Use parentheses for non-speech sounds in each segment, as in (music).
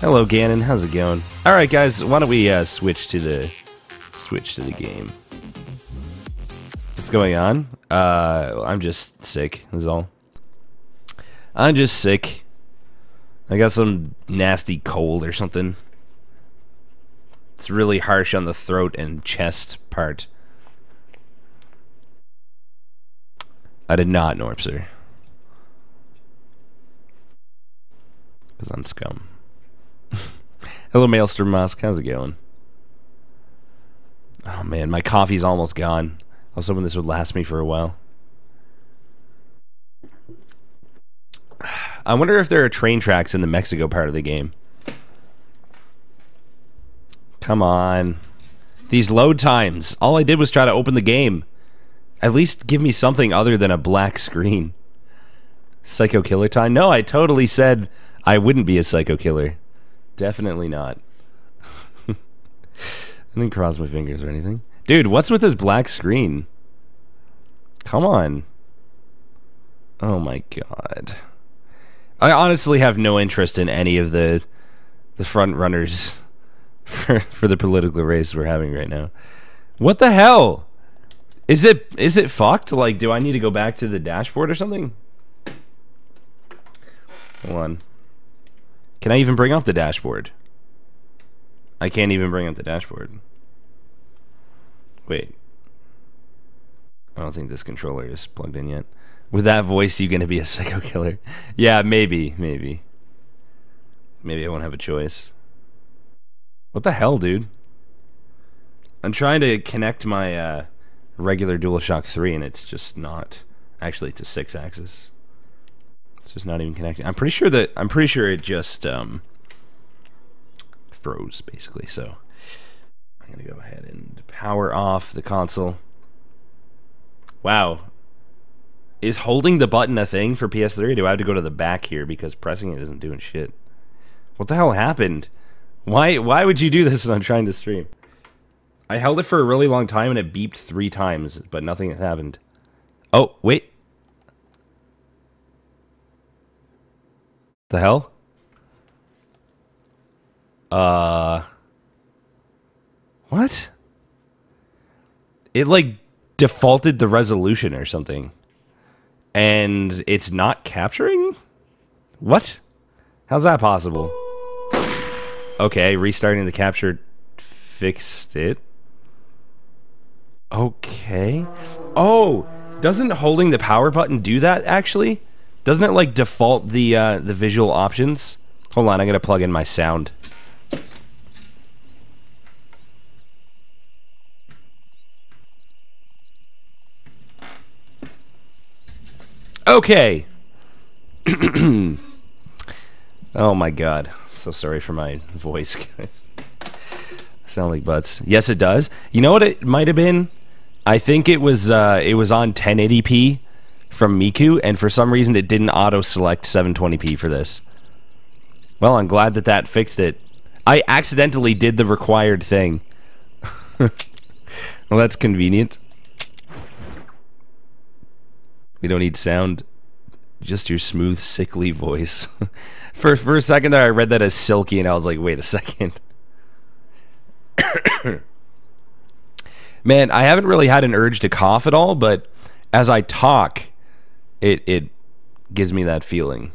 Hello, Gannon. How's it going? All right, guys. Why don't we uh, switch to the switch to the game? What's going on? Uh, I'm just sick. Is all. I'm just sick. I got some nasty cold or something. It's really harsh on the throat and chest part. I did not, Norpser. Because I'm scum. Hello, Maelstrom Musk. How's it going? Oh, man. My coffee's almost gone. I was hoping this would last me for a while. I wonder if there are train tracks in the Mexico part of the game. Come on. These load times. All I did was try to open the game. At least give me something other than a black screen. Psycho killer time? No, I totally said I wouldn't be a psycho killer. Definitely not. (laughs) I didn't cross my fingers or anything. Dude, what's with this black screen? Come on. Oh my god. I honestly have no interest in any of the the front runners (laughs) for for the political race we're having right now. What the hell? Is it is it fucked? Like, do I need to go back to the dashboard or something? Hold on. Can I even bring up the dashboard? I can't even bring up the dashboard. Wait. I don't think this controller is plugged in yet. With that voice, you gonna be a (laughs) psycho killer? Yeah, maybe, maybe. Maybe I won't have a choice. What the hell, dude? I'm trying to connect my uh, regular DualShock 3, and it's just not. Actually, it's a six-axis. It's not even connecting. I'm pretty sure that I'm pretty sure it just um, froze basically. So I'm gonna go ahead and power off the console. Wow, is holding the button a thing for PS3? Do I have to go to the back here because pressing it isn't doing shit? What the hell happened? Why why would you do this when I'm trying to stream? I held it for a really long time and it beeped three times, but nothing has happened. Oh, wait. The hell? Uh What? It like defaulted the resolution or something and it's not capturing? What? How's that possible? Okay, restarting the capture fixed it. Okay. Oh, doesn't holding the power button do that actually? Doesn't it like default the uh, the visual options? Hold on, I'm gonna plug in my sound. Okay. (clears throat) oh my god. So sorry for my voice, (laughs) guys. Sound like butts. Yes, it does. You know what it might have been? I think it was uh, it was on 1080p from Miku, and for some reason it didn't auto select 720p for this. Well, I'm glad that that fixed it. I accidentally did the required thing. (laughs) well, that's convenient. We don't need sound. Just your smooth, sickly voice. (laughs) for for a second there, I read that as silky, and I was like, wait a second. (coughs) Man, I haven't really had an urge to cough at all, but as I talk, it it gives me that feeling,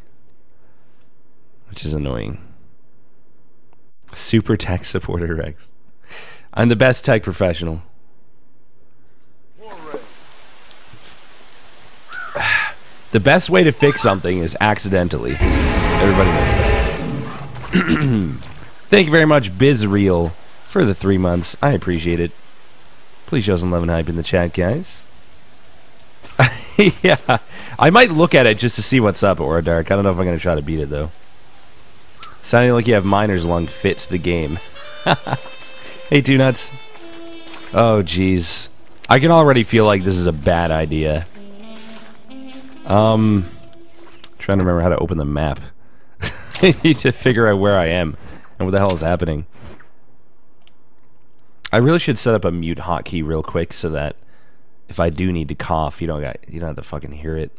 which is annoying. Super tech supporter Rex. I'm the best tech professional. (sighs) The best way to fix something is accidentally. Everybody knows that. (clears throat) Thank you very much, BizReal, for the three months. I appreciate it. Please show some love and hype in the chat, guys. (laughs) (laughs) yeah, I might look at it just to see what's up, Aura Dark. I don't know if I'm going to try to beat it, though. Sounding like you have miner's lung fits the game. (laughs) hey, Two Nuts. Oh, jeez. I can already feel like this is a bad idea. Um, trying to remember how to open the map. (laughs) I need to figure out where I am and what the hell is happening. I really should set up a mute hotkey real quick so that if I do need to cough, you don't got you don't have to fucking hear it.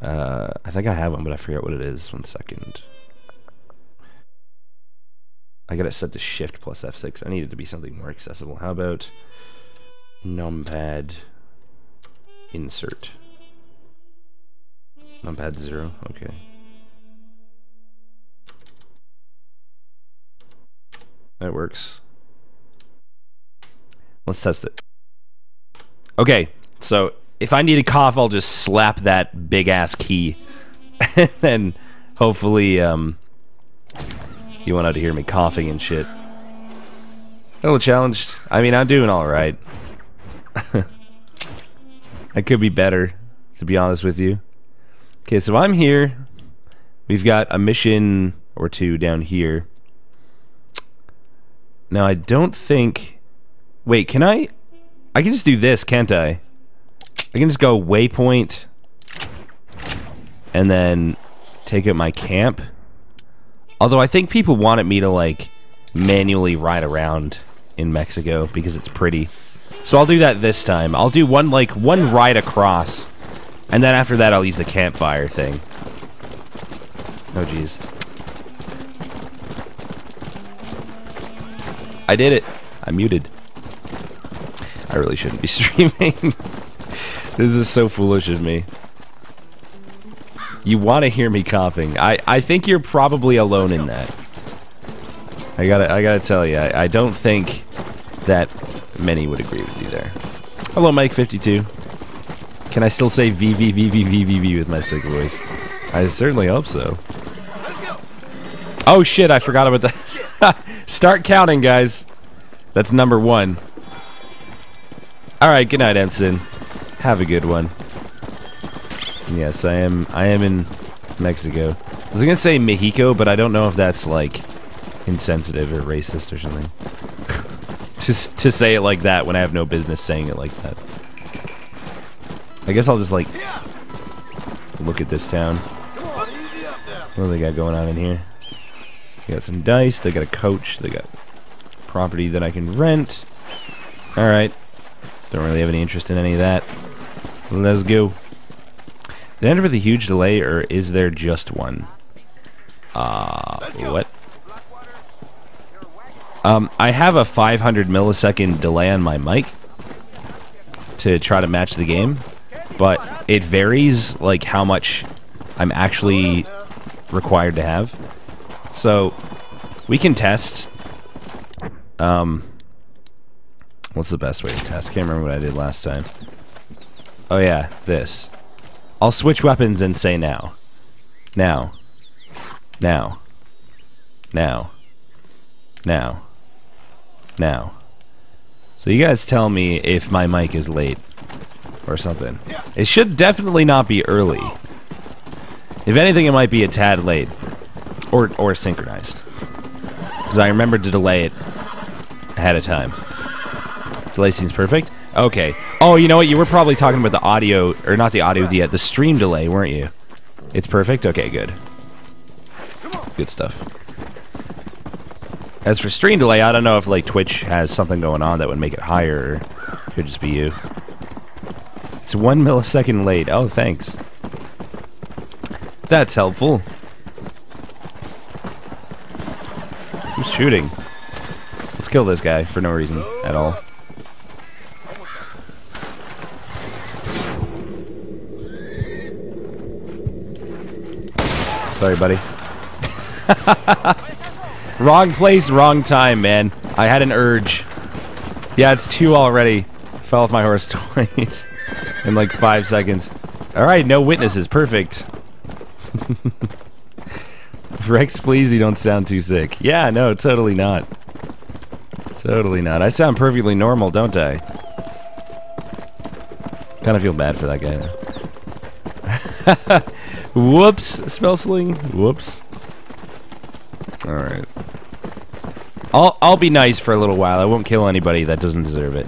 Uh, I think I have one, but I forget what it is. One second. I got it set to shift plus F6. I need it to be something more accessible. How about numpad insert? Numpad 0, okay. That works. Let's test it. Okay, so if I need a cough, I'll just slap that big ass key. and (laughs) then hopefully um, you won't have to hear me coughing and shit. A little challenged. I mean, I'm doing alright. (laughs) I could be better, to be honest with you. Okay, so I'm here. We've got a mission or two down here. Now, I don't think... Wait, can I... I can just do this, can't I? I can just go waypoint and then take out my camp. Although I think people wanted me to like manually ride around in Mexico because it's pretty. So I'll do that this time. I'll do one like one ride across. And then after that I'll use the campfire thing. Oh jeez. I did it. I muted. I really shouldn't be (laughs) streaming. this is so foolish of me. You want to hear me coughing. I, I think you're probably alone in that. I gotta, I gotta tell you, I, I don't think that many would agree with you there. Hello, Mike52. Can I still say V V V V V V V with my sick voice? I certainly hope so. Oh shit, I forgot about that. (laughs) Start counting, guys. That's number one. Alright, good night, Ensign. Have a good one. Yes, I am I am in Mexico. I was gonna say Mexico, but I don't know if that's like insensitive or racist or something. (laughs) to, to say it like that when I have no business saying it like that. I guess I'll just like look at this town. What do they got going on in here? They got some dice, they got a coach, they got property that I can rent. Alright. Don't really have any interest in any of that. Let's go. Did I enter with a huge delay, or is there just one? Uh, what? Um, I have a 500 millisecond delay on my mic to try to match the game, but it varies, like, how much I'm actually required to have. So, we can test. Um, What's the best way to test? Can't remember what I did last time. Oh yeah, this. I'll switch weapons and say now. Now. Now. Now. Now. Now. So you guys tell me if my mic is late. Or something. It should definitely not be early. If anything, it might be a tad late. Or, or synchronized. Because I remembered to delay it ahead of time. Delay seems perfect. Okay. Oh, you know what? You were probably talking about the audio, or not the audio, the uh, the stream delay, weren't you? It's perfect. Okay, good. Good stuff. As for stream delay, I don't know if like Twitch has something going on that would make it higher. Could just be you. It's one millisecond late. Oh, thanks. That's helpful. Who's shooting? Let's kill this guy for no reason at all. Sorry, buddy. (laughs) wrong place, wrong time, man. I had an urge. Yeah, it's two already. Fell off my horse (laughs) twice in like five seconds. All right, no witnesses. Perfect. (laughs) Rex, please, you don't sound too sick. Yeah, no, totally not. Totally not. I sound perfectly normal, don't I? Kind of feel bad for that guy. Whoops, spell sling. Whoops. All right. I'll I'll be nice for a little while. I won't kill anybody that doesn't deserve it.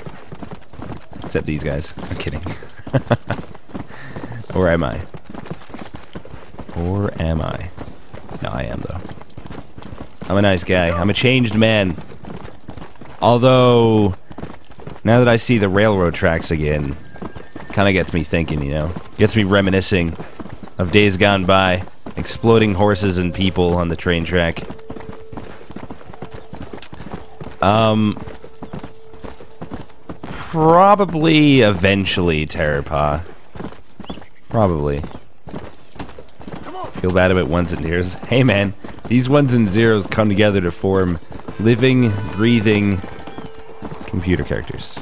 Except these guys. I'm kidding. (laughs) or am I? Or am I? No, I am though. I'm a nice guy. I'm a changed man. Although, now that I see the railroad tracks again, kind of gets me thinking, you know? Gets me reminiscing of days gone by. Exploding horses and people on the train track. Um, probably eventually Terrapah. Probably. Feel bad about ones and zeros. (laughs) Hey man, these ones and zeros come together to form living, breathing computer characters.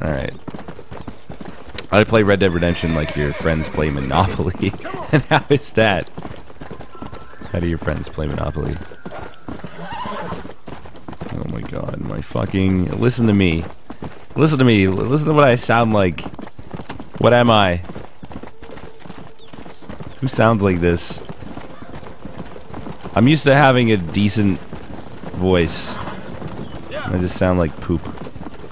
(laughs) Alright. I play Red Dead Redemption like your friends play Monopoly. (laughs) and how is that? How do your friends play Monopoly? Oh my god, my fucking... Listen to me. Listen to me. Listen to what I sound like. What am I? Who sounds like this? I'm used to having a decent voice. I just sound like poop.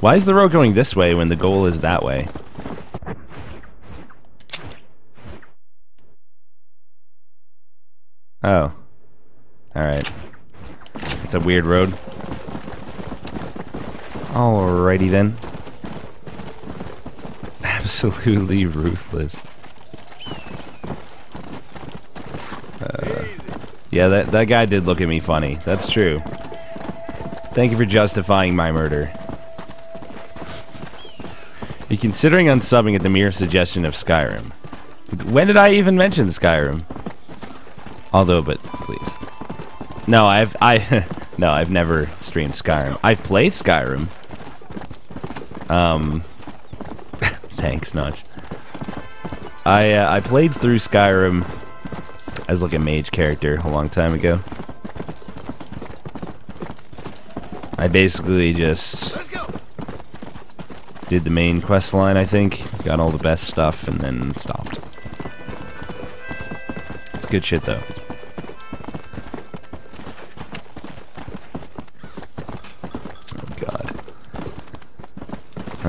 Why is the road going this way when the goal is that way? Oh. Alright. It's a weird road. Alrighty then. (laughs) Absolutely ruthless. Uh, yeah, that, that guy did look at me funny. That's true. Thank you for justifying my murder. (laughs) Are you considering unsubbing at the mere suggestion of Skyrim? When did I even mention Skyrim? Although, but please. No, I've I (laughs) no, I've never streamed Skyrim. I've played Skyrim. Um, (laughs) thanks, Notch. I uh, I played through Skyrim as like a mage character a long time ago. I basically just did the main quest line, I think, got all the best stuff, and then stopped. It's good shit, though.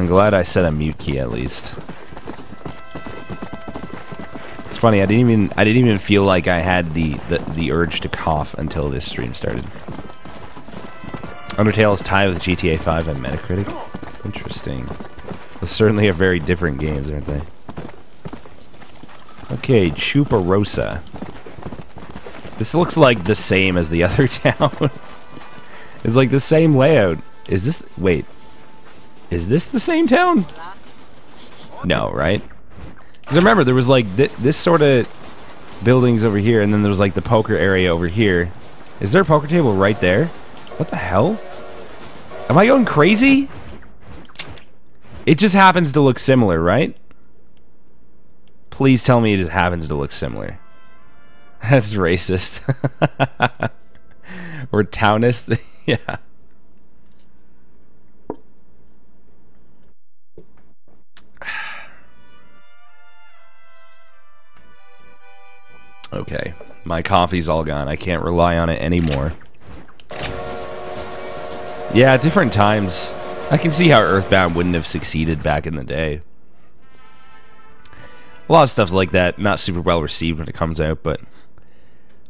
I'm glad I set a mute key at least. It's funny, I didn't even I didn't even feel like I had the, the, the urge to cough until this stream started. Undertale is tied with GTA 5 on Metacritic. Interesting. Well, certainly a very different games, aren't they? Okay, Chuparosa. This looks like the same as the (laughs) other town. it's like the same layout. Is this... Wait. Is this the same town? No, right? Because remember, there was like th this sort of buildings over here, and then there was like the poker area over here. Is there a poker table right there? What the hell? Am I going crazy? It just happens to look similar, right? Please tell me it just happens to look similar. (laughs) That's racist. (laughs) or townist. (laughs) yeah. Okay. My coffee's all gone. I can't rely on it anymore. Yeah, different times. I can see how Earthbound wouldn't have succeeded back in the day. A lot of stuff like that, not super well received when it comes out, but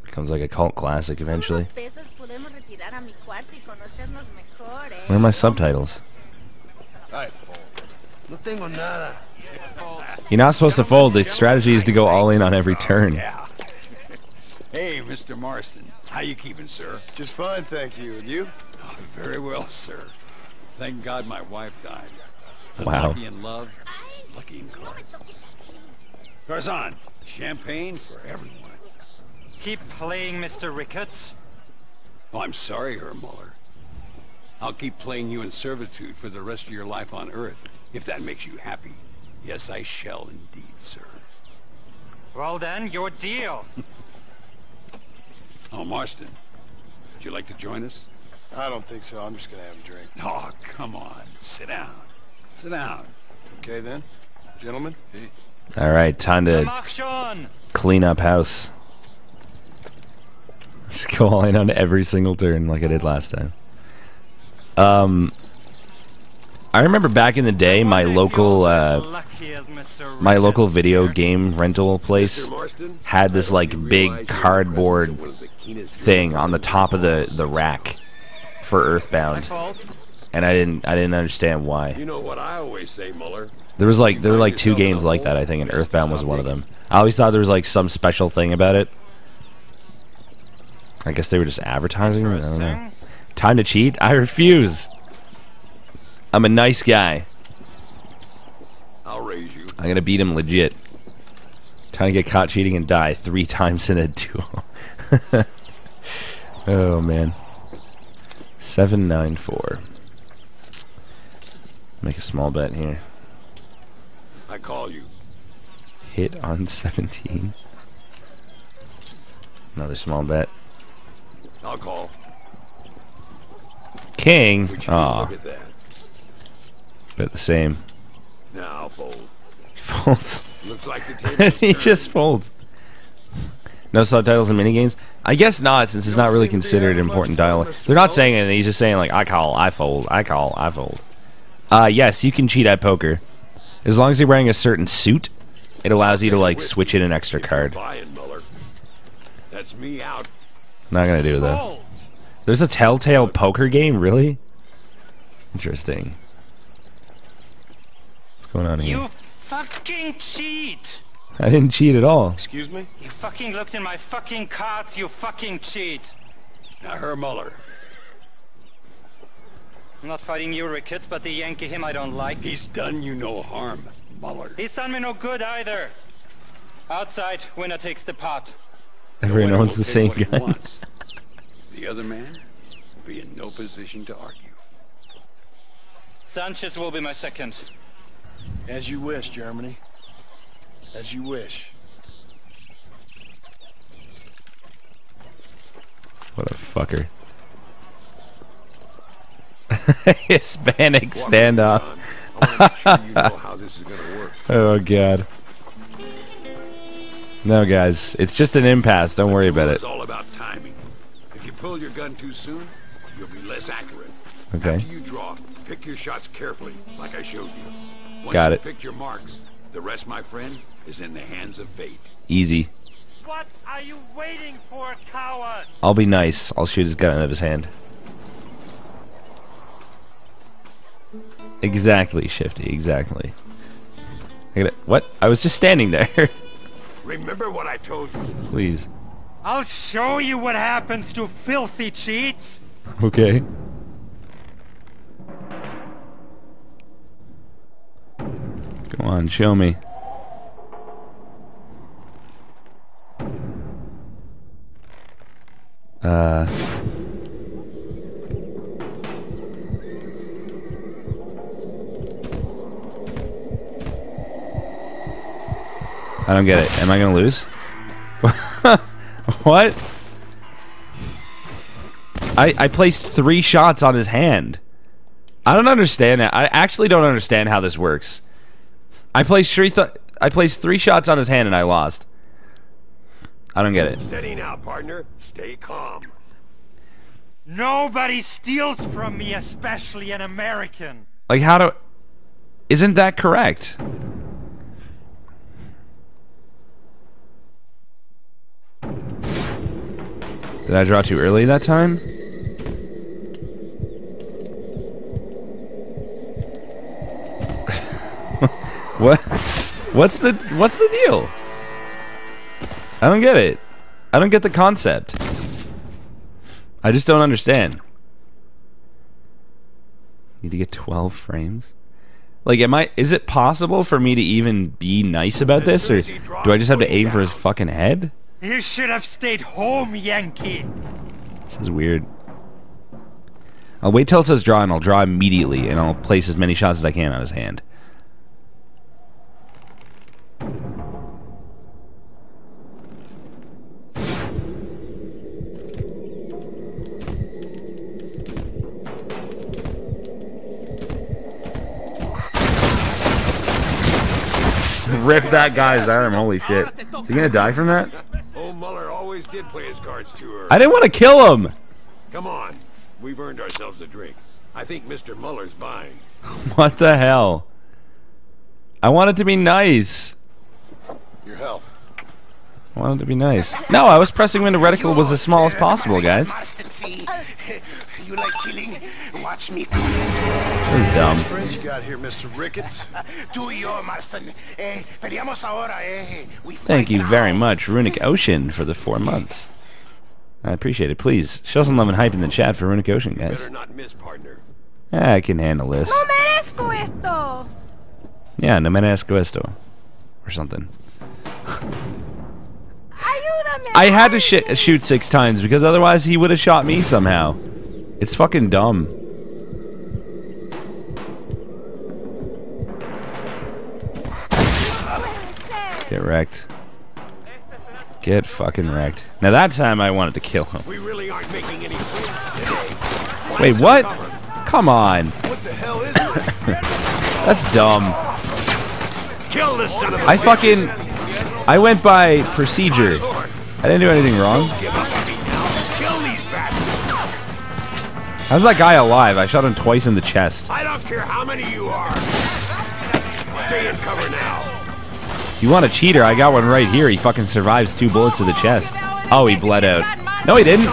becomes like a cult classic eventually. Where are my subtitles? You're not supposed to fold. The strategy is to go all in on every turn. Hey, Mr. Marston. How you keeping, sir? Just fine, thank you. And you? Oh, very well, sir. Thank God my wife died. Wow. Lucky in love, lucky in cards. Garzon, champagne for everyone. Keep playing, Mr. Ricketts. Oh, I'm sorry, Herr Muller. I'll keep playing you in servitude for the rest of your life on Earth, if that makes you happy. Yes, I shall indeed, sir. Well then, your deal. (laughs) Oh, Marston, would you like to join us? I don't think so. I'm just gonna have a drink. Oh, come on. Sit down. Sit down. Okay then, gentlemen. All right, time to clean up house. Just go all in on every single turn like I did last time. Um, I remember back in the day, my local, uh, my local video game rental place had this like big cardboard thing on the top of the the rack for Earthbound, and I didn't I didn't understand why. You know what I always say, Muller. There was like there were like two games like that I think, and Earthbound was one of them. I always thought there was like some special thing about it. I guess they were just advertising. I don't know. Time to cheat? I refuse. I'm a nice guy. I'll raise you. I'm gonna beat him legit. Time to get caught cheating and die three (laughs) times in a duel. (laughs) oh man. Seven nine four. Make a small bet here. I call you. Hit on seventeen. Another small bet. I'll call. King. Would you Aw, look at that? bet the same. Now I'll fold. (laughs) Folds. Looks like the (laughs) he just folds. No subtitles in minigames? I guess not, since it's not really considered important dialogue. They're not saying anything. He's just saying like, I call, I fold, I call, I fold. Uh, yes, you can cheat at poker, as long as you're wearing a certain suit. It allows you to like switch in an extra card. That's me out. Not gonna do that. There's a Telltale poker game, really? Interesting. What's going on here? You fucking cheat! I didn't cheat at all. Excuse me? You fucking looked in my fucking cards, you fucking cheat! Now, Herr Muller, I'm not fighting you, Ricketts, but the Yankee him I don't like. he's done you no harm, Muller. He's done me no good either. Outside, winner takes the pot. Everyone winner owns the same what he gun. The other man will be in no position to argue. Sanchez will be my second. As you wish, Germany. As you wish. What a fucker. (laughs) Hispanic Walk with me, standoff. John. I want to make sure you know how this is going to work. (laughs) Oh god. No, guys, it's just an impasse. Don't worry about it. It's all about timing. If you pull your gun too soon, you'll be less accurate. Okay. After you draw, pick your shots carefully, like I showed you. Once Got you it. pick your marks, the rest, my friend, is in the hands of fate. Easy. What are you waiting for, coward? I'll be nice. I'll shoot his gun out of his hand. Exactly, Shifty. Exactly. I gotta, what? I was just standing there. (laughs) Remember what I told you. Please. I'll show you what happens to filthy cheats. Okay. Come on, show me. Uh. I don't get it. Am I gonna lose? (laughs) what? I, I placed three shots on his hand. I don't understand that. I actually don't understand how this works. I placed three. Th- I placed three shots on his hand and I lost. I don't get it. Steady now, partner. Stay calm. Nobody steals from me, especially an American. Like, how do? Isn't that correct? Did I draw too early that time? (laughs) what? What's the What's the deal? I don't get it. I don't get the concept. I just don't understand. Need to get 12 frames? Like, am I? Is it possible for me to even be nice about this, or do I just have to aim for his fucking head? You should have stayed home, Yankee. This is weird. I'll wait till it says draw, and I'll draw immediately, and I'll place as many shots as I can on his hand. (laughs) Rip that guy's arm, holy shit. Is he gonna die from that? Old Muller always did play his cards too early. I didn't want to kill him! Come on. We've earned ourselves a drink. I think Mr. Muller's buying. (laughs) What the hell? I wanted to be nice. Your health. I wanted to be nice. No, I was pressing when the reticle was as small as possible, guys. (laughs) You like killing? Watch me This is dumb. Friends you got here, Mr. Ricketts. (laughs) Tú y Marston. Eh, peleamos ahora, eh. We Thank you now. very much, Runic Ocean, for the four months. I appreciate it. Please show some love and hype in the chat for Runic Ocean, guys. Better not miss, partner. Yeah, I can handle this. No merezco esto. Yeah, no me merezco esto. Or something. I had to sh shoot six times because otherwise he would have shot me somehow. It's fucking dumb. Get wrecked. Get fucking wrecked. Now that time I wanted to kill him. We really aren't making any. Wait, what? Come on. What the hell is? (laughs) That's dumb. Kill this son of a I fucking... I went by procedure. I didn't do anything wrong. give up on me now. Kill these bastards. How's that guy alive? I shot him twice in the chest. I don't care how many you are. Stay in cover now. You want a cheater? I got one right here. He fucking survives two bullets to the chest. Oh, he bled out. No, he didn't.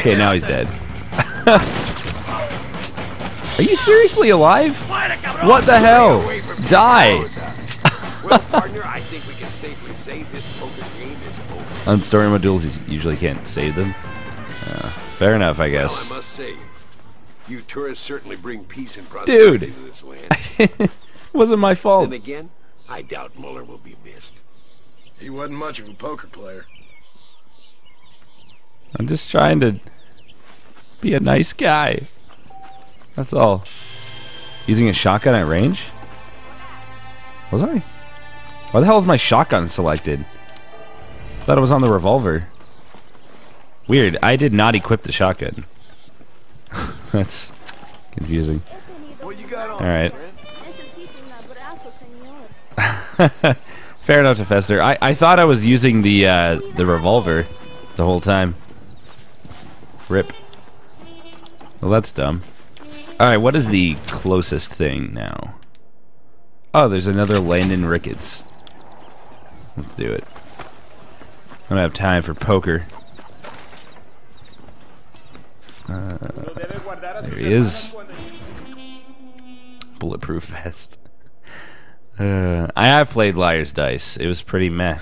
Okay, now he's dead. (laughs) Are you seriously alive? What the hell? Die. Well, partner, I think we can safely say this poker game is over. On story modules, you usually can't save them. Uh, fair enough, I Well, I guess. say, you tourists certainly bring peace and Dude. prosperity to this land. (laughs) Wasn't my fault. then again, I doubt Muller will be missed. He wasn't much of a poker player. I'm just trying to be a nice guy. That's all. Using a shotgun at range? Was I? Why the hell is my shotgun selected? Thought it was on the revolver. Weird. I did not equip the shotgun. (laughs) That's confusing. What (laughs) Fair enough to Fester. I, I thought I was using the uh, the revolver the whole time. Rip. Well, that's dumb. All right, what is the closest thing now? Oh, there's another Landon Ricketts. Let's do it. I don't have time for poker. Uh, there he is. Bulletproof vest. Uh, I have played Liar's Dice. It was pretty meh.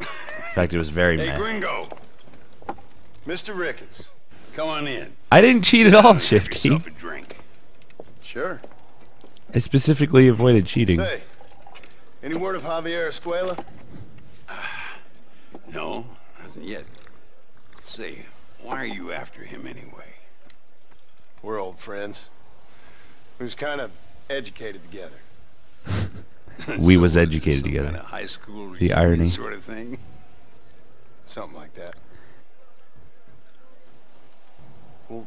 In fact, it was very meh. Hey, meh. Gringo, Mr. Ricketts. come on in. I didn't cheat at all, Shifty. a drink. Sure. I specifically avoided cheating. Say, any word of Javier Escuela? (sighs) No, hasn't yet. Say, why are you after him anyway? We're old friends. We was kind of educated together. (laughs) (laughs) We So was educated together. Kind of high school The irony. sort of thing. Something like that. Well,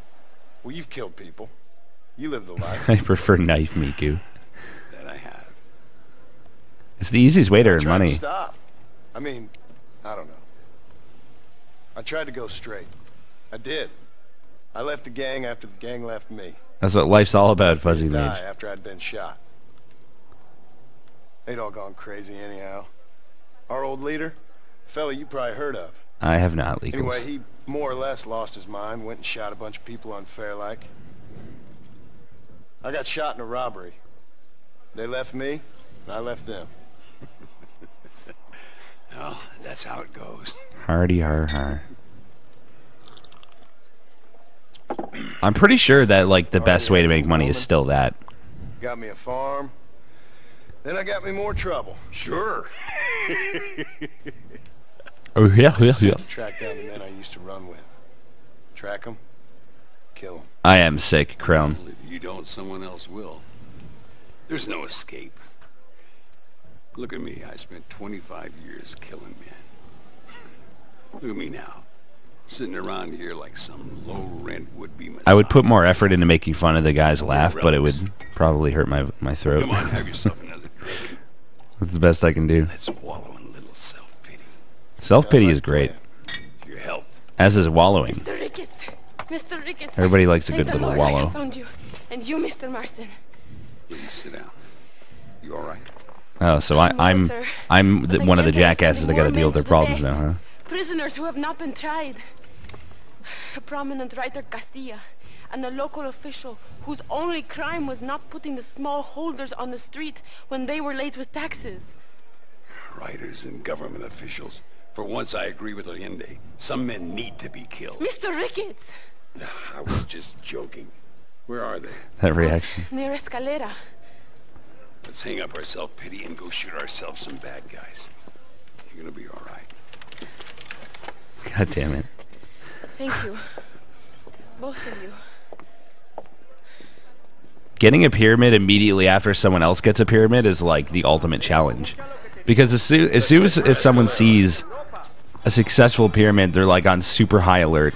well, you've killed people. You live the life. (laughs) I prefer knife Miku. That I have. It's the easiest way to earn tried to money. stop. I mean, I don't know. I tried to go straight. I did. I left the gang after the gang left me. That's what life's all about, Fuzzy Mage. after I'd been shot. They'd all gone crazy anyhow. Our old leader, fella you probably heard of. I have not, Legals. Anyway, he more or less lost his mind, went and shot a bunch of people unfair like. I got shot in a robbery. They left me, and I left them. (laughs) Well, that's how it goes. Hardy har har. I'm pretty sure that like the best way to make money is still that. Got me a farm. Then I got me more trouble. Sure. (laughs) Oh yeah, yeah, yeah. Track down the men I used to run with. Track them, kill them. I am sick, Crown. Well, if you don't, someone else will. There's no escape. Look at me. I spent 25 years killing men. (laughs) Look at me now. Sitting around here like some low-rent would-be I would put more effort into making fun of the guys laugh, but it would probably hurt my my throat. Come on, have yourself another (laughs) drink. That's the best I can do. Let's wallow in a little self-pity. Self pity is great, your health. as is wallowing. Mr. Ricketts. Mr. Ricketts. Everybody likes a good the little Lord I wallow. found you. And you, Mr. Marston. Here, you sit down. You all right? Oh, so I, No, I'm sir. I'm the, But one of the jackasses that got to deal with their the problems now, huh? Prisoners who have not been tried. A prominent writer, Castilla, and a local official whose only crime was not putting the small holders on the street when they were late with taxes. Writers and government officials For once, I agree with Allende. Some men need to be killed. Mr. Ricketts, (sighs) I was just joking. Where are they? That reaction. near Escalera. Let's hang up our self-pity and go shoot ourselves some bad guys. You're gonna be all right. God damn it. Thank you. Both of you. Getting a pyramid immediately after someone else gets a pyramid is like the ultimate challenge. Because as soon as, soon as, as someone sees a successful pyramid, they're like on super high alert.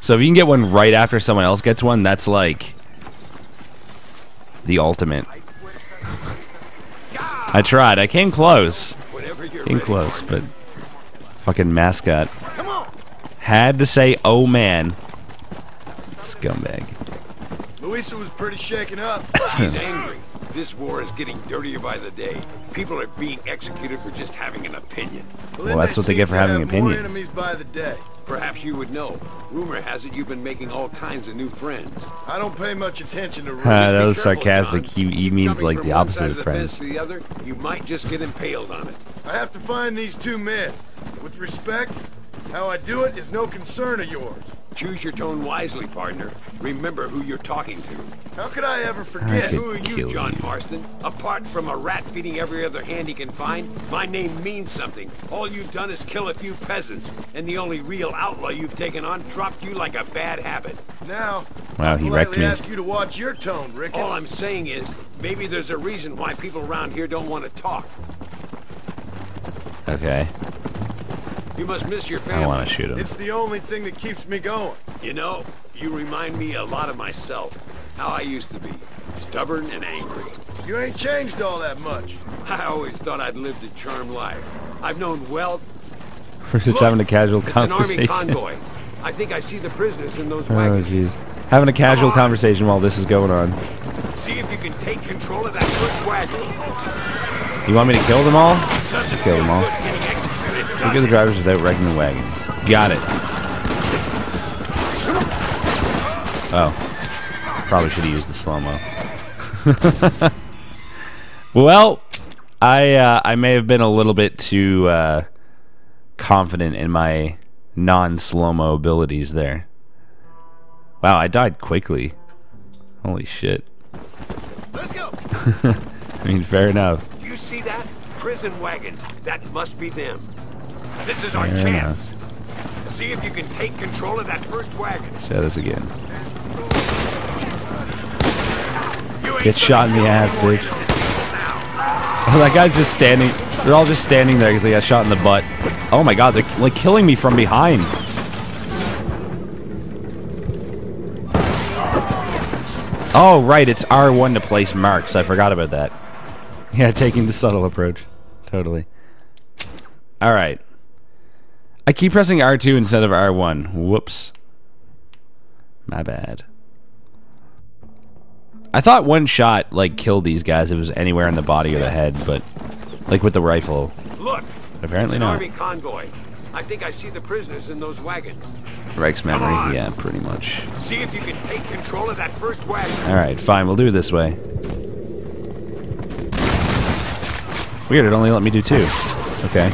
So if you can get one right after someone else gets one, that's like the ultimate. (laughs) I tried. I came close. Came close, but fucking mascot had to say, "Oh man." Scumbag. Luisa was pretty shaken up. (coughs) She's (coughs) angry. This war is getting dirtier by the day. People are being executed for just having an opinion. Well, that's what they get for having seems to have more opinions. enemies by the day. Perhaps you would know. Rumor has it you've been making all kinds of new friends. I don't pay much attention to (laughs) rumors. that was careful, sarcastic. John. He, he means like the opposite of the friends. the other, you might just get impaled on it. I have to find these two men. With respect, how I do it is no concern of yours. Choose your tone wisely, partner. Remember who you're talking to. How could I ever forget? could- Who are you, John you. Marston? Apart from a rat feeding every other hand he can find, my name means something. All you've done is kill a few peasants, and the only real outlaw you've taken on dropped you like a bad habit. Now, Wow, I he wrecked politely me. ask you to watch your tone, Ricketts. All I'm saying is, maybe there's a reason why people around here don't want to talk. Okay, You must miss your family. I want to shoot him. It's the only thing that keeps me going. You know, you remind me a lot of myself. How I used to be. Stubborn and angry. You ain't changed all that much. I always thought I'd lived a charmed life. I've known wealth. We're just Look, having a casual It's an army conversation. convoy. I think I see the prisoners in those Oh wagons. jeez, having a casual conversation while this is going on. See if you can take control of that first wagon. You want me to kill them all? Doesn't Kill them feel all. Good getting executed, Look does at the drivers without wrecking the wagons. Got it. Oh, probably should have used the slow mo. (laughs) well, I uh, I may have been a little bit too uh, confident in my non slow mo abilities there. Wow, I died quickly. Holy shit. Let's go. (laughs) I mean, fair enough. You see that? Prison wagons. That must be them. This is our Fair chance. See if you can take control of that first wagon. Try this again. Get shot in the ass, bitch. Oh, (laughs) that guy's just standing. They're all just standing there because they got shot in the butt. Oh my god, they're like killing me from behind. Oh, right, it's R1 to place marks. I forgot about that. Yeah, taking the subtle approach. Totally. Alright. I keep pressing R2 instead of R1. Whoops. My bad. I thought one shot like killed these guys. if It was anywhere in the body or the head, but like with the rifle, Look. apparently not. army convoy. I think I see the prisoners in those wagons. Rex memory, yeah, pretty much. See if you can take control of that first wagon. All right, fine. We'll do it this way. Weird. It only let me do two. Okay.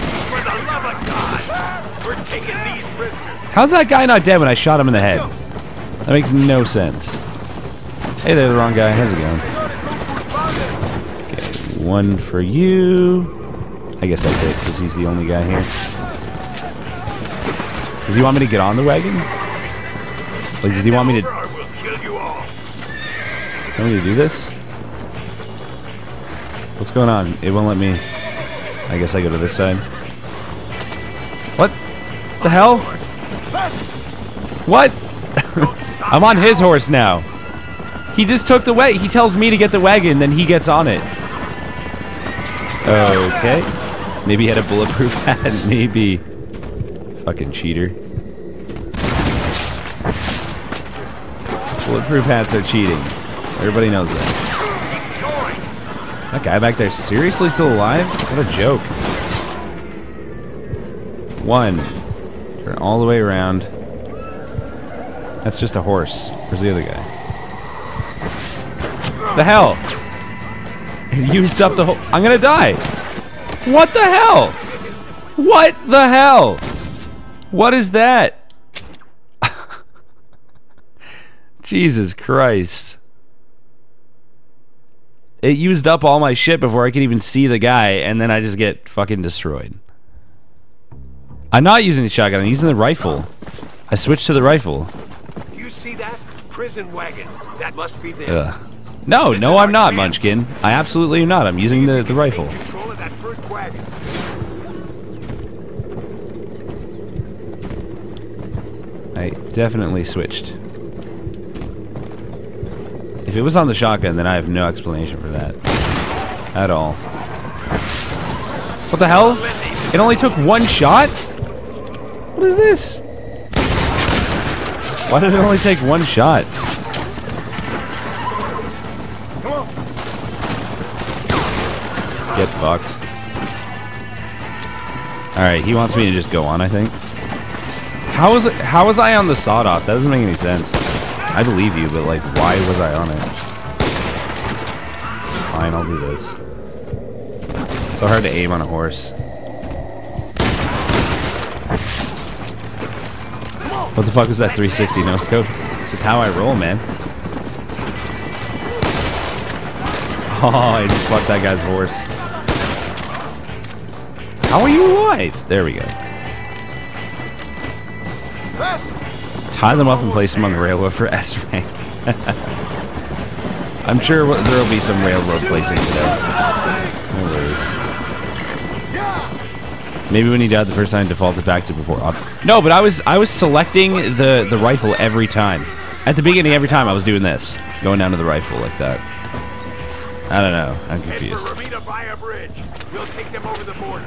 How's that guy not dead when I shot him in the head? That makes no sense. Hey there, the wrong guy. How's it going? Okay, one for you. I guess that's it, because he's the only guy here. Does he want me to get on the wagon? Like, does he want me to, want me to do this? What's going on? It won't let me. I guess I go to this side. What the hell? What? (laughs) I'm on his horse now. He just took the wagon. He tells me to get the wagon, then he gets on it. Okay. Maybe he had a bulletproof (laughs) hat. Maybe. Fucking cheater. Bulletproof hats are cheating. Everybody knows that. That guy back there seriously still alive? What a joke. One. Turn all the way around. That's just a horse. Where's the other guy? The hell? Used up the whole. I'm gonna die. What the hell? What the hell? What is that? (laughs) Jesus Christ. It used up all my shit before I could even see the guy, and then I just get fucking destroyed. I'm not using the shotgun, I'm using the rifle. I switched to the rifle. You see that? Prison wagon. That must be them. Ugh. No, no, I'm not, Munchkin. I absolutely am not. I'm using the, the rifle. Control of that first wagon. I definitely switched. If it was on the shotgun, then I have no explanation for that. At all. What the hell? It only took one shot? What is this? Why did it only take one shot? Get fucked. Alright, he wants me to just go on, I think. How was it, how was I on the sawed off? That doesn't make any sense. I believe you, but like, why was I on it? Fine, I'll do this. So hard to aim on a horse. What the fuck is that 360 no scope? It's just how I roll, man. (laughs) Oh, I just fucked that guy's horse. How are you alive? There we go. Tie them up and place them on the railroad for (laughs) S rank. (laughs) I'm sure there will be some railroad placing today. Maybe when he died the first time, defaulted back to before. No, but I was I was selecting the the rifle every time. At the beginning, every time I was doing this, going down to the rifle like that. I don't know. I'm confused. Ramita Baya Bridge. We'll take them over the border.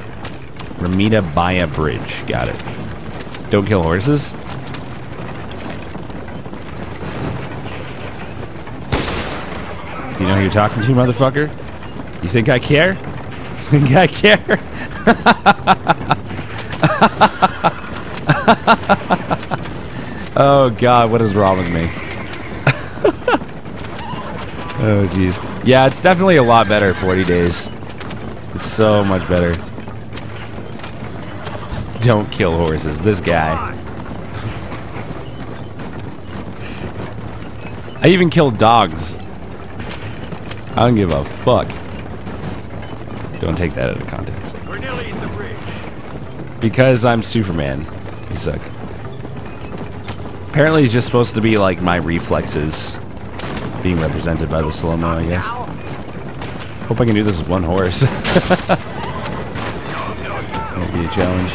Ramita Baya Bridge. Got it. Don't kill horses. You know who you're talking to, motherfucker? You think I care? Think (laughs) I care? (laughs) oh god, what is wrong with me? (laughs) oh jeez. Yeah, it's definitely a lot better 40 days. It's so much better. Don't kill horses. This guy. I even kill dogs. I don't give a fuck. Don't take that out of context. Cornelius the bridge. Because I'm Superman. You suck. Apparently, he's just supposed to be like my reflexes being represented by the slow mo, I guess. Hope I can do this with one horse. (laughs) Won't be a challenge.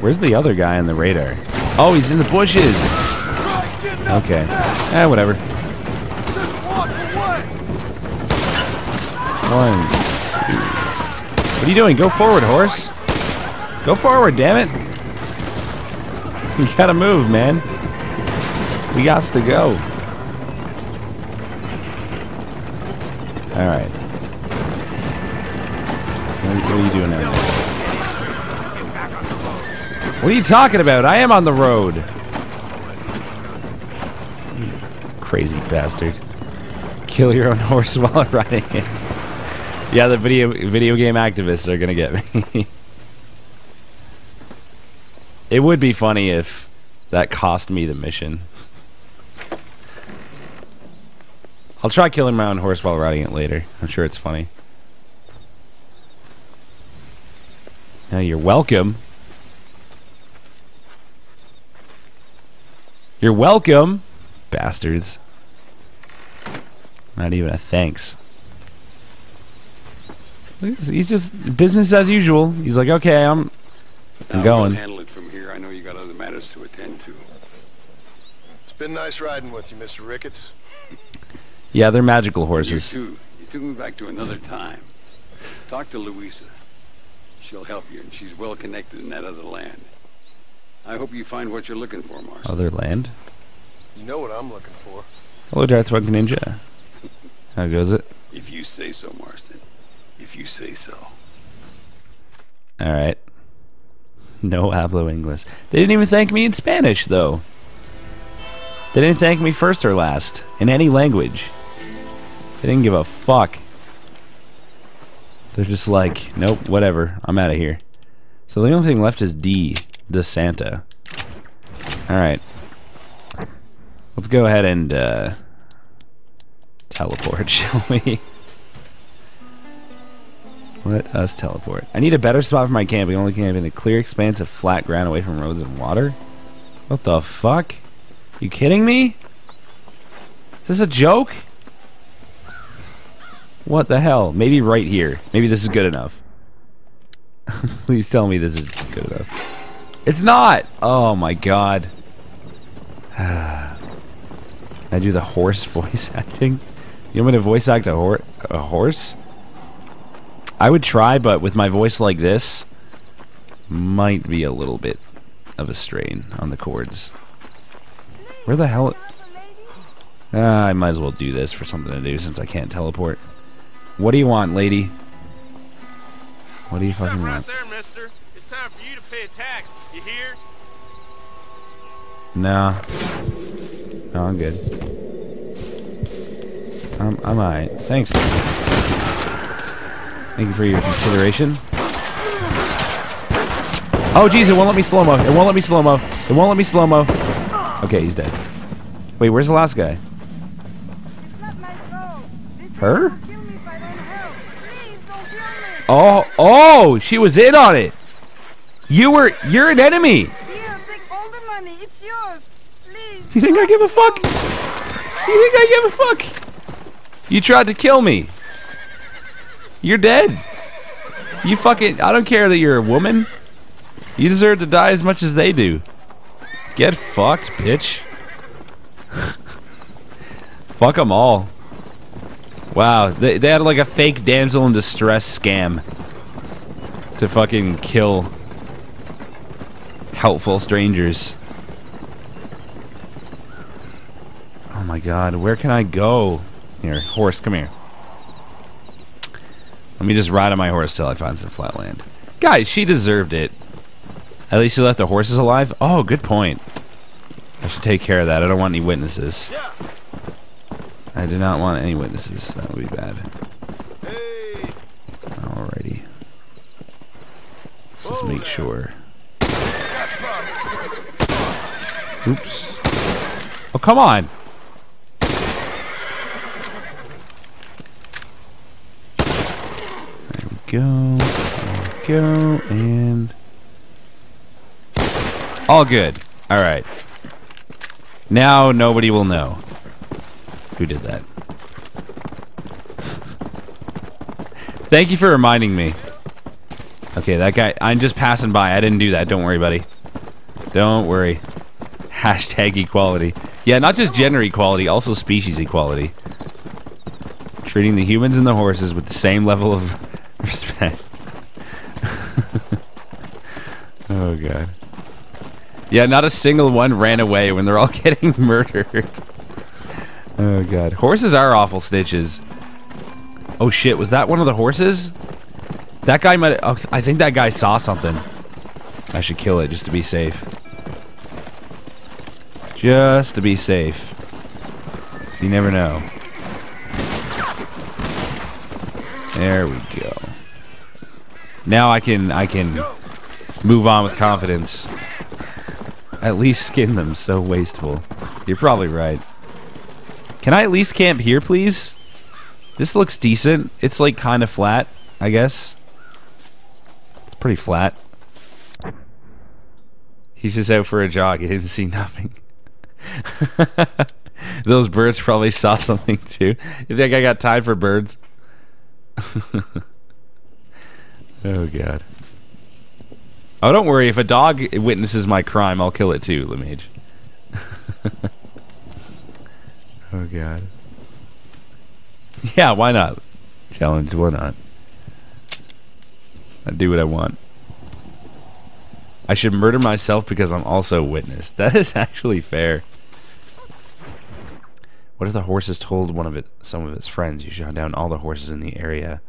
Where's the other guy on the radar? Oh, he's in the bushes. Okay. Eh, whatever. One. two. What are you doing? Go forward, horse. Go forward, damn it. (laughs) You gotta move, man. We got to go. Alright. What, what are you doing now? What are you talking about? I am on the road. You Crazy bastard. Kill your own (laughs) horse while riding it. Yeah, the video video game activists are gonna get me. (laughs) it would be funny if that cost me the mission. I'll try killing my own horse while riding it later. I'm sure it's funny. Yeah, you're welcome. You're welcome, bastards. Not even a thanks. Look at this, He's just business as usual. He's like, okay, I'm, I'm Now, going. We'll handle it from here. I know you got other matters to attend to. It's been nice riding with you, Mr. Ricketts. (laughs) Yeah, they're magical horses. You horses. too. You took me back to another time. Talk to Luisa. She'll help you, and she's well connected in that other land. I hope you find what you're looking for, Marston. Other land. You know what I'm looking for. Hello, Darth Vader Ninja. How goes it? If you say so, Marston. If you say so. All right. No hablo English. They didn't even thank me in Spanish, though. They didn't thank me first or last in any language. They didn't give a fuck. They're just like, nope, whatever. I'm out of here. So the only thing left is D, De Santa. Alright. Let's go ahead and uh, teleport, (laughs) shall we? Let us teleport. I need a better spot for my camping. Only camp in a clear expanse of flat ground away from roads and water. What the fuck? You kidding me? Is this a joke? What the hell? Maybe right here. Maybe this is good enough. (laughs) Please tell me this is good enough. It's not! Oh my god. (sighs) I do the horse (laughs) voice acting? You want me to voice act a, hor a horse? I would try, but with my voice like this, might be a little bit of a strain on the chords. Where the hell? Uh, I might as well do this for something to do since I can't teleport. What do you want, lady? What do you fucking right want? there, mister. It's time for you to pay a tax. You hear? Nah. No, I'm good. I'm, I'm alright. Thanks. Thank you for your consideration. Oh, jeez, it won't let me slow-mo. It won't let me slow-mo. It won't let me slow-mo. Okay, he's dead. Wait, where's the last guy? Her? Oh, oh, she was in on it. You were, you're an enemy. You think I give a fuck? You think I give a fuck? You tried to kill me. You're dead. You fucking. I don't care that you're a woman. You deserve to die as much as they do. Get fucked, bitch. (laughs) Fuck them all. Wow, they, they had like a fake damsel in distress scam to fucking kill helpful strangers. Oh my god, where can I go? Here, horse, come here. Let me just ride on my horse till I find some flat land. Guys, she deserved it. At least she left the horses alive? Oh, good point. I should take care of that. I don't want any witnesses. I do not want any witnesses. That would be bad. Alrighty. Let's just make sure. Oops. Oh, come on. There we go. Go. And. All good. Alright. Now nobody will know who did that. Thank you for reminding me. Okay, that guy. I'm just passing by. I didn't do that. Don't worry, buddy. Don't worry. (laughs) Hashtag equality. Yeah, not just gender equality, also species equality. Treating the humans and the horses with the same level of respect. (laughs) oh, God. Yeah, not a single one ran away when they're all (laughs) getting murdered. Oh, God. Horses are awful stitches. Oh, shit. Was that one of the horses? That guy might... Oh, I think that guy saw something. I should kill it just to be safe. Just to be safe. You never know. There we go. Now I can I can move on with confidence. At least skin them so wasteful. You're probably right. Can I at least camp here, please? This looks decent. It's like kind of flat, I guess. It's pretty flat. He's just out for a jog. He didn't see nothing. (laughs) Those birds probably saw something too. You think I got time for birds? (laughs) oh god. Oh, don't worry. If a dog witnesses my crime, I'll kill it too, Limage. (laughs) oh god. Yeah, why not? Challenge, why not? I do what I want. I should murder myself because I'm also a witness. (laughs) That is actually fair. What if the horses told one of it, some of its friends, you shot down all the horses in the area?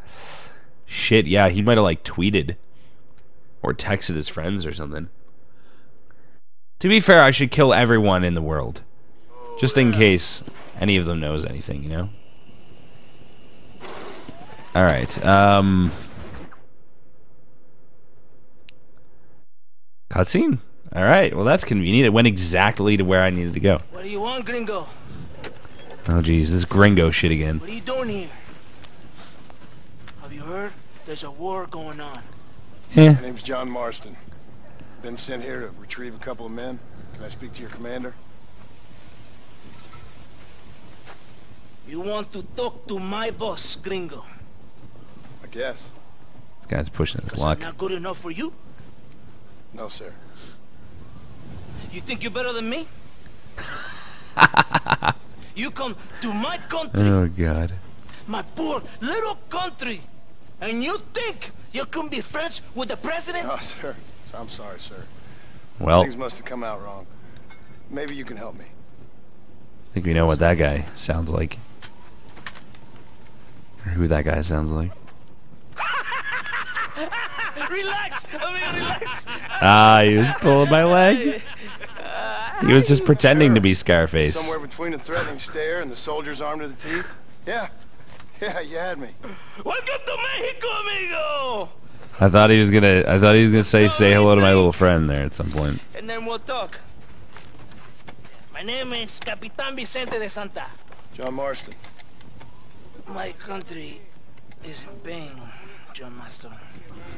Shit, yeah, he might have like tweeted or texted his friends or something. To be fair, I should kill everyone in the world, just in case any of them knows anything, you know. All right. Um. Cutscene. All right. Well, that's convenient. It went exactly to where I needed to go. What do you want, gringo? Oh, jeez, this gringo shit again. What are you doing here? Have you heard? There's a war going on. Yeah. My name's John Marston. Been sent here to retrieve a couple of men. Can I speak to your commander? You want to talk to my boss, gringo? I guess. This guy's pushing his Because luck. I'm not good enough for you? No, sir. You think you're better than me? (laughs) you come to my country, Oh God. my poor little country, and you think you can be friends with the president? Oh, sir. I'm sorry, sir. Well, Things must have come out wrong. Maybe you can help me. I think we know what that guy sounds like. Or who that guy sounds like. (laughs) relax, amigo, relax. Ah, he was pulling my leg. He was just pretending to be Scarface. Somewhere between a threatening stare and the soldier's arm to the teeth? Yeah. Yeah, you had me. Welcome to Mexico, amigo. I thought he was gonna. I thought he was gonna say say hello to my little friend there at some point. And then we'll talk. My name is Capitan Vicente de Santa. John Marston. My country is in pain, John Marston.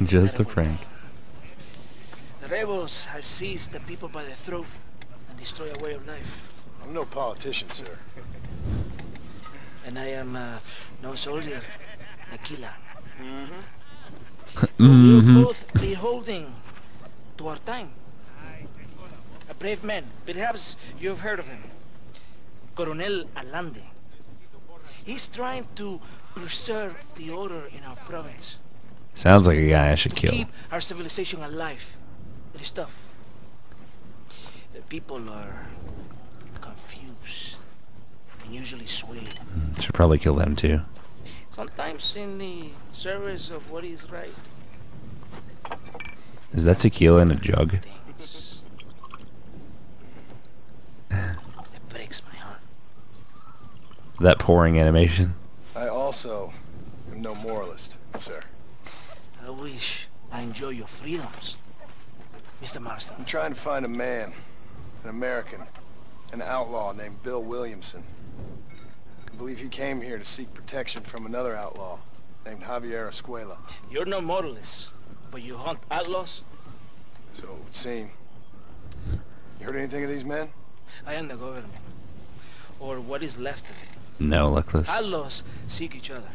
Just a prank. The rebels have seized the people by the throat and destroy a way of life. I'm no politician, sir. And I am uh, no soldier, Aquila. Mm-hmm. We'll both be holding to our time. A brave man. Perhaps you've heard of him. Coronel Allende. He's trying to preserve the order in our province. Sounds like a guy I should to kill. keep our civilization alive. It is tough. The people are and usually swayed. Mm, should probably kill them too. Sometimes in the service of what is right. Is that tequila in a jug? It breaks my heart. That pouring animation. I also am no moralist, sir. I wish I enjoy your freedoms, Mr. Marston. I'm trying to find a man, an American, an outlaw named Bill Williamson. I believe he came here to seek protection from another outlaw named Javier Escuella. You're no moralist, but you hunt outlaws. So it would seem. You heard anything of these men? I am the government, or what is left of it. No, luckless. Outlaws seek each other.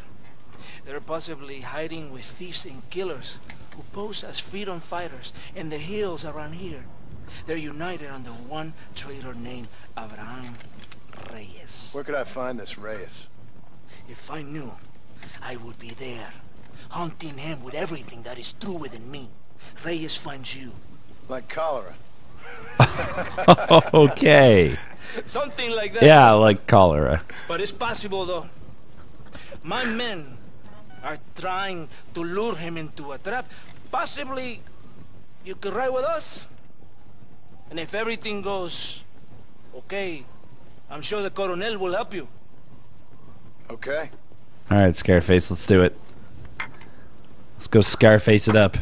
They're possibly hiding with thieves and killers who pose as freedom fighters in the hills around here. They're united under one traitor named Abraham Reyes. Where could I find this Reyes? If I knew, I would be there, hunting him with everything that is true within me. Reyes finds you. Like cholera. (laughs) okay. Something like that. Yeah, like cholera. But it's possible though. My men are trying to lure him into a trap. Possibly you could ride with us. And if everything goes okay, I'm sure the Coronel will help you. Okay. All right, Scarface, let's do it. Let's go Scarface it up.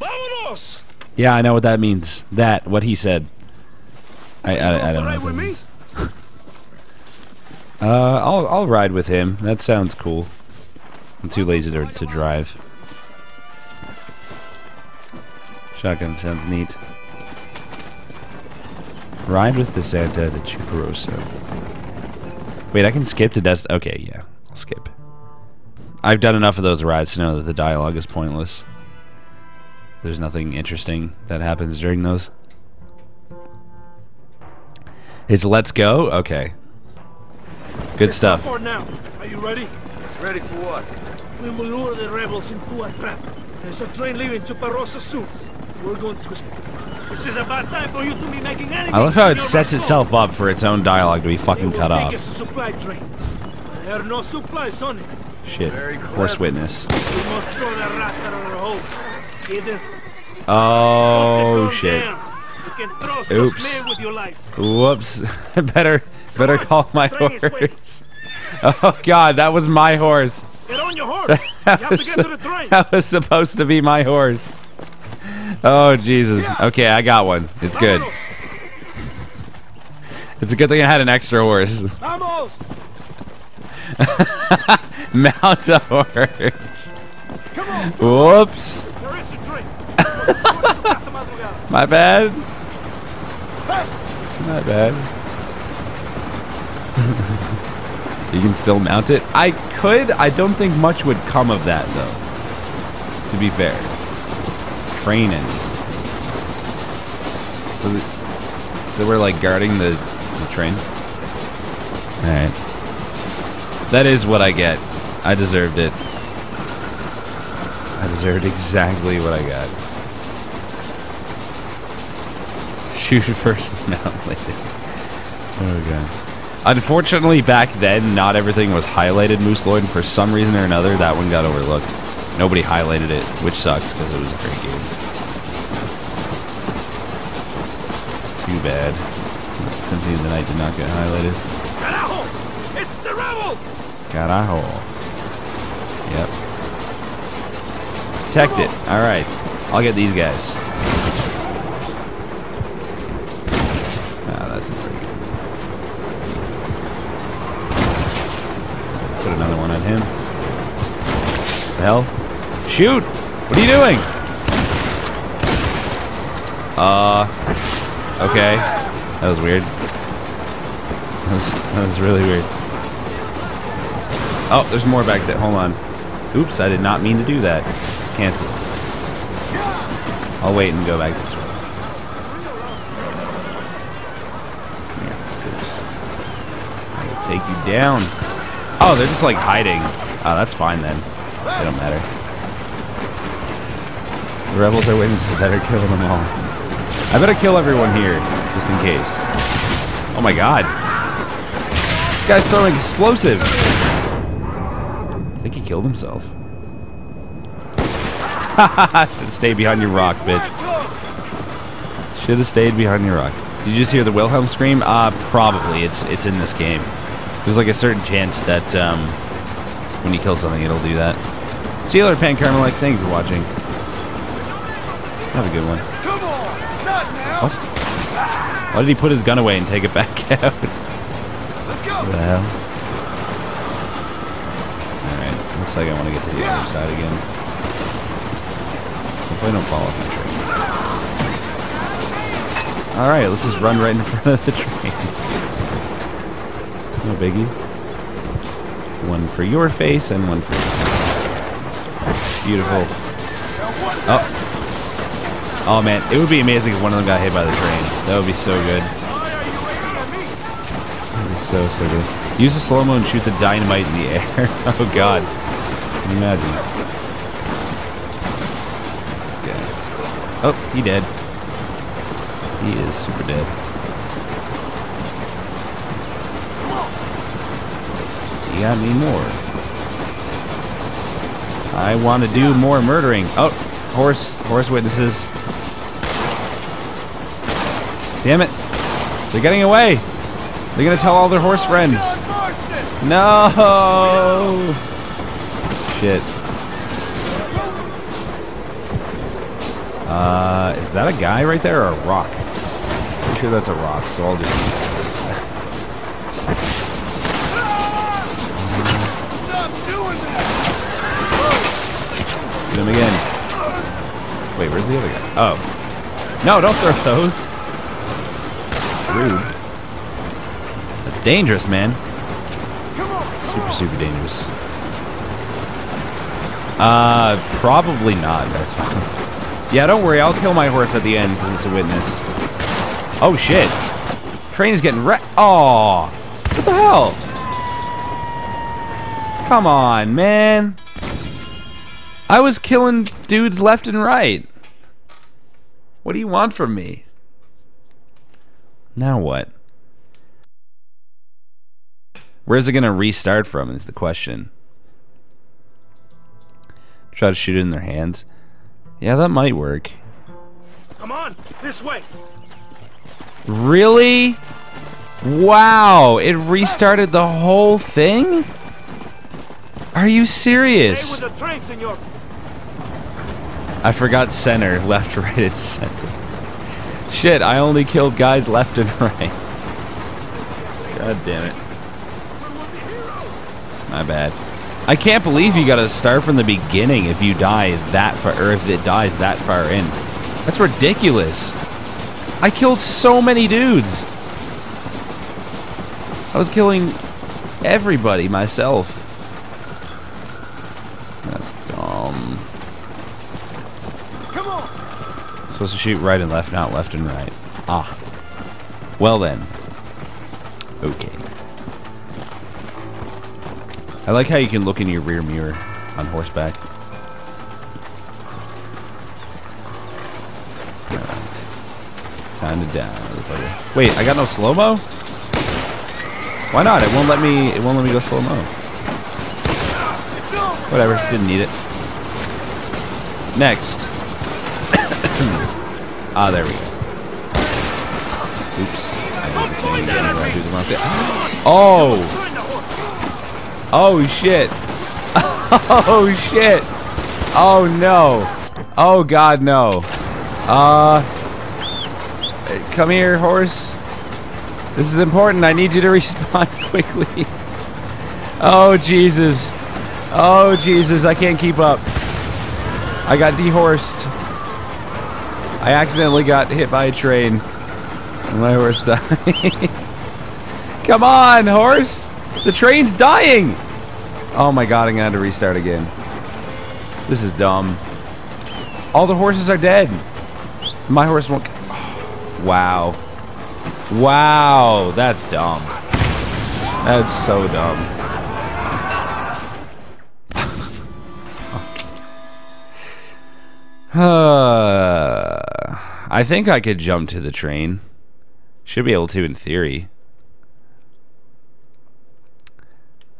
Vámonos! Yeah, I know what that means. That, what he said. I, I, I don't know. What that means. (laughs) uh, I'll I'll ride with him. That sounds cool. I'm too lazy to to drive. Shotgun sounds neat. Ride with the Santa to Chuparosa. Wait, I can skip to Dest. Okay, yeah, I'll skip. I've done enough of those rides to know that the dialogue is pointless. There's nothing interesting that happens during those. It's Let's Go? Okay. Good stuff. For now. Are you ready? Ready for what? We will lure the rebels into a trap. There's a train leaving Chuparosa soon. We're going to... This is a bad time for you to be making anything. I love how it sets itself up for its own dialogue to be fucking cut off. It's a supply train. There are no supplies on it. Shit. Horse witness. We must throw the rats out of their. Either Oh shit. You can trust Oops. those with your life. Whoops. (laughs) better better call my Train is waiting. horse. (laughs) Oh God, that was my horse. Get on your horse. (laughs) you That have was, to get to the train. that was supposed to be my horse. Oh Jesus. Okay, I got one. It's good. It's a good thing I had an extra horse. (laughs) Mount a horse. Whoops. (laughs) My bad. My bad. (laughs) you can still mount it. I could. I don't think much would come of that, though. To be fair. Train engine. So, so we're like guarding the, the train. All right. That is what I get. I deserved it. I deserved exactly what I got. (laughs) Shoot first, (laughs) mount later. Oh god. Unfortunately, back then, not everything was highlighted Moose Lord, and for some reason or another, that one got overlooked. Nobody highlighted it, which sucks because it was a great game. Too bad. Symphony of the Night did not get highlighted. Carajo! It's the rebels. Carajo. Yep. Protect it. Alright. I'll get these guys. Ah, that's. Put another one on him. The hell? What are you doing? Uh. Okay. That was weird. That was, that was really weird. Oh, there's more back there. Hold on. Oops, I did not mean to do that. Cancel. I'll wait and go back this way. I will take you down. Oh, they're just like hiding. Oh, that's fine then. They don't matter. The rebels are witnesses. Better kill them all. I better kill everyone here, just in case. Oh my god. This guy's throwing explosives. I think he killed himself. (laughs) Stayed behind your rock, bitch. Should have stayed behind your rock. Did you just hear the Wilhelm scream? Uh, probably. It's it's in this game. There's like a certain chance that um, when you kill something, it'll do that. See you later, Pan Carmelite. Thank you for watching. Have a good one. Come on, not now. What? Why did he put his gun away and take it back (laughs) out? Let's go. What the hell? Alright, looks like I want to get to the other side again. Hopefully I don't fall off the train. Alright, let's just run right in front of the (laughs) train. No biggie. One for your face and one for Beautiful. Oh. Oh man, it would be amazing if one of them got hit by the train. That would be so good. So, so good. Use the slow-mo and shoot the dynamite in the air. (laughs) oh god. Imagine? This guy. Oh, he dead. He is super dead. You got me more? I want to do more murdering. Oh, horse, horse witnesses. Damn it. They're getting away. They're going to tell all their horse friends. No. Shit. Uh, is that a guy right there or a rock? Pretty sure that's a rock, so I'll just... Him again. Wait, where's the other guy? Oh. No, don't throw those. Rude. That's dangerous, man. Super, super dangerous. Uh, probably not. That's fine. (laughs) Yeah, don't worry. I'll kill my horse at the end because it's a witness. Oh, shit. Train is getting wrecked. Oh, what the hell? Come on, man. I was killing dudes left and right. What do you want from me? Now what? Where's it going to restart from is the question. Try to shoot it in their hands. Yeah, that might work. Come on, this way. Really? Wow, it restarted the whole thing? Are you serious? Stay with the train. I forgot center, (laughs) left, right, and center. Shit, I only killed guys left and (laughs) right. God damn it. My bad. I can't believe you gotta start from the beginning if you die that far, or if it dies that far in. That's ridiculous. I killed so many dudes. I was killing everybody myself. That's dumb. Come on. Supposed to shoot right and left, not left and right. Ah. Well then. Okay. I like how you can look in your rear mirror on horseback. Alright. Time to down. Wait, I got no slow-mo? Why not? It won't let me it won't let me go slow-mo. Whatever, didn't need it. Next. (coughs) ah, there we go. Oops. I did the thing again where I do the wrong thing. Oh! Oh shit. (laughs) Oh shit. Oh no. Oh god no. Uh Come here, horse. This is important. I need you to (laughs) respond quickly. Oh Jesus. Oh Jesus, I can't keep up. I got dehorsed. I accidentally got hit by a train. And my horse died. (laughs) Come on, horse! The train's dying! Oh my god, I'm gonna have to restart again. This is dumb. All the horses are dead. My horse won't... Oh, (sighs) Wow. Wow, that's dumb. That's so dumb. (sighs) I think I could jump to the train. Should be able to in theory.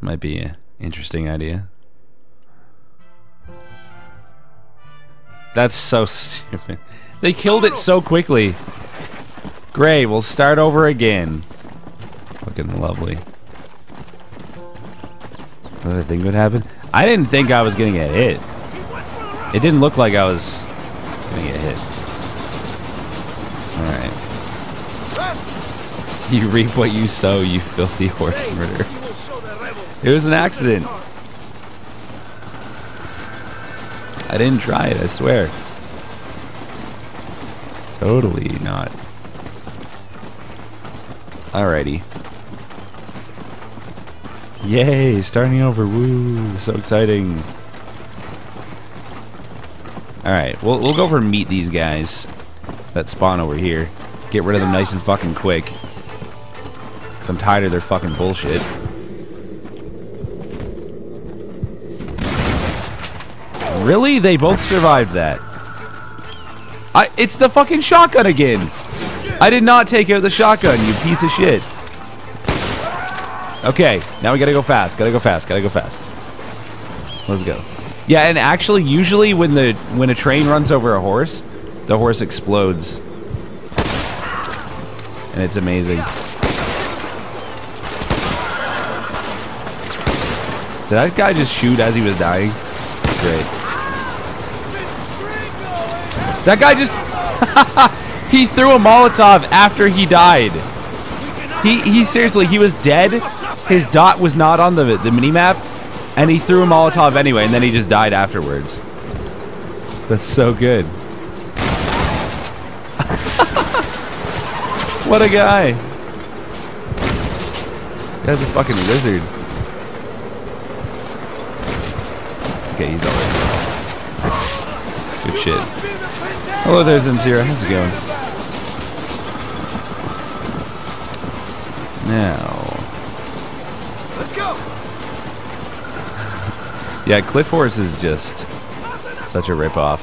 Might be an interesting idea. That's so (laughs) stupid. They killed it so quickly. Great, we'll start over again. Looking lovely. Another thing would happen? I didn't think I was gonna get hit. It didn't look like I was gonna get hit. Alright. (laughs) You reap what you sow, you filthy horse murderer. It was an accident. I didn't try it, I swear. Totally not. Alrighty. Yay, starting over. Woo, so exciting. Alright, we'll, we'll go over and meet these guys that spawn over here. Get rid of them nice and fucking quick. I'm tired of their fucking bullshit. Really? They both survived that. I it's the fucking shotgun again. I did not take out the shotgun, you piece of shit. Okay, now we gotta go fast. Gotta go fast. Gotta go fast. Let's go. Yeah, and actually, usually when the when a train runs over a horse, the horse explodes, and it's amazing. Did that guy just shoot as he was dying? Great. That guy just (laughs) he threw a Molotov after he died. He he seriously he was dead. His dot was not on the the mini map, and he threw a Molotov anyway, and then he just died afterwards. That's so good. (laughs) what a guy. Guy's a fucking wizard. Okay, he's alright. Good shit. Oh, Hello there, Zentira. How's it going? Now. Let's go. (laughs) Yeah, Cliff Horse is just such a ripoff.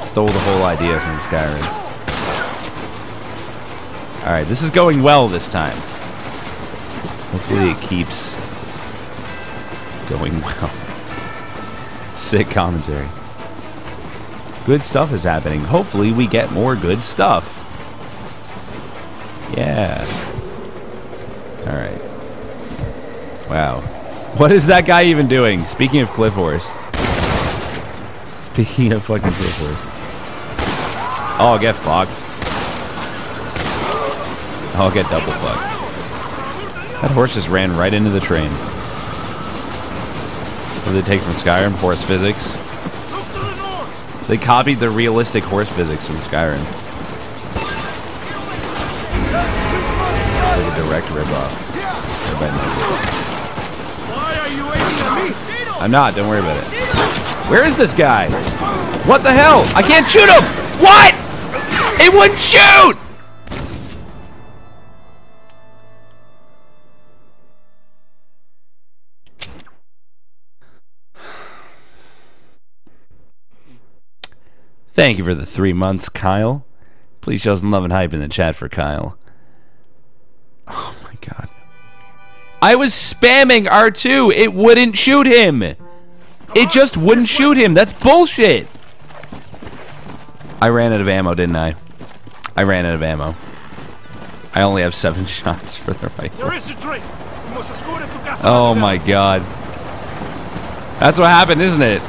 Stole the whole idea from Skyrim. Alright, this is going well this time. Hopefully it keeps going (laughs) well. Sick commentary. Good stuff is happening. Hopefully we get more good stuff. Yeah. All right. Wow. What is that guy even doing? Speaking of Cliff Horse. Speaking of fucking Cliff Horse. Oh, i get fucked. Oh, I'll get double fucked. That horse just ran right into the train. What did they take from Skyrim? Horse physics? They copied the realistic horse physics from Skyrim. Like a direct ripoff. I'm not, don't worry about it. Where is this guy? What the hell? I can't shoot him! What? It wouldn't shoot! Thank you for the three months, Kyle. Please show some love and hype in the chat for Kyle. Oh my god. I was spamming R2. It wouldn't shoot him. It just wouldn't shoot him. That's bullshit. I ran out of ammo, didn't I? I ran out of ammo. I only have seven (laughs) shots for the rifle. There is a train. You must escort it to Casa Oh my god. That's what happened, isn't it?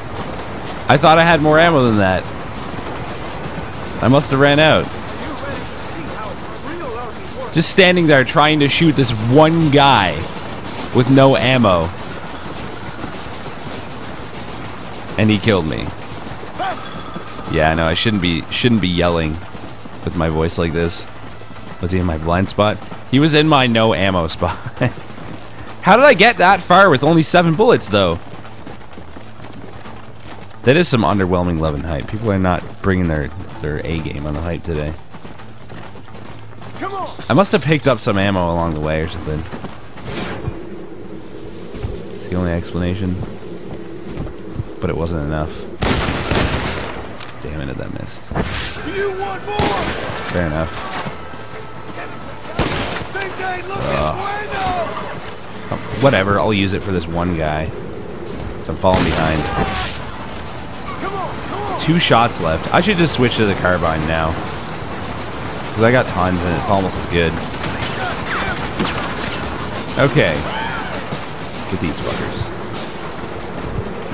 I thought I had more ammo than that. I must have ran out. Just standing there trying to shoot this one guy with no ammo. And he killed me. Yeah, no, I shouldn't be shouldn't be yelling with my voice like this. Was he in my blind spot? He was in my no ammo (laughs) spot. How did I get that far with only seven bullets, though? That is some underwhelming love and hype. People are not bringing their, their A game on the hype today. Come on. I must have picked up some ammo along the way or something. It's the only explanation. But it wasn't enough. Damn it, that missed. You want more? Fair enough. Think they look Ugh. bueno. Oh, whatever, I'll use it for this one guy. So I'm falling behind. Two shots left. I should just switch to the carbine now. Because I got tons and it's almost as good. Okay. Get these fuckers.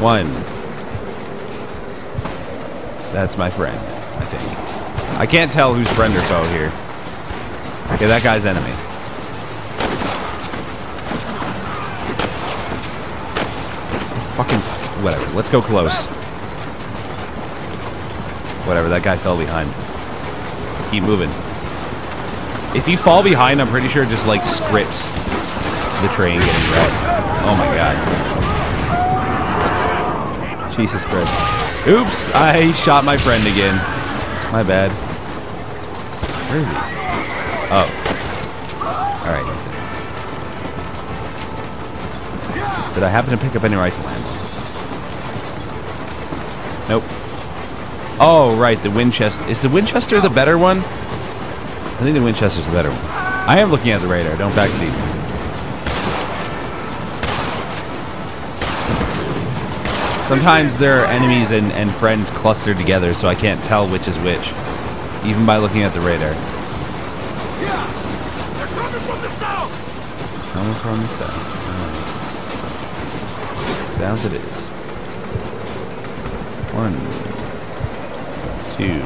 One. That's my friend, I think. I can't tell who's friend or foe here. Okay, that guy's enemy. Fucking whatever. Let's go close. Whatever, that guy fell behind. Keep moving. If you fall behind, I'm pretty sure it just like scripts the train getting wrecked. Oh my god. Jesus Christ. Oops, I shot my friend again. My bad. Where is he? Oh. Alright, he's dead. Did I happen to pick up any rifle ammo? Nope. Oh, right, the Winchester. Is the Winchester the better one? I think the Winchester's the better one. I am looking at the radar. Don't backseat. Sometimes there are enemies and, and friends clustered together, so I can't tell which is which, even by looking at the radar. Coming from the south. Alright. South it is. One, two.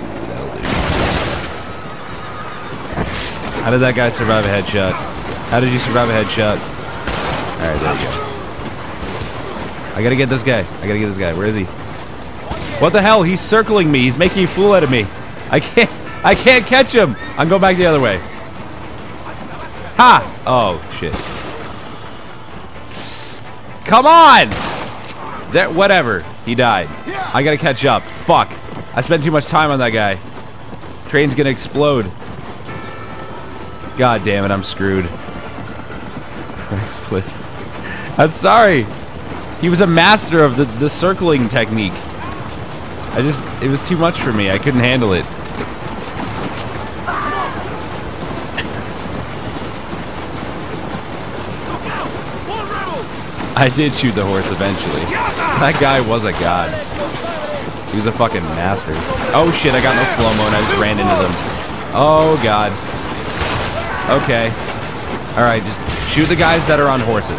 How did that guy survive a headshot? How did you survive a headshot? Alright, there you go. I gotta get this guy. I gotta get this guy. Where is he? What the hell? He's circling me. He's making a fool out of me. I can't. (laughs) I can't catch him. I'm going back the other way. Ha! Oh shit. Come on! That whatever. He died. I gotta catch up. Fuck. I spent too much time on that guy. Train's gonna explode. God damn it, I'm screwed. (laughs) Split. I'm sorry. He was a master of the, the circling technique. I just, it was too much for me. I couldn't handle it. I did shoot the horse eventually. That guy was a god. He was a fucking master. Oh shit, I got no slow-mo and I just ran into them. Oh god. Okay. Alright, just shoot the guys that are on horses.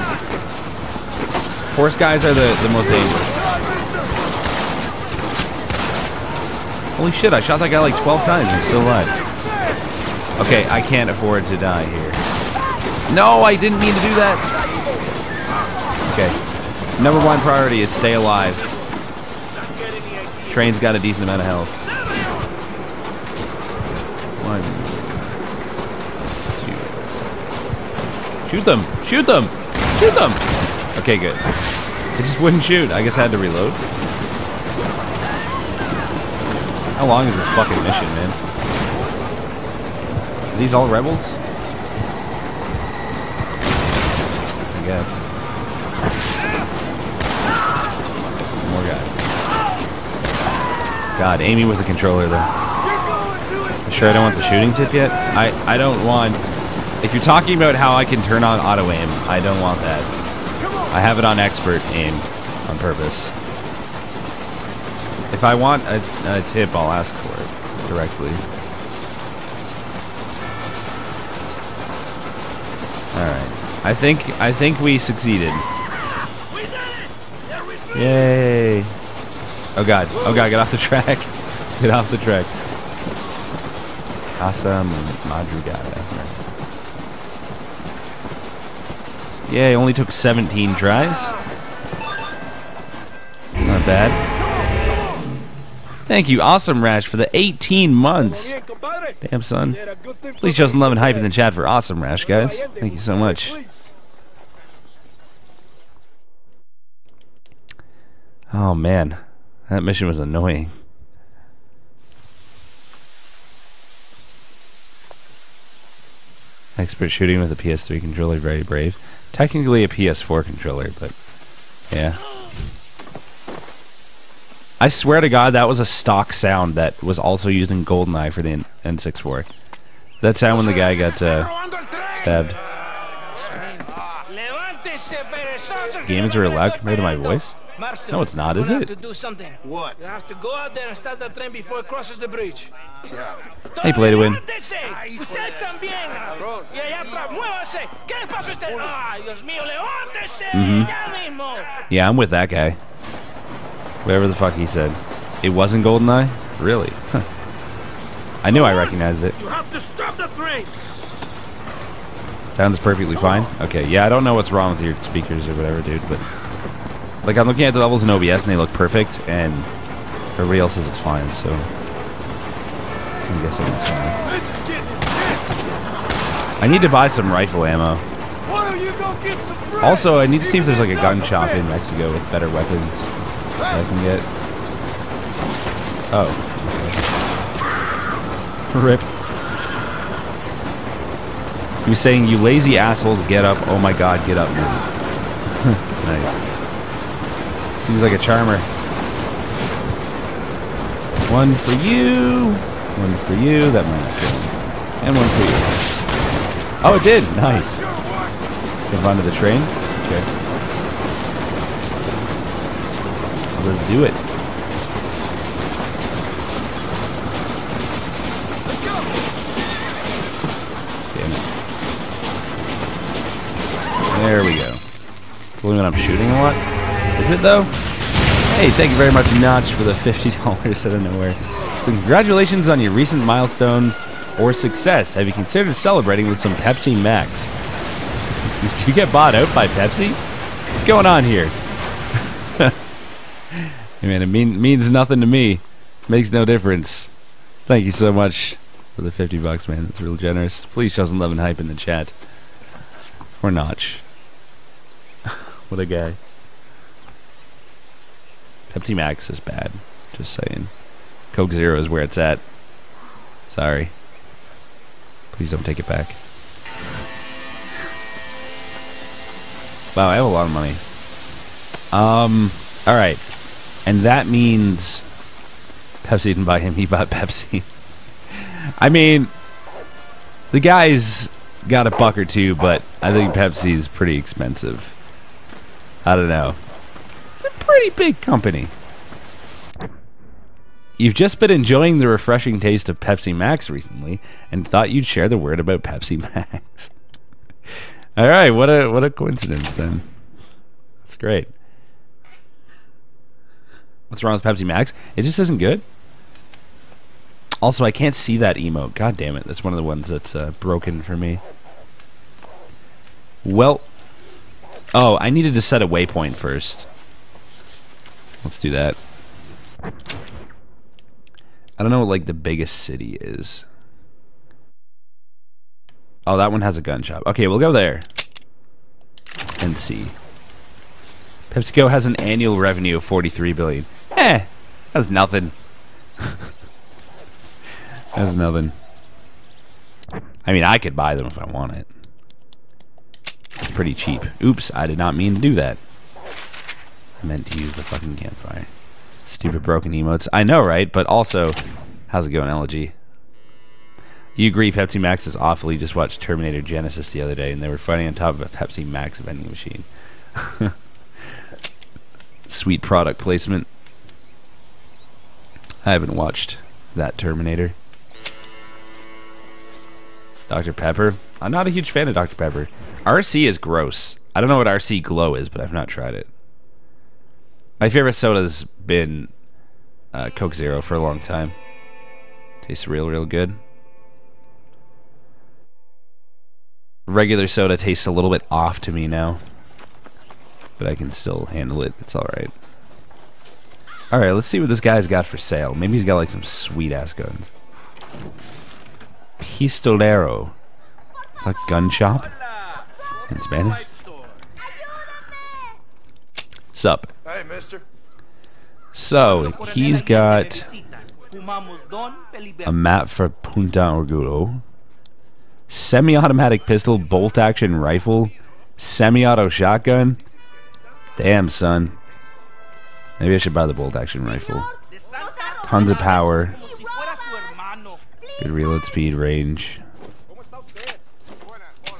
Horse guys are the, the most dangerous. Holy shit, I shot that guy like 12 times and he's still alive. Okay, I can't afford to die here. No, I didn't mean to do that. Okay. Number one priority is stay alive. Train's got a decent amount of health. One. Two. Shoot them! Shoot them! Shoot them! Okay, good. It just wouldn't shoot. I guess I had to reload. How long is this fucking mission, man? Are these all rebels? I guess. More guys. God, aiming with the controller though. You Sure, I don't want the shooting tip yet. I I don't want. If you're talking about how I can turn on auto aim, I don't want that. I have it on expert aim on purpose. If I want a, a tip, I'll ask for it directly. All right. I think I think we succeeded. Yay! Oh god! Oh god! Get off the track! (laughs) Get off the track! Casa Madrugada. Yay! Only took 17 tries. Not bad. Thank you, Awesome Rash, for the 18 months. Damn, son. Please show some love and hype in the chat for Awesome Rash, guys. Thank you so much. Oh, man. That mission was annoying. Expert shooting with a PS3 controller, very brave. Technically a PS4 controller, but yeah. I swear to God, that was a stock sound that was also used in GoldenEye for the N- N64. That sound when the guy got uh, stabbed. Games are loud compared to my voice? No, it's not, is You have it? to do something. What? You have to go out there and stop the train before it crosses the bridge. Yeah. Hey, play to win. ¡Levántese! ¡Usted también! Y allá atrás, muévase. ¿Qué le pasa a usted? ¡Ay, Dios mío, levántese! Mhm. ¡Ya mismo! Yeah, I'm with that guy. Whatever the fuck he said. It wasn't GoldenEye? Really? Huh. I knew I recognized it. You have to stop the train! Sounds perfectly fine. Okay, yeah, I don't know what's wrong with your speakers or whatever, dude, but like I'm looking at the levels in OBS and they look perfect, and everybody else says it's fine, so I'm guessing it's fine. I need to buy some rifle ammo. Also, I need to see if there's like a gun shop in Mexico with better weapons that I can get. Oh. Rip. He was saying, you lazy assholes, get up. Oh my god, get up, move. (laughs) nice. Seems like a charmer. One for you. One for you. That might not kill. And one for you. Oh, it did. Nice. Jump onto the train. Okay. Let's do it. Damn it. There we go. It's only when I'm shooting a lot. Is it though? Hey, thank you very much, Notch, for the $50 (laughs) out of nowhere. So congratulations on your recent milestone or success. Have you considered celebrating with some Pepsi Max? Did (laughs) you get bought out by Pepsi? What's going on here? (laughs) I mean, it mean, means nothing to me. Makes no difference. Thank you so much for the 50 bucks, man. That's real generous. Please show some love and hype in the chat. For Notch. what a guy. Pepsi Max is bad. Just saying. Coke Zero is where it's at. Sorry. Please don't take it back. Wow, I have a lot of money. Um, all right, and that means Pepsi didn't buy him; he bought Pepsi. (laughs) I mean, the guy's got a buck or two, but I think Pepsi is pretty expensive. I don't know. It's a pretty big company. You've just been enjoying the refreshing taste of Pepsi Max recently and thought you'd share the word about Pepsi (laughs) Max. All right, what a what a coincidence then. That's great. What's wrong with Pepsi Max? It just isn't good. Also, I can't see that emote. God damn it. That's one of the ones that's uh, broken for me. Well, oh, I needed to set a waypoint first. Let's do that. I don't know what like the biggest city is. Oh, that one has a gun shop. Okay, we'll go there and see. PepsiCo has an annual revenue of 43 billion. Eh, that's nothing. (laughs) that's nothing. I mean, I could buy them if I want it. It's pretty cheap. Oops, I did not mean to do that. Meant to use the fucking campfire. Stupid broken emotes. I know, right? But also, how's it going, LG? You agree Pepsi Max is awfully. Just watched Terminator Genisys the other day, and they were fighting on top of a Pepsi Max vending machine. (laughs) Sweet product placement. I haven't watched that Terminator. Dr. Pepper. I'm not a huge fan of Dr. Pepper. RC is gross. I don't know what RC Glow is, but I've not tried it. My favorite soda's been uh, Coke Zero for a long time. Tastes real, real good. Regular soda tastes a little bit off to me now. But I can still handle it. It's alright. Alright, let's see what this guy's got for sale. Maybe he's got like some sweet ass guns. Pistolero. It's like gun shop in Spanish. Sup? Hey, mister. So, he's got a map for Punta Orgullo, semi-automatic pistol, bolt-action rifle, semi-auto shotgun. Damn, son. Maybe I should buy the bolt-action rifle. Tons of power. Good reload speed, range.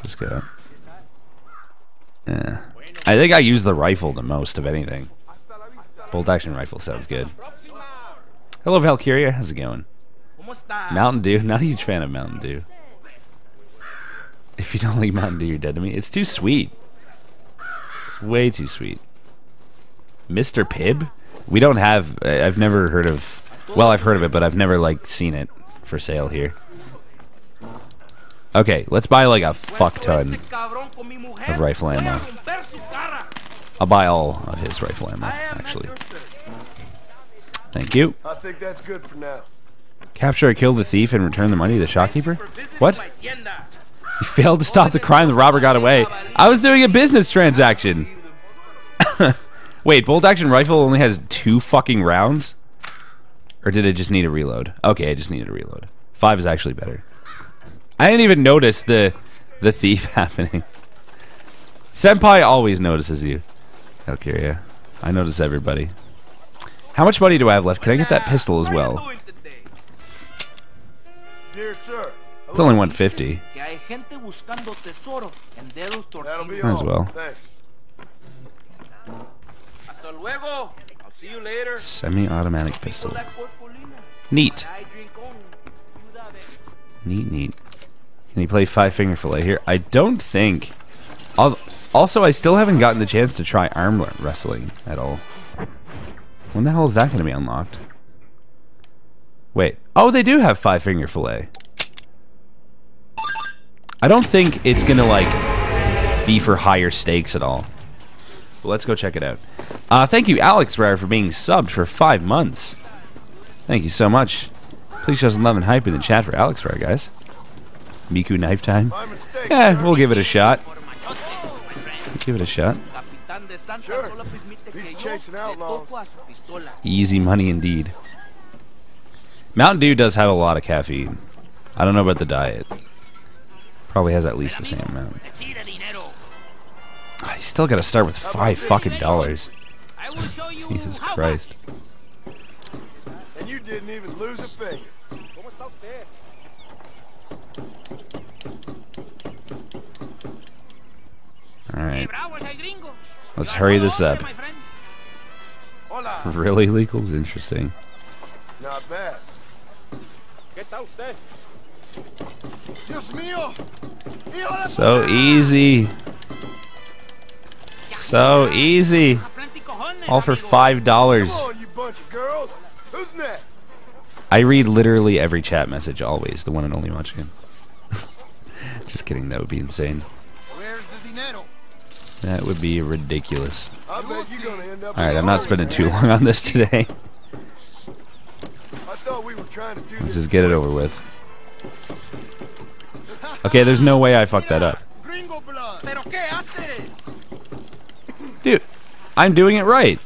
This guy? Yeah. I think I use the rifle the most of anything. Bolt action rifle sounds good. Hello, Valkyria. How's it going? Mountain Dew. Not a huge fan of Mountain Dew. If you don't like Mountain Dew, you're dead to me. It's too sweet. It's way too sweet. Mr. Pibb? We don't have. I've never heard of. Well, I've heard of it, but I've never like seen it for sale here. Okay, let's buy like a fuck ton of rifle ammo. I'll buy all of his rifle ammo, actually. Thank you. I think that's good for now. Capture or kill the thief and return the money to the shopkeeper? What? You failed to stop the crime, the robber got away. I was doing a business transaction. (laughs) Wait, bolt action rifle only has two fucking rounds? Or did it just need a reload? Okay, I just needed a reload. Five is actually better. I didn't even notice the the thief (laughs) happening. Senpai always notices you. Valkyria. I notice everybody. How much money do I have left? Can I get that pistol as well? It's only 150. Might as well. Thanks. Hasta luego. I'll see you later. Semi-automatic pistol. Neat. Neat, neat. Can you play Five Finger Fillet here? I don't think. Al- Also, I still haven't gotten the chance to try arm wrestling at all. When the hell is that going to be unlocked? Wait. Oh, they do have Five Finger Fillet. I don't think it's going to, like, be for higher stakes at all. But let's go check it out. Uh, thank you, Alex Rare, for being subbed for five months. Thank you so much. Please show some love and hype in the chat for Alex Rare, guys. Miku knife time. Yeah, we'll give it a shot. Give it a shot. Sure. Beats chasing outlaws. Easy money indeed. Mountain Dew does have a lot of caffeine. I don't know about the diet. Probably has at least the same amount. Ah, I still gotta start with five fucking dollars. Jesus Christ. And you didn't even lose a finger. Alright. Let's hurry this up. Really legal is interesting. Not bad. ¿Qué está usted? Dios mío! Hijo de So easy. So easy. All for five dollars. Come on, you bunch of girls. Who's next? I read literally every chat message always, the one and only Munchkin. (laughs) Just kidding, that would be insane. Where's the dinero? That would be ridiculous. I bet you're gonna end up. Alright, I'm not spending too long on this today. I thought we were trying to do Let's just get it over with. Okay, there's no way I fucked that up. Gringo blood. ¿Pero qué hace? Dude, I'm doing it right.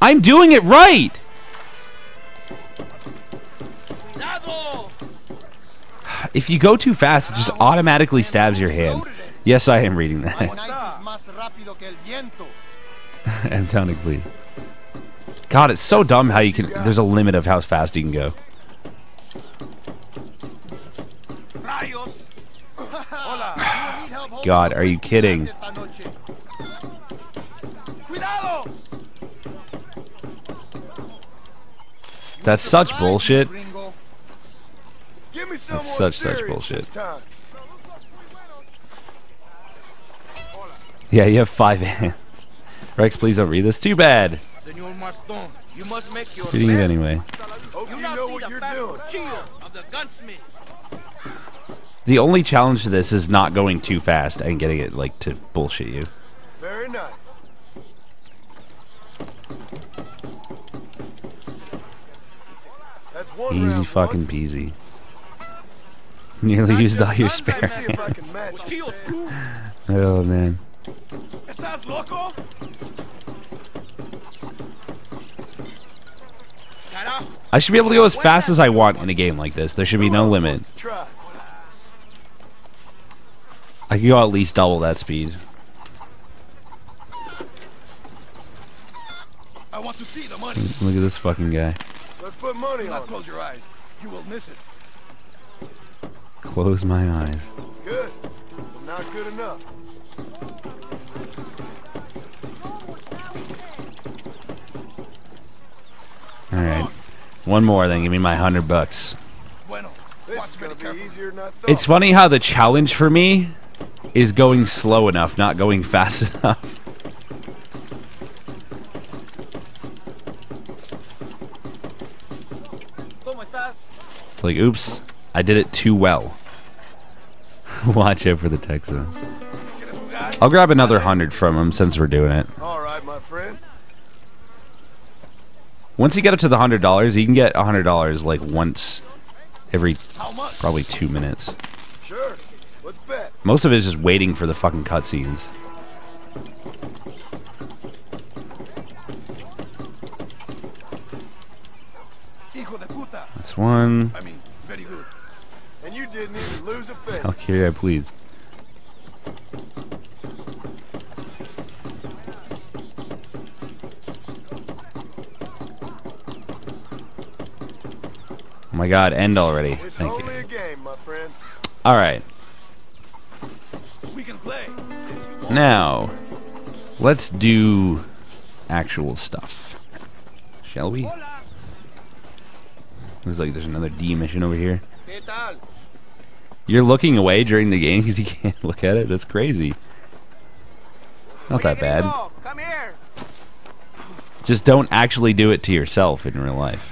I'm doing it right! If you go too fast, it just automatically stabs your hand. Yes, I am reading that. (laughs) más rápido que el. Antonic Bleed. God, it's so dumb how you can. There's a limit of how fast you can go. (laughs) God, are you kidding? That's such bullshit. That's such, such bullshit. this time. Yeah, you have five (laughs) hands. Rex, please don't read this. Too bad. Señor Marston, you must make your Reading it anyway. Hope You you know what the you're doing. the. The only challenge to this is not going too fast and getting it like to bullshit you. Very nice. That's one Easy round, fucking peasy. (laughs) Nearly used all your spare Let's see if I hands. can match it. Chills too. (laughs) Oh man. ¿Estás loco? Carajo. I should be able to go as fast as I want in a game like this. There should be no limit. I can go at least double that speed. I want to see the money. Look at this fucking guy. Let's put money Not on close your eyes. You will miss it. Close my eyes. Good. But not good enough. Alright. One more, then give me my hundred bucks. Bueno, This watch is very gonna be careful. easier than I thought. It's funny how the challenge for me is going slow enough, not going (laughs) fast enough. It's like, oops, I did it too well. (laughs) Watch out for the Texan. I'll grab another hundred from him since we're doing it. All right, my friend. Once you get up to the hundred dollars, you can get a hundred dollars like once every probably two minutes. Sure. Let's bet. Most of it is just waiting for the fucking cutscenes. Hijo de puta. That's one. I mean, very good. And you didn't even lose a bet. Okay, yeah, please. My god, end already. It's Thank only you. a game, my friend. Alright, We can play. now let's do actual stuff. Shall we? Looks like there's another D mission over here. You're looking away during the game (laughs) because you can't look at it? That's crazy. Not that bad. Just don't actually do it to yourself in real life.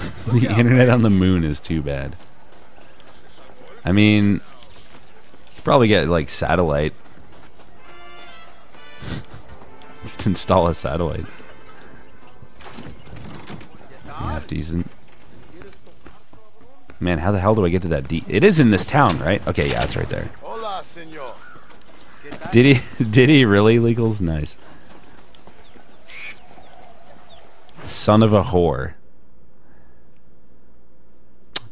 (laughs) the internet on the moon is too bad. I mean, you probably get like satellite. (laughs) Just install a satellite. Half decent. Man, how the hell do I get to that D? It is in this town, right? Okay, yeah, it's right there. Hola, senor. Did he? (laughs) Did he really? Legals, nice. Son of a whore.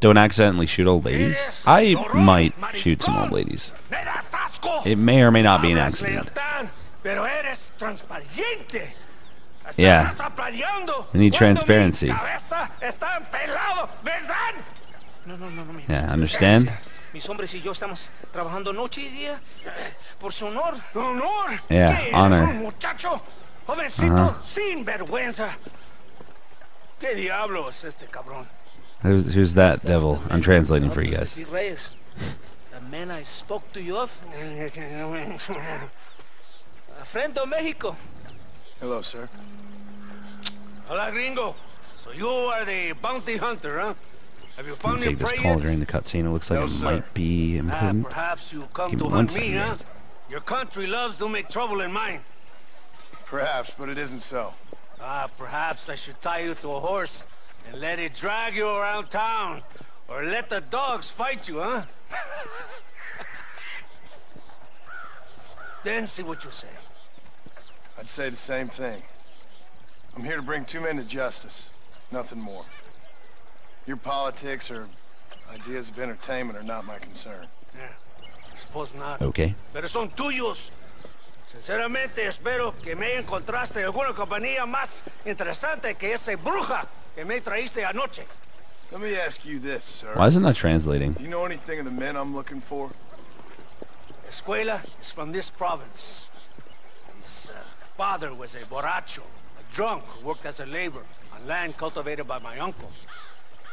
Don't accidentally shoot old ladies. I might shoot some old ladies. It may or may not be an accident. Pero eres transparente. Yeah. I need transparency. cabeza está empelado, ¿verdad? No, no, no, no, mi Yeah, understand? mis hombres y yo estamos trabajando noche y día por su honor. ¿Honor? Yeah, honor. un muchacho? Jovencito, Ajá. sin vergüenza. ¿Qué diablos este cabrón? Who's, who's that devil? I'm translating for you guys. David the man I spoke to you of. A friend of Mexico. Hello, sir. Hola, gringo. So you are the bounty hunter, huh? Have you found me your take this prey call yet? during the cutscene. It looks like No, it sir. might be Ah, important. perhaps you come Give to me hunt me, huh? Your country loves to make trouble in mine. Perhaps, but it isn't so. Ah, perhaps I should tie you to a horse and let it drag you around town. Or let the dogs fight you, huh? (laughs) then see what you say. I'd say the same thing. I'm here to bring two men to justice. Nothing more. Your politics or ideas of entertainment are not my concern. Yeah, I suppose not. Okay. Pero son tuyos. Sinceramente espero que me encontraste alguna compañía más interesante que esa bruja que me traíste anoche. Let me ask you this, sir. Why isn't that translating? Do you know anything of the men I'm looking for? Escuella is from this province. His uh, father was a borracho, a drunk who worked as a laborer on land cultivated by my uncle.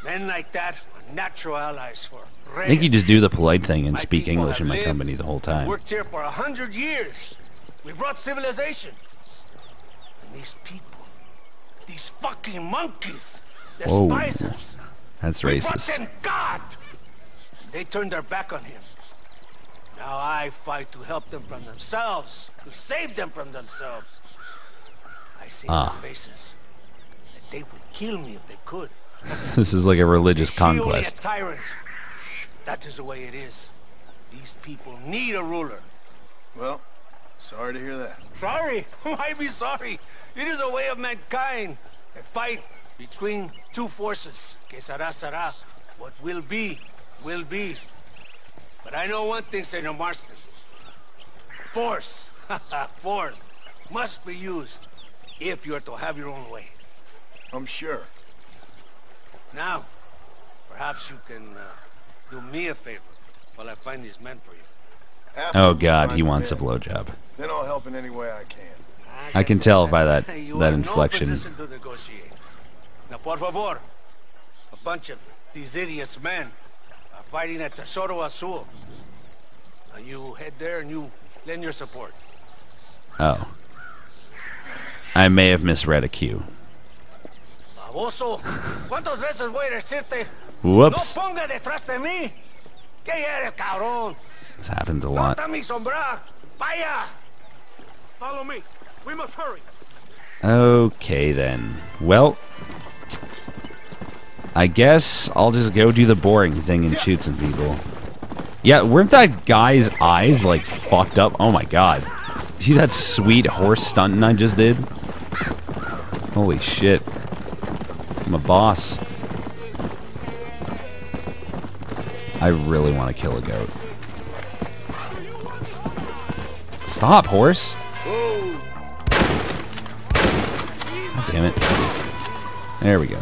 Men like that are natural allies for I think you just do the polite thing and My speak English in my company the whole time. Worked here for a hundred years. We brought civilization. And these people, these fucking monkeys, Whoa. despise us. That's We brought racist. them God. They turned their back on him. Now I fight to help them from themselves, to save them from themselves. I see Ah. their faces that they would kill me if they could. (laughs) This is like a religious She only a conquest. tyrant. That is the way it is. These people need a ruler. Well, sorry to hear that. Sorry? (laughs) Why be sorry? It is a way of mankind. A fight between two forces. Que será, será. What will be, will be. But I know one thing, Senor Marston. Force, (laughs) force, must be used if you're to have your own way. I'm sure. Now, perhaps you can uh, do me a favor while I find these men for you. After Oh god, he wants a men, blowjob. Then I'll help in any way I can. I can tell by that that inflection. No position to negotiate. Now, por favor, a bunch of these idiots men are fighting at Tesoro Azul. Now you head there and you lend your support. Oh. I may have misread a cue. Baboso, ¿cuántas veces voy a decirte? Whoops. No ponga detrás de mí. ¿Qué eres, cabrón? This happens a lot. Nota mi sombra. Vaya. Follow me. We must hurry. Okay then. Well, I guess I'll just go do the boring thing and shoot some people. Yeah, weren't that guy's eyes like fucked up? Oh my god. See that sweet horse stunting I just did? Holy shit. I'm a boss. I really want to kill a goat. Stop, horse. God damn it. There we go.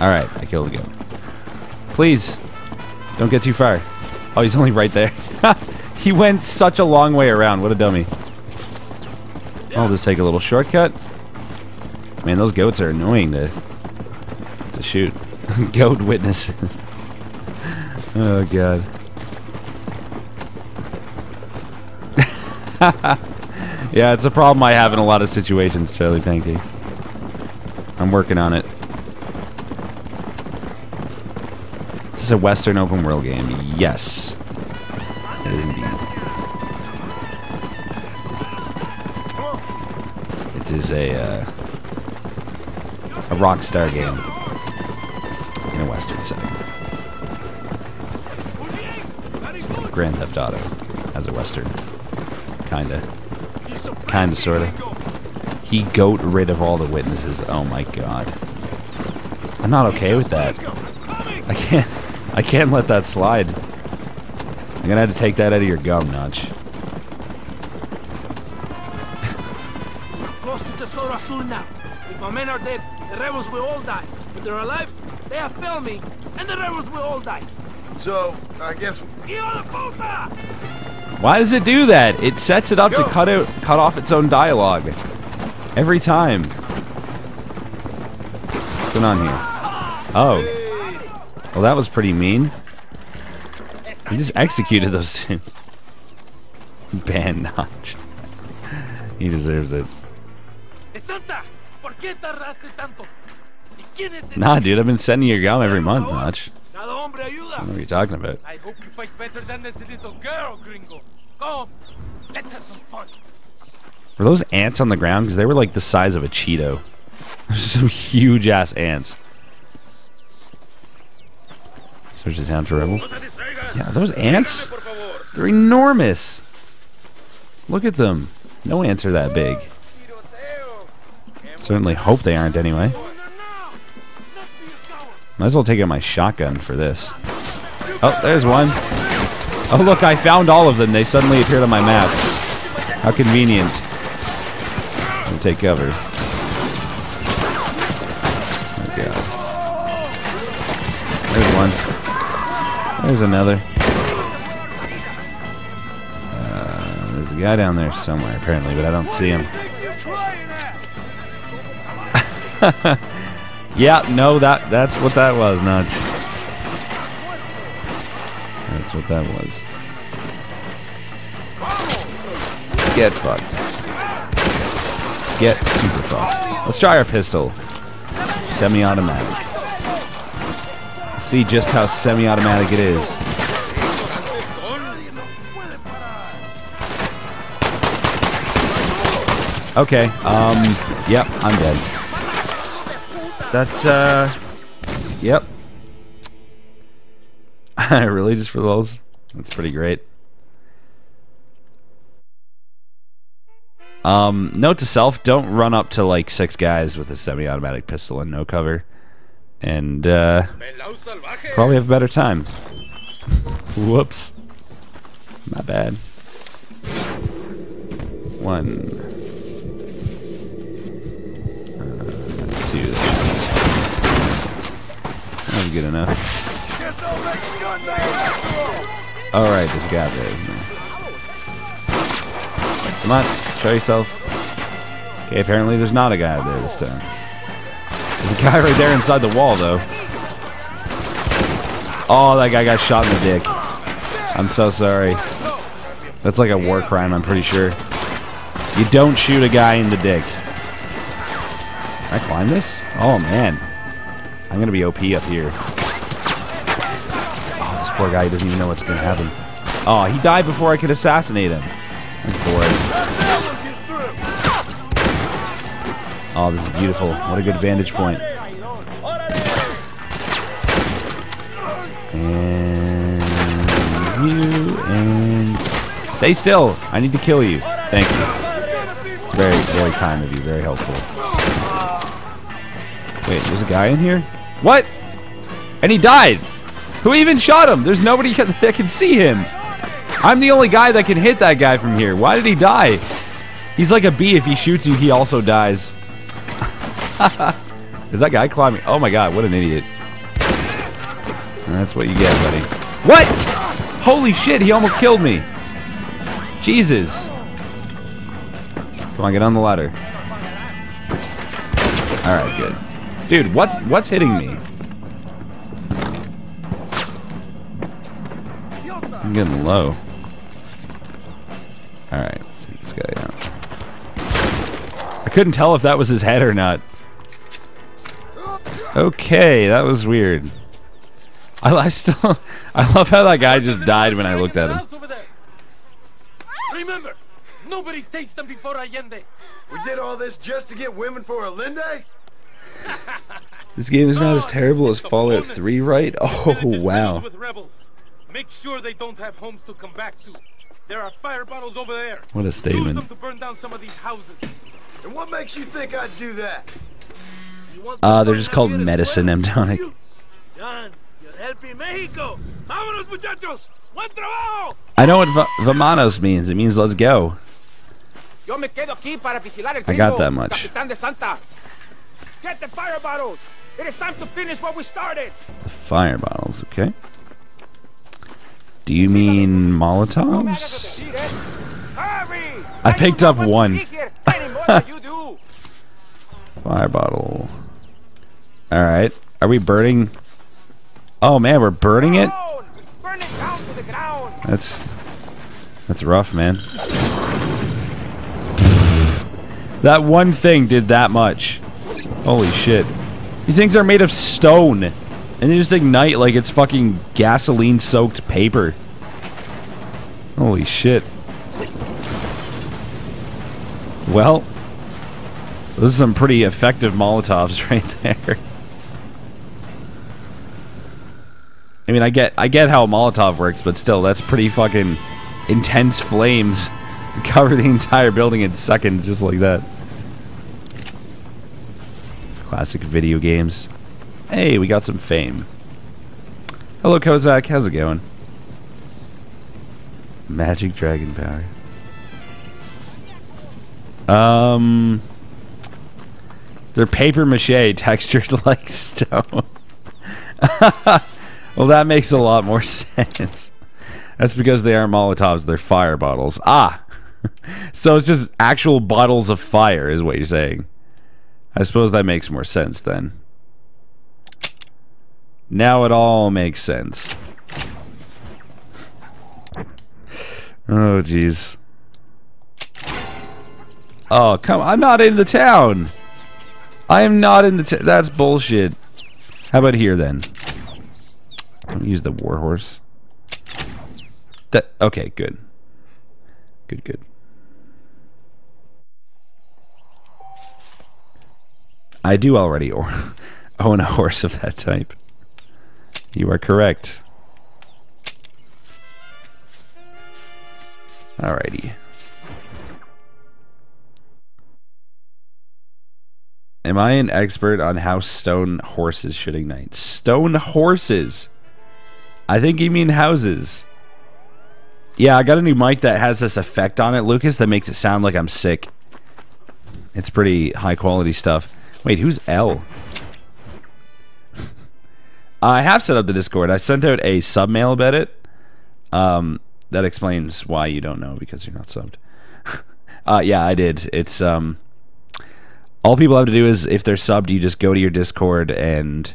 Alright, I killed a goat. Please, don't get too far. Oh, he's only right there. (laughs) he went such a long way around. What a dummy. I'll just take a little shortcut. Man, those goats are annoying to to shoot. (laughs) Goat witnesses. (laughs) oh god. (laughs) yeah, it's a problem I have in a lot of situations, Charlie Pancakes. I'm working on it. This is a Western open world game. Yes. It is indeed. It is a uh, a Rockstar game in a Western setting. Grand Theft Auto as a Western. Kinda. Kinda, sorta. He goat rid of all the witnesses. Oh my god. I'm not okay with that. I can't. I can't let that slide. I'm gonna have to take that out of your gum, Notch. Close to the Tesoro Azul now. If my men are dead, the rebels will all die. If they're alive, they have failed me, and the rebels will all die. So, I guess... Why does it do that? It sets it up to cut out, cut off its own dialogue every time. What's going on here? Oh, well, that was pretty mean. He just executed those two. (laughs) Ban Notch. (laughs) he deserves it. Santa, ¿por qué tardaste tanto? ¿Y quién es Nah, dude, I've been sending your gum every month, Notch. Cada hombre I don't know what you're talking about. I hope you fight better than this little girl, gringo. Come, let's have some fun. Those ants on the ground? Because they were like the size of a Cheeto. (laughs) There's some huge ass ants. Search the town for rebels. Yeah, those ants? They're enormous. Look at them. No ants are that big. Certainly hope they aren't anyway. Might as well take out my shotgun for this. Oh, there's one. Oh, look, I found all of them. They suddenly appeared on my map. How convenient. I'll take cover. Oh, God. There's one. There's another. Uh, there's a guy down there somewhere, apparently, but I don't see him. (laughs) yeah, no, that that's what that was, Nudge. That's what that was. Get fucked. Get super fucked. Let's try our pistol. Semi-automatic. See just how semi-automatic it is. Okay, um, yep, I'm dead. That's, uh, yep. (laughs) really, just for those? That's pretty great. Um, note to self: don't run up to like six guys with a semi-automatic pistol and no cover, and uh, probably have a better time. (laughs) Whoops, my bad. One, uh, two. That's good enough. All right, there's a guy there. Come on, show yourself. Okay, apparently there's not a guy out there this time. There's a guy (laughs) right there inside the wall, though. Oh, that guy got shot in the dick. I'm so sorry. That's like a war crime, I'm pretty sure. You don't shoot a guy in the dick. Can I climb this? Oh, man. I'm going to be OP up here. Oh, this poor guy doesn't even know what's going to happen. Oh, he died before I could assassinate him. Oh, this is beautiful. What a good vantage point. And you and stay still. I need to kill you. Thank you. It's very, very kind of you. Very helpful. Wait, there's a guy in here? What? And he died. Who even shot him? There's nobody (laughs) that can see him. I'm the only guy that can hit that guy from here. Why did he die? He's like a bee. If he shoots you, he also dies. Is that guy climbing? Oh my god, what an idiot. That's what you get, buddy. What? Holy shit, he almost killed me. Jesus. Come on, get on the ladder. Alright, good. Dude, what's what's hitting me? I'm getting low. Alright, let's take this guy out. I couldn't tell if that was his head or not. Okay, that was weird. I, I still, (laughs) I love how that guy just died when I looked at him. Remember, nobody takes them before Allende. We did all this just to get women for Allende? (laughs) This game is not as terrible as Fallout 3, right? Oh, wow. Make sure they don't have homes to come back to. There are fire bottles over there. What a Use statement. them to burn down some of these houses. And what makes you think I'd do that? Uh, they're just called medicine mnemonic. John, you're helping Mexico. Vámonos, muchachos. Buen trabajo. I know what va Vamanos means. It means let's go. Yo me quedo aquí para vigilar el I got that much. Capitán de Santa. Get the fire bottles. It is time to finish what we started. The fire bottles, okay. Do you mean Molotovs? I picked up one. (laughs) Fire bottle. Alright. Are we burning? Oh man, we're burning it? That's that's rough, man. (sighs) that one thing did that much. Holy shit. These things are made of stone. And they just ignite like it's fucking gasoline soaked paper. Holy shit. Well, those are some pretty effective Molotovs (laughs) right there. I mean, I get I get how Molotov works, but still, that's pretty fucking intense flames. (laughs) Cover the entire building in seconds, just like that. Classic video games. Hey, we got some fame. Hello, Kozak. How's it going? Magic Dragon Power. Um, they're paper mache textured (laughs) like stone. (laughs) well, that makes a lot more (laughs) sense. That's because they aren't Molotovs; they're fire bottles. Ah, (laughs) so it's just actual bottles of fire, is what you're saying. I suppose that makes more sense then. Now it all makes sense. Oh, jeez. Oh, come I'm not in the town. I am not in the. That's bullshit. How about here, then? Use the warhorse. That okay, good. Good, good. I do already or (laughs) own a horse of that type. You are correct. Alrighty. Am I an expert on how stone horses should ignite? Stone horses? I think you mean houses. Yeah, I got a new mic that has this effect on it, Lucas, that makes it sound like I'm sick. It's pretty high quality stuff. Wait, who's L? (laughs) I have set up the Discord. I sent out a sub mail about it. Um, that explains why you don't know because you're not subbed. (laughs) uh, yeah, I did. It's um, all people have to do is if they're subbed, you just go to your Discord and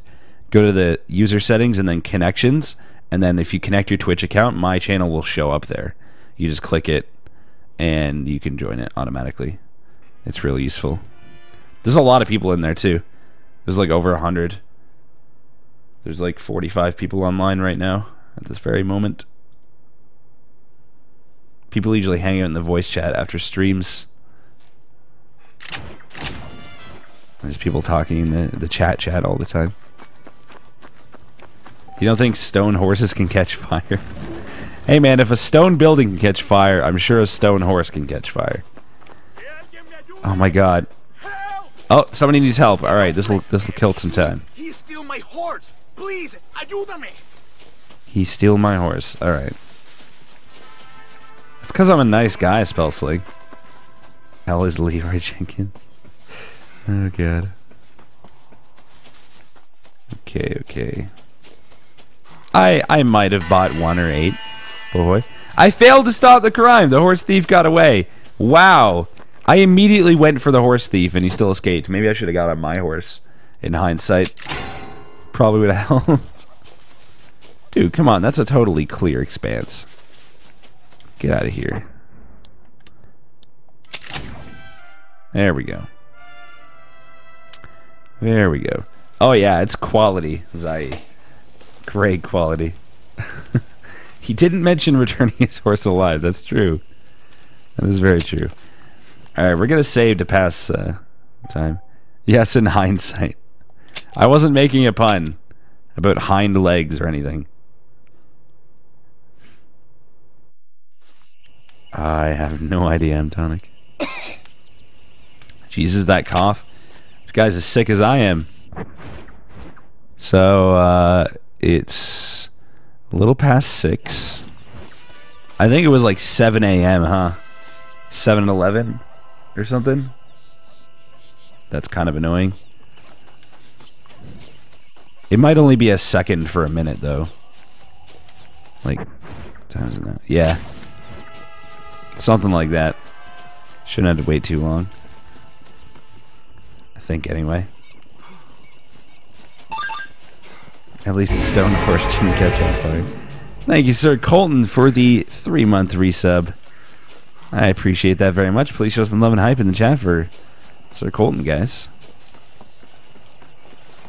go to the user settings and then connections, and then if you connect your Twitch account, my channel will show up there. You just click it, and you can join it automatically. It's really useful. There's a lot of people in there too. There's like over a hundred. There's like 45 people online right now at this very moment. People usually hang out in the voice chat after streams. There's people talking in the, the chat chat all the time. You don't think stone horses can catch fire? hey man, if a stone building can catch fire, I'm sure a stone horse can catch fire. Oh my god. Oh, somebody needs help. All right, this will this will kill some time. He steal my horse. Please, ayúdame. He steal my horse. All right. It's because I'm a nice guy, spell sling. Hell is Leroy (laughs) Jenkins. Oh god. Okay, okay. I I might have bought one or eight. Boy. I failed to stop the crime. The horse thief got away. Wow. I immediately went for the horse thief and he still escaped. Maybe I should have got on my horse in hindsight. Probably would have (laughs) helped. Dude, come on. That's a totally clear expanse. Get out of here. There we go. There we go. Oh yeah, it's quality, Zai. Great quality. (laughs) he didn't mention returning his horse alive. That's true. That is very true. Alright, we're going to save to pass uh, time. Yes, in hindsight. I wasn't making a pun about hind legs or anything. I have no idea, I'm tonic. (coughs) Jesus, that cough. This guy's as sick as I am. So, uh, it's a little past 6. I think it was like 7 a.m., huh? 7 11 or something. That's kind of annoying. It might only be a second for a minute, though. Like, Times it now. Yeah. Something like that. Shouldn't have to wait too long. I think anyway. At least the stone horse (laughs) didn't catch on fire. Thank you, Sir Colton, for the three month resub. I appreciate that very much. Please show some love and hype in the chat for Sir Colton, guys.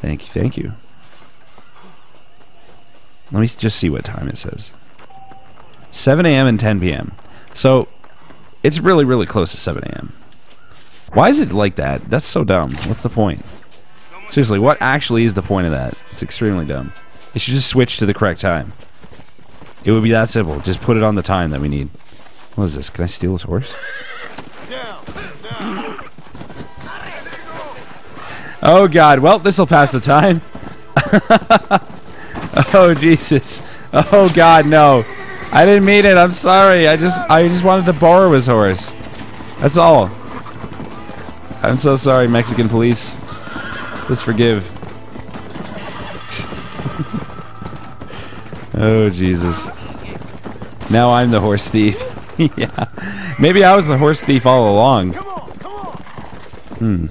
Thank you, thank you. Let me just see what time it says. 7 a.m. and 10 p.m. So, it's really, really close to 7 a.m. Why is it like that? That's so dumb. What's the point? Seriously, what actually is the point of that? It's extremely dumb. It should just switch to the correct time. It would be that simple. Just put it on the time that we need. What is this? Can I steal his horse? Oh god. Well, this will pass the time. (laughs) oh Jesus. Oh god, no. I didn't mean it. I'm sorry. I just I just wanted to borrow his horse. That's all. I'm so sorry, Mexican police. Please forgive. (laughs) oh Jesus. Now I'm the horse thief. (laughs) yeah. Maybe I was the horse thief all along. Hmm.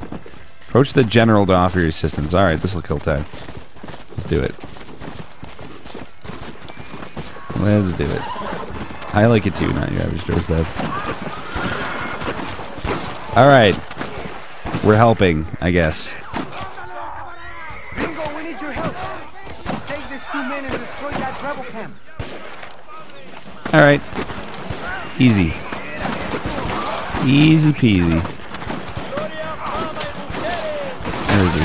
Approach the general to offer your assistance. Alright, this will kill time. Let's do it. Let's do it. I like it too, not your average dad. Alright. We're helping, I guess. Bingo, we need your help. Take these two men and destroy that rebel camp. Alright. Easy. Easy peasy. Where is he?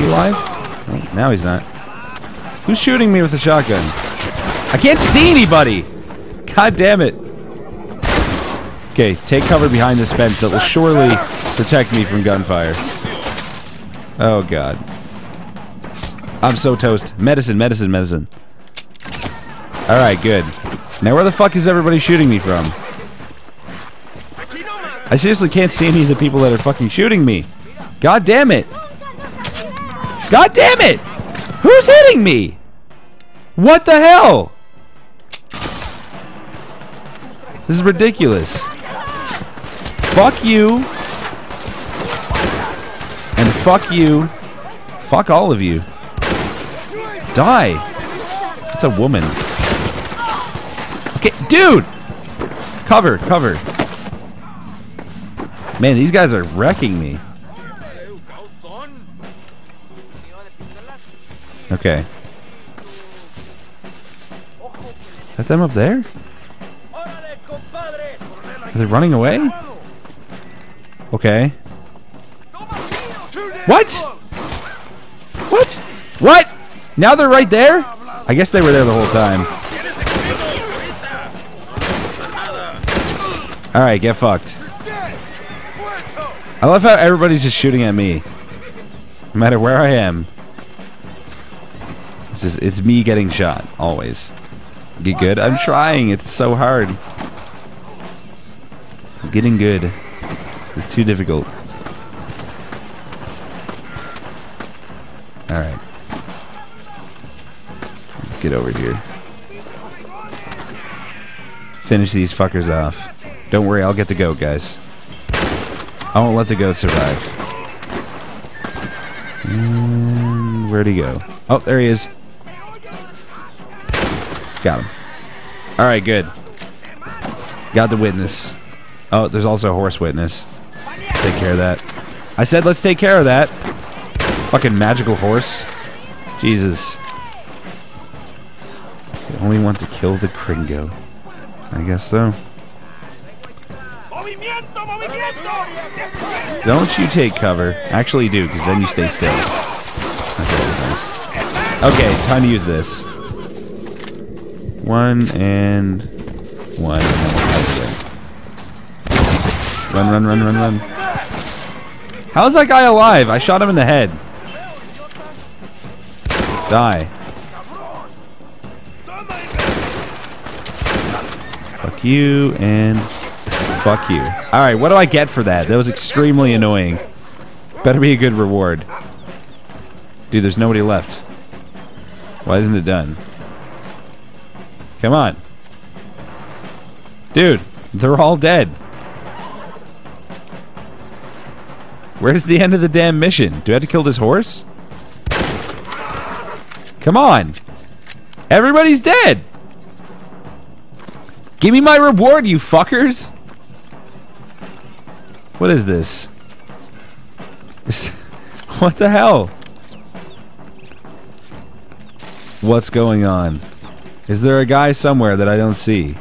He alive? Oh, now he's not. Who's shooting me with a shotgun? I can't see anybody! God damn it. Okay, take cover behind this fence that will surely protect me from gunfire. Oh god. I'm so toast. Medicine, medicine, medicine. Alright, good. Now where the fuck is everybody shooting me from? I seriously can't see any of the people that are fucking shooting me. God damn it. God damn it! Who's hitting me? What the hell? This is ridiculous. Fuck you. And fuck you. Fuck all of you. Die. It's a woman. Dude! Cover, cover. Man, these guys are wrecking me. Okay. Is that them up there? Are they running away? Okay. What? What? What? Now they're right there? I guess they were there the whole time. Alright, get fucked. I love how everybody's just shooting at me. No matter where I am. It's just, it's me getting shot, always. Get good? I'm trying, it's so hard. Getting good. It's too difficult. Alright. Let's get over here. Finish these fuckers off. Don't worry, I'll get the goat, guys. I won't let the goat survive. Where'd he go? Oh, there he is. Got him. Alright, good. Got the witness. Oh, there's also a horse witness. Take care of that. I said let's take care of that. Fucking magical horse. Jesus. They only want to kill the Kringo. I guess so. Don't you take cover. Actually do, because then you stay still. Nice. Okay, time to use this. One and one. Run, run, run, run, run. How's that guy alive? I shot him in the head. Die. Fuck you and fuck you. Alright, what do I get for that? That was extremely annoying. Better be a good reward. Dude, there's nobody left. Why isn't it done? Come on. Dude, they're all dead. Where's the end of the damn mission? Do I have to kill this horse? Come on. Everybody's dead. Give me my reward, you fuckers. What is this? This- (laughs) what the hell? What's going on? Is there a guy somewhere that I don't see?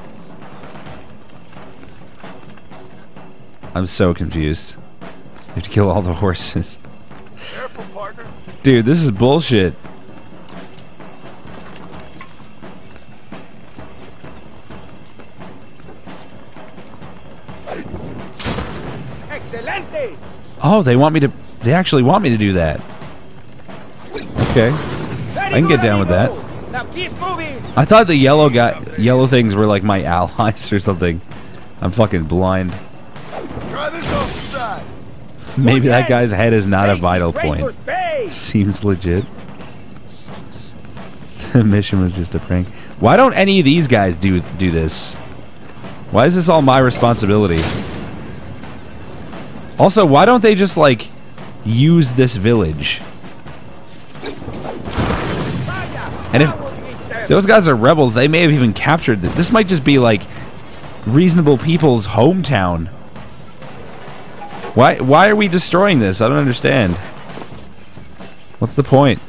I'm so confused. You have to kill all the horses. Careful, partner. Dude, this is bullshit. Oh, they want me to. They actually want me to do that. Okay, I can get down with that. Now keep moving! I thought the yellow guy, yellow things were like my (laughs) allies or something. I'm fucking blind. Try this side. Maybe that guy's head is not a vital point. Seems legit. (laughs) The mission was just a prank. Why don't any of these guys do do this? Why is this all my responsibility? Also, why don't they just like use this village? And if those guys are rebels, they may have even captured th this. Might just be like reasonable people's hometown. Why why are we destroying this? I don't understand. What's the point?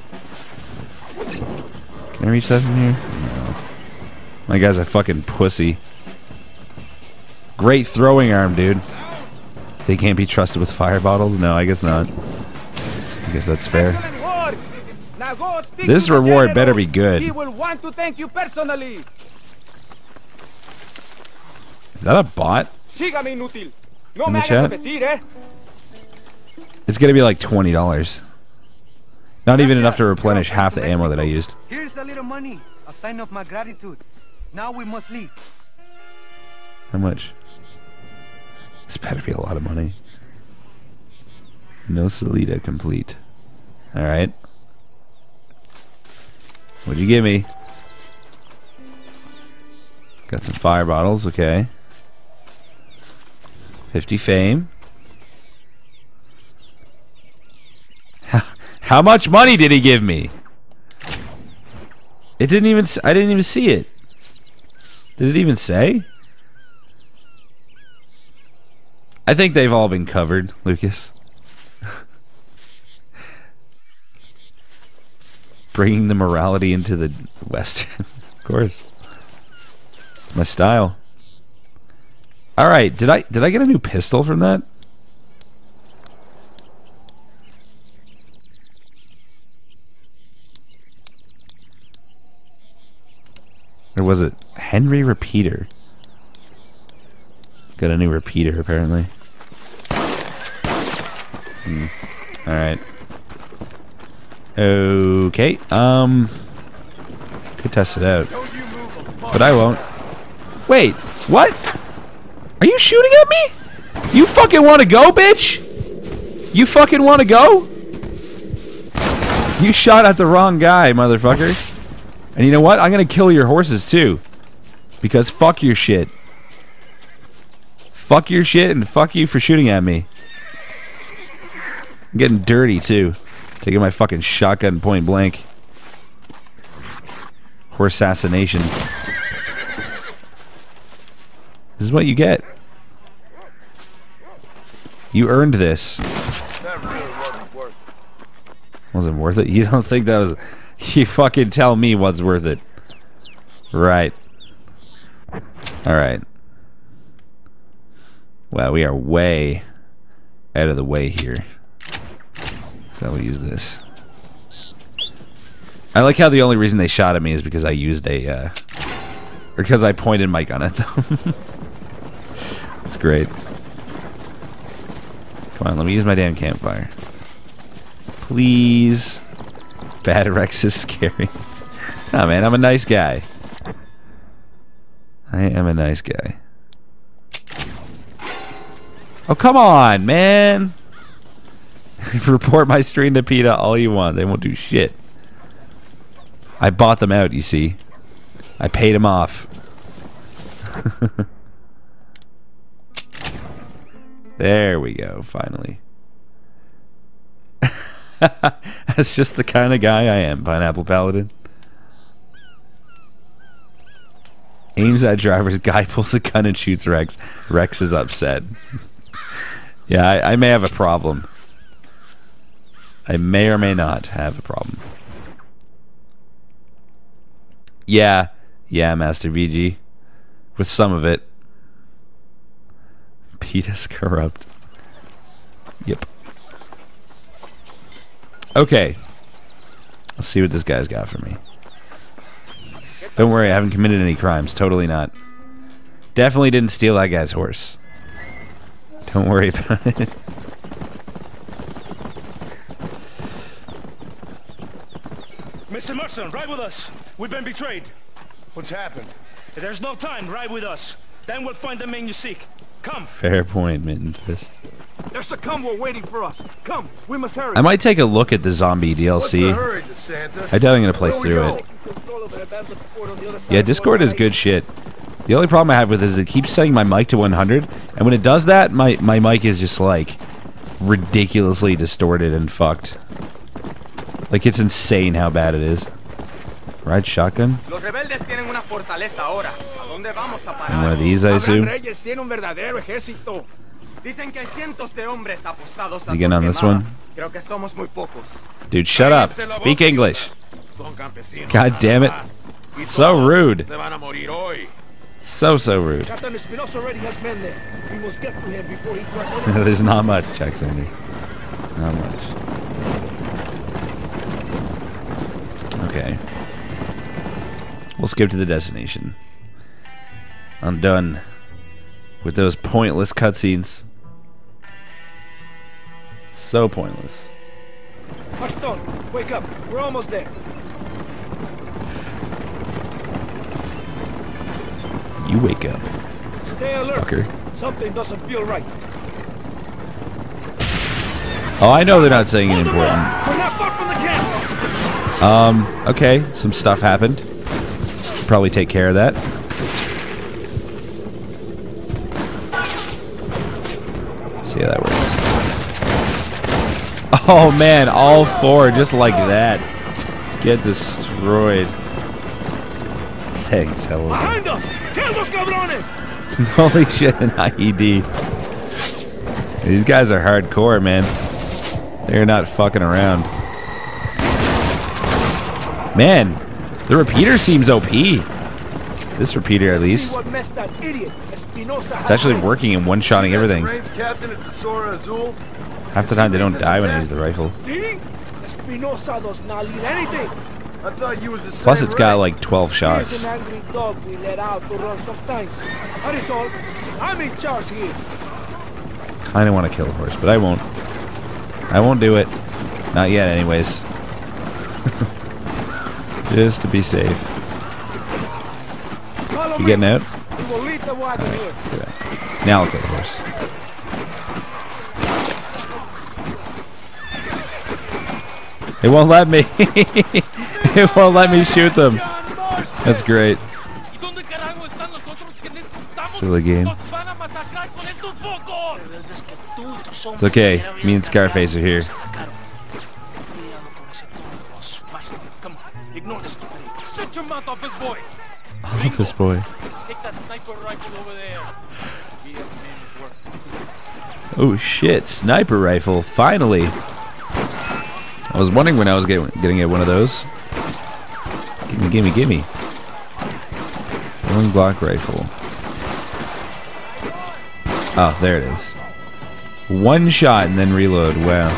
Can I reach that from here? No. My guy's a fucking pussy. Great throwing arm, dude. They can't be trusted with fire bottles? No, I guess not. I guess that's fair. Excellent work! Now go speak This reward general. better be good. He will want to thank you personally. Is that a bot? Sígame, inútil. No In me the hagas chat? repetir, eh? It's gonna be like twenty dollars. Not even enough to replenish half the ammo that I used. Here's a little money, a sign of my gratitude. Now we must leave. How much? This better be a lot of money. No Salida complete. Alright. What'd you give me? Got some fire bottles, okay. 50 fame. (laughs) How much money did he give me? It didn't even I didn't even see it. Did it even say? I think they've all been covered, Lucas. Bringing the morality into the Western. of course. It's my style. All right, did I did I get a new pistol from that? Or was it Henry Repeater? Got a new repeater apparently. Hmm. All right. Okay. Um. Could test it out, but I won't. Wait. What? Are you shooting at me? You fucking want to go, bitch? You fucking want to go? You shot at the wrong guy, motherfucker. And you know what? I'm gonna kill your horses too. Because fuck your shit. Fuck your shit and fuck you for shooting at me. I'm getting dirty too. Taking my fucking shotgun point blank. Horse assassination. This is what you get. You earned this. Really wasn't worth it. Wasn't worth it? You don't think that was... (laughs) You fucking tell me what's worth it. Right. Alright. Wow, we are way out of the way here. So we'll use this. I like how the only reason they shot at me is because I used a, uh... Or because I pointed my gun at them. (laughs) That's great. Come on, let me use my damn campfire. Please. Bad Rex is scary. (laughs) nah, man, I'm a nice guy. I am a nice guy. Oh, come on, man. (laughs) Report my stream to PETA all you want. They won't do shit. I bought them out, you see. I paid them off. (laughs) there we go, finally. (laughs) That's just the kind of guy I am, Pineapple Paladin. Aims at driver's guy pulls a gun and shoots Rex. Rex is upset. yeah, I, I may have a problem. I may or may not have a problem. Yeah, yeah, Master VG. With some of it. Pete is corrupt. Yep. Okay. Let's see what this guy's got for me. Don't worry, I haven't committed any crimes. Totally not. Definitely didn't steal that guy's horse. Don't worry about it. (laughs) Mr. Mercer, ride with us. We've been betrayed. What's happened? There's no time. Ride with us. Then we'll find the man you seek. Come. Fair point, Mitten Fist. There's a convoy waiting for us. Come, we must hurry. I might take a look at the zombie DLC. hurry, I doubt I'm gonna play through go? it. Yeah, Discord is good shit. The only problem I have with it is it keeps setting my mic to 100, and when it does that, my, my mic is just like ridiculously distorted and fucked. Like it's insane how bad it is. Ride shotgun? Los rebeldes tienen una fortaleza ahora. ¿A dónde vamos a parar? And one of these, I assume. Reyes tiene un verdadero ejército. Dicen que hay cientos de hombres apostados Is he getting on this one? Creo que somos muy pocos. Dude, shut up. Speak English. God damn it. So rude. Se van a morir hoy. So, so rude. Captain Espinosa already has men there. We must get to him before he tries anything. (laughs) There's not much, Chuck Sandy. Not much. Okay. We'll skip to the destination. I'm done with those pointless cutscenes. So pointless. Ashton, wake up. We're almost there. You wake up. Stay alert. Fucker. Something doesn't feel right. Oh, I know they're not saying it important. We're not far from the camp. Um, okay, some stuff happened. Probably take care of that. See how that works. Oh man, all four just like that. Get destroyed. Thanks, hello. Behind us! Kill those cabrones! (laughs) Holy shit, an IED. These guys are hardcore, man. They're not fucking around. Man, the repeater seems OP. This repeater, at least. See what mess that idiot Espinosa It's actually working and one-shotting everything. Captain at Tesoro Azul. Half the time they don't die when I use the rifle. Leading? Espinosa does not lead anything. I thought you was the Plus, it's got like 12 shots. an angry dog we let out to run some tanks. That is all. I'm in charge here. Kind of want to kill a horse, but I won't. I won't do it. Not yet, anyways. (laughs) Just to be safe. Follow You getting out? We will lead the wagon here. Let's. Now I'll kill the horse. It won't let me. (laughs) it won't let me shoot them. That's great. Silly game. It's okay. Me and Scarface are here. Come on, ignore the stupid idiot. Shut your mouth off this boy. Office boy. Take that sniper rifle over there. Be a man his work. Oh shit! Sniper rifle. Finally. I was wondering when I was getting getting at one of those. Gimme, gimme, gimme. Rolling block rifle. Oh, there it is. One shot and then reload. Wow.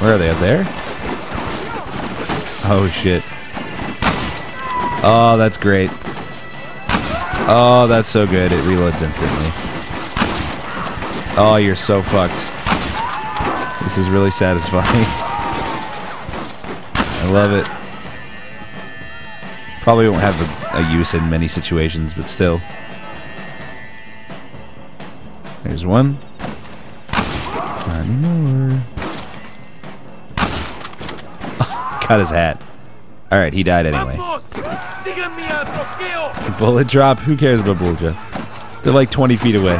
Where are they? Up there? Oh shit. Oh, that's great. Oh, that's so good. It reloads instantly. Oh, you're so fucked. This is really satisfying. (laughs) I love it. Probably won't have a, a use in many situations, but still. There's one. Not anymore. (laughs) Cut his hat. Alright, he died anyway. Sígueme al bloqueo. (laughs) Bullet drop? Who cares about bullet drop? They're like 20 feet away.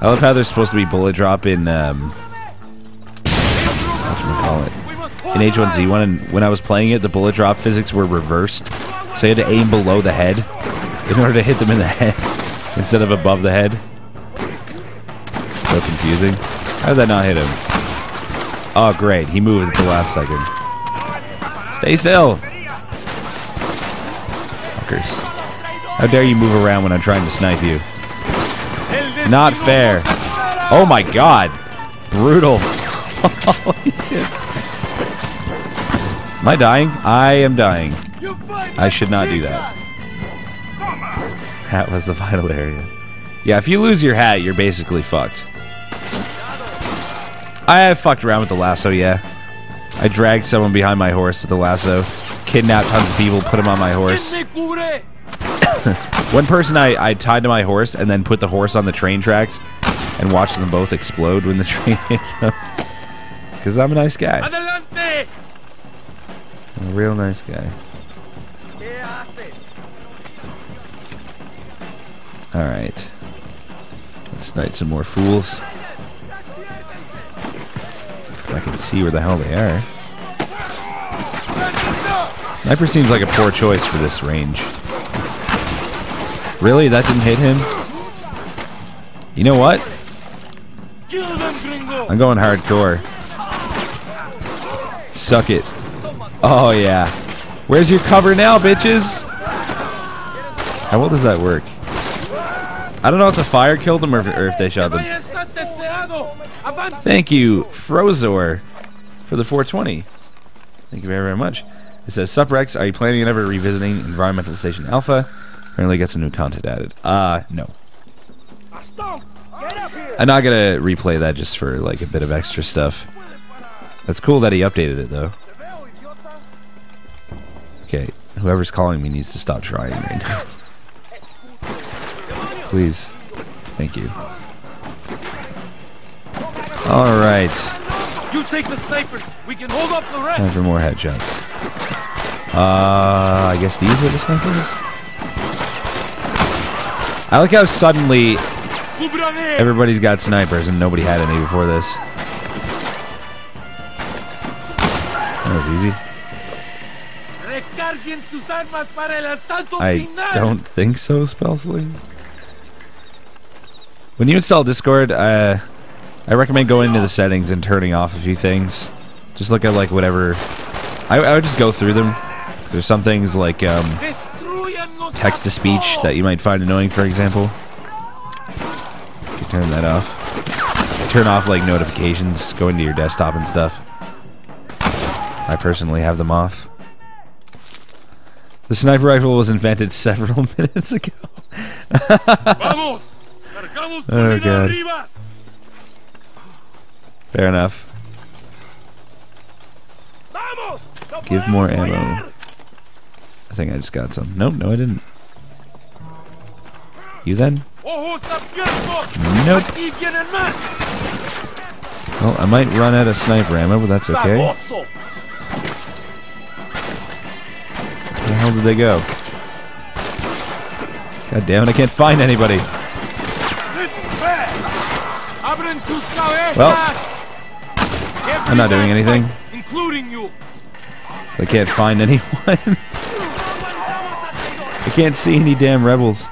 I love how there's supposed to be bullet drop in, um... Whatchamacallit? In H1Z1, and when I was playing it, the bullet drop physics were reversed. So you had to aim below the head in order to hit them in the (laughs) head instead of above the head. So confusing. How did that not hit him? Oh, great. He moved at the last second. Stay still. Fuckers. How dare you move around when I'm trying to snipe you? It's not fair. Oh my god. Brutal. (laughs) Holy shit. Am I dying? I am dying. I should not do that. Hat was the (laughs) vital area. Yeah, if you lose your hat, you're basically fucked. I fucked around with the lasso, yeah. I dragged someone behind my horse with the lasso, kidnapped tons of people, put them on my horse. (coughs) One person I, I tied to my horse and then put the horse on the train tracks and watched them both explode when the (laughs) train hit them. Because I'm a nice guy. Adelante. I'm a real nice guy. Alright. Let's snipe some more fools. I can see where the hell they are. Sniper seems like a poor choice for this range. Really? That didn't hit him? You know what? I'm going hardcore. Suck it. Oh, yeah. Where's your cover now, bitches? How well does that work? I don't know if the fire killed them or if, or if they shot them. Thank you, Frozor, for the 420. Thank you very, very much. It says, Sup Rex, are you planning on ever revisiting Environmental Station Alpha? Apparently get some new content added. Uh, no. I'm not gonna replay that just for like a bit of extra stuff. That's cool that he updated it though. Okay, whoever's calling me needs to stop trying. (laughs) Please. Thank you. Alright. You take the snipers. We can hold up the rest. Time for more headshots. Uh, I guess these are the snipers? I like how suddenly everybody's got snipers and nobody had any before this. That was easy. Recarguen sus armas para el asalto I don't think so, Spellsling. When you install Discord, uh, I recommend going into the settings and turning off a few things. Just look at like whatever. I, I would just go through them. There's some things like um, text to speech that you might find annoying, for example. You can turn that off. Turn off like notifications, go into your desktop and stuff. I personally have them off. The sniper rifle was invented (laughs) several (laughs) minutes ago. Oh, God. Fair enough. Give more ammo. I think I just got some. Nope, no I didn't. You then? Nope. Well, I might run out of sniper ammo, but that's okay. Where the hell did they go? God damn it, I can't find anybody. Well, I'm not doing anything. Including you. I can't find anyone. I can't see any damn rebels.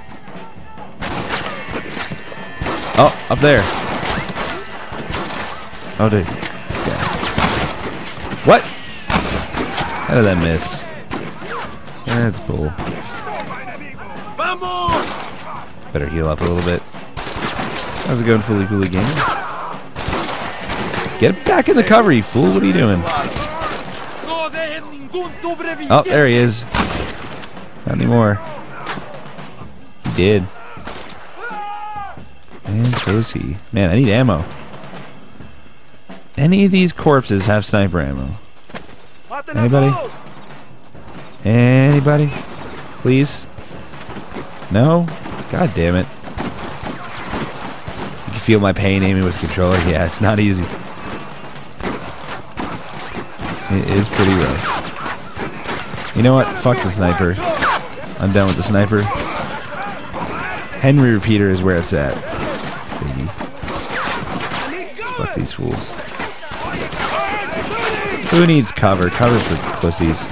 Oh, up there. Oh, dude. This guy. What? How did that miss? That's bull. Better heal up a little bit. How's it going, Fully Cooley Gaming? Get back in the cover, you fool. What are you doing? Oh, there he is. Not anymore. He did. And so is he. Man, I need ammo. Any of these corpses have sniper ammo? Anybody? Anybody? Please? No? God damn it. Feel my pain aiming with the controller. Yeah, it's not easy. It is pretty rough. You know what? Fuck the sniper. I'm done with the sniper. Henry repeater is where it's at. Baby. Fuck these fools. Who needs cover? Cover's for pussies.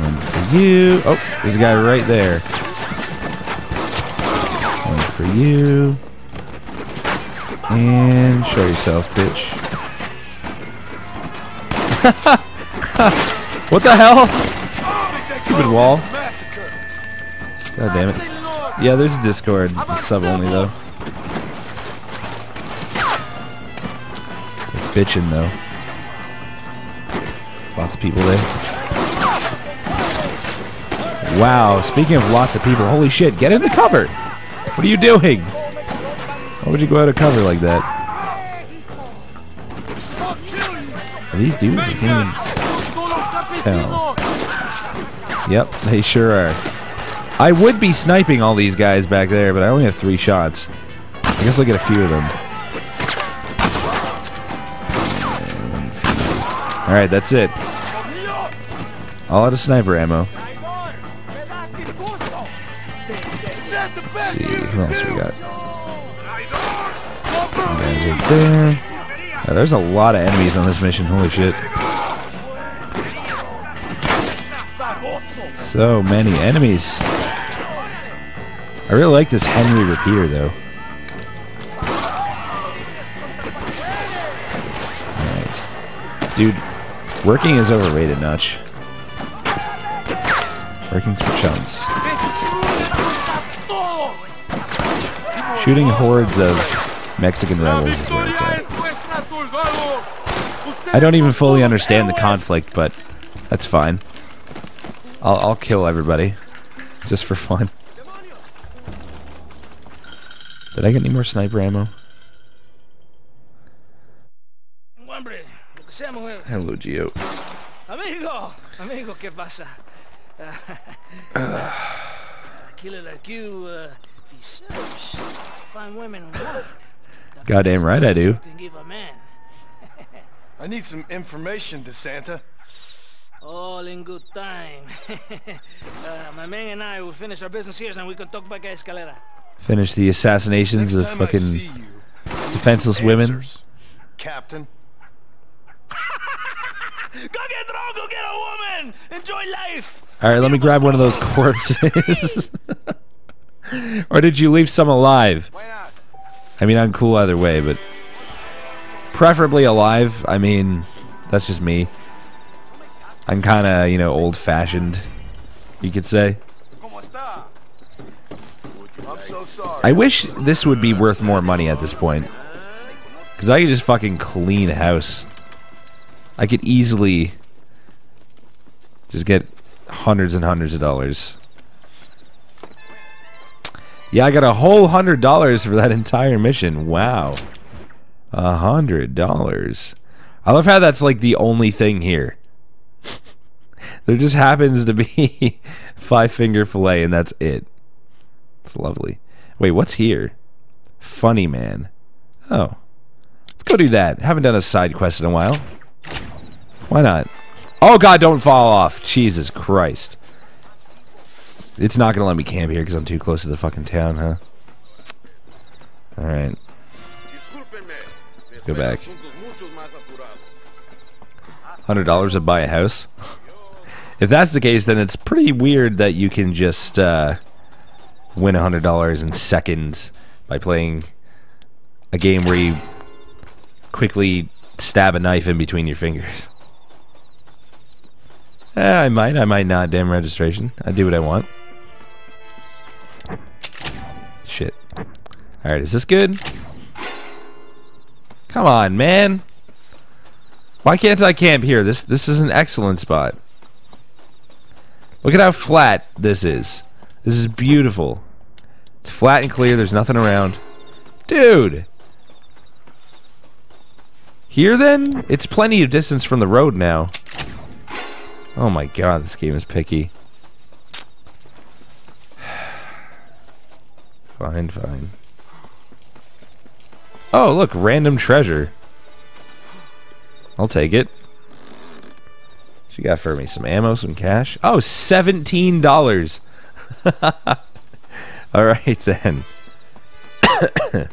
One for you. Oh, there's a guy right there. You. And show yourself, bitch. (laughs) what the hell? Stupid wall. God damn it. Yeah, there's a Discord. It's sub only though. It's bitching though. Lots of people there. Wow, speaking of lots of people, holy shit, get into cover! What are you doing? Why would you go out of cover like that? Are these dudes? Even tell. Yep, they sure are. I would be sniping all these guys back there, but I only have three shots. I guess I'll get a few of them. Alright, that's it. All out of sniper ammo. What else we got? There. Yeah, there's a lot of enemies on this mission, holy shit. So many enemies. I really like this Henry repeater though. Alright. Dude, working is overrated, Notch. Working's for chumps. Shooting hordes of Mexican rebels is where it's at. I don't even fully understand the conflict, but that's fine. I'll, I'll kill everybody. Just for fun. Did I get any more sniper ammo? Hombre, lo que sea, mujer. Hello, Geo. Amigo, amigo, ¿qué pasa? a killer like you uh, deserves fine women and more. Goddamn right I do. Give a man. (laughs) I need some information, DeSanta. All in good time. (laughs) uh, my man and I will finish our business here and we can talk back at Escalera. Finish the assassinations of fucking you, defenseless women. Captain. (laughs) Go get drunk, go get a woman! Enjoy life! Alright, let me grab one of those corpses. (laughs) or did you leave some alive? I mean, I'm cool either way, but preferably alive. I mean, that's just me. I'm kind of, you know, old-fashioned, you could say. I'm so sorry. I wish this would be worth more money at this point. Because I could just fucking clean house. I could easily just get hundreds and hundreds of dollars. Yeah, I got a whole hundred dollars for that (laughs) entire mission. Wow. A hundred dollars. I love how that's like the only thing here. (laughs) there just happens to be (laughs) five finger fillet and that's it. It's lovely. Wait, what's here? Funny man. Oh. Let's go do that. Haven't done a side quest in a while. Why not? Oh god, don't fall off. Jesus Christ. It's not gonna let me camp here because I'm too close to the fucking town, huh? Alright. Let's go back. Hundred dollars to buy a house? (laughs) if that's the case, then it's pretty weird that you can just uh, win a hundred dollars in seconds by playing a game where you quickly stab a knife in between your fingers. (laughs) Eh, I might, I might not. Damn registration. I do what I want. Shit. Alright, is this good? Come on, man. Why can't I camp here? This this is an excellent spot. Look at how flat this is. This is beautiful. It's flat and clear. There's nothing around. Dude. Here then? It's plenty of distance from the road now. Oh my god, this game is picky. Fine, fine. Oh, look, random treasure. I'll take it. She got for me some ammo, some cash. Oh, $17. (laughs) All right then. (coughs)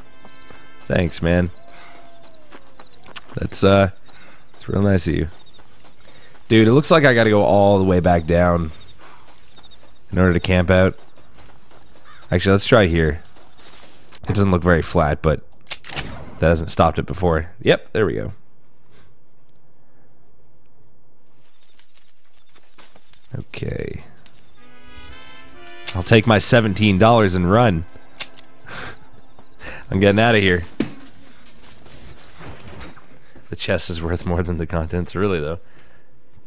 Thanks, man. That's uh it's real nice of you. Dude, it looks like I got to go all the way back down in order to camp out. Actually, let's try here. It doesn't look very flat, but that hasn't stopped it before. Yep, there we go. Okay. I'll take my $17 and run. (laughs) I'm getting out of here. The chest is worth more than the contents, really, though.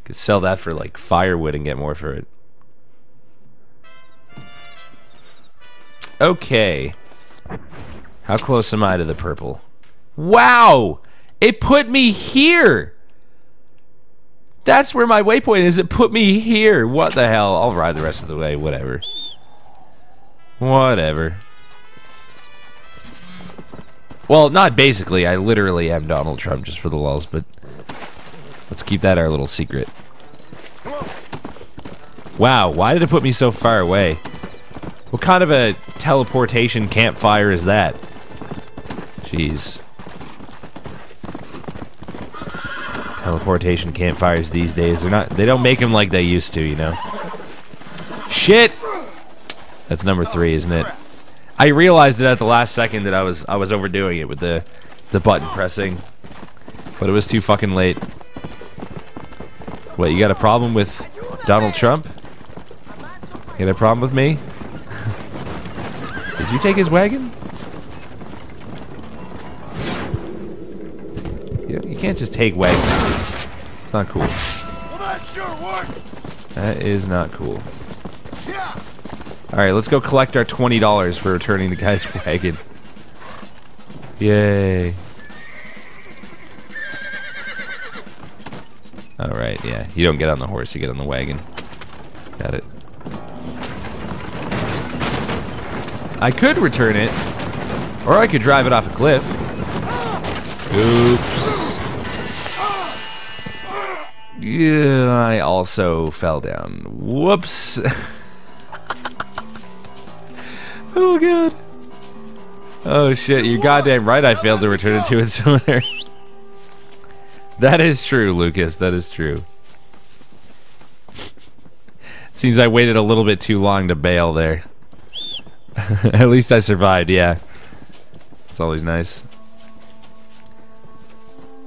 Could sell that for like firewood and get more for it. Okay. How close am I to the purple? Wow! It put me here! That's where my waypoint is. It put me here. What the hell? I'll ride the rest of the way. Whatever. Whatever. Well, not basically. I literally am Donald Trump just for the lulz, but let's keep that our little secret. Wow, why did it put me so far away? What kind of a teleportation campfire is that? Jeez. Teleportation campfires these days, they're not they don't make them like they used to, you know. Shit. That's number 3, isn't it? I realized it at the last second that I was I was overdoing it with the the button pressing. But it was too fucking late. What, you got a problem with Donald Trump? You got a problem with me? Did you take his wagon? You, you can't just take wagons. It's not cool. That is not cool. Alright, let's go collect our $20 for returning the guy's (laughs) wagon. Yay. Alright, yeah. You don't get on the horse, you get on the wagon. Got it. I could return it. Or I could drive it off a cliff. Oops. Yeah, I also fell down. Whoops. (laughs) oh god. Oh shit, you're goddamn right I failed to return it to its (laughs) owner. that is true, Lucas. That is true. Seems I waited a little bit too long to bail there. (laughs) At least I survived, yeah. It's always nice.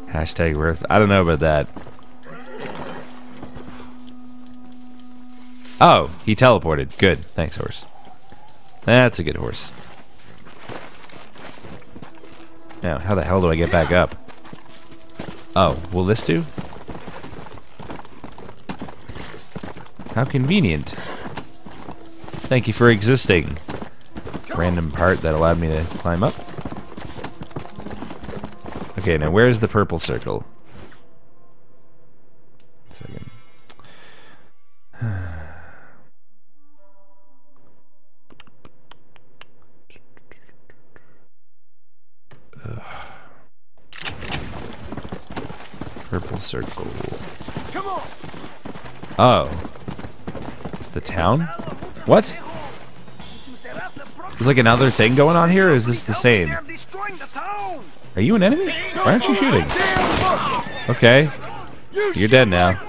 Hashtag worth. I don't know about that. Oh, he teleported. Good. Thanks, horse. That's a good horse. Now, how the hell do I get back up? Oh, will this do? How convenient. Thank you for existing. Random part that allowed me to climb up. Okay, now where's the purple circle? Second. (sighs) Purple circle. Come on. Oh. It's the town? What? There's like another thing going on here, or is this the same? Are you an enemy? Why aren't you shooting? Okay. You're dead now.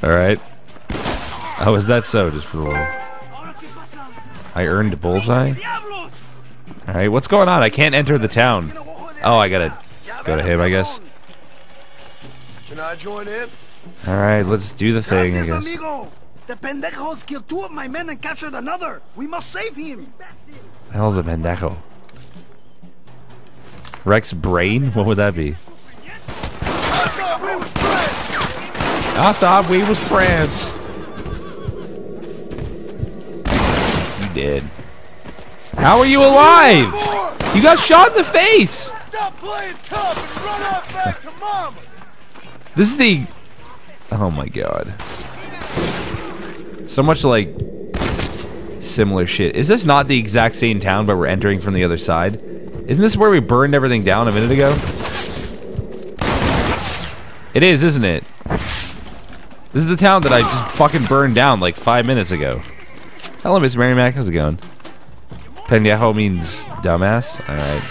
Alright. Oh, is that so? Just for the little... I earned bullseye? Alright, what's going on? I can't enter the town. Oh, I gotta go to him, I guess. Can I join in? Alright, let's do the thing, I guess. The pendejos killed two of my men and captured another. We must save him. The hell's a pendejo? Rex Brain? What would that be? I thought we was friends. You did. How are you alive? You got shot in the face. Stop playing tough and run off back to mama. This is the. Oh my god. So much like similar shit. Is this not the exact same town, but we're entering from the other side? Isn't this where we burned everything down a minute ago? It is, isn't it? This is the town that I just fucking burned down like five minutes ago. Hello, Miss Mary Mac. How's it going? Pendejo means dumbass. All right.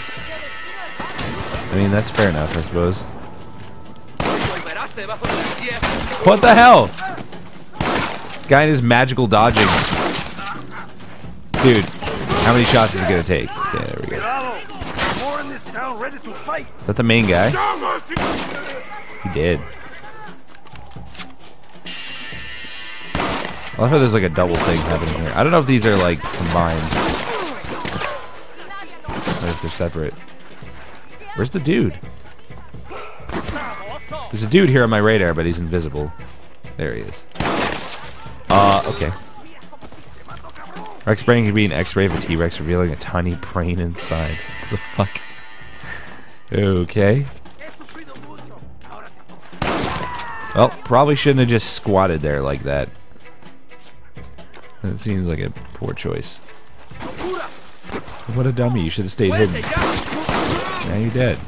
I mean, that's fair enough, I suppose. What the hell? Guy in his magical dodging. Dude, how many shots is it gonna take? Okay, there we go. Is that the main guy? He did. I love how there's like a double thing happening here. I don't know if these are like combined. Or if they're separate. Where's the dude? There's a dude here on my radar, but he's invisible. There he is. Uh, okay. Rex brain could be an X-ray of a T-Rex revealing a tiny brain inside. What the fuck? Okay. Well, probably shouldn't have just squatted there like that. That seems like a poor choice. What a dummy. You should have stayed hidden. Now you're dead.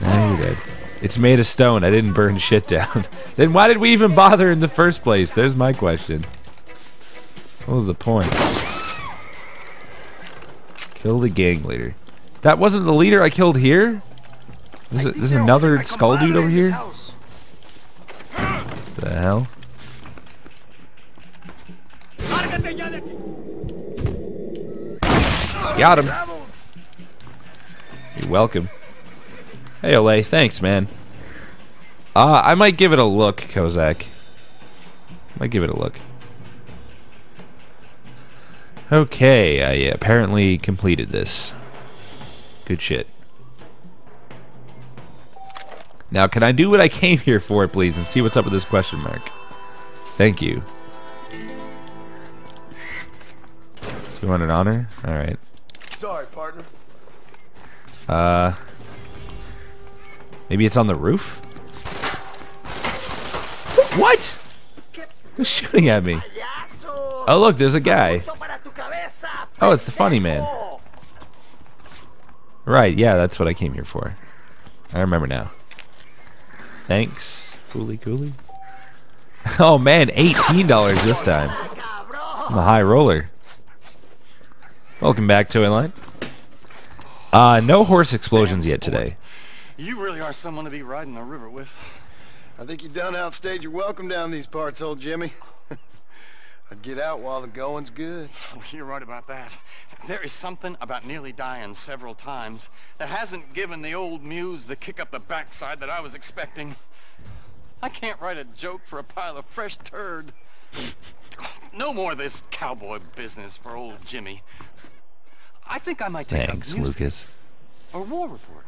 Now you're dead. It's made of stone. I didn't burn shit down. (laughs) then why did we even bother in the first place? There's my question. What was the point? Kill the gang leader. That wasn't the leader I killed here? There's, there's another skull dude over here? The hell? Got him. You're welcome. Hey, Olay. Thanks, man. Uh, I might give it a look, Kozak. Might give it a look. Okay, I apparently completed this. Good shit. Now, can I do what I came here for, please, and see what's up with this question mark? Thank you. 200 honor? Alright. Sorry, partner. Uh... Maybe it's on the roof? What? Who's shooting at me? Oh, look, there's a guy. Oh, it's the funny man. Right, yeah, that's what I came here for. I remember now. Thanks, Fooly Cooly. (laughs) Oh man, $18 this time. I'm a high roller. Welcome back, Toy Line. Uh, no horse explosions yet today. You really are someone to be riding the river with. I think you done outstayed your welcome down these parts, old Jimmy. (laughs) I'd get out while the going's good. Oh, you're right about that. There is something about nearly dying several times that hasn't given the old muse the kick up the backside that I was expecting. I can't write a joke for a pile of fresh turd. No more of this cowboy business for old Jimmy. I think I might take Thanks, up music Lucas. or war reporting.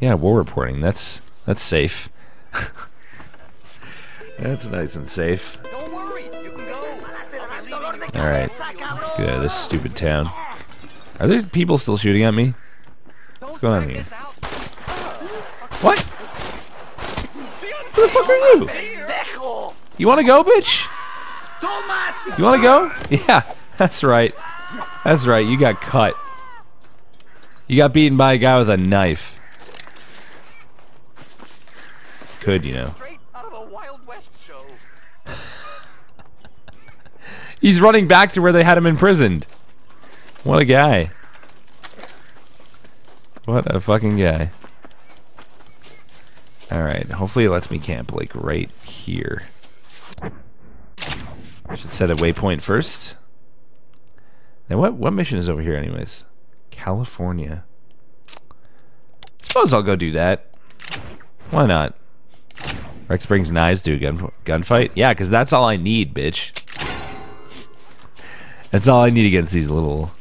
Yeah, war reporting. That's that's safe. (laughs) that's nice and safe. All right, let's get out of this stupid town. Are there people still shooting at me? What's going on here? What? Who the fuck are you? You want to go, bitch? You want to go? (laughs) Yeah, that's right. That's right. You got cut. You got beaten by a guy with a knife. Could, you know. (laughs) He's running back to where they had him imprisoned. What a guy. What a fucking guy. Alright, hopefully it lets me camp, like, right here. I should set a waypoint first. Now, what, what mission is over here, anyways? California. Suppose I'll go do that. Why not? Rex brings knives to a gun gunfight? Yeah, because that's all I need, bitch. That's all I need against these little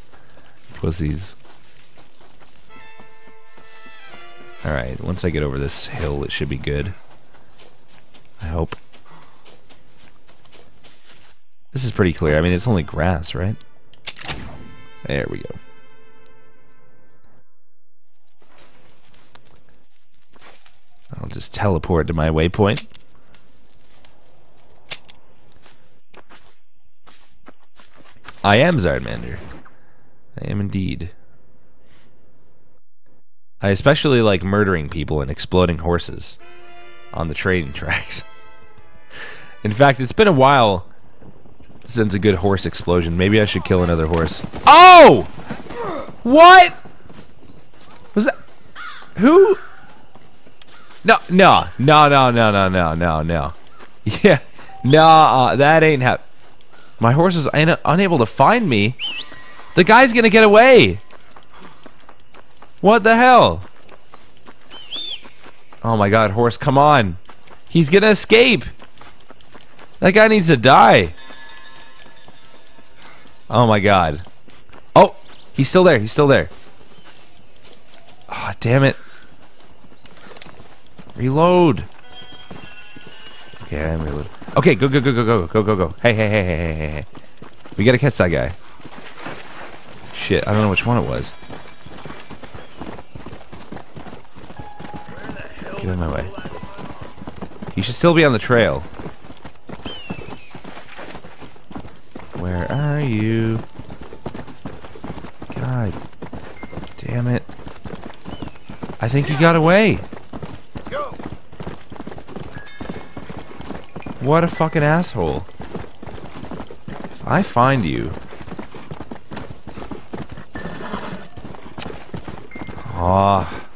pussies. Alright, once I get over this hill, it should be good. I hope. This is pretty clear. I mean, it's only grass, right? There we go. I'll just teleport to my waypoint. I am Zardmander. I am indeed. I especially like murdering people and exploding horses on the train (laughs) tracks. In fact, it's been a while since a good horse explosion. Maybe I should kill another horse. Oh! What? Was that who? No, no, no, no, no, no, no, no, no. (laughs) Yeah, no, uh, that ain't hap. My horse is un unable to find me. The guy's gonna get away. What the hell? Oh my god, horse, come on. He's gonna escape. That guy needs to die. Oh my god. Oh, he's still there. He's still there. Ah, oh, damn it. Reload. Okay, I'm reload. Okay, go, go, go, go, go, go, go, go. Hey, hey, hey, hey, hey, hey, hey. We gotta catch that guy. Shit, I don't know which one it was. Get out of my way. He should still be on the trail. Where are you? God damn it. I think he got away. What a fucking asshole. If I find you. Ah.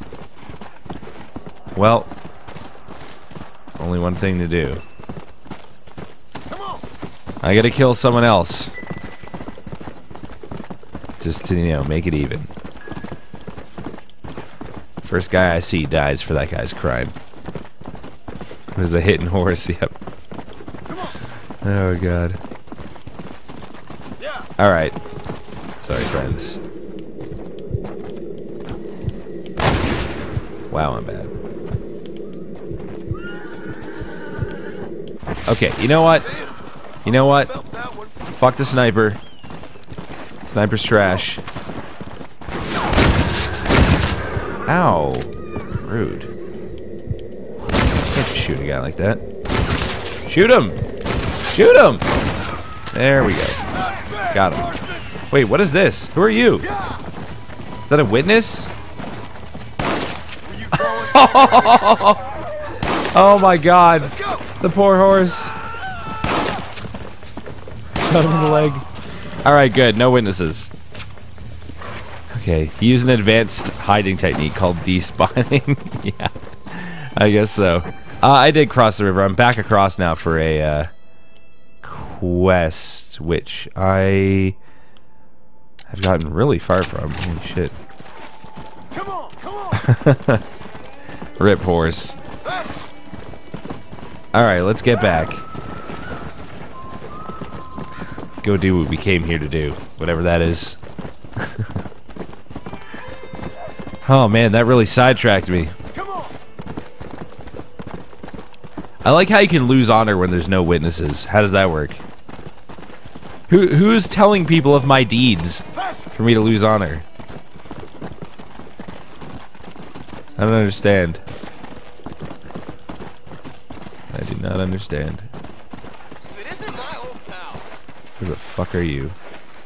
Well. Only one thing to do. I gotta kill someone else. Just to, you know, make it even. First guy I see dies for that guy's crime. Was a hitting horse, (laughs) yep. Oh god. Alright. Sorry, friends. Wow, I'm bad. Okay, you know what? You know what? Fuck the sniper. Sniper's trash. Ow. Rude. Can't shoot a guy like that. Shoot him! Shoot him! There we go. Got him. Wait, what is this? Who are you? Is that a witness? (laughs) oh my god. The poor horse. Shot him in the leg. Alright, good. No witnesses. Okay, he used an advanced hiding technique called despawning. (laughs) yeah, I guess so. Uh, I did cross the river. I'm back across now for a uh, quest, which I have gotten really far from. Holy shit. Come on, come on. (laughs) Rip horse. Alright, let's get back. Go do what we came here to do. Whatever that is. (laughs) oh man, that really sidetracked me. I like how you can lose honor when there's no witnesses. How does that work? Who who's telling people of my deeds for me to lose honor? I don't understand. I do not understand. Who the fuck are you?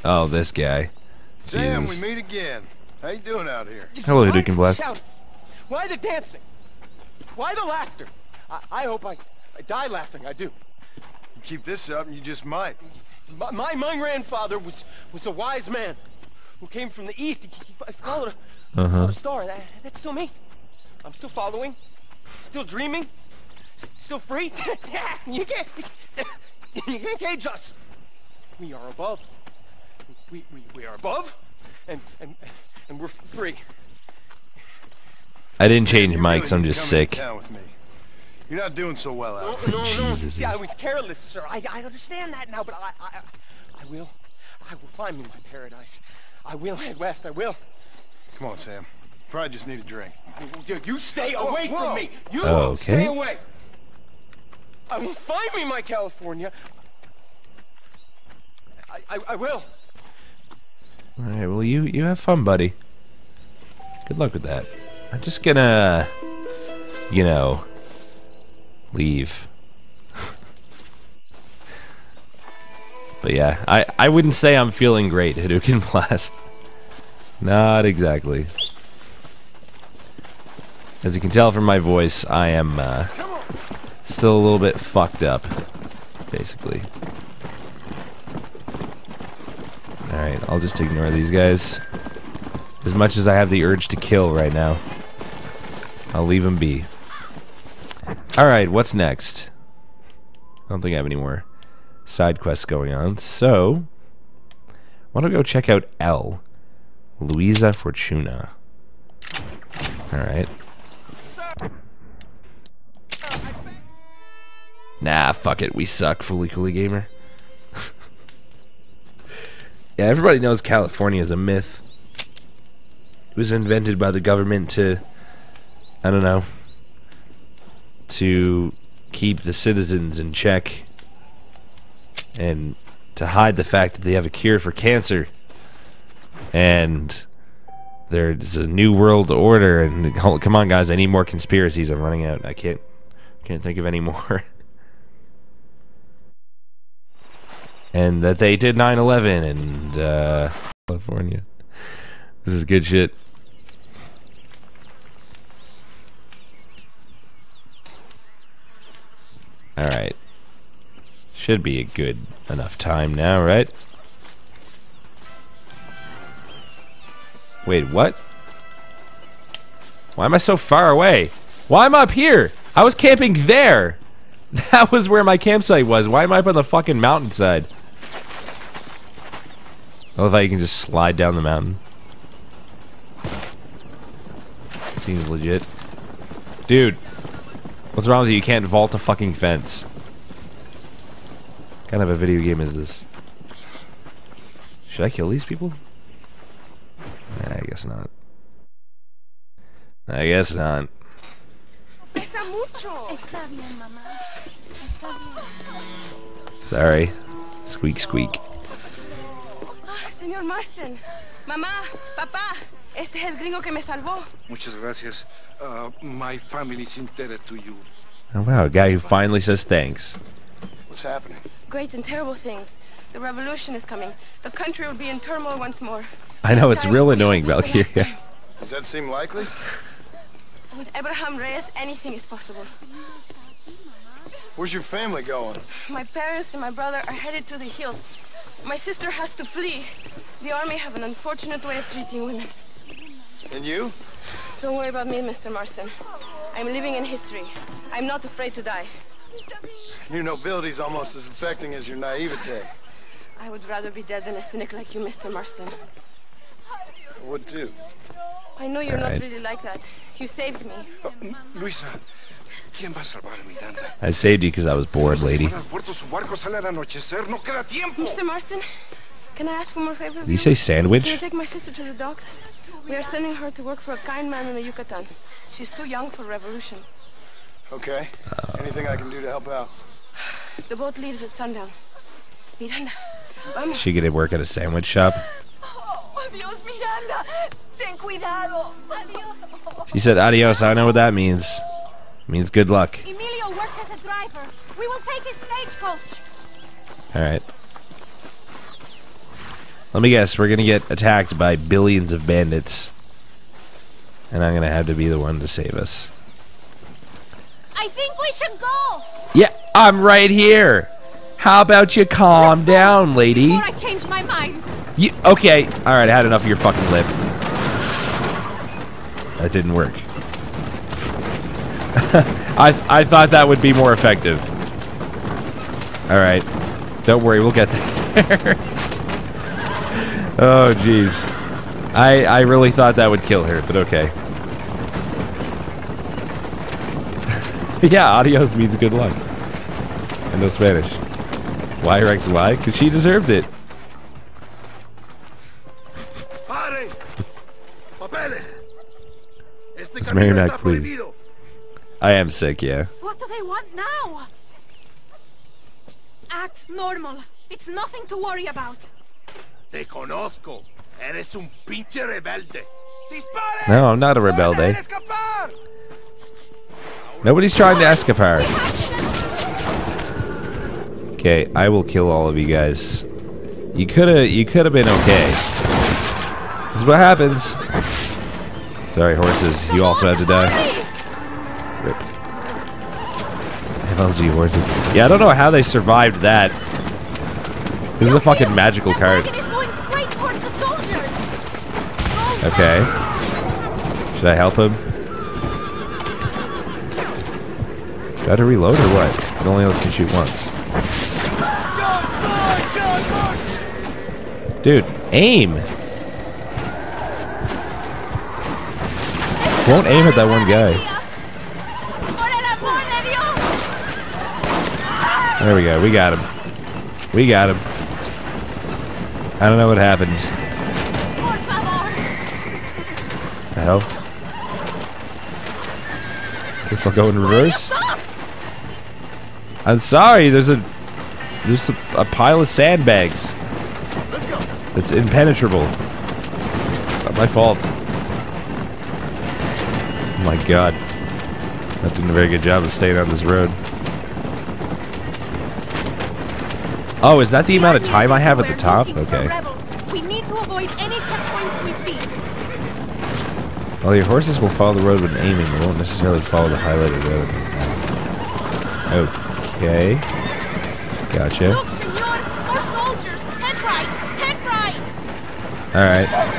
Oh, this guy. Sam, Jesus. we meet again. How you doing out here? Hello, Hadouken Blast. Shout. Why the dancing? Why the laughter? I, I hope I, I die laughing. I do. You keep this up and you just might. My, my, my grandfather was was a wise man who came from the east. He, he followed a, Uh-huh. followed a star. That, that's still me. I'm still following, still dreaming, s- still free. (laughs) you can't you can't cage us. We are above. We, we, we are above, and, and and we're free. I didn't change You mics. really I'm just sick. with me. You're not doing so well out No, here. no, no. See, I was careless, sir. I, I understand that now, but I, I, I will, I will find me my paradise. I will head west. I will. Come on, Sam. Probably just need a drink. You, you stay Whoa, away whoa. from me. You Okay. stay away. I will find me my California. I, I, I will. All right. Well, you you have fun, buddy. Good luck with that. I'm just gonna, you know, leave. (laughs) but yeah, I I wouldn't say I'm feeling great, Hadouken Blast. (laughs) Not exactly. As you can tell from my voice, I am uh, still a little bit fucked up, basically. Alright, I'll just ignore these guys. As much as I have the urge to kill right now, I'll leave them be. Alright, what's next? I don't think I have any more side quests going on, so... Why don't we go check out L? Luisa Fortuna. Alright. Nah, fuck it. We suck, Fully Cooley Gamer. Yeah, everybody knows California is a myth. It was invented by the government to, I don't know, to keep the citizens in check and to hide the fact that they have a cure for cancer. And there's a new world order and (laughs) come on guys, I need more conspiracies. I'm running out. I can't can't think of any more. (laughs) and that they did 9/11 and uh, California. This is good shit. All right. Should be a good enough time now, right? Wait, what? Why am I so far away? Why am I up here? I was camping there. (laughs) That was where my campsite was. Why am I up on the fucking mountainside? I love how you can just slide down the mountain. Seems legit. Dude, what's wrong with you? You can't vault a fucking fence. What kind of a video game is this? Should I kill these people? Nah, I guess not. I guess not. Pesa mucho. Está bien, mamá. Está bien. Sorry. Squeak, squeak. Señor Marston. Mamá, papá. Este es el gringo que me salvó. Muchas gracias. Uh, my family's indebted to you. Oh wow, a guy who finally says thanks. What's happening? Great and terrible things. The revolution is coming. The country will be in turmoil once more. I know it's real annoying, Valkyria. Does that seem likely? With Abraham Reyes, anything is possible. Where's your family going? My parents and my brother are headed to the hills. My sister has to flee. The army have an unfortunate way of treating women. And you? Don't worry about me, Mr. Marston. I'm living in history. I'm not afraid to die. Your nobility's almost as affecting as your naivete. I would rather be dead than a cynic like you, Mr. Marston. I would too. I know you're All right. not really like that. You saved me. Oh, Luisa, I saved you because I was bored, lady. Al puerto su barco sale al anochecer. No queda tiempo. Mr. Marston, can I ask one more favor? of Did you say sandwich? Can you take my sister to the docks? We are sending her to work for a kind man in the Yucatan. She's too young for revolution. Okay. Anything I can do to help out? The boat leaves at sundown. Miranda, vamos. She get to work at a sandwich shop. Oh, adiós, Miranda. Ten cuidado. Adiós. She said adios. I know what that means. Means good luck. Emilio works as a driver. We will take his stagecoach. Alright. Let me guess, we're gonna get attacked by billions of bandits. And I'm gonna have to be the one to save us. I think we should go. Yeah, I'm right here! How about you calm down, lady? Before I change my mind. You, okay, alright, I had enough of your fucking lip. That didn't work. (laughs) I, I thought that would be more effective. Alright. Don't worry, we'll get (laughs) there. oh, jeez. I, I really thought that would kill her, but okay. (laughs) yeah, adios means good luck. And no Spanish. Y or XY? Because she deserved it. ¡Pare! ¡Papeles! Este It's camino Marinac, está please. Prohibido. I am sick, yeah. What do they want now? Act normal. It's nothing to worry about. Te conozco. Eres un pinche rebelde. ¡Dispare! No, I'm not a rebelde. ¡Escapar! Nobody's trying to escapade. Okay, I will kill all of you guys. You coulda, you coulda been okay. This is what happens. Sorry, horses. You also have to die. LG horses. Yeah, I don't know how they survived that. This is a fucking magical card. Okay. Should I help him? Do I have to reload or what? It only lets me shoot once. Dude, aim! Won't aim at that one guy. There we go. We got him. We got him. I don't know what happened. The hell? Guess I'll go in reverse. I'm sorry. There's a there's a, a pile of sandbags. It's impenetrable. It's not my fault. Oh my god. Not doing a very good job of staying on this road. Oh, is that the amount of time I have at the top? Okay. We need to avoid any checkpoints we see. Well, your horses will follow the road when aiming. They won't necessarily follow the highlighted road. Okay. Gotcha. Look, senor! More soldiers! Head right! Head right! Alright.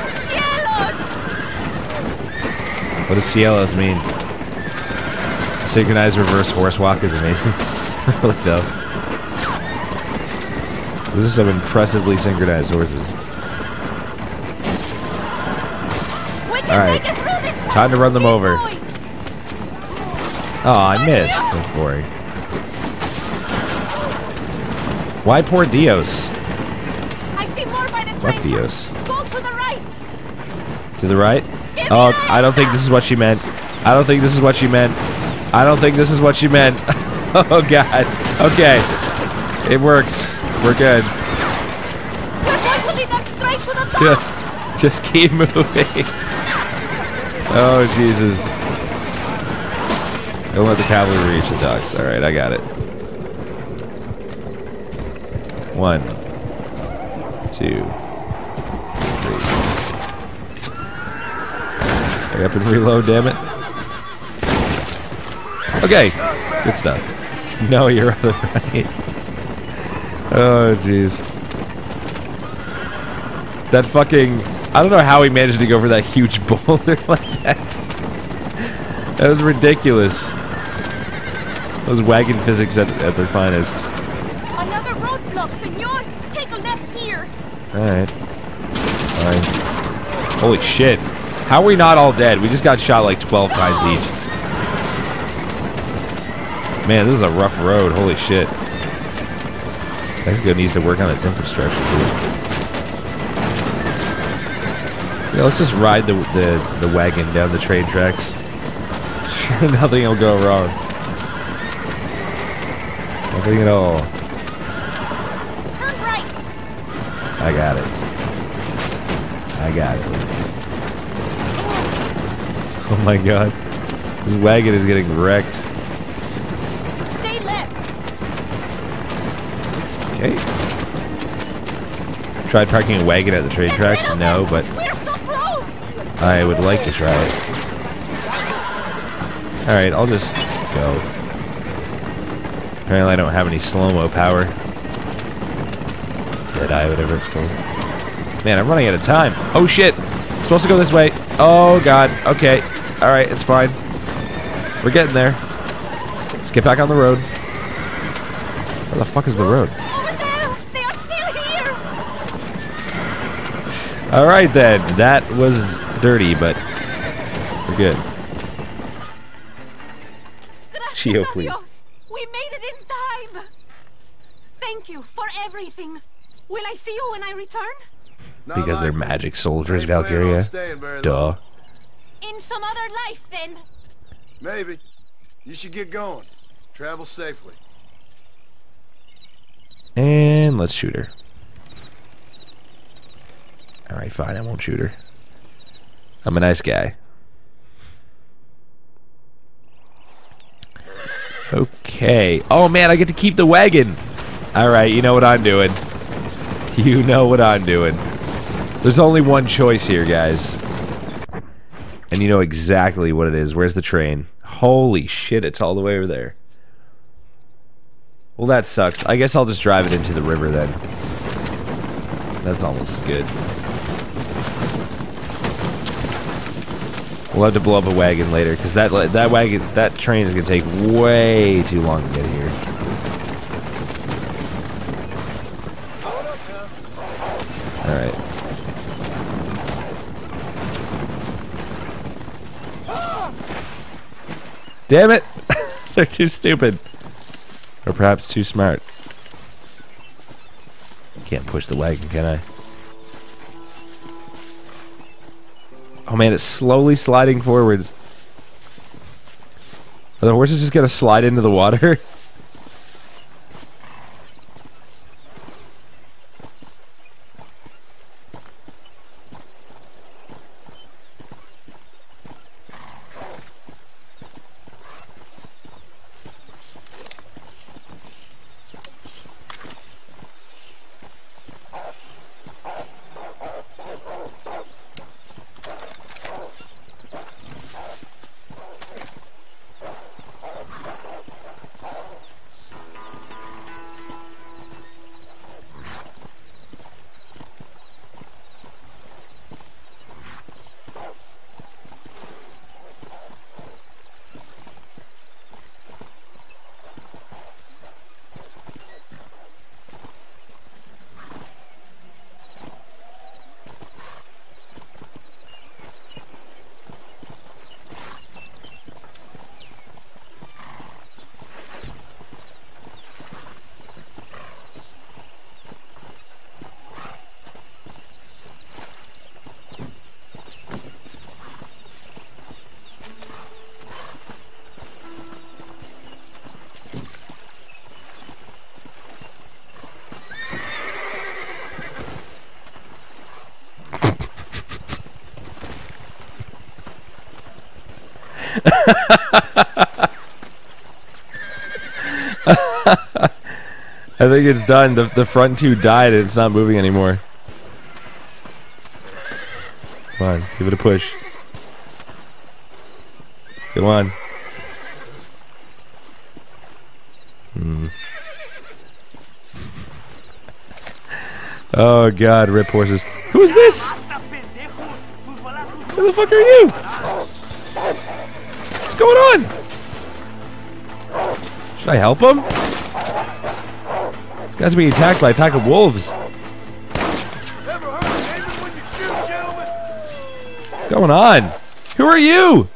What does Cielos mean? Synchronized reverse horse walk is amazing. (laughs) really though. Those are some impressively synchronized horses. Alright. Time to run them over. Oh, I missed. That's boring. Why poor Dios? I see more by the Fuck Dios. Go to the right! To the right? Oh, I don't think this is what she meant. I don't think this is what she meant. I don't think this is what she meant. (laughs) oh god. Okay. It works. We're good. Just, just keep moving. oh Jesus. Don't let the cavalry reach the docks. All right, I got it. One, two, three. Hurry up and reload, damn it. Okay, good stuff. (laughs) No, you're (laughs) right. Oh, jeez. That fucking... I don't know how he managed to go for that huge (laughs) boulder like that. That was ridiculous. Those wagon physics at, at their finest. Another roadblock, senor! Take a left here! Alright. Fine. Holy shit. How are we not all dead? We just got shot like 12 times each. Man, this is a rough road. Holy shit. Mexico needs to work on its infrastructure too. Yeah, let's just ride the, the, the wagon down the train tracks. Sure, (laughs) nothing will go wrong. Nothing at all. Turn right! I got it. I got it. Oh my god. This wagon is getting wrecked. Stay left! Okay. Tried parking a wagon at the train tracks? No, but We're so close! I would like to try it. Alright, I'll just go. Apparently I don't have any slow-mo power. Deadeye, whatever it's called. Man, I'm running out of time. Oh shit! Supposed to go this way. Oh god. Okay. Alright, it's fine. We're getting there. Let's get back on the road. Where the fuck is the road? Over there! They are still here! Alright then. That was dirty, but we're good. Chio, please. We made it in time! Thank you for everything. Will I see you when I return? Because they're magic soldiers, Valkyria. Duh. In some other life, then. Maybe. You should get going. Travel safely. And let's shoot her. Alright, fine, I won't shoot her. I'm a nice guy. Okay. Oh man, I get to keep the wagon. Alright, you know what I'm doing. (laughs) You know what I'm doing. There's only one choice here, guys. And you know exactly what it is. Where's the train? Holy shit, it's all the way over there. Well, that sucks. I guess I'll just drive it into the river then. That's almost as good. We'll have to blow up a wagon later because that that wagon that train is gonna take way too long to get here. All right. Damn it! (laughs) They're too stupid. Or perhaps too smart. Can't push the wagon, can I? Oh man, it's slowly sliding forwards. Are the horses just gonna slide into the water? (laughs) (laughs) I think it's done. The, the front two died and it's not moving anymore. Come on, give it a push. Come on. Hmm. Oh god, rip horses. Who is this? Who the fuck are you? What's going on? Should I help him? This guy's being attacked by a pack of wolves. What's going on? Who are you?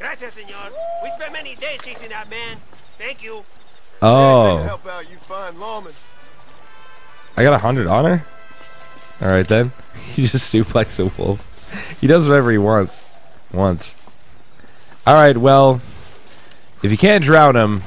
Gracias, senor. We spent many days chasing that man. Thank you. Oh. Help out you fine lawmen. I got a hundred honor? Alright then. (laughs) He just suplexed a wolf. He does whatever he wants. Wants. Alright, well. If you can't drown him.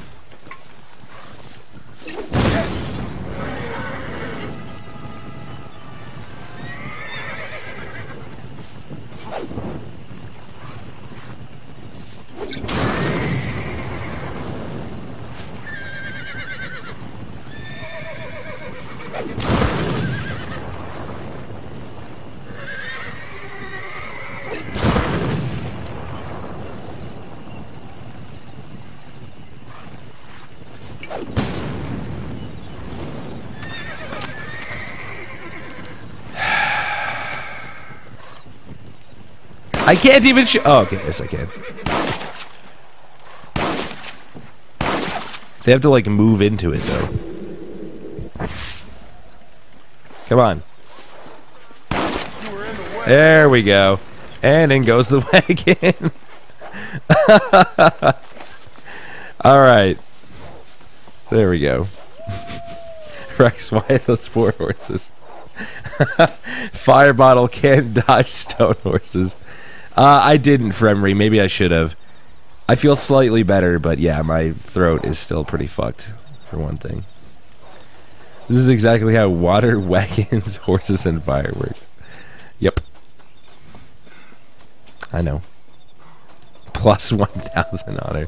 I can't even sh- Oh, okay, yes I can. They have to like move into it though. Come on. There we go. And in goes the (laughs) wagon. (laughs) Alright. There we go. (laughs) Rex, why those four horses? Fire bottle can't dodge stone horses. Uh, I didn't, Fremry. Maybe I should have. I feel slightly better, but yeah, my throat is still pretty fucked, for one thing. This is exactly how water, (laughs) wagons, horses, and fire work. Yep. I know. Plus 1,000 honor.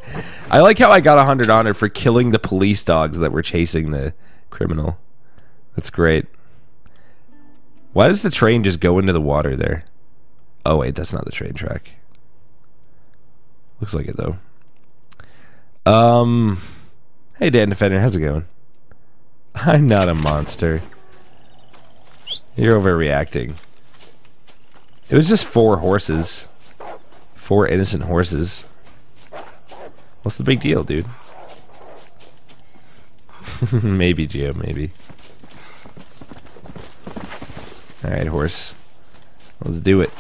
I like how I got 100 honor for killing the police dogs that were chasing the criminal. That's great. Why does the train just go into the water there? Oh wait, that's not the train track. Looks like it though. Um, hey Dan Defender, how's it going? (laughs) I'm not a monster. You're overreacting. It was just four horses. Four innocent horses. What's the big deal, dude? (laughs) maybe, Geo, maybe. Alright, horse. Let's do it.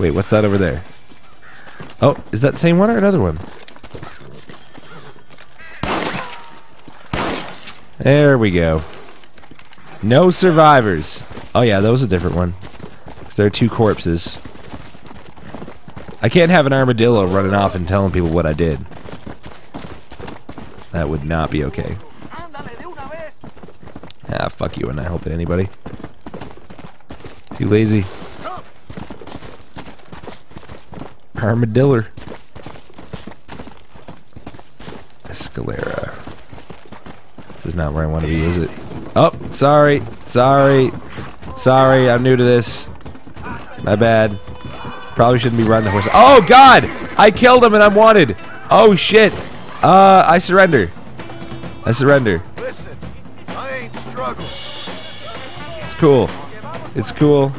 Wait, what's that over there? Oh, is that the same one or another one? There we go. No survivors. Oh yeah, that was a different one. There are two corpses. I can't have an armadillo running off and telling people what I did. That would not be okay. Ah, fuck you, and not helping anybody. Too lazy. Armadillo. Escalera. This is not where I want to be, is it? Oh, sorry. Sorry. Sorry, I'm new to this. My bad. Probably shouldn't be riding the horse. Oh, God! I killed him and I'm wanted. Oh, shit. Uh, I surrender. I surrender. Listen, I ain't struggling. It's cool. It's cool.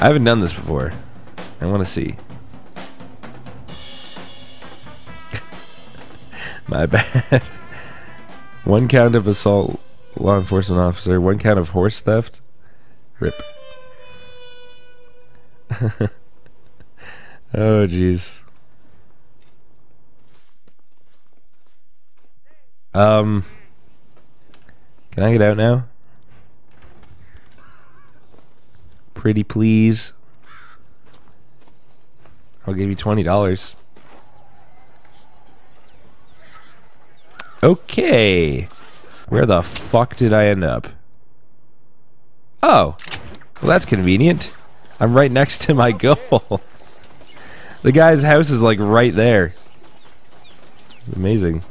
I haven't done this before. I want to see. (laughs) My bad. (laughs) one count of assault law enforcement officer, one count of horse theft. Rip. (laughs) oh jeez. Um Can I get out now? Pretty please. I'll give you twenty dollars. Okay. Where the fuck did I end up? Oh. Well, that's convenient. I'm right next to my (laughs) goal. the guy's house is like right there. Amazing.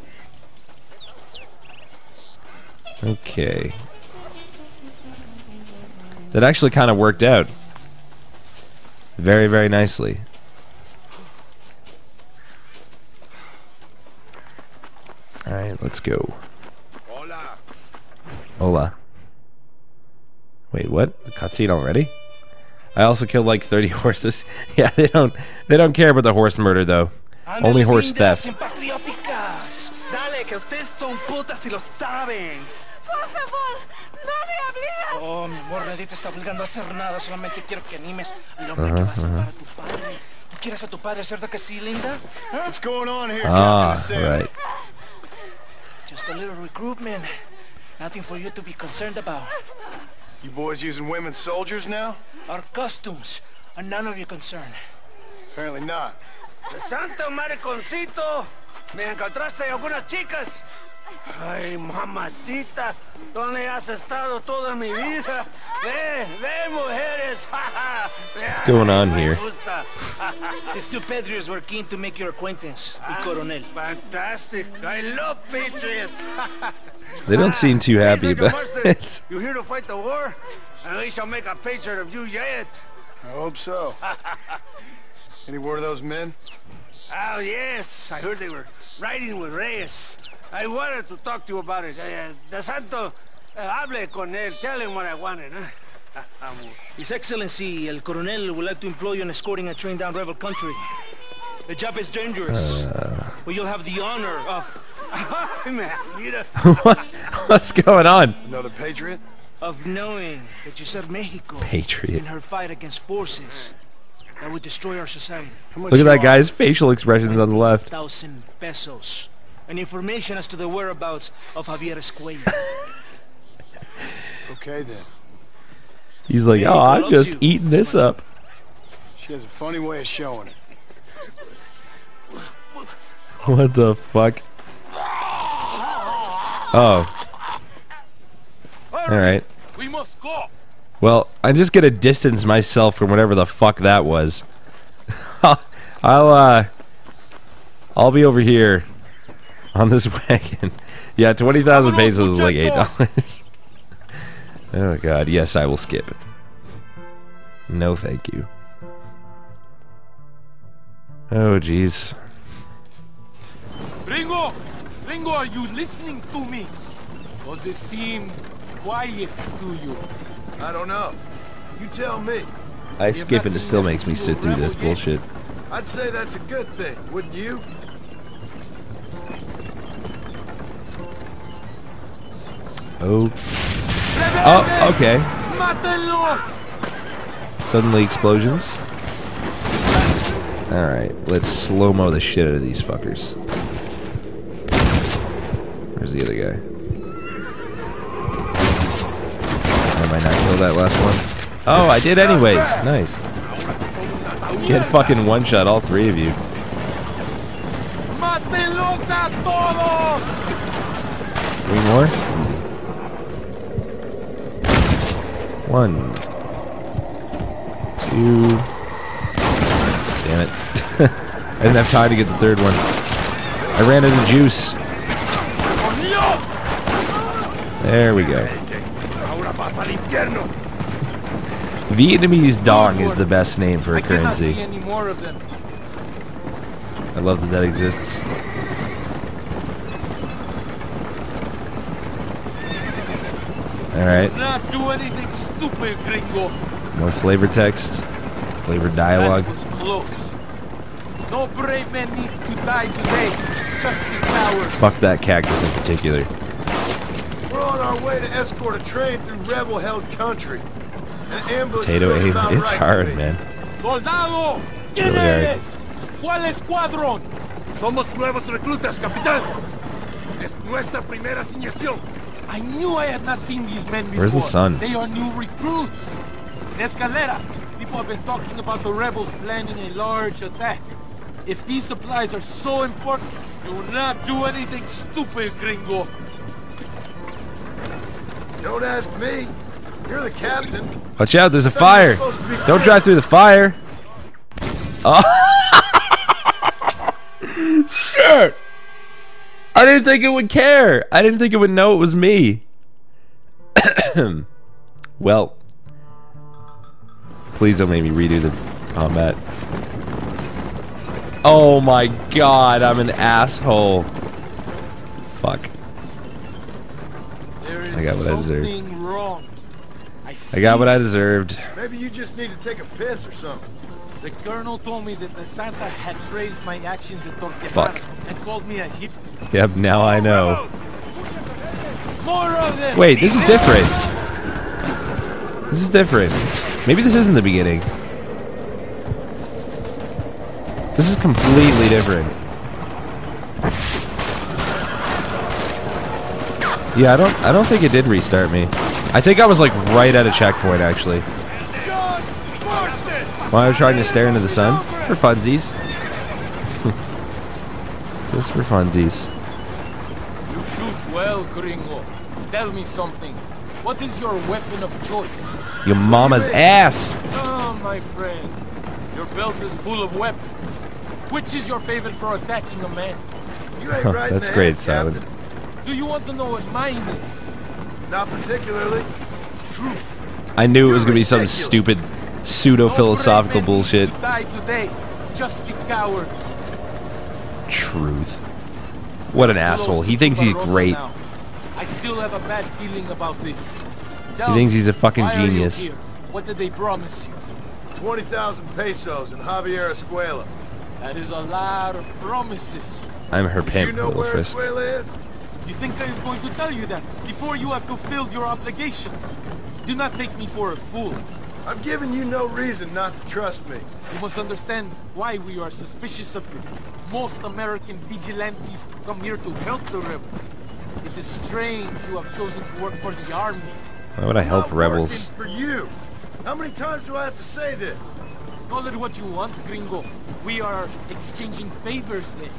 Okay. That actually kind of worked out. Very, very nicely. Alright, let's go. Hola. Hola. Wait, what? The cutscene already? I also killed like 30 (laughs) horses. yeah, they don't they don't care about the horse murder though. Only horse theft. Dale, que ustedes son putas y lo saben. Por favor, obligas. Oh, mi amor, nadie te está obligando a hacer nada. Solamente quiero que animes al hombre que va a salvar a tu padre. ¿Tú quieres a tu padre, cierto que sí, linda? Huh? What's going on here, Ah, right. Just a little recruitment. Nothing for you to be concerned about. You boys using women soldiers now? Our costumes are none of your concern. Apparently not. Santo mariconcito, me encontraste algunas chicas. Ay, mamacita, ¿dónde has estado toda mi vida? Ve, ve, mujeres. (laughs) What's going on here? These two Patriots were keen to make your acquaintance, Ah. el coronel. Fantastic. I love patriots. (laughs) They don't seem too happy Listen, about Master, (laughs) it. You here to fight the war? And we shall make a patriot of you yet. I hope so. Any word of those men? Oh, yes. I heard they were riding with Reyes. I wanted to talk to you about it. Uh, De Santa, uh, hable con él. Tell him what I wanted. (laughs) Huh? His Excellency, El Coronel, would like to employ you in escorting a train down rebel country. The job is dangerous, Uh, but you'll have the honor of... (laughs) (laughs) What? What's going on? Another patriot? of knowing that you served Mexico Patriot. in her fight against forces that would destroy our society. Look at that guy's facial expressions on the left. Thousand pesos. And information as to the whereabouts of Javier Escuella. (laughs) Okay then. He's like, oh, I'm just eating this up. She has a funny way of showing it. What the fuck? Oh. Alright. We must go. Well, I'm just gonna distance myself from whatever the fuck that was. (laughs) I'll, uh... I'll be over here on this (laughs) wagon. Yeah, 20,000 pesos is like $8. (laughs) oh god, yes, I will skip. No, thank you. Oh, jeez. Ringo! Ringo, are you listening to me? Does it seem quiet to you? I don't know. You tell me. I skip and it still makes me sit through this bullshit. I'd say that's a good thing, wouldn't you? Oh. Oh, okay. Suddenly explosions. Alright, let's slow-mo the shit out of these fuckers. Where's the other guy? I might not kill that last one. Oh, I did anyways. Nice. Get fucking one-shot all three of you. Three more? One. Two. Damn it. (laughs) I didn't have time to get the third one. I ran out of juice. There we go. Vietnamese dong is the best name for a currency. I love that that exists. Alright, Not do anything stupid, gringo. more flavor text, flavor dialogue. That was close. No brave men need to die today. Just the cowards. Fuck that cactus in particular. We're on our way to escort a train through rebel-held country. An ambush Potato feels aim, it's right hard, man. Soldado, ¿quién Really eres? ¿Cuál escuadrón? Somos nuevos reclutas, capitán. Es nuestra primera asignación. I knew I had not seen these men before. Where's the sun? They are new recruits. In Escalera, people have been talking about the rebels planning a large attack. If these supplies are so important, do not do anything stupid, gringo. Don't ask me. You're the captain. Watch out, there's a fire! Don't drive through the fire! (laughs) Oh! (laughs) Shit! I didn't think it would care! I didn't think it would know it was me. (coughs) well. Please don't make me redo the combat. Oh my god, I'm an asshole. Fuck. There is I got what I deserved. wrong. I got what I deserved. Maybe you just need to take a piss or something. The colonel told me that De Santa had praised my actions at Torquemada Fuck. and called me a hip. Yep, now I know. More of them! Wait, this is different. This is different. Maybe this isn't the beginning. This is completely different. Yeah, I don't I don't think it did restart me. I think I was like right at a checkpoint actually. While I was trying to stare into the sun for funsies. (laughs) Just for funsies. You shoot well, gringo. Tell me something. What is your weapon of choice? Your mama's ass. Oh, my friend. Your belt is full of weapons. Which is your favorite for attacking a man? You ain't Huh, right in that's great, head, Silent. Do you want to know what mine is? Not particularly. Truth. I knew it was gonna be some stupid pseudo philosophical bullshit. Today. Just the cowards. Truth. What an asshole. He thinks he's great. I still have a bad feeling about this. Tell He thinks he's a fucking why are you genius. What did they promise you? 20,000 pesos in Javier Escuella. That is a lot of promises. I'm her you pimp, know Little where Frisk. Escuela is? You think I am going to tell you that before you have fulfilled your obligations? Do not take me for a fool. I'm given you no reason not to trust me. You must understand why we are suspicious of you. Most American vigilantes come here to help the rebels. It is strange you have chosen to work for the army. Why would I help Not rebels? working For you. How many times do I have to say this? Call it what you want, gringo. We are exchanging favors then.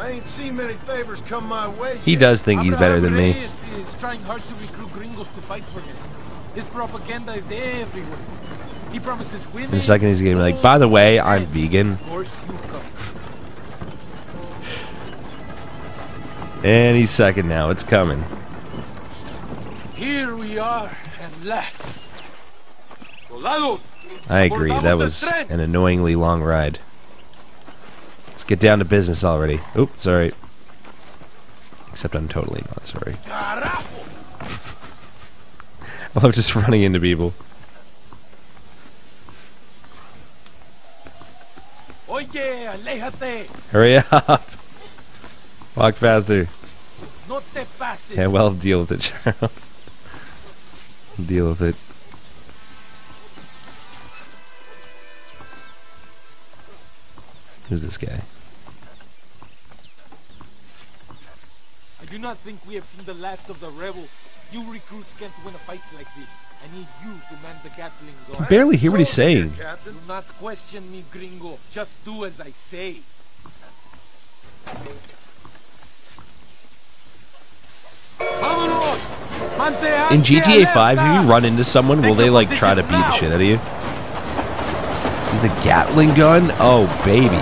I ain't seen many favors come my way He does think he's better than me. Abraham Reyes is trying hard to recruit gringos to fight for him. His propaganda is everywhere. He promises women. In a second, he's gonna be like, by the way, I'm vegan. Any second now, it's coming. Here we are at last. I agree. That was an annoyingly long ride. Let's get down to business already. Oops, sorry. Except I'm totally not sorry. (laughs) I love just running into people. Oye. Hurry up! Walk faster. No te pases. Yeah, well, deal with it, Charles. (laughs) deal with it. Who's this guy? I do not think we have seen the last of the rebels. You recruits can't win a fight like this. I need you to man the Gatling gun. I barely hear what he's saying. Do not question me, gringo. Just do as I say. In GTA 5, if you run into someone, will they like try to beat the shit out of you? Is a Gatling gun? Oh, baby.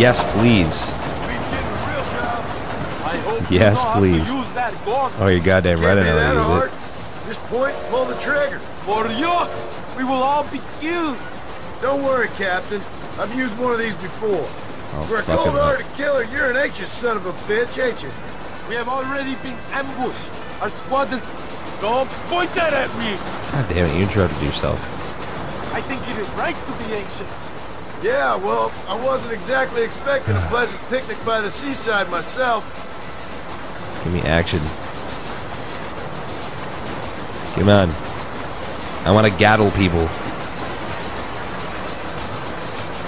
Yes, please. Yes, please. Oh, you're goddamn right I know use it. Just point, pull the trigger. For you, we will all be killed. Don't worry, Captain. I've used one of these before. Oh, For a cold-hearted killer, you're an anxious son of a bitch, ain't you? We have already been ambushed. Our squad is... Don't point that at me! God damn it, you interrupted yourself. I think it is right to be anxious. Yeah, well, I wasn't exactly expecting a (sighs) pleasant picnic by the seaside myself. Give me action. Come on. I want to gattle people.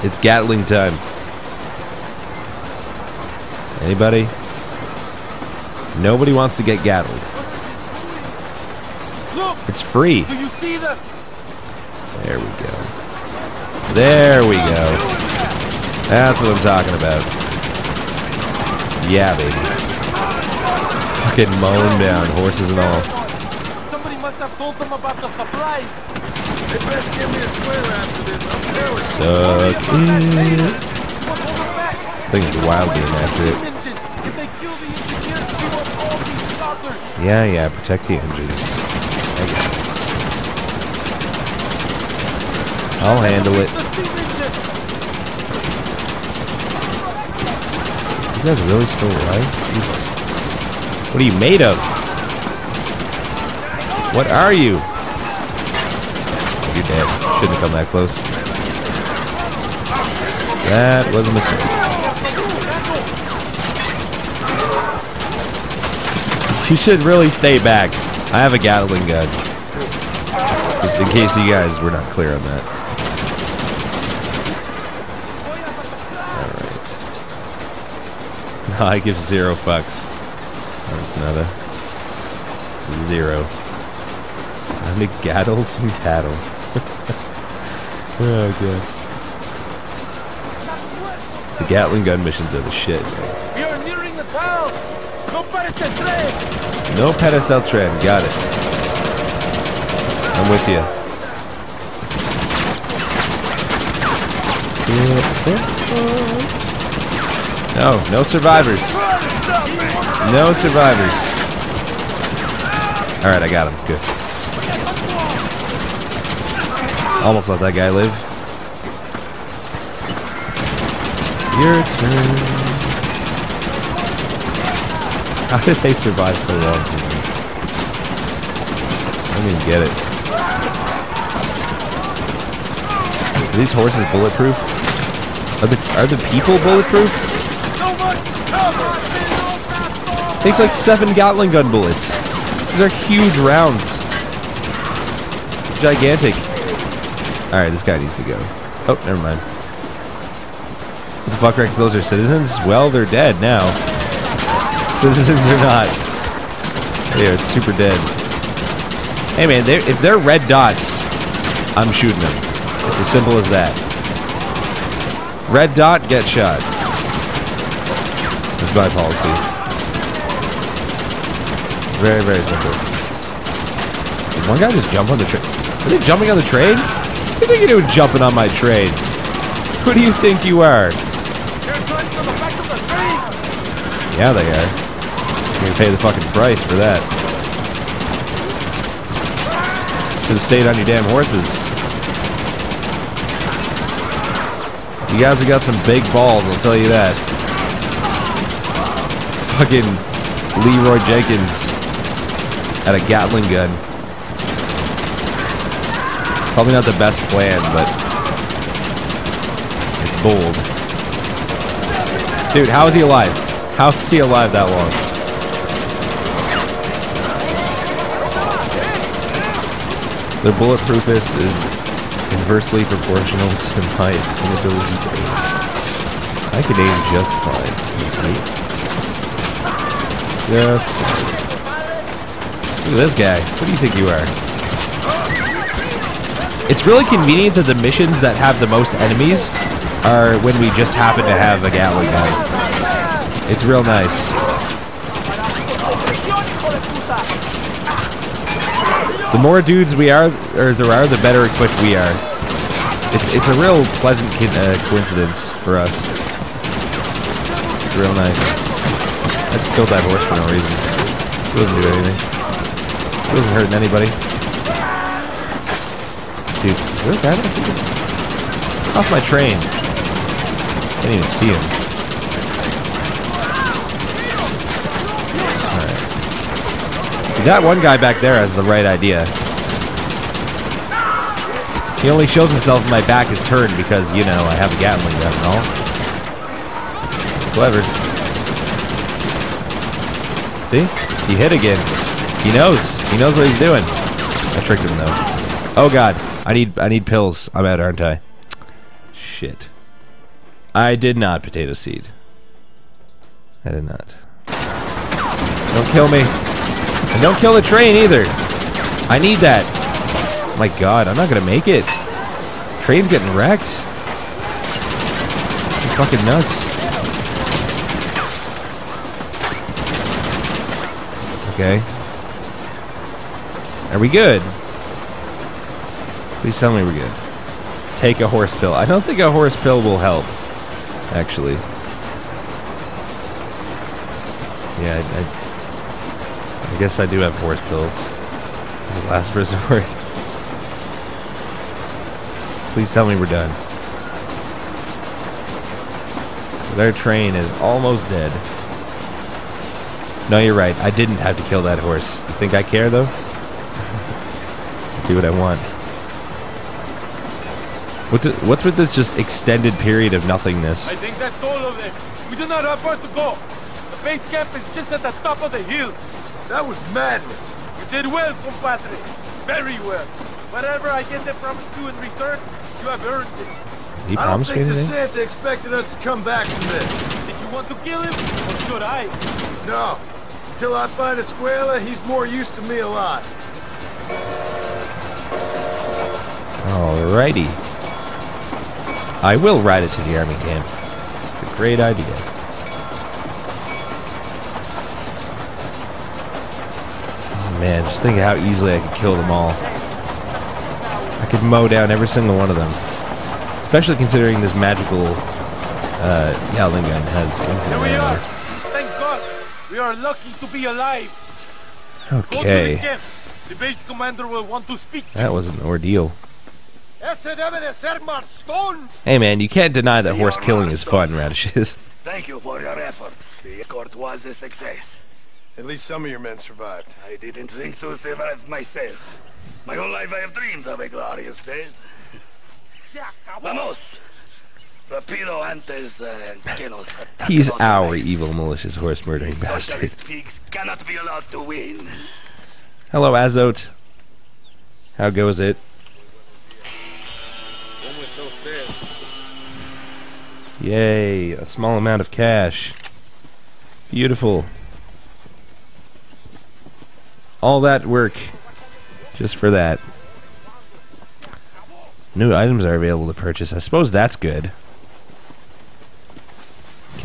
It's Gatling time. Anybody? Nobody wants to get gattled. Look! It's free. Do you see the... There we go. There we go. That's what I'm talking about. Yeah, baby. Fucking mown down, horses and all. Somebody must have told them about the supplies. They best give me a square after this. I'm telling. Suck it. This thing is wild being after it. If they kill the engineers, we will all be slaughtered. Yeah, yeah, protect the engines. I got it. I'll handle it. You guys really still alive? Jesus. What are you made of? What are you? You're dead. Shouldn't have come that close. That was a mistake. You should really stay back. I have a Gatling gun. Just in case you guys were not clear on that. (laughs) I give zero fucks. That's another. Zero. I'm to gattle some cattle. oh god. The Gatling gun missions are the shit. man. We are nearing the town. No parece tren. No pedestal trend. Got it. I'm with you. No, no survivors. No survivors. Alright, I got him. Good. Almost let that guy live. Your turn. (laughs) How did they survive so long? I don't even get it. Are these horses bulletproof? Are the are the people bulletproof? Takes like seven Gatling gun bullets. These are huge rounds. Gigantic. Alright, this guy needs to go. Oh, never mind. What the fuck, Rex? Those are citizens? Well, they're dead now. Citizens or not. They are super dead. Hey man, they're, if they're red dots, I'm shooting them. It's as simple as that. Red dot, get shot. My policy. Very, very simple. Did one guy just jump on the train? Are they jumping on the train? Do you think you're jumping on my train? Who do you think you are? Yeah, they are. You're gonna pay the fucking price for that. Should have stayed on your damn horses. You guys have got some big balls, I'll tell you that. Fucking Leeroy Jenkins at a Gatling gun. Probably not the best plan, but it's bold. Dude, how is he alive? How is he alive that long? The bulletproofness is inversely proportional to my inability to aim. I can aim just fine. Fine. Look at this guy. What do you think you are? It's really convenient that the missions that have the most enemies are when we just happen to have a Gatling gun. It's real nice. The more dudes we are, or there are, the better equipped we are. It's it's a real pleasant uh, coincidence for us. It's real nice. I just killed that horse for no reason. It doesn't do anything. It wasn't hurting anybody. Dude, is there a guy here? Off my train. Can't even see him. Alright. See, that one guy back there has the right idea. He only shows himself when my back is turned because, you know, I have a Gatling gun and all. Clever. See? He hit again. He knows. He knows what he's doing. I tricked him though. Oh god. I need I need pills. I'm out, aren't I? Shit. I did not potato seed. I did not. Don't kill me. And don't kill the train either. I need that. My god, I'm not gonna make it. Train's getting wrecked. This is fucking nuts. Okay. Are we good? Please tell me we're good. Take a horse pill. I don't think a horse pill will help, actually. Yeah, I, I, I guess I do have horse pills. As a last (laughs) resort. Please tell me we're done. Their train is almost dead. No, you're right. I didn't have to kill that horse. You think I care, though? Do what I want. What do, what's with this just extended period of nothingness? I think that's all of them. We do not have far to go. The base camp is just at the top of the hill. That was madness. You did well, compadre. Very well. Whatever I get them promised you in return, you have earned it. He promised me anything? Santa expected us to come back from this. Did you want to kill him, or should I? No. Until I find Escuella, he's more used to me a alive. Alrighty. I will ride it to the army camp. It's a great idea. Oh man, just think of how easily I could kill them all. I could mow down every single one of them. Especially considering this magical uh, gun has infinite We are lucky to be alive. Go to the Okay, camp. The base commander will want to speak that was an ordeal. Ese debe de ser Marston. Hey man, you can't deny that horse killing is fun, radishes. Thank you for your efforts. The escort was a success. At least some of your men survived. I didn't think to survive myself. My whole life I have dreamed of a glorious death. Vamos! Eh, He's our evil, malicious horse murdering bastard. Socialist pigs cannot be allowed to win. Hello, Azote. How goes it? Yay, a small amount of cash. Beautiful. All that work just for that. New items are available to purchase. I suppose that's good.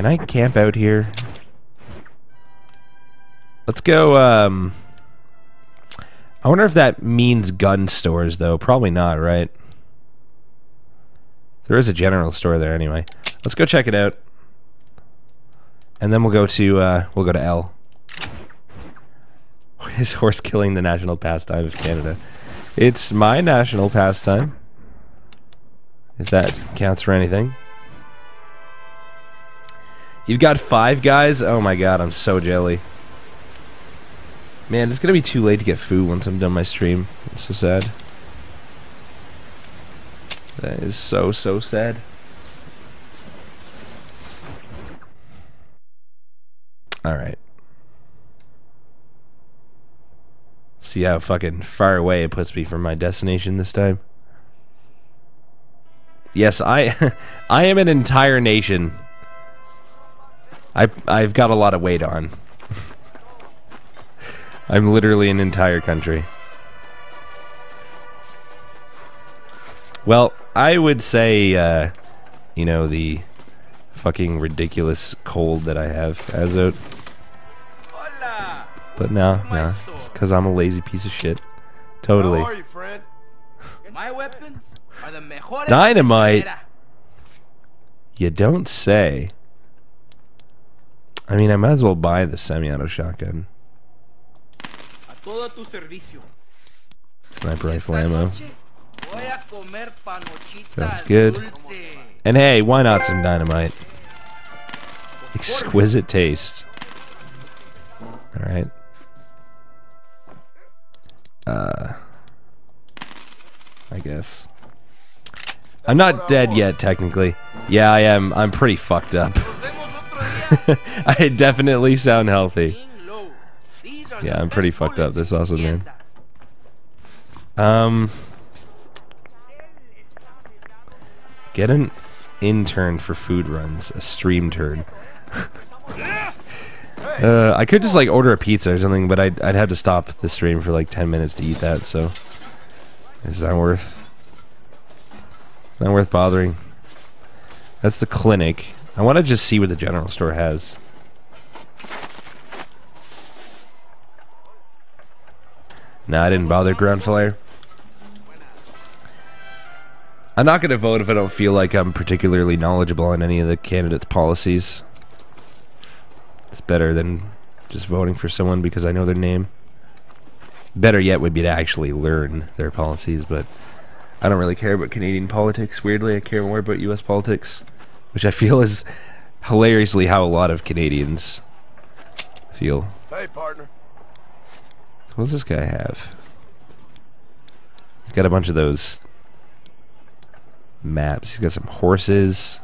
Can I camp out here? Let's go, um... I wonder if that means gun stores, though. Probably not, right? There is a general store there anyway. Let's go check it out. And then we'll go to, uh, we'll go to L. (laughs) Is horse killing the national pastime of Canada? It's my national pastime. If that counts for anything. You've got five guys? Oh my god, I'm so jelly. Man, it's gonna be too late to get food once I'm done my stream. So sad. That is so, so sad. Alright. See how fucking far away it puts me from my destination this time. Yes, I (laughs) I am an entire nation. I I've got a lot of weight on. (laughs) I'm literally an entire country. Well, I would say uh, you know the fucking ridiculous cold that I have as out. But no, no, it's because I'm a lazy piece of shit. Totally. How are you, friend? My weapons are the mejores. Dynamite. You don't say. I mean, I might as well buy the semi-auto shotgun. A todo tu servicio. Sniper rifle ammo. Voy a comer Sounds good. And hey, why not some dynamite? Exquisite taste. Alright. Uh. I guess. I'm not dead yet, technically. Yeah, I am. I'm pretty fucked up. (laughs) I definitely sound healthy. Yeah, I'm pretty fucked up. This awesome, man. Um. Get an intern for food runs. A stream turn. (laughs) uh, I could just like order a pizza or something, but I'd, I'd have to stop the stream for like 10 minutes to eat that, so. It's not worth. Not worth bothering. That's the clinic. I want to just see what the general store has. Nah, I didn't bother ground flyer. I'm not going to vote if I don't feel like I'm particularly knowledgeable on any of the candidates' policies. It's better than just voting for someone because I know their name. Better yet would be to actually learn their policies, but I don't really care about Canadian politics. Weirdly, I care more about U.S. politics, which I feel is hilariously how a lot of Canadians feel. Hey, partner. What does this guy have? He's got a bunch of those maps. He's got some horses.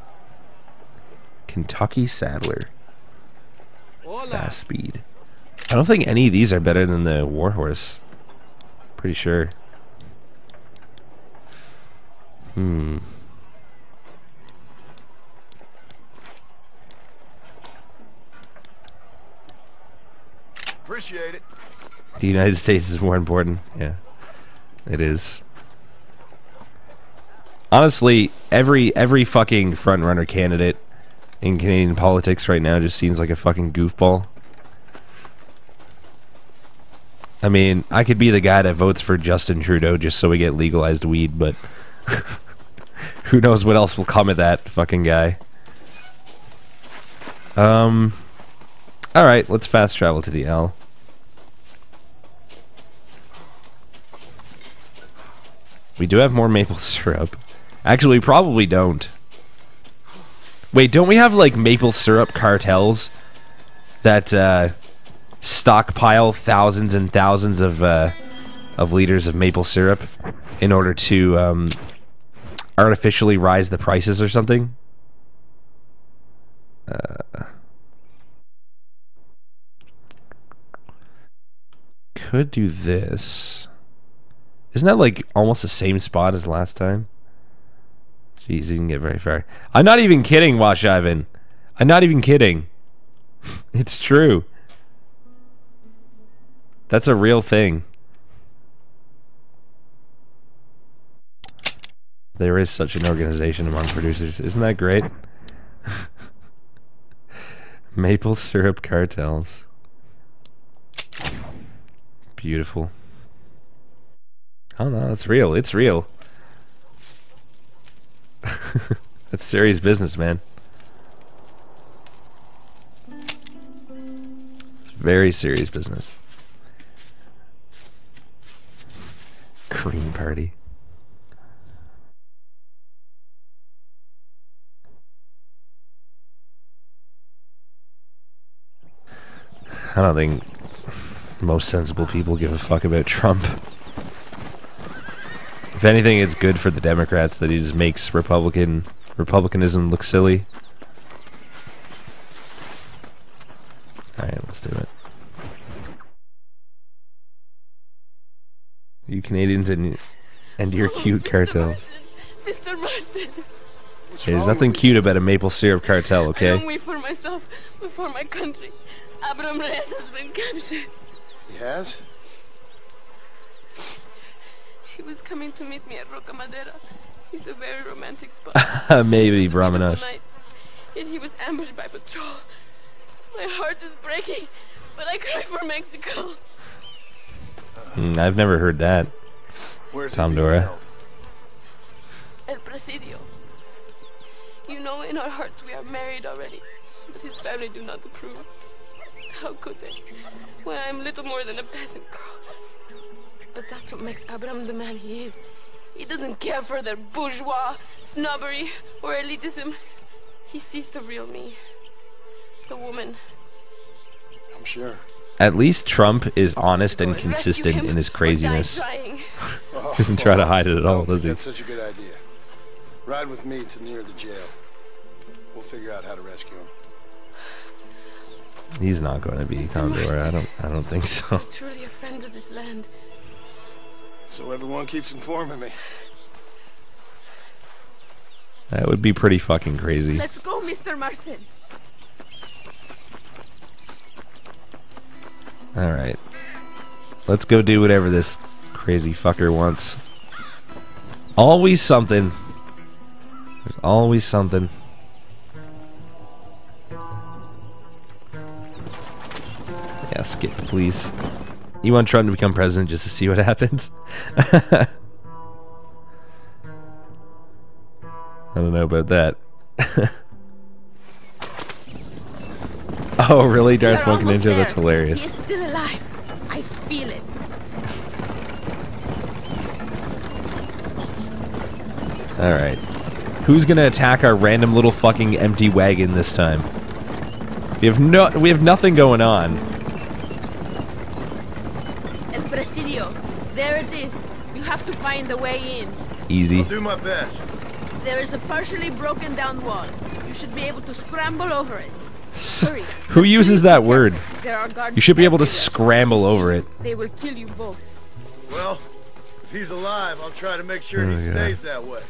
Kentucky Saddler. Fast speed. I don't think any of these are better than the Warhorse. Pretty sure. Hmm. Appreciate it. The United States is more important. Yeah. It is. Honestly, every every fucking front runner candidate in Canadian politics right now just seems like a fucking goofball. I mean, I could be the guy that votes for Justin Trudeau just so we get legalized weed, but (laughs) who knows what else will come of that fucking guy. Um Alright, let's fast travel to the L. We do have more maple (laughs) syrup. Actually, we probably don't. Wait, don't we have like maple syrup cartels that uh, stockpile thousands and thousands of uh, of liters of maple syrup in order to um, artificially rise the prices or something? Uh, could do this. Isn't that like almost the same spot as last time? Jeez, you didn't get very far. I'm not even kidding, Wash Ivan. I'm not even kidding. (laughs) it's true. That's a real thing. There is such an organization among producers. Isn't that great? (laughs) Maple syrup cartels. Beautiful. Oh no, it's real. It's real. (laughs) That's serious business, man. It's very serious business. Cream party. I don't think most sensible people give a fuck about Trump. If anything, it's good for the Democrats that he just makes Republican Republicanism look silly. Alright, let's do it. You Canadians and, and your cute cartels. Mr. Marston. There's nothing cute about a maple syrup cartel, I don't okay? wait for myself, but for my country. Abram Reyes has been captured. He has? He was coming to meet me at Roca Madera. It's a very romantic spot. (laughs) Maybe Brahmanash. Tonight, Yet he was ambushed by patrol. My heart is breaking, but I cry for Mexico. Mm, I've never heard that. Where's Tom Dora. El Presidio. You know in our hearts we are married already, but his family do not approve. How could they? When I am little more than a peasant girl. But that's what makes Abram the man he is. He doesn't care for their bourgeois, snobbery, or elitism. He sees the real me. The woman. I'm sure. At least Trump is honest and consistent in his craziness. Trying. (laughs) Doesn't try to hide it at all, does he? That's such a good idea. Ride with me to near the jail. We'll figure out how to rescue him. He's not going to be Tom Dora. I don't. I don't think so. Truly a friend of this land. So everyone keeps informing me. That would be pretty fucking crazy. Let's go, Mr. Marston. All right. Let's go do whatever this crazy fucker wants. Always something. There's always something. Yeah, skip, please. You want Trump to become president just to see what (laughs) happens? (laughs) I don't know about that. (laughs) oh, really? Darth almost Ninja? That's hilarious. He is still alive. I feel it. Alright. Who's gonna attack our random little fucking empty wagon this time? We have no we have nothing going on. El Presidio. There it is. You have to find the way in. Easy. I'll do my best. There is a partially broken down wall. You should be able to scramble over it. Hurry. Who uses that word? There are guards You should be able to everywhere. scramble over it. They will kill you both. Well, if he's alive, I'll try to make sure Oh, he God. stays that way.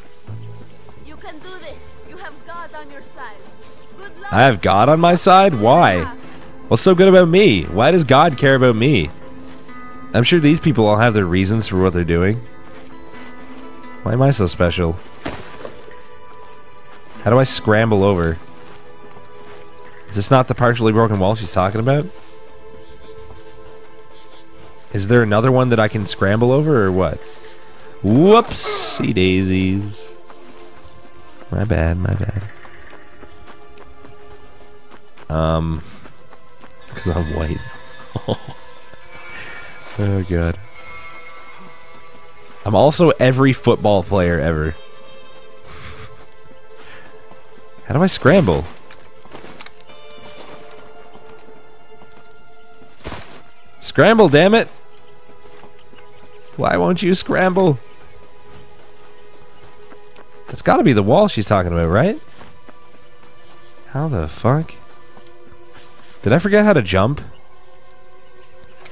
You can do this. You have God on your side. Good luck. I have God on my side? Why? What's so good about me? Why does God care about me? I'm sure these people all have their reasons for what they're doing. Why am I so special? How do I scramble over? Is this not the partially broken wall she's talking about? Is there another one that I can scramble over or what? Whoopsie daisies. My bad, my bad. Um, because I'm white. (laughs) oh god. I'm also every football player ever. How do I scramble? Scramble, damn it! Why won't you scramble? That's gotta be the wall she's talking about, right? How the fuck? Did I forget how to jump?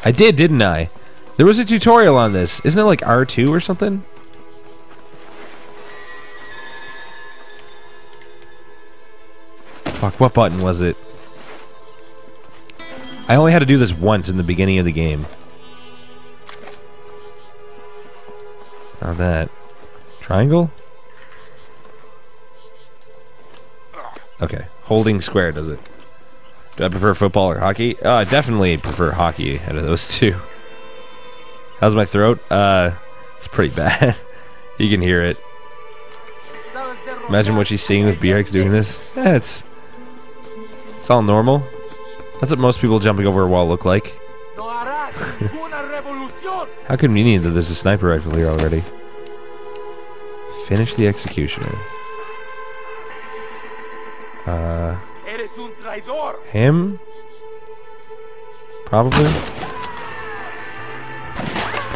I did, didn't I? There was a tutorial on this. Isn't it like R2 or something? Fuck, what button was it? I only had to do this once in the beginning of the game. Not that. Triangle? Okay. Holding square does it. Do I prefer football or hockey? Uh, I definitely prefer hockey out of those (laughs) two. How's my throat? Uh, it's pretty bad. (laughs) you can hear it. Imagine what she's seeing with BRX doing this. (laughs) Yeah, it's it's all normal. That's what most people jumping over a wall look like. How convenient that there's a sniper rifle here already. Finish the executioner. Uh. Him? Probably.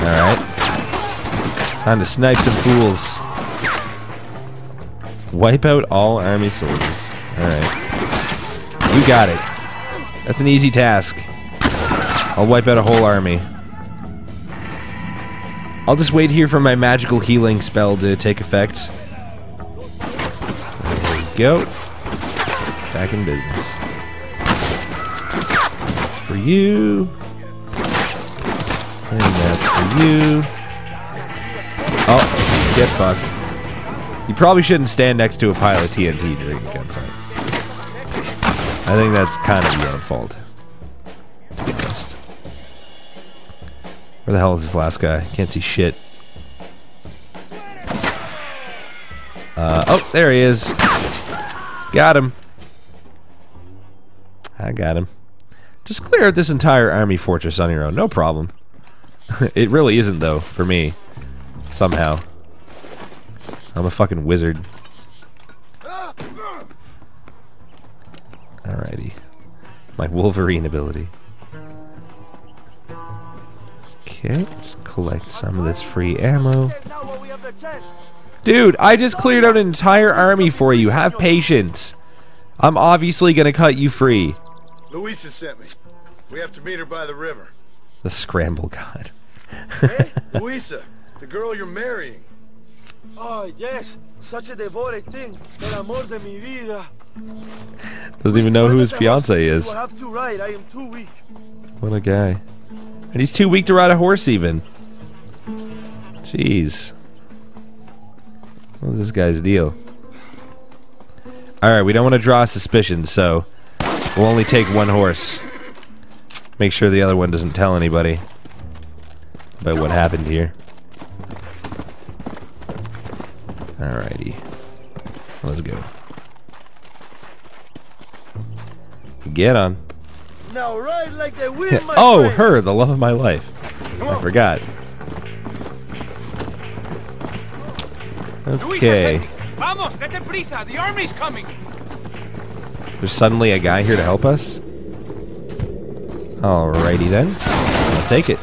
Alright. Time to snipe some fools. Wipe out all army soldiers. Alright. You got it. That's an easy task. I'll wipe out a whole army. I'll just wait here for my magical healing spell to take effect. There we go. Back in business. For you. And that's for you. Oh, get fucked. You probably shouldn't stand next to a pile of TNT during a gunfight. I think that's kind of your own fault. Where the hell is this last guy? Can't see shit. Uh, oh, there he is. Got him. I got him. Just clear out this entire army fortress on your own. No problem. (laughs) it really isn't, though, for me. Somehow. I'm a fucking wizard. Alrighty. My Wolverine ability. Okay, just collect some of this free ammo. Dude, I just cleared out an entire army for you. Have patience. I'm obviously gonna cut you free. Luisa sent me. We have to meet her by the river. The scramble god. Hey, (laughs) Luisa, the girl you're marrying. Oh, yes. Such a devoted thing. El amor de mi vida. Doesn't even know who his fiance is. will have to ride. I am too weak. What a guy. And he's too weak to ride a horse even. Jeez. What's this guy's deal? Alright, we don't want to draw suspicion, so we'll only take one horse. Make sure the other one doesn't tell anybody about what happened here. Alrighty. Let's go. Get on. Now ride like the wind, (laughs) my oh, friend. her, the love of my life. I forgot. Okay. Vamos, date prisa. The army's coming. There's suddenly a guy here to help us? Alrighty then. I'll take it.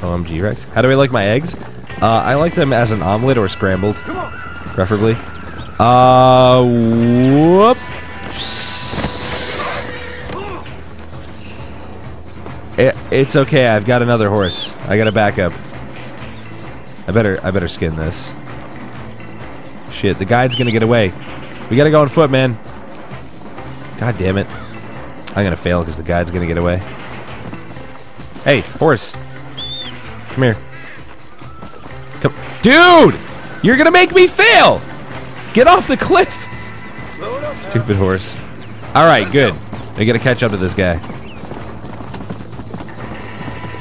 OMG Rex. How do I like my eggs? Uh, I like them as an omelet or scrambled. Preferably. Uh, whoops. It, it's okay, I've got another horse. I got a backup. I better, I better skin this. Shit, the guide's gonna get away. We gotta go on foot, man. God damn it. I'm gonna fail because the guide's gonna get away. Hey, horse. Come here. Come. Dude! You're gonna make me fail! Get off the cliff! Stupid horse. Alright, good. We gotta catch up to this guy.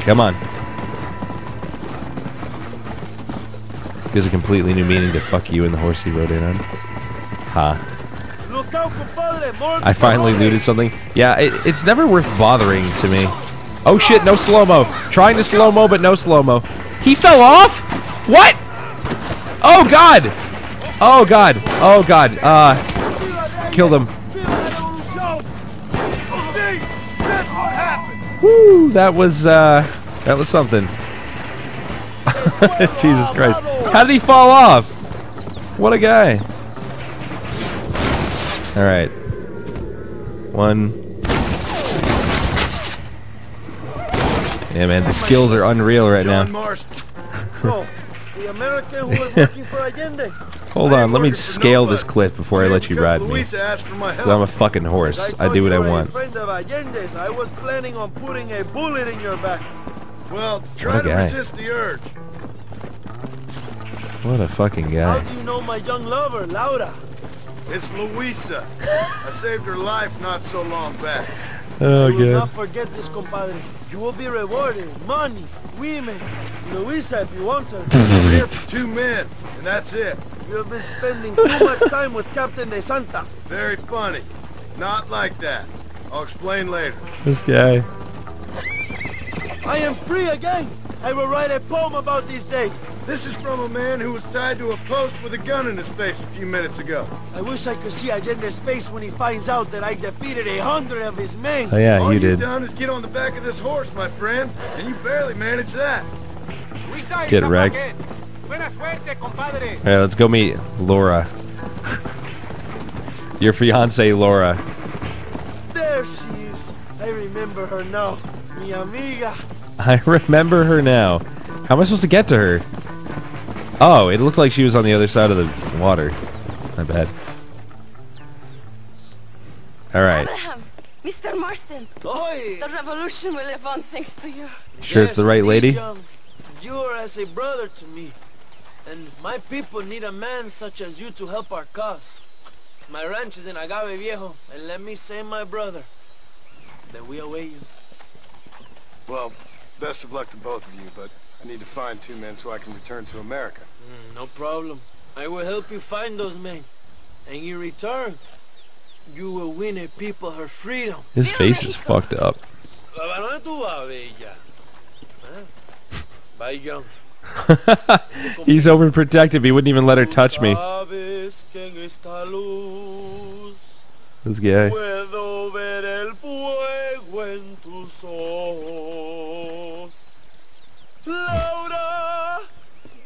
Come on. This gives a completely new meaning to fuck you and the horse he rode in on. Ha. Look out, compadre. More I finally looted something. Yeah, it, it's never worth bothering to me. Oh shit, no slow-mo. Trying to slow-mo, but no slow-mo. He fell off? What? Oh god! Oh god. Oh god. Uh, killed him. Woo, that was, uh, that was something. (laughs) Jesus Christ. How did he fall off? What a guy. Alright. One. Yeah, man, the skills are unreal right now. No, (laughs) oh, the American who was working for Allende. Hold on, let me scale this cliff before I let you ride me. Luisa asked for my 'Cause I'm a fucking horse. I do what I want. friend of Allende's. I was planning on putting a bullet in your back. Well, try to resist the urge. What a fucking guy. How do you know my young lover, Laura? It's Luisa. I saved her life not so long back. Oh, I will not forget this, compadre. You will be rewarded. Money, women, Luisa if you want her. I'm here for two men, and that's it. You have been spending too much time with Captain De Santa. Very funny. Not like that. I'll explain later. This guy. I am free again. I will write a poem about this day. This is from a man who was tied to a post with a gun in his face a few minutes ago. I wish I could see Allende's face when he finds out that I defeated a hundred of his men. Oh, yeah, All you you've did. done is get on the back of this horse, my friend, and you barely managed that. Get wrecked. Buena suerte, compadre. All right, let's go meet Laura. (laughs) Your fiance, Laura. There she is. I remember her now. Mi amiga. I remember her now. How am I supposed to get to her? Oh, it looked like she was on the other side of the water. My bad. All right. Abraham, Mr. Marston. The revolution will live on thanks to you. Sure it's the right lady? Young, you are as a brother to me. And my people need a man such as you to help our cause. My ranch is in Agave Viejo, and let me say, my brother, that we await you. Well, best of luck to both of you, but I need to find two men so I can return to America. Mm, no problem. I will help you find those men. And in return, you will win a people her freedom. His face is fucked up. ¿A dónde tú vas, bella? Bye, young. (laughs) He's overprotective. He wouldn't even let her touch me. Sabes que en esta luz This guy.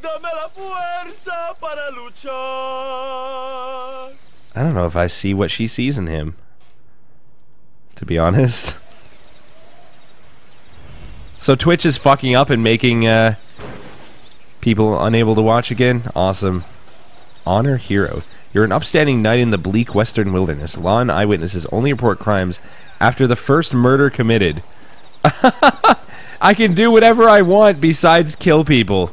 Dame la fuerza para luchar. I don't know if I see what she sees in him. To be honest. So Twitch is fucking up and making uh, people unable to watch again. Awesome. Honor hero. You're an upstanding knight in the bleak western wilderness. Law and eyewitnesses only report crimes after the first murder committed. (laughs) I can do whatever I want besides kill people.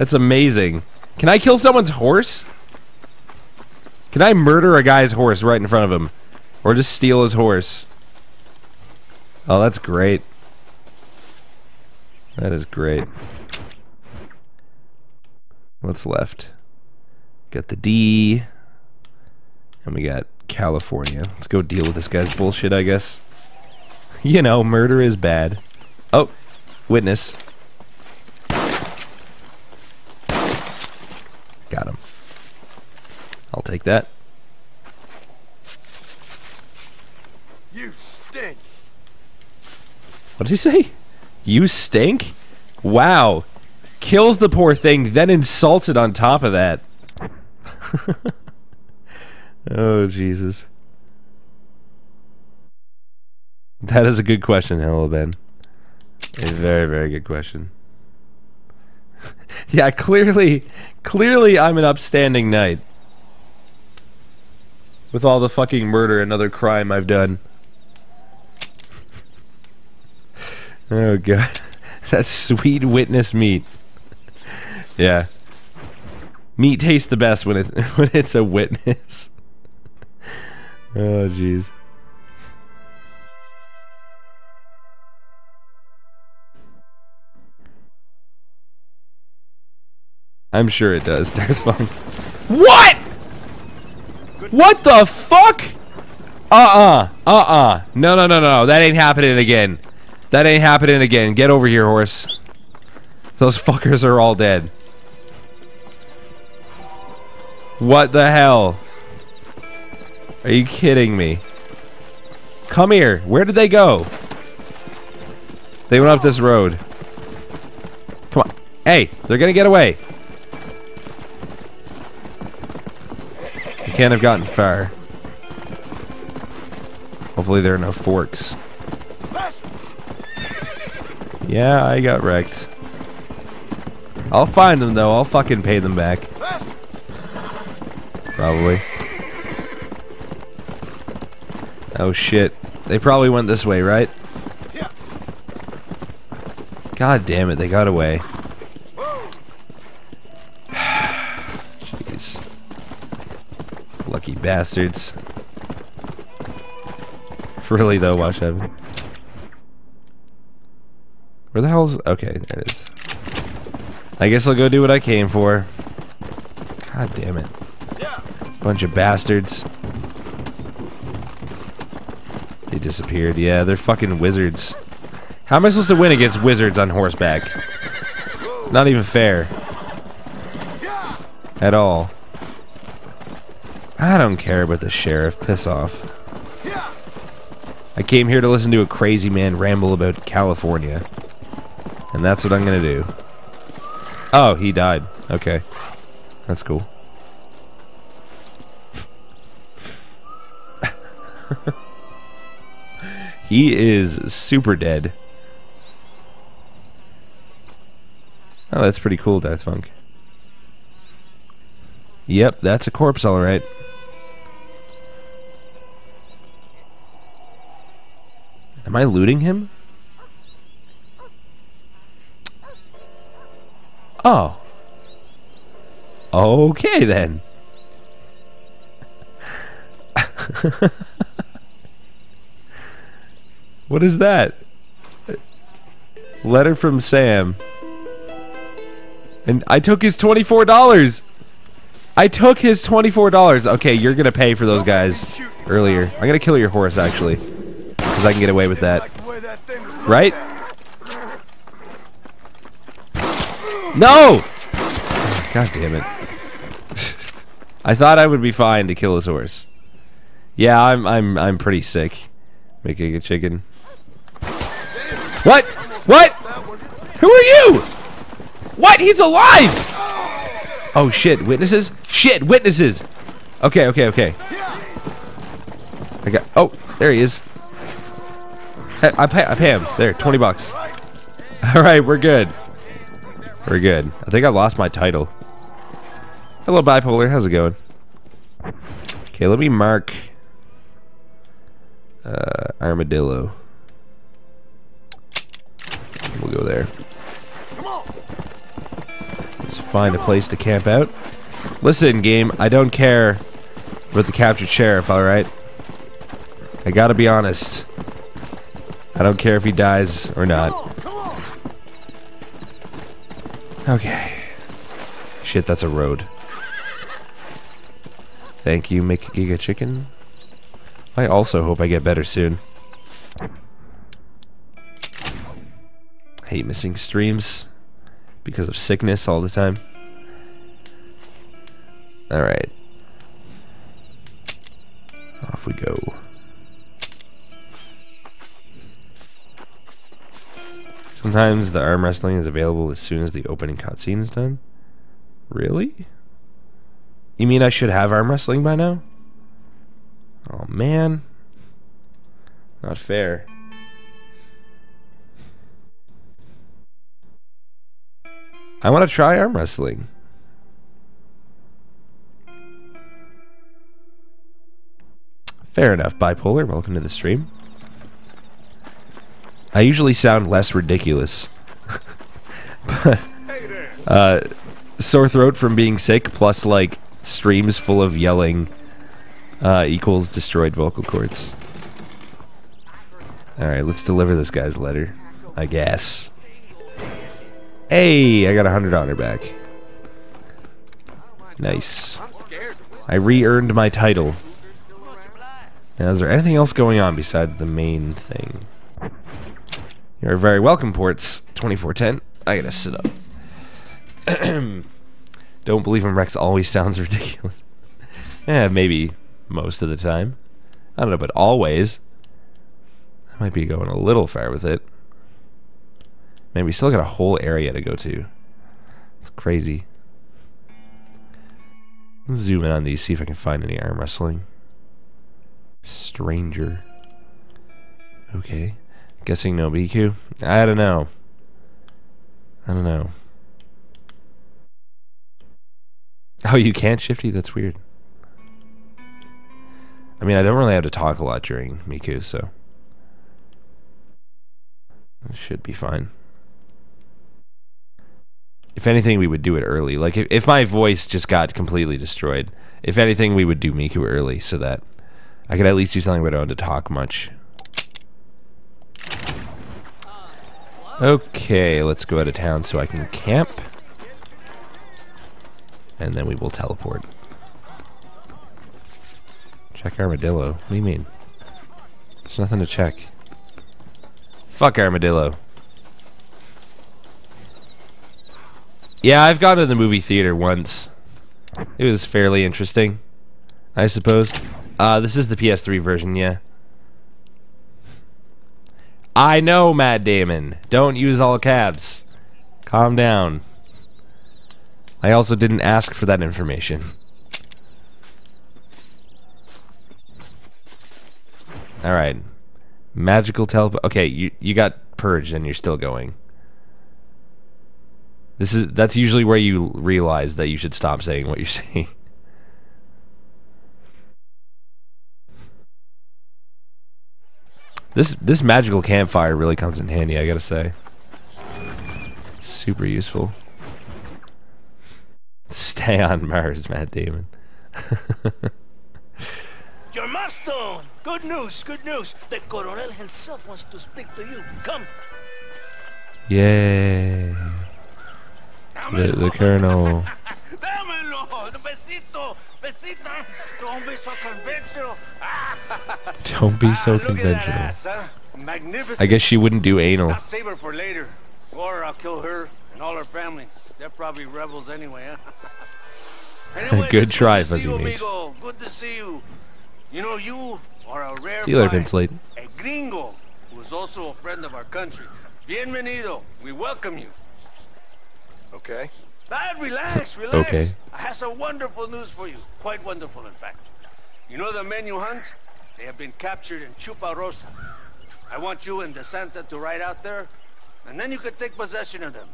That's amazing. Can I kill someone's horse? Can I murder a guy's horse right in front of him? Or just steal his horse? Oh, that's great. That is great. What's left? Got the D. And we got California. Let's go deal with this guy's bullshit, I guess. (laughs) You know, murder is bad. Oh, witness. Got him. I'll take that. You stink! What did he say? You stink? Wow. Kills the poor thing, then insults it on top of that. (laughs) oh, Jesus. That is a good question, Hello Ben. A very, very good question. (laughs) yeah, clearly, clearly I'm an upstanding knight. With all the fucking murder and other crime I've done. Oh god. (laughs) That's sweet witness meat. Yeah. Meat tastes the best when it's (laughs) when it's a witness. oh jeez. I'm sure it does, (laughs) Darth Funk. What? What the fuck? Uh-uh. Uh-uh. No, no, no, no. That ain't happening again. That ain't happening again. Get over here, horse. Those fuckers are all dead. What the hell? Are you kidding me? Come here. Where did they go? They went up this road. Come on. Hey, they're gonna get away. Can't have gotten far. Hopefully there are no forks. Yeah, I got wrecked. I'll find them though. I'll fucking pay them back. Probably. Oh shit. They probably went this way, right? God damn it, they got away. Jeez. Lucky bastards. Really though, watch heaven. Where the hell's... Okay, there it is. I guess I'll go do what I came for. God damn it. Bunch of bastards. They disappeared. Yeah, they're fucking wizards. How am I supposed to win against wizards on horseback? It's not even fair. At all. I don't care about the sheriff. Piss off. I came here to listen to a crazy man ramble about California. And that's what I'm gonna do. Oh, he died. Okay. That's cool. (laughs) he is super dead. Oh, that's pretty cool, Death Funk. Yep, that's a corpse, alright. Am I looting him? Oh. Okay then. (laughs) what is that? Letter from Sam. And I took his $24. I took his $24. Okay, you're going to pay for those guys earlier. I'm going to kill your horse, actually. Because I can get away with that. Right? No! God damn it. (laughs) I thought I would be fine to kill his horse. Yeah, I'm I'm I'm pretty sick. Making a chicken. What? What? Who are you? What? He's alive! Oh shit, witnesses? Shit, witnesses! Okay, okay, okay. I got Oh, there he is. I pay I pay him. There, 20 bucks. (laughs) Alright, we're good. We're good. I think I lost my title. Hello, Bipolar. How's it going? Okay, let me mark uh, Armadillo. We'll go there. Let's find a place to camp out. Listen, game, I don't care about the captured sheriff, alright? I gotta be honest. I don't care if he dies or not. Okay. Shit, that's a road. Thank you, Make Giga Chicken. I also hope I get better soon. Hate missing streams because of sickness all the time. Alright. Off we go. Sometimes the arm wrestling is available as soon as the opening cutscene is done. Really? You mean I should have arm wrestling by now? Oh man. Not fair. I want to try arm wrestling. Fair enough, Bipolar. Welcome to the stream. I usually sound less ridiculous. (laughs) but, uh, sore throat from being sick plus, like, streams full of yelling uh, equals destroyed vocal cords. Alright, let's deliver this guy's letter. I guess. Hey, I got a hundred honor back. Nice. I re-earned my title. Now, is there anything else going on besides the main thing? You're very welcome, Ports 2410. I gotta sit up. (clears throat) Don't believe him, Rex always sounds (laughs) ridiculous. yeah, maybe most of the time. I don't know, but always. I might be going a little far with it. Man, we still got a whole area to go to. It's crazy. Let's zoom in on these, see if I can find any arm wrestling. Stranger. Okay. Guessing no BQ? I don't know. I don't know. Oh, you can't shifty? That's weird. I mean, I don't really have to talk a lot during Miku, so... It should be fine. If anything, we would do it early. Like, if, if my voice just got completely destroyed, if anything, we would do Miku early so that I could at least do something where I don't have to talk much. Okay, let's go out of town so I can camp. And then we will teleport. Check Armadillo. What do you mean? There's nothing to check. Fuck Armadillo. Yeah, I've gone to the movie theater once. It was fairly interesting, I suppose. Uh, this is the PS3 version, yeah. I know, Matt Damon. Don't use all caps. Calm down. I also didn't ask for that information. Alright. Magical teleport. Okay, you, you got purged and you're still going. This is that's usually where you realize that you should stop saying what you're (laughs) saying. This this magical campfire really comes in handy, I gotta say. Super useful. Stay on Mars, Matt Damon. (laughs) Your milestone! Good news, good news. The Coronel himself wants to speak to you. Come. Yay. The, the Colonel. (laughs) Dámelo! Besito! Besito! Don't be so conventional. (laughs) Don't be so ah, Look conventional. ass, huh? I guess she wouldn't do anal. I'll save her for later. Or I'll kill her and all her family. They're probably rebels anyway, huh? (laughs) Anyways, Good try, to see Fuzzy you, Mage. amigo. Good to see you. You know, you are a rare See you later, find. Vince Slade. A gringo who is also a friend of our country. Bienvenido. We welcome you. Okay. Ah, relax, relax. Okay. I have some wonderful news for you. Quite wonderful, in fact. You know the men you hunt? They have been captured in Chuparosa. I want you and De Santa to ride out there, and then you can take possession of them.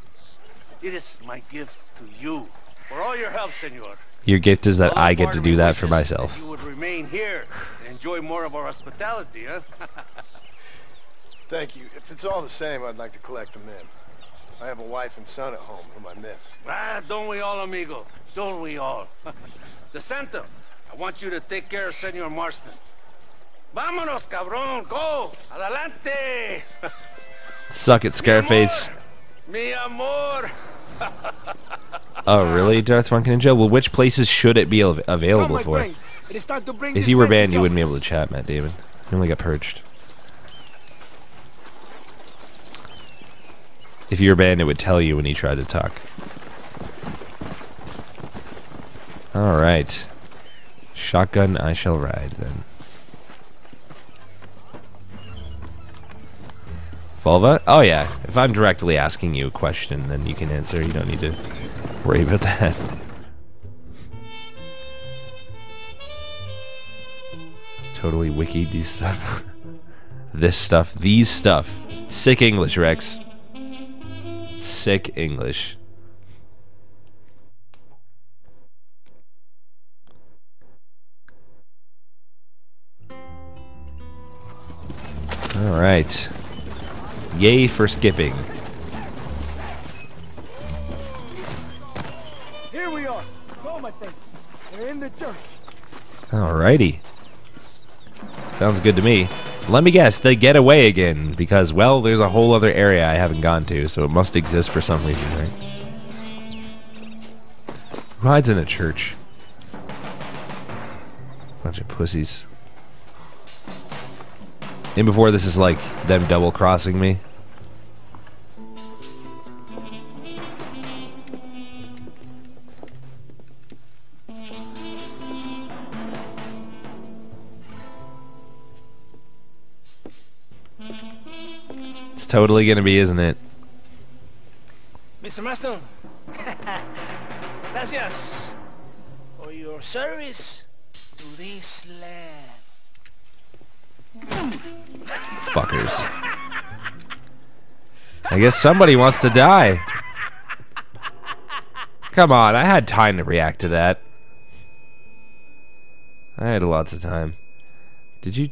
It is my gift to you. For all your help, senor. Your gift is that I get to do that for myself. You would remain here and enjoy more of our hospitality, huh? (laughs) Thank you. If it's all the same, I'd like to collect them in. I have a wife and son at home whom I miss. Ah, don't we all, amigo? Don't we all? (laughs) De Santa, I want you to take care of Senor Marston. Vámonos, cabrón! Go! Adelante! (laughs) Suck it, Scarface. Mi amor! (laughs) Oh, really, Darth Funkin' Ninja? Well, which places should it be av- available for? It is time to bring If you were banned, you wouldn't be able to chat, Matt Damon. You only got purged. If you were banned, it would tell you when you tried to talk. Alright. Shotgun, I shall ride, then. Volva? Oh, yeah. If I'm directly asking you a question, then you can answer. You don't need to worry about that. totally wikied these stuff. (laughs) this stuff. These stuff. Sick English, Rex. Sick English. Alright. Yay for skipping. Here we are. Go, my friends. In the church. Alrighty. Sounds good to me. Let me guess, they get away again because, well, there's a whole other area I haven't gone to, so it must exist for some reason, right? Who hides in a church? Bunch of pussies. And before this is like them double crossing me. It's totally gonna be, isn't it? Mr. Marston, (laughs) gracias for your service to this land. Fuckers. I guess somebody wants to die. Come on, I had time to react to that. I had lots of time. Did you?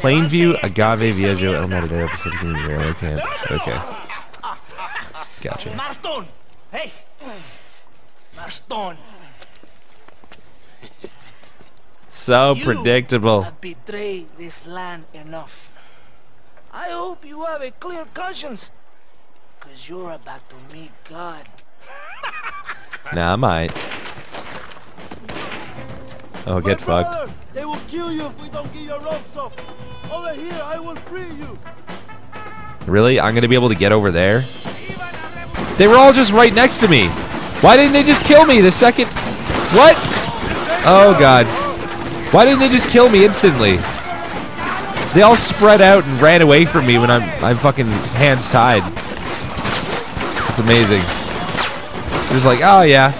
Plainview, Agave, Viejo, El Matadero, Pacific Union Railway Camp. Okay. Gotcha. Marston! Hey! Marston! So predictable. betrayed this land enough. I hope you have a clear conscience. Cause you're about to meet God. Nah, I might. Oh, get fucked. They will kill you if we don't get your ropes off. Over here, I will free you. Really? I'm gonna be able to get over there? They were all just right next to me. Why didn't they just kill me the second? What? Oh god. Why didn't they just kill me instantly? They all spread out and ran away from me when I'm I'm fucking hands tied. It's amazing. They're like, oh yeah,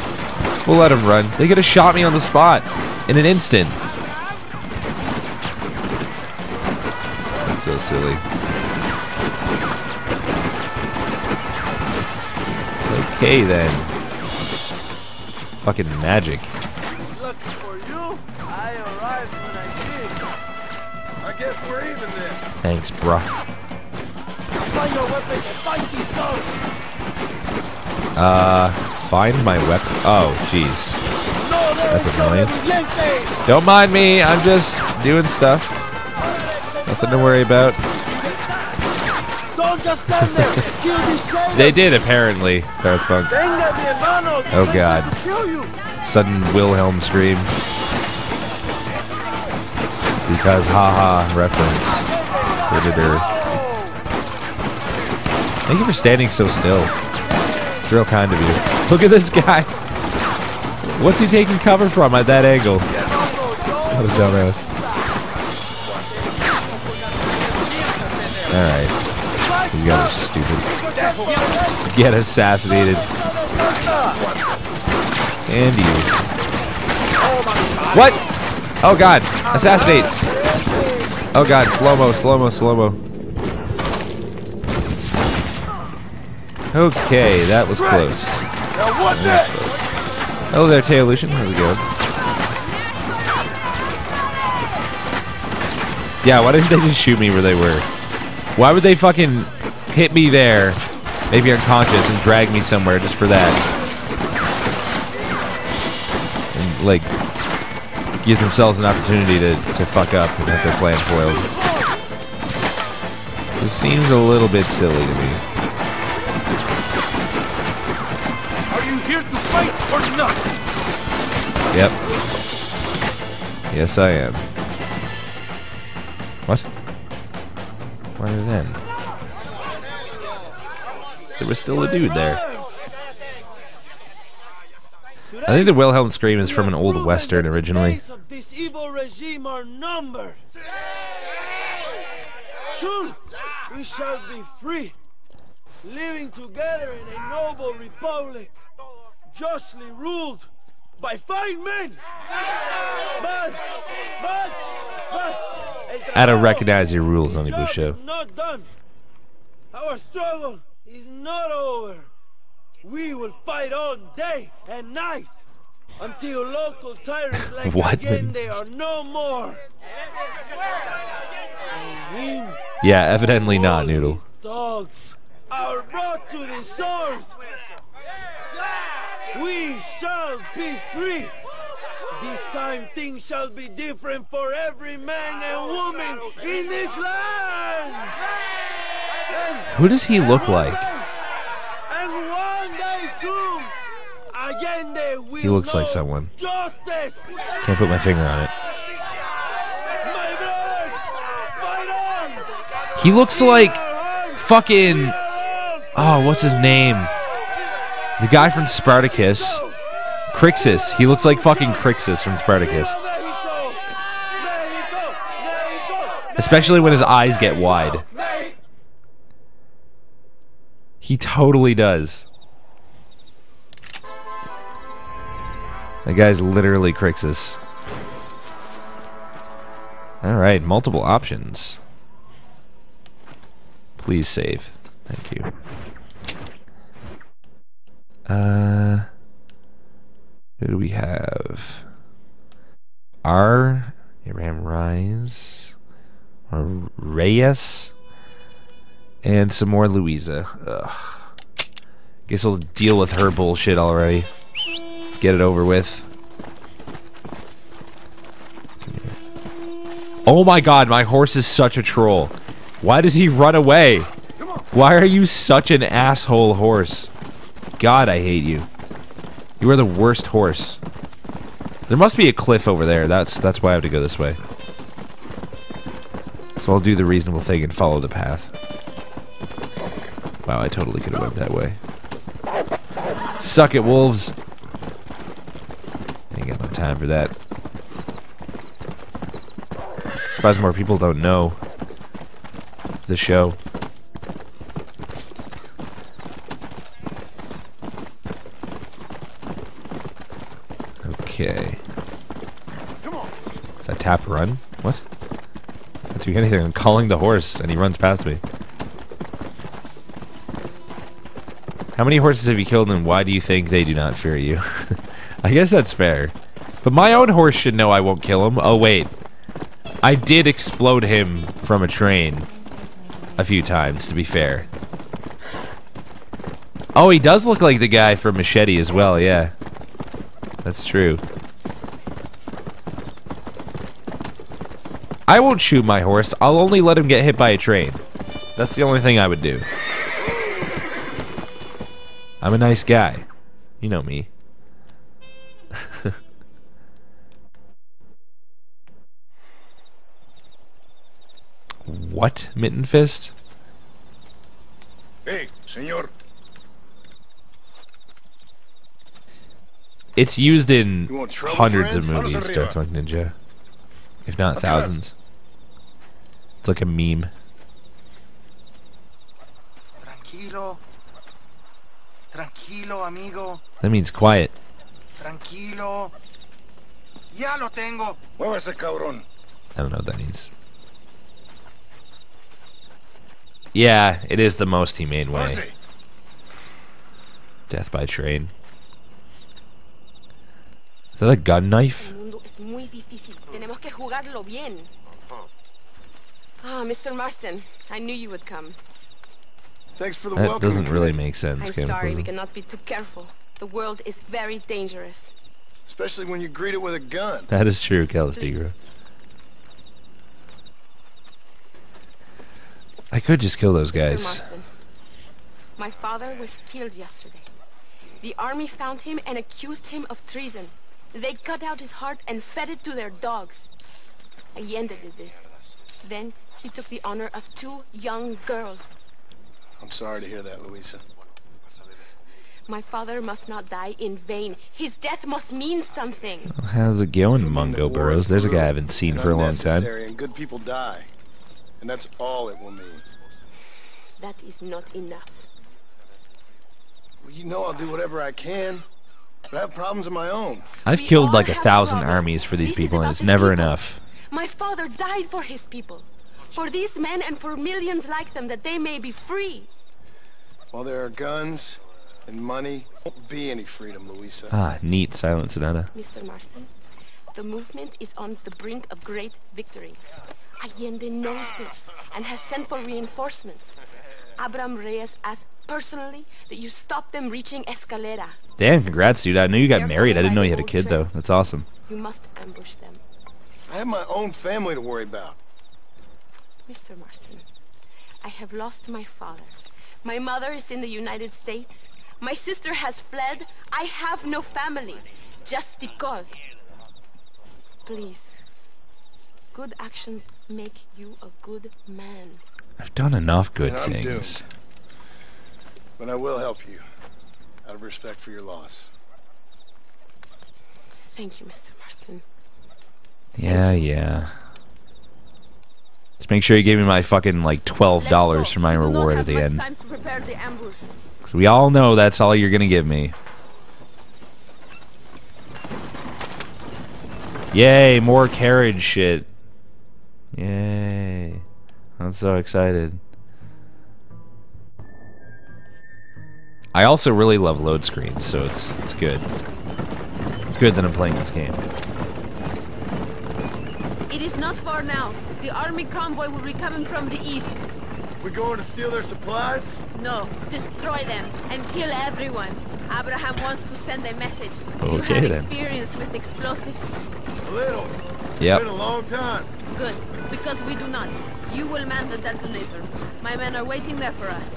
we'll let them run. They could have shot me on the spot in an instant. So silly. Okay then. Fucking magic. Lucky for you, I arrived when I did. I guess we're even then. Thanks, bruh. Find your weapons and fight these dogs. Uh, find my weapon. Oh, jeez. That's annoying. Don't mind me. I'm just doing stuff. Nothing to worry about. Don't just stand there. Kill traitors. They did apparently, Darth Funk. Venga, mi hermano. Oh god. To kill you. Sudden Wilhelm scream. Because haha reference. Predator. Thank you for standing so still. It's real kind of you. (laughs) Look at this guy. What's he taking cover from at that angle? What a dumbass. Alright. You guys are stupid. Get assassinated. And you. What? Oh god. Assassinate. Oh god. Slow-mo, slow-mo, slow-mo. Okay, that was close. Hello there, Taelution. How's it going? Yeah, why didn't they just shoot me where they were? Why would they fucking hit me there, make me unconscious, and drag me somewhere just for that? And, like, give themselves an opportunity to, to fuck up and have their plan foiled. This seems a little bit silly to me. Are you here to fight or not? Yep. Yes, I am. What? Why end? There was still a dude there. I think the Wilhelm scream is from an old western originally. Soon we shall be free, living together in a noble republic, justly ruled by fine men. But, but, but, I don't recognize your rules on the Bush show. not done. Our struggle is not over. We will fight on day and night until local tyrants (laughs) like What? Allende are no more. Yeah, evidently not, Noodle. dogs are brought to the sword. We shall be free. This time things shall be different for every man and woman in this land. Who does he look like? and one day soon, Allende will He looks like someone. Can't put my finger on it. My brothers, fight on. He looks like fucking. Oh, what's his name? The guy from Spartacus. Crixus. He looks like fucking Crixus from Spartacus. Especially when his eyes get wide. He totally does. That guy's literally Crixus. Alright, multiple options. Please save. Thank you. Uh, who do we have? R. Abraham Rise. Or Reyes. And some more Luisa. Ugh. Guess I'll deal with her bullshit already. Get it over with. Oh my god, my horse is such a troll. Why does he run away? Why are you such an asshole horse? God, I hate you. You are the worst horse. There must be a cliff over there. That's that's why I have to go this way. So I'll do the reasonable thing and follow the path. Wow, I totally could have went that way. Suck it, wolves. Ain't got no time for that. Surprised more people don't know the show. Okay. Is that tap run? What? Not doing anything. I'm calling the horse and he runs past me. How many horses have you killed and why do you think they do not fear you? (laughs) I guess that's fair. But my own horse should know I won't kill him. Oh, wait. I did explode him from a train a few times, to be fair. Oh, he does look like the guy from Machete as well, yeah. That's true. I won't shoot my horse. I'll only let him get hit by a train. That's the only thing I would do. I'm a nice guy. You know me. (laughs) what, Mitten Fist? Hey, senor. It's used in trouble, hundreds friend? of movies. Deathfunk Ninja. If not thousands. It's like a meme. Tranquilo. Tranquilo, amigo. That means quiet. Tranquilo. Ya lo tengo. Muévase, cabrón. I don't know what that means. Yeah, it is the most humane way. Death by train. Is that a gun knife? Bien. Ah, Mr. Marston, I knew you would come. Thanks for the That welcome. doesn't really make sense, I'm Captain sorry, we cannot be too careful. The world is very dangerous. Especially when you greet it with a gun. That is true, Calistigro. I could just kill those guys. Mr. Marston, my father was killed yesterday. The army found him and accused him of treason. They cut out his heart and fed it to their dogs. Allende did this. Then he took the honor of two young girls. I'm sorry to hear that, Luisa. My father must not die in vain. His death must mean something. How's it going, Mungo Burrows? There's a guy I haven't seen for a long time. unnecessary, And good people die. And that's all it will mean. That is not enough. Well, you know I'll do whatever I can. But I have problems of my own. I've We killed like a thousand problems. armies for these This people, and it's never people. enough. My father died for his people. For these men and for millions like them that they may be free. While there are guns and money, won't be any freedom, Luisa. Ah, neat, Silent Sonata. Mr. Marston, the movement is on the brink of great victory. Allende knows this and has sent for reinforcements. Abraham Reyes asked personally that you stop them reaching Escalera. Damn, congrats, dude. I knew you got They're married. I didn't know you had a kid, train. though. That's awesome. You must ambush them. I have my own family to worry about. Mr. Marston, I have lost my father. My mother is in the United States. My sister has fled. I have no family. Just because. Please. Good actions make you a good man. I've done enough good And I'm things. doomed. But I will help you. Out of respect for your loss. Thank you, Mr. Marston. Yeah, yeah. Just make sure you give me my fucking like twelve dollars for my reward at the end. time to prepare the ambush. 'Cause we all know that's all you're gonna give me. Yay, more carriage shit. Yay. I'm so excited. I also really love load screens, so it's it's good. It's good that I'm playing this game. It is not far now. The army convoy will be coming from the east. We going to steal their supplies? No, destroy them and kill everyone. Abraham wants to send a message. you Okay, have then. experience with explosives? A little. Yep. Been a long time. Good, because we do not. You will man the detonator. My men are waiting there for us.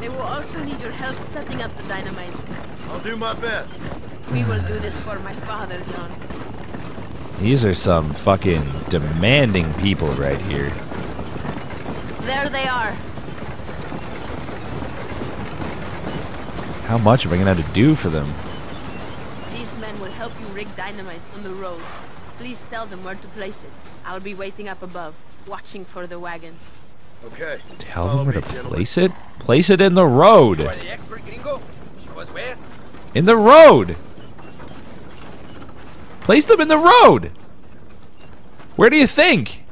They will also need your help setting up the dynamite. I'll do my best. We will do this for my father, John. These are some fucking demanding people right here. There they are. How much am I gonna have to do for them? These men will help you rig dynamite on the road. Please tell them where to place it. I'll be waiting up above, watching for the wagons. Okay. Tell them where to place it? Place it in the road. The expert gringo? Show where? In the road. Place them in the road. Where do you think?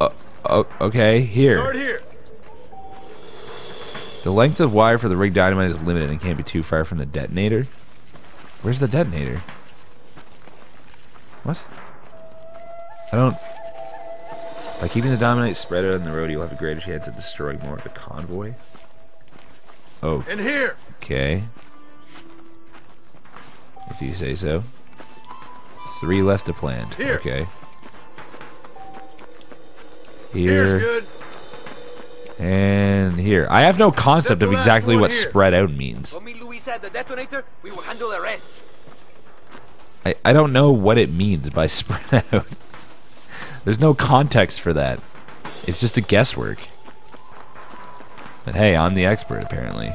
Uh, oh, okay, here. Start here. The length of wire for the rig dynamite is limited and can't be too far from the detonator. Where's the detonator? What? I don't... By keeping the dynamite spread out on the road, you'll have a greater chance of destroying more of the convoy. Oh. And here. Okay. If you say so. Three left to plant. Here. Okay. Here's Here. good. And here. I have no concept of exactly what here. spread out means. Put me Luis at the detonator, we will handle the rest. I, I don't know what it means by (laughs) spread out. There's no context for that. It's just a guesswork. But hey, I'm the expert apparently.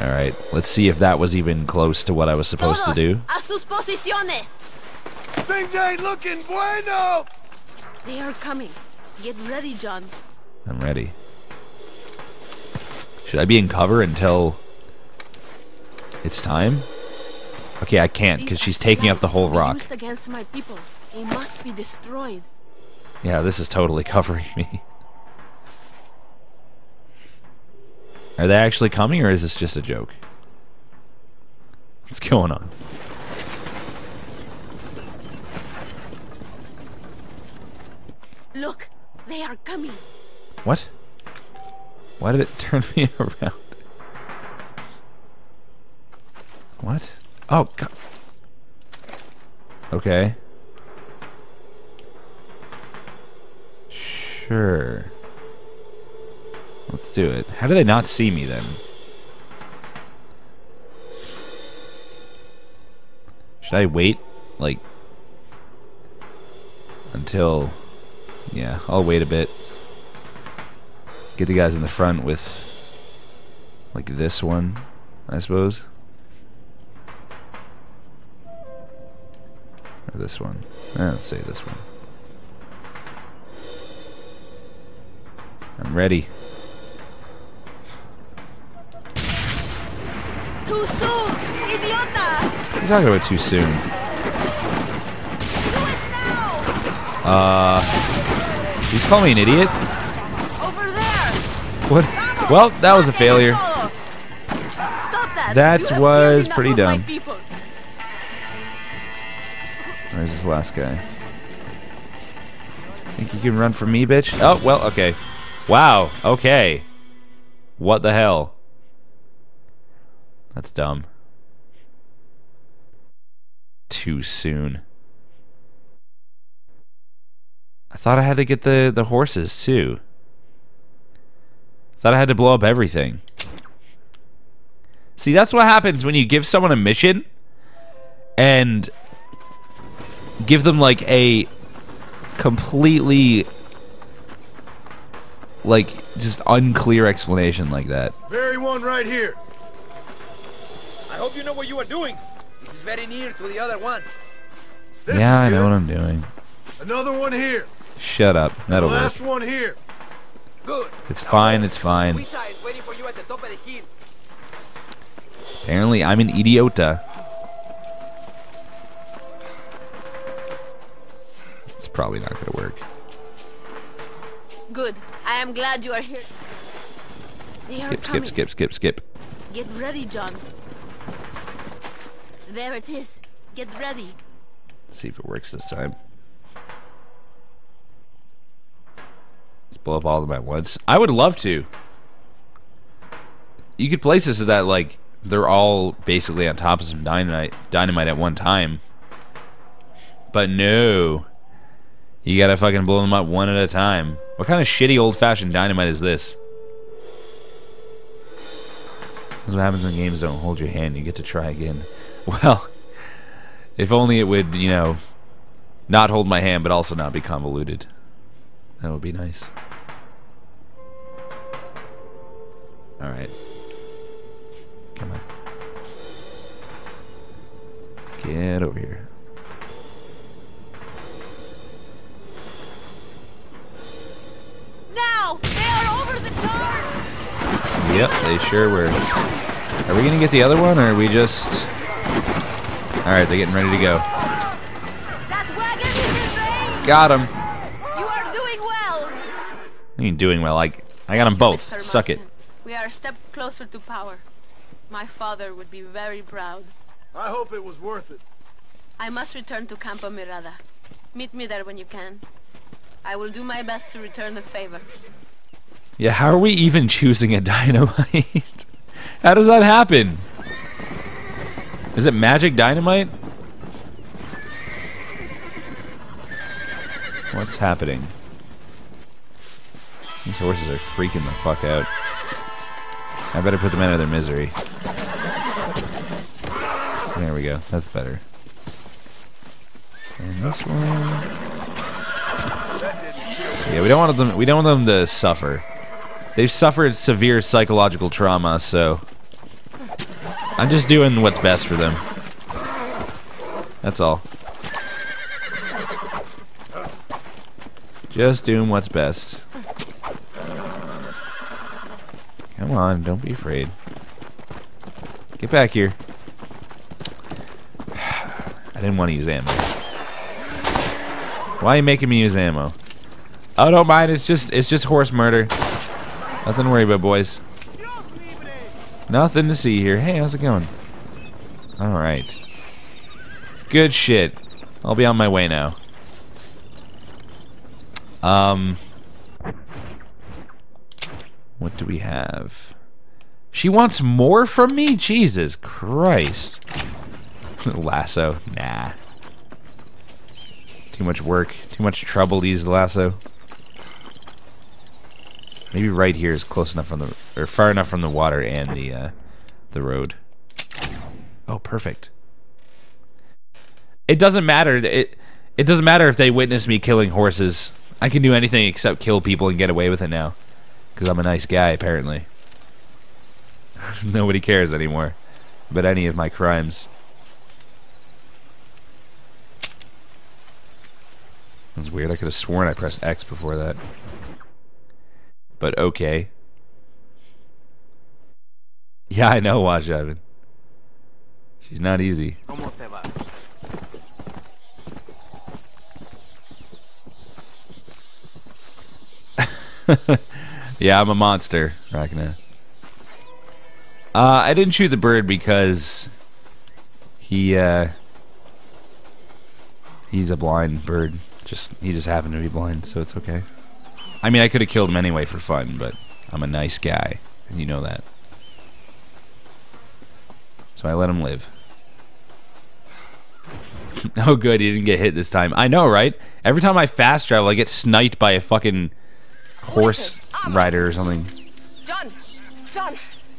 Alright, let's see if that was even close to what I was supposed to do. A sus posiciones! Things ain't looking bueno. They are coming. Get ready, John. I'm ready. Should I be in cover until it's time? Okay, I can't because she's taking up the whole rock. Used against my people. They must be destroyed. Yeah, this is totally (laughs) covering me. Are they actually coming, or is this just a joke? What's going on? Look, they are coming. What? Why did it (laughs) turn me around? What? Oh, God. Okay. Sure. Let's do it. How do they not see me then? Should I wait, like, until... Yeah, I'll wait a bit. Get the guys in the front with, like, this one, I suppose. Or this one. Eh, let's say this one. I'm ready. Too soon! Idiota! What are you talking about too soon? Uh, you just call me an idiot? Over there! What? Well, that was a failure. Stop that! That was pretty enough of my dumb. Where's this last guy? Think you can run from me, bitch? Oh, well, okay. Wow, okay. What the hell? That's dumb. Too soon. I thought I had to get the, the horses, too. Thought I had to blow up everything. See, that's what happens when you give someone a mission and give them like a completely like just unclear explanation like that. Very one right here. I hope you know what you are doing. This is very near to the other one. This yeah, is I know what I'm doing. Another one here. Shut up. That'll work. Last one here. Good. It's fine, it's fine. Luisa is waiting for you at the top of the hill. Apparently I'm an idiota. It's probably not gonna work. Good. I am glad you are here. They are Skip, skip, coming. skip, skip, skip. Get ready, John. There it is. Get ready. See if it works this time. Let's blow up all of them at once. I would love to. You could place this so that like they're all basically on top of some dynamite dynamite at one time. But no. You gotta fucking blow them up one at a time. What kind of shitty old fashioned dynamite is this? That's what happens when games don't hold your hand. You get to try again. (laughs) Well, if only it would, you know, not hold my hand, but also not be convoluted. That would be nice. Alright. Come on. Get over here. Now! They are over the charge! Yep, they sure were. Are we gonna get the other one, or are we just... Alright, they're getting ready to go. Got him. You are doing well. You ain't doing well. I, I got them both. Mr. Suck it. We are a step closer to power. My father would be very proud. I hope it was worth it. I must return to Campo Mirada. Meet me there when you can. I will do my best to return the favor. Yeah, how are we even (laughs) choosing a dynamite? how does that happen? Is it magic dynamite? What's happening? These horses are freaking the fuck out. I better put them out of their misery. There we go. That's better. And this one. Yeah, we don't want them. We don't want them to suffer. They've suffered severe psychological trauma, so I'm just doing what's best for them. That's all. Just doing what's best. Come on, don't be afraid. Get back here. (sighs) I didn't want to use ammo. Why are you making me use ammo? Oh, don't mind. It's just it's just horse murder. Nothing to worry about, boys. Nothing to see here. Hey, how's it going? All right. Good shit. I'll be on my way now. Um. What do we have? She wants more from me? Jesus Christ. (laughs) lasso. Nah. Too much work. Too much trouble to use the lasso. Maybe right here is close enough from the or far enough from the water and the uh, the road. Oh, perfect. It doesn't matter. It it doesn't matter if they witness me killing horses. I can do anything except kill people and get away with it now. Because I'm a nice guy, apparently. (laughs) Nobody cares anymore about any of my crimes. That's weird. I could have sworn I pressed X before that. But okay. Yeah, I know, Watch Evan. She's not easy. (laughs) yeah, I'm a monster, Ragnar. Uh, I didn't shoot the bird because he, uh, he's a blind bird. Just he just happened to be blind, so it's okay. I mean, I could have killed him anyway for fun, but I'm a nice guy, and you know that. So I let him live. (laughs) oh, good, he didn't get hit this time. I know, right? Every time I fast travel, I get sniped by a fucking horse rider or something. John! John!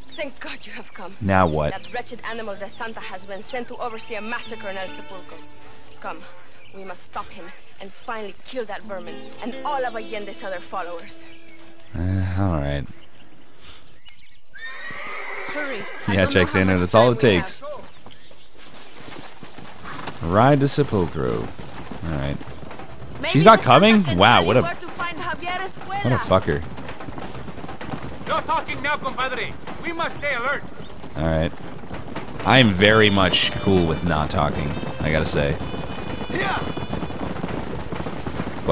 Thank God you have come. Now what? That wretched animal De Santa has been sent to oversee a massacre in El Sepulcro. Come, we must stop him and finally kill that vermin and all of Allende's other followers. Uh, alright. Hurry. Yeah, checks in, and that's all it takes. Ride to Sepulcro. Alright. She's not coming? Wow, what a what a fucker. No talking now, compadre. We must stay alert. Alright. I am very much cool with not talking, I gotta say.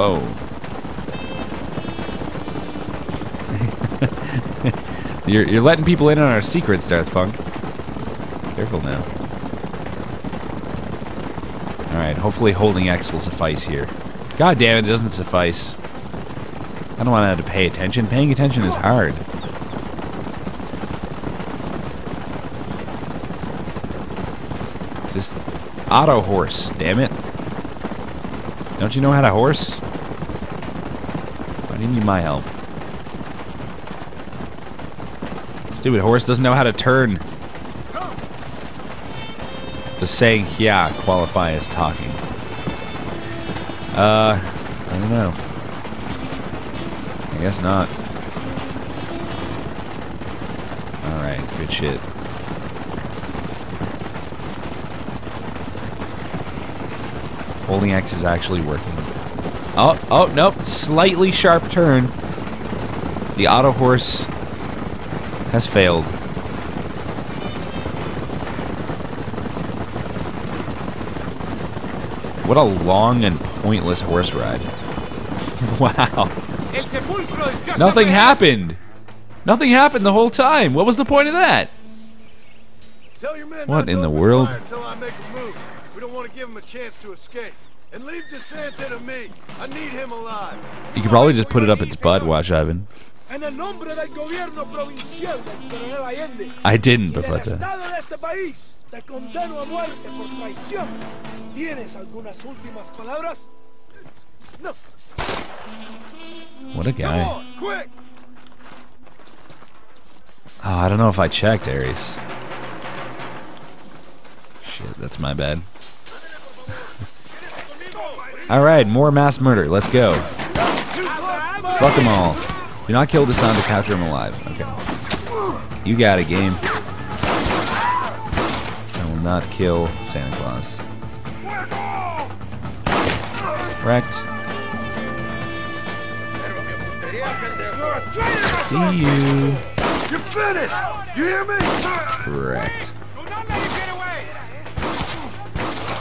Whoa. (laughs) you're, you're letting people in on our secrets, Darth Funk. Careful now. Alright, hopefully holding X will suffice here. God damn it, it doesn't suffice. I don't want to have to pay attention. Paying attention is hard. Just auto horse, damn it. Don't you know how to horse? Why do you need my help? Stupid horse doesn't know how to turn. Does saying yeah qualify as talking? Uh, I don't know. I guess not. Alright, good shit. Holding X is actually working. Oh, oh, nope. Slightly sharp turn. The auto horse has failed. What a long and pointless horse ride. (laughs) wow. Nothing happened. Nothing happened the whole time. What was the point of that? Tell your men What in the world? Want to give him a chance to escape. And leave De Santa to me. I need him alive. You could probably just put it up its butt, Wash Ivan. En el nombre del gobierno provincial del coronel Allende. I didn't y del before that. Estado de este país, te condeno a muerte por traición. ¿Tienes algunas últimas palabras? No. What a guy. On! Oh, I don't know if I checked, Ares. Shit, that's my bad. Alright, more mass murder. Let's go. Fuck them all. Do not kill De Santa capture him alive. Okay. You got it, game. I will not kill Santa Claus. Wrecked. See you. You're finished! You hear me? Correct.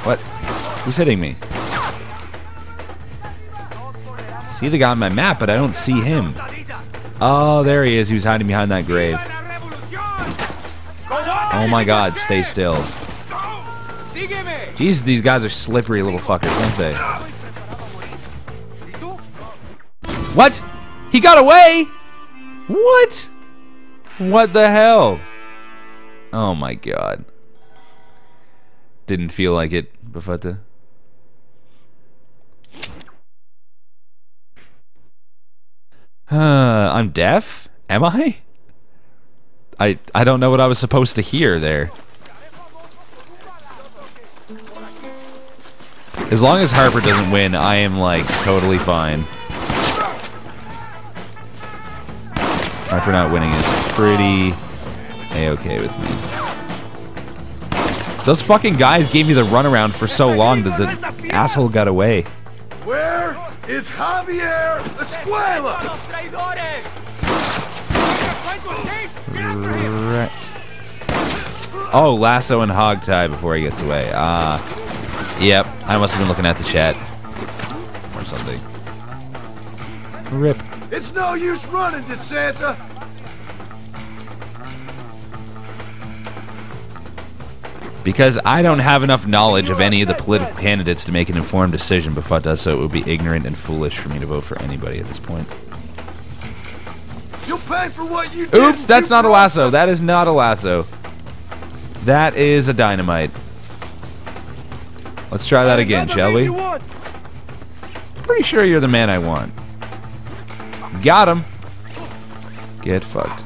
What? Who's hitting me? See the guy on my map, but I don't see him. Oh, there he is. He was hiding behind that grave. Oh my god, stay still. Jeez, these guys are slippery little fuckers, aren't they? What? He got away? What? What the hell? Oh my god. Didn't feel like it, Bafata. Uh, I'm deaf? Am I? I I don't know what I was supposed to hear there. As long as Harper doesn't win, I am like totally fine. Harper not winning is pretty a-okay with me. Those fucking guys gave me the runaround for so long that the asshole got away. Where is Javier Escuella? Correct. Oh, lasso and hog tie before he gets away. Ah. yep, I must have been looking at the chat. Or something. Rip. It's no use running, De Santa. Because I don't have enough knowledge of any of the political candidates to make an informed decision before it does so, it would be ignorant and foolish for me to vote for anybody at this point. You'll pay for what you did. Oops, that's not a lasso. That is not a lasso. That is a dynamite. Let's try that again, shall we? Pretty sure you're the man I want. Got him. Get fucked.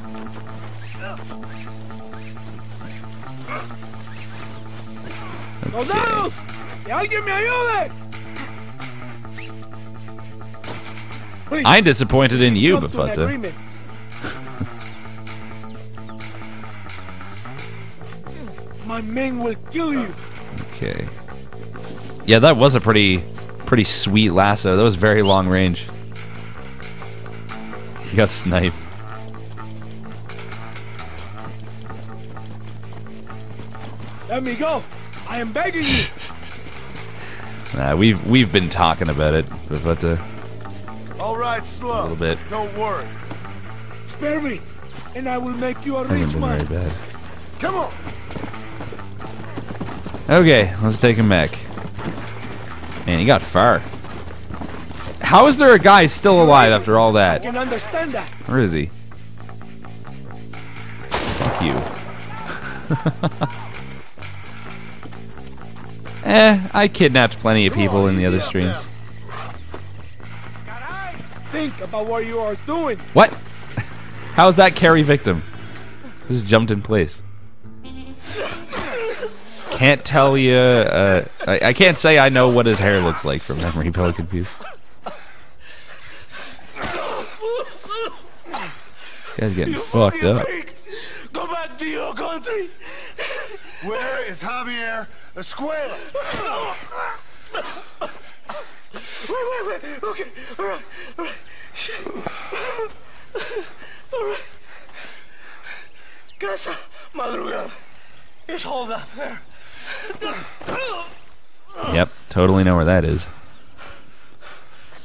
¡Que alguien me ayude! Please, I'm disappointed in you, Bafata. My men will kill you. Okay. Yeah, that was a pretty, pretty sweet lasso. That was very long range. He got sniped. Let me go. I am begging you. (laughs) Nah, we've we've been talking about it, Bafata. Uh, all right, slow. A little bit. Don't worry. Spare me, and I will make you a rich man. very bad. Come on. Okay, let's take him back. Man, he got far. How is there a guy still alive after all I can understand that. Where is he? Fuck you. (laughs) eh, I kidnapped plenty of people in the other streams. Think about what you are doing. What? (laughs) How's that carry victim? Just jumped in place. Can't tell you. Uh, I, I can't say I know what his hair looks like from memory Pelican Pews. Guy's getting fucked up. Go back to your country. Where is Javier Escuella? Wait, wait, wait. Okay, all right, all right. Shit. All right. Casa Madrugada. It's hold up there. Yep, totally know where that is.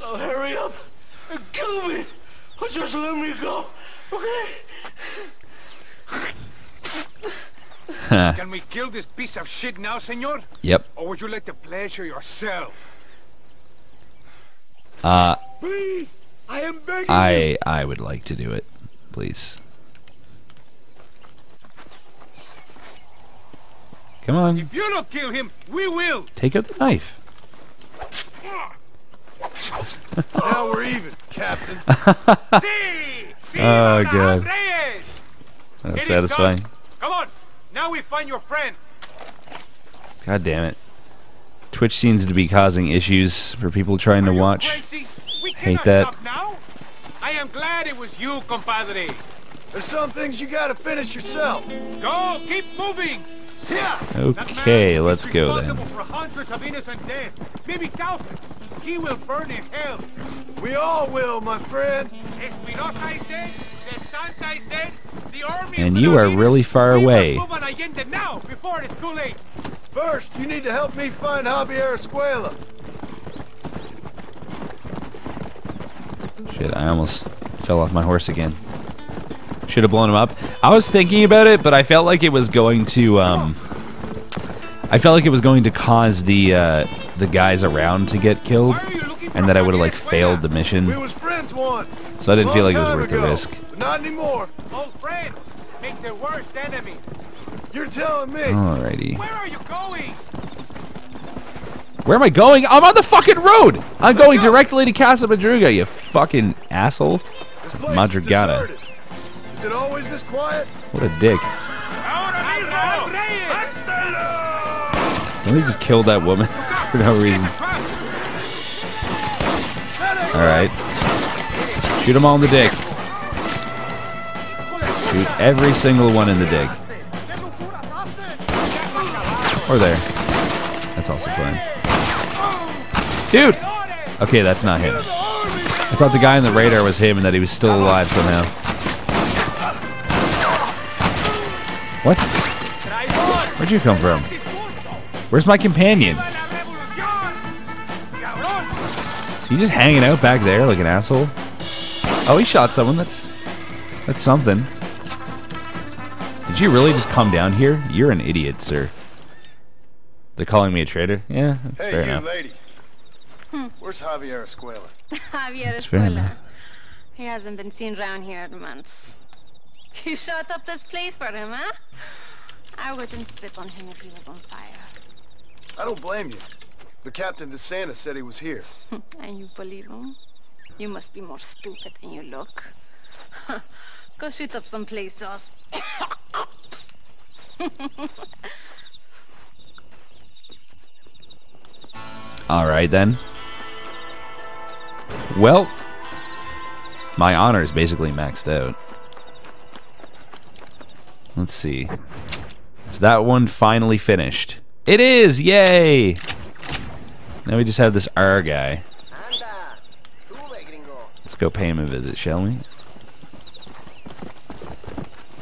Oh, hurry up and kill me. Or just let me go, okay? Can we kill this piece of shit now, senor? Yep. Or would you like the pleasure yourself? Uh, Please, I am begging you. I I would like to do it, please. Come on, If you don't kill him, we will. take out the knife. (laughs) now we're even, Captain. (laughs) Oh god, that's satisfying. Come on, now we find your friend. God damn it. Twitch seems to be causing issues for people trying to watch. Hate that. I am glad it was you, compadre. There's some things you gotta finish yourself. Go, keep moving. Yeah. Okay, let's go then. For of innocent deaths, maybe thousands. He will burn in hell. We all will, my friend. Espinoza is dead. De Santa is dead. The army And you are really far We away. Must move on now, before it's too late. First, you need to help me find Javier Escuella. Shit, I almost fell off my horse again. Should have blown him up. I was thinking about it, but I felt like it was going to um I felt like it was going to cause the uh the guys around to get killed and that I would have like failed the mission. We was friends once. So I didn't feel like it was time worth the risk. Not anymore. Old friends make the worst enemies. You're telling me. Alrighty. Where are you going? Where am I going? I'm on the fucking road! I'm going directly to Casa Madruga, you fucking asshole. This place is Madrugada. Is it always this quiet? What a dick. Let me just kill that woman (laughs) for no reason. Alright. Shoot them all in the dick. Shoot every single one in the dick. Or there. That's also fine. Dude! Okay, that's not him. I thought the guy on the radar was him and that he was still alive somehow. What? Where'd you come from? Where's my companion? Is he just hanging out back there like an asshole? Oh, he shot someone. That's that's something. Did you really just come down here? You're an idiot, sir. They're calling me a traitor. Yeah, that's Hey, fair you enough. lady. Where's Javier Escuella? (laughs) Javier That's Escuella. He hasn't been seen around here in months. You shot up this place for him, huh? I wouldn't spit on him if he was on fire. I don't blame you. But Captain DeSantis said he was here. (laughs) and you believe him? You must be more stupid than you look. (laughs) Go shoot up some places. (laughs) Alright then. Well, my honor is basically maxed out. Let's see. Is that one finally finished? It is! Yay! Now we just have this R guy. Let's go pay him a visit, shall we?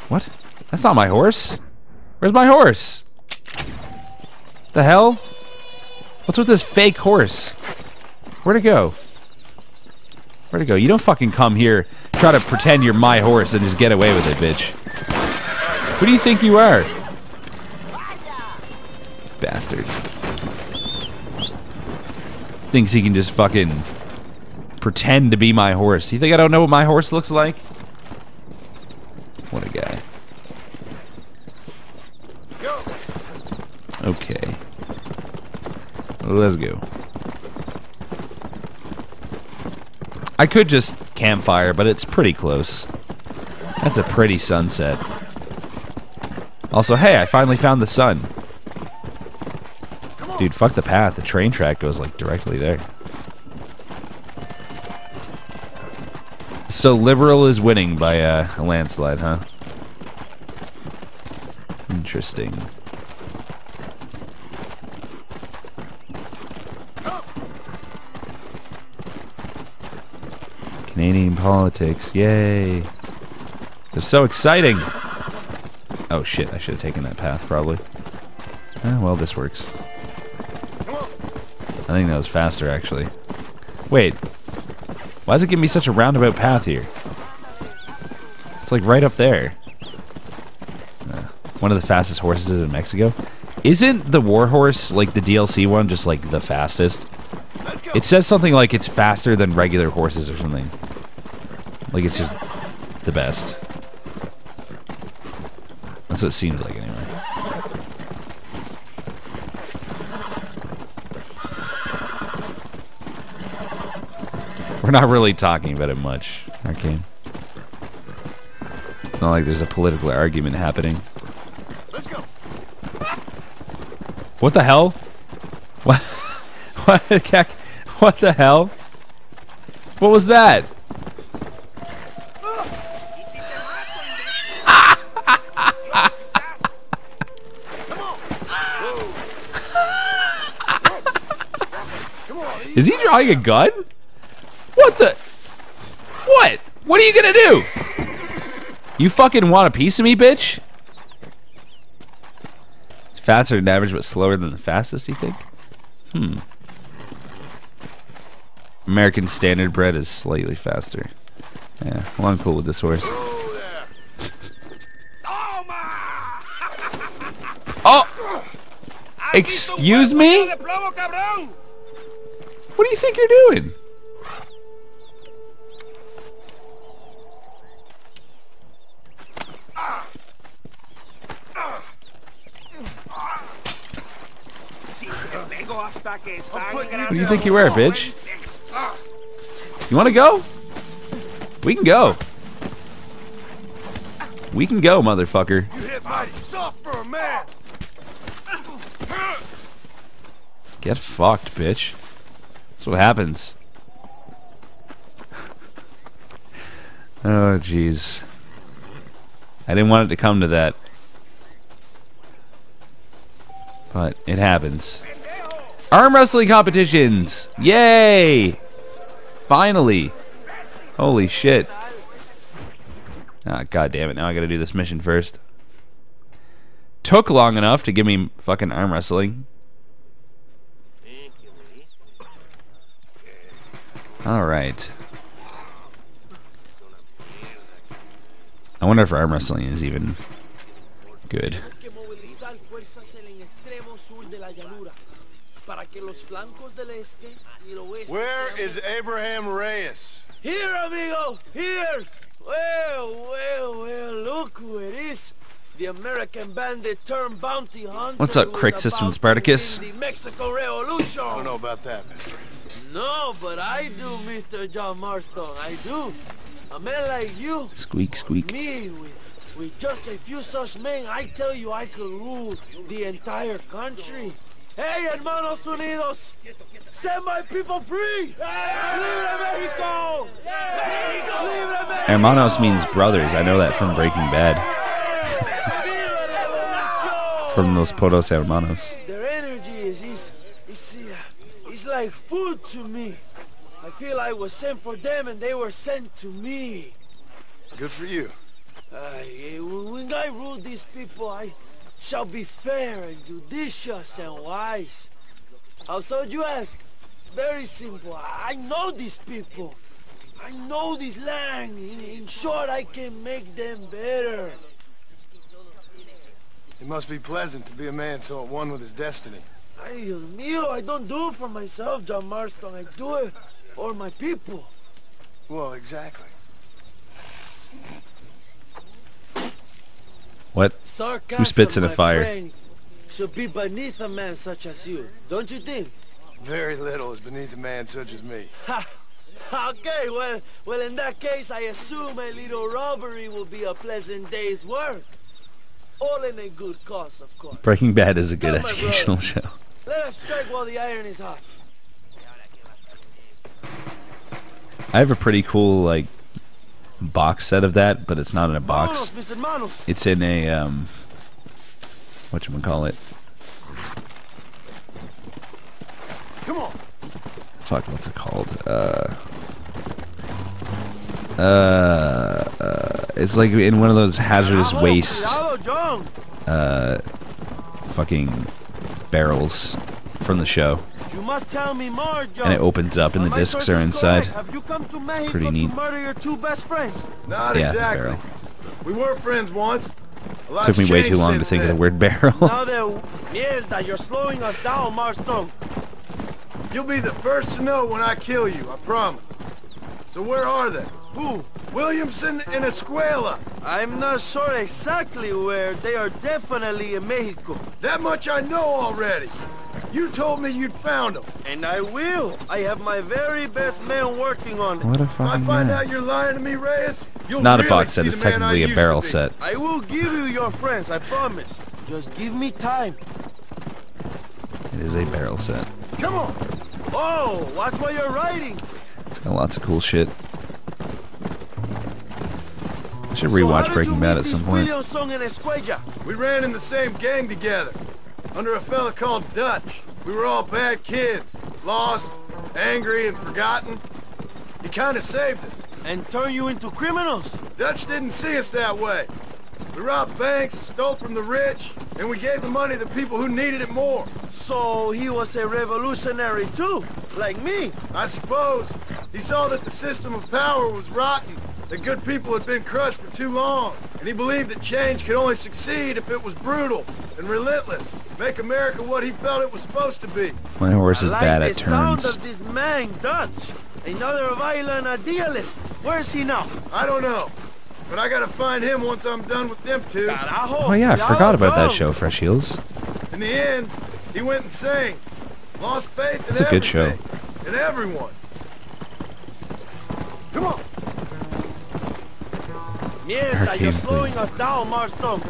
What? That's not my horse. Where's my horse? The hell? What's with this fake horse? Where'd it go? Where'd it go? You don't fucking come here, try to pretend you're my horse and just get away with it, bitch. Who do you think you are? Bastard. Thinks he can just fucking pretend to be my horse. You think I don't know what my horse looks like? What a guy. Okay. Let's go. I could just campfire, but it's pretty close. That's a pretty sunset. Also, hey, I finally found the sun. Dude, fuck the path. The train track goes like directly there. So liberal is winning by uh, a landslide, huh? Interesting. Canadian politics, yay! They're so exciting! Oh shit, I should have taken that path probably. Eh, well, this works. I think that was faster actually. Wait, why does it give me such a roundabout path here? It's like right up there. Uh, one of the fastest horses in Mexico. Isn't the Warhorse, like the DLC one, just like the fastest? It says something like it's faster than regular horses or something. Like it's just the best. That's what it seems like anyway. We're not really talking about it much, Arcane. It's not like there's a political argument happening. Let's go. What the hell? What? (laughs) What the heck? What the hell? What was that? (laughs) Is he drawing a gun? What the? What? What are you gonna do? You fucking want a piece of me, bitch? It's faster than average, but slower than the fastest, you think? Hmm. American standard bred is slightly faster. Yeah, well, I'm cool with this horse. (laughs) Oh! Excuse me? What do you think you're doing? Who do you think you were, bitch? You want to go? We can go. We can go, motherfucker. You hit mighty soft for a man. Get fucked, bitch. That's what happens. (laughs) oh, jeez. I didn't want it to come to that. But it happens. Arm wrestling competitions! Yay! Finally! Holy shit. Ah, god damn it. Now I gotta do this mission first. Took long enough to give me fucking arm wrestling. Alright. I wonder if arm wrestling is even good. Where is Abraham Reyes? Here, amigo, here. Well, well, well, look who it is. The American bandit turned bounty hunter. What's up, who is Crick System Spartacus? The Mexico Revolution. I don't know about that, mister. No, but I do, Mr. John Marston. I do. A man like you, Squeak, squeak. me, with, with just a few such men, I tell you, I could rule the entire country. Hey, hermanos unidos, set my people free! Libre Mexico! Libre Mexico! Hermanos means brothers. I know that from Breaking Bad. from Los Pollos Hermanos. Their energy is, is, is, uh, is like food to me. I feel I was sent for them and they were sent to me. Good for you. Uh, yeah, when I rule these people, I shall be fair and judicious and wise. How so, you ask? Very simple. I know these people. I know this land. In, in short, I can make them better. It must be pleasant to be a man so at one with his destiny. Ay, Dios mío, I don't do it for myself, John Marston. I do it for my people. Well, exactly. What? Sarcasm, Who spits in a fire? friend, should be beneath a man such as you, don't you think? Very little is beneath a man such as me. (laughs) Ha! Okay, well, well, in that case, I assume a little robbery will be a pleasant day's work. All in a good cause, of course. Breaking Bad is a good Come, educational show. Let us strike while the iron is hot. I have a pretty cool like box set of that, but it's not in a box. Manos, mis hermanos. It's in a um what you call it? Come on. Fuck, what's it called? Uh, uh, uh, it's like in one of those hazardous waste, uh, fucking barrels from the show, You must tell me more, John. and it opens up and the discs are inside. Have you come to Mexico pretty neat. to murder your two best friends? Not Yeah, exactly. barrel. We were friends once. Took me way too long to since think of the word barrel. now that mierda, you're slowing us down, Marston. You'll be the first to know when I kill you, I promise. So where are they? Who? Williamson and Escuela. I'm not sure exactly where. They are definitely in Mexico. That much I know already. You told me you'd found them. And I will. I have my very best man working on it. What a If I fucking find man. out you're lying to me, Reyes, you'll It's not a box set, it's the man I technically a barrel set. I will give you your friends, I promise. Just give me time. It is a barrel set. Come on. Oh, watch what you're riding. Got lots of cool shit. I should rewatch how did you Breaking Bad meet at some point. Williamson and Escuella? We ran in the same gang together, under a fella called Dutch. We were all bad kids, lost, angry, and forgotten. He kind of saved us. And turn you into criminals? Dutch didn't see us that way. We robbed banks, stole from the rich, and we gave the money to people who needed it more. So he was a revolutionary too, like me. I suppose. He saw that the system of power was rotten, that good people had been crushed for too long, and he believed that change could only succeed if it was brutal and relentless, make America what he felt it was supposed to be. My horse is I like bad the at sound of this man, Dutch. Another violent idealist. Where is he now? I don't know, but I gotta find him once I'm done with them two. Oh yeah, I forgot about that show, Fresh Heels. In the end, he went insane, lost faith in It's a good show. everything, and everyone. Come on. Mierda, you're slowing us down, Marston.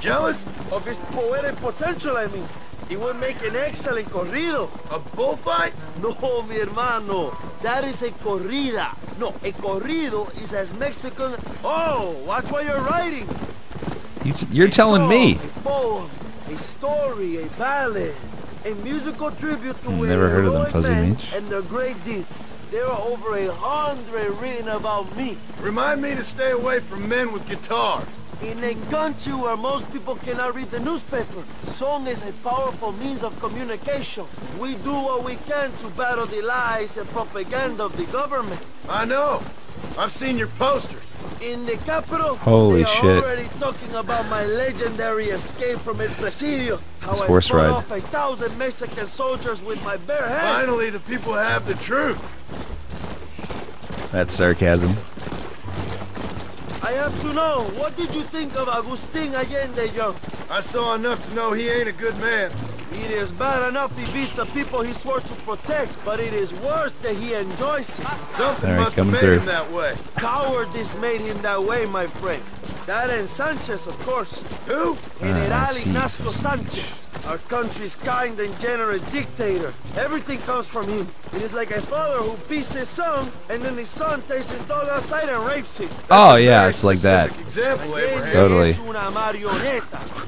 Jealous? Of his poetic potential, I mean. He would make an excellent corrido. A bullfight? No, mi hermano. That is a corrida. No, a corrido is as Mexican... Oh, watch what you're writing. You, you're telling me. A poem, a story, a ballad, a musical tribute to Never heard of them, Fuzzy and their great deeds. There are over a hundred written about me. Remind me to stay away from men with guitars. In a country where most people cannot read the newspaper, song is a powerful means of communication. We do what we can to battle the lies and propaganda of the government. I know. I've seen your posters. In the capital, Holy they are shit. already talking about my legendary escape from El Presidio. How This I horse fought ride. off a thousand Mexican soldiers with my bare hands. Finally, the people have the truth. That's sarcasm. I have to know, what did you think of Agustin Allende, young? I saw enough to know he ain't a good man. It is bad enough he beats the people he swore to protect, but it is worse that he enjoys it. Something must have made through. him that way. Cowardice made him that way, my friend. That and Sanchez, of course. Who? General Ah, Ignacio Sanchez. Our country's kind and generous dictator. Everything comes from him. It is like a father who beats his son, and then his son takes his dog outside and rapes it. Oh yeah, it's like that. Example, Abraham. Totally. Es una.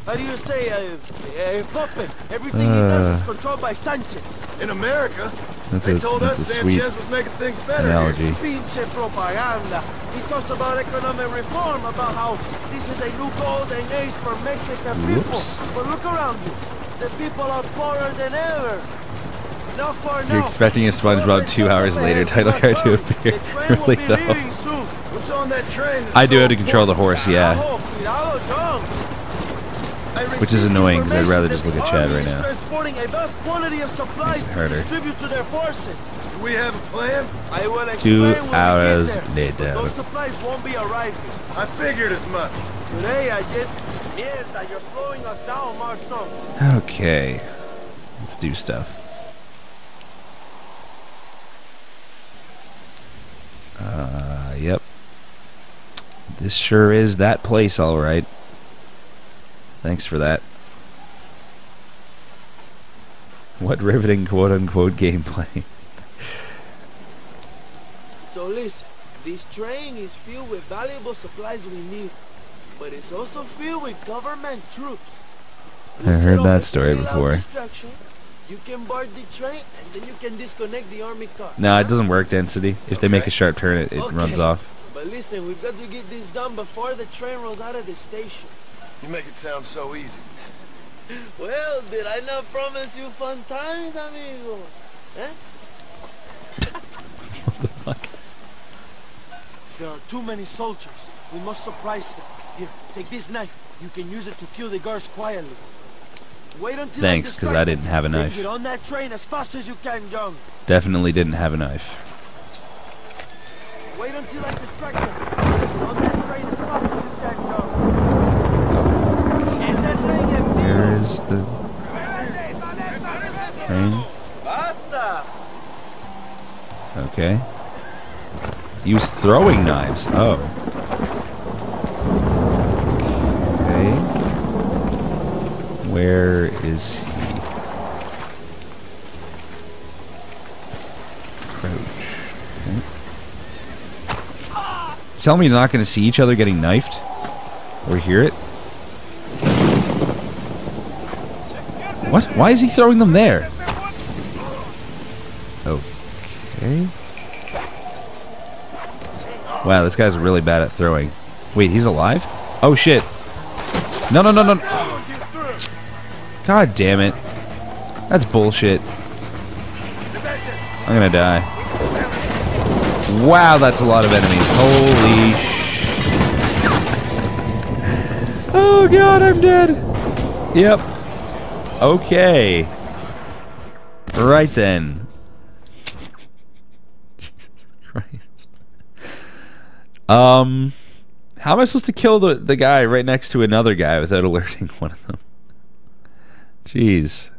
How do you say a, a puppet? Everything he does is Uh. controlled by Sanchez. In America, That's they a told that's us a sweet Sanchez was making things better analogy. Pinche propaganda. He talks about economic reform, about how this is a new golden age for Mexican people. But look around you. The people are poorer than ever. Not far You're now. expecting a SpongeBob two hours later title card to appear. The train (laughs) will really though. leaving soon. What's on that train? I do have to control the horse, yeah. Cuidado, cuidado, John. I Which is annoying because I'd rather just look at Chad army right is now. transporting a vast quantity of supplies Makes it to harder. to their forces. Do we have a plan? I will Two when we get hours later. Those supplies won't be arriving. I figured as much. Today I get... Mierda, you're slowing us down, Marston. Okay. Let's do stuff. Uh, yep. This sure is that place, all right. Thanks for that. What riveting quote unquote gameplay. So listen, this train is filled with valuable supplies we need, but it's also filled with government troops. I heard that story before. You can board the train and then you can disconnect the army car. No, it doesn't work density. If they make a sharp turn, it, it Okay. runs off. But listen, we've got to get this done before the train rolls out of the station. You make it sound so easy. (laughs) Well, did I not promise you fun times, amigo? Eh? There are too many soldiers. We must surprise them. Here, take this knife. You can use it to kill the guards quietly. Wait until Thanks, I 'cause I didn't have a knife. Get on that train as fast as you can, John. Definitely didn't have a knife. Wait until I distract them. Get on that train as fast as you can, John. Is that train empty? Where is the train? Okay. Use throwing knives. Oh. Okay. Where is he? Crouch. Okay. Tell me you're not going to see each other getting knifed? Or hear it? What? Why is he throwing them there? Okay. Wow, this guy's really bad at throwing. Wait, he's alive? Oh shit. No, no, no, no. God damn it. That's bullshit. I'm gonna die. Wow, that's a lot of enemies. Holy sh... (laughs) Oh god, I'm dead. Yep. Okay. Right then. Jesus Christ. Um, how am I supposed to kill the the guy right next to another guy without alerting (laughs) one of them? Jeez.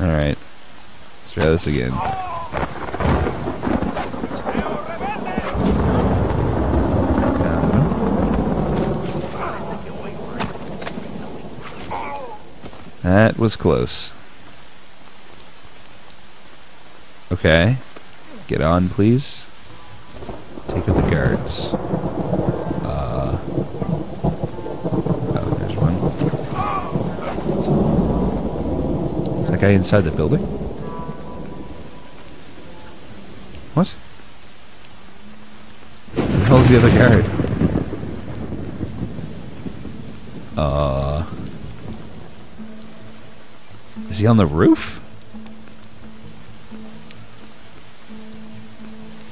All right, let's try this again. That was close. Okay. Get on, please. Take out the guards. Uh. Oh, there's one. Is that guy inside the building? What? Where the hell's the other guard? Uh. Is he on the roof?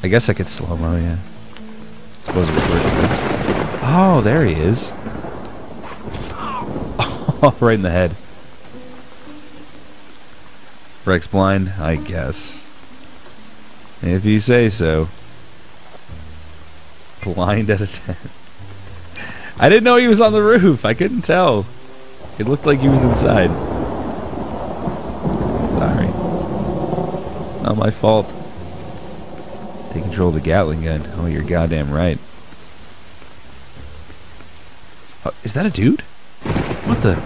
I guess I could slow mo, yeah. Suppose it would work. Oh, there he is. (laughs) Right in the head. Rex blind, I guess. If you say so. Blind out of (laughs) ten. I didn't know he was on the roof. I couldn't tell. It looked like he was inside. Sorry. Not my fault. Take control of the Gatling gun. Oh, you're goddamn right. Oh, is that a dude? What the?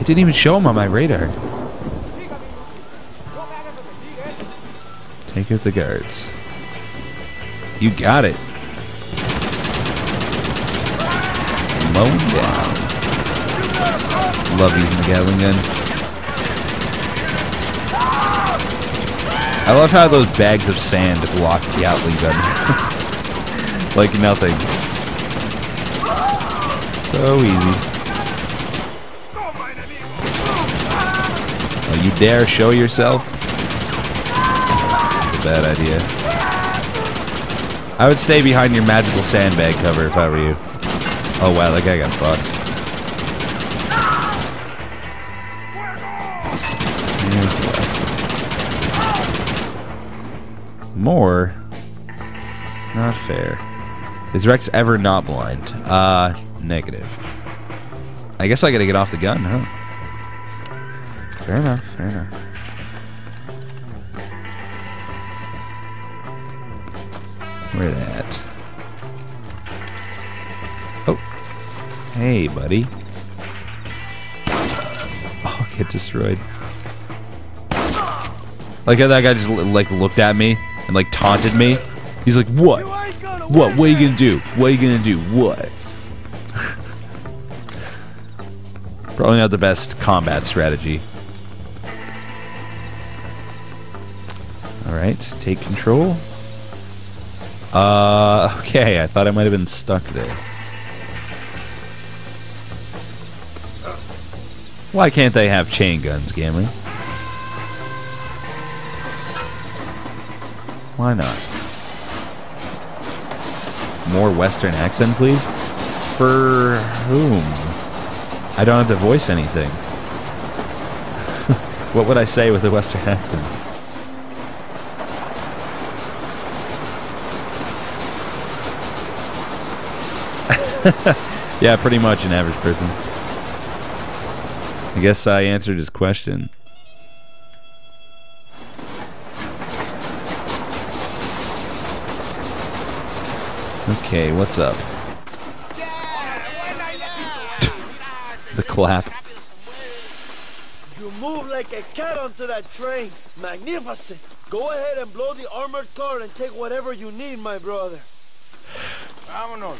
It didn't even show him on my radar. Take out the guards. You got it. Mow down. Love using the Gatling gun. I love how those bags of sand block the gun. (laughs) like nothing. So easy. Oh, you dare show yourself? That's a bad idea. I would stay behind your magical sandbag cover if I were you. Oh wow, that guy got fucked. More? Not fair. Is Rex ever not blind? Uh, negative. I guess I gotta get off the gun, huh? Fair enough, fair enough. Where that? Oh. Hey, buddy. Oh, (laughs) get destroyed. Like how that guy just like looked at me and like taunted me. He's like, what? What? What are you gonna do? What are you gonna do? What? (laughs) Probably not the best combat strategy. Alright, take control. Uh, okay, I thought I might have been stuck there. Why can't they have chain guns, Gamley? Why not? More Western accent, please? For whom? I don't have to voice anything. (laughs) what would I say with a Western accent? (laughs) yeah, pretty much an average person. I guess I answered his question. Okay, what's up? (laughs) the clap. You move like a cat onto that train. Magnificent. Go ahead and blow the armored car and take whatever you need, my brother. Vámonos.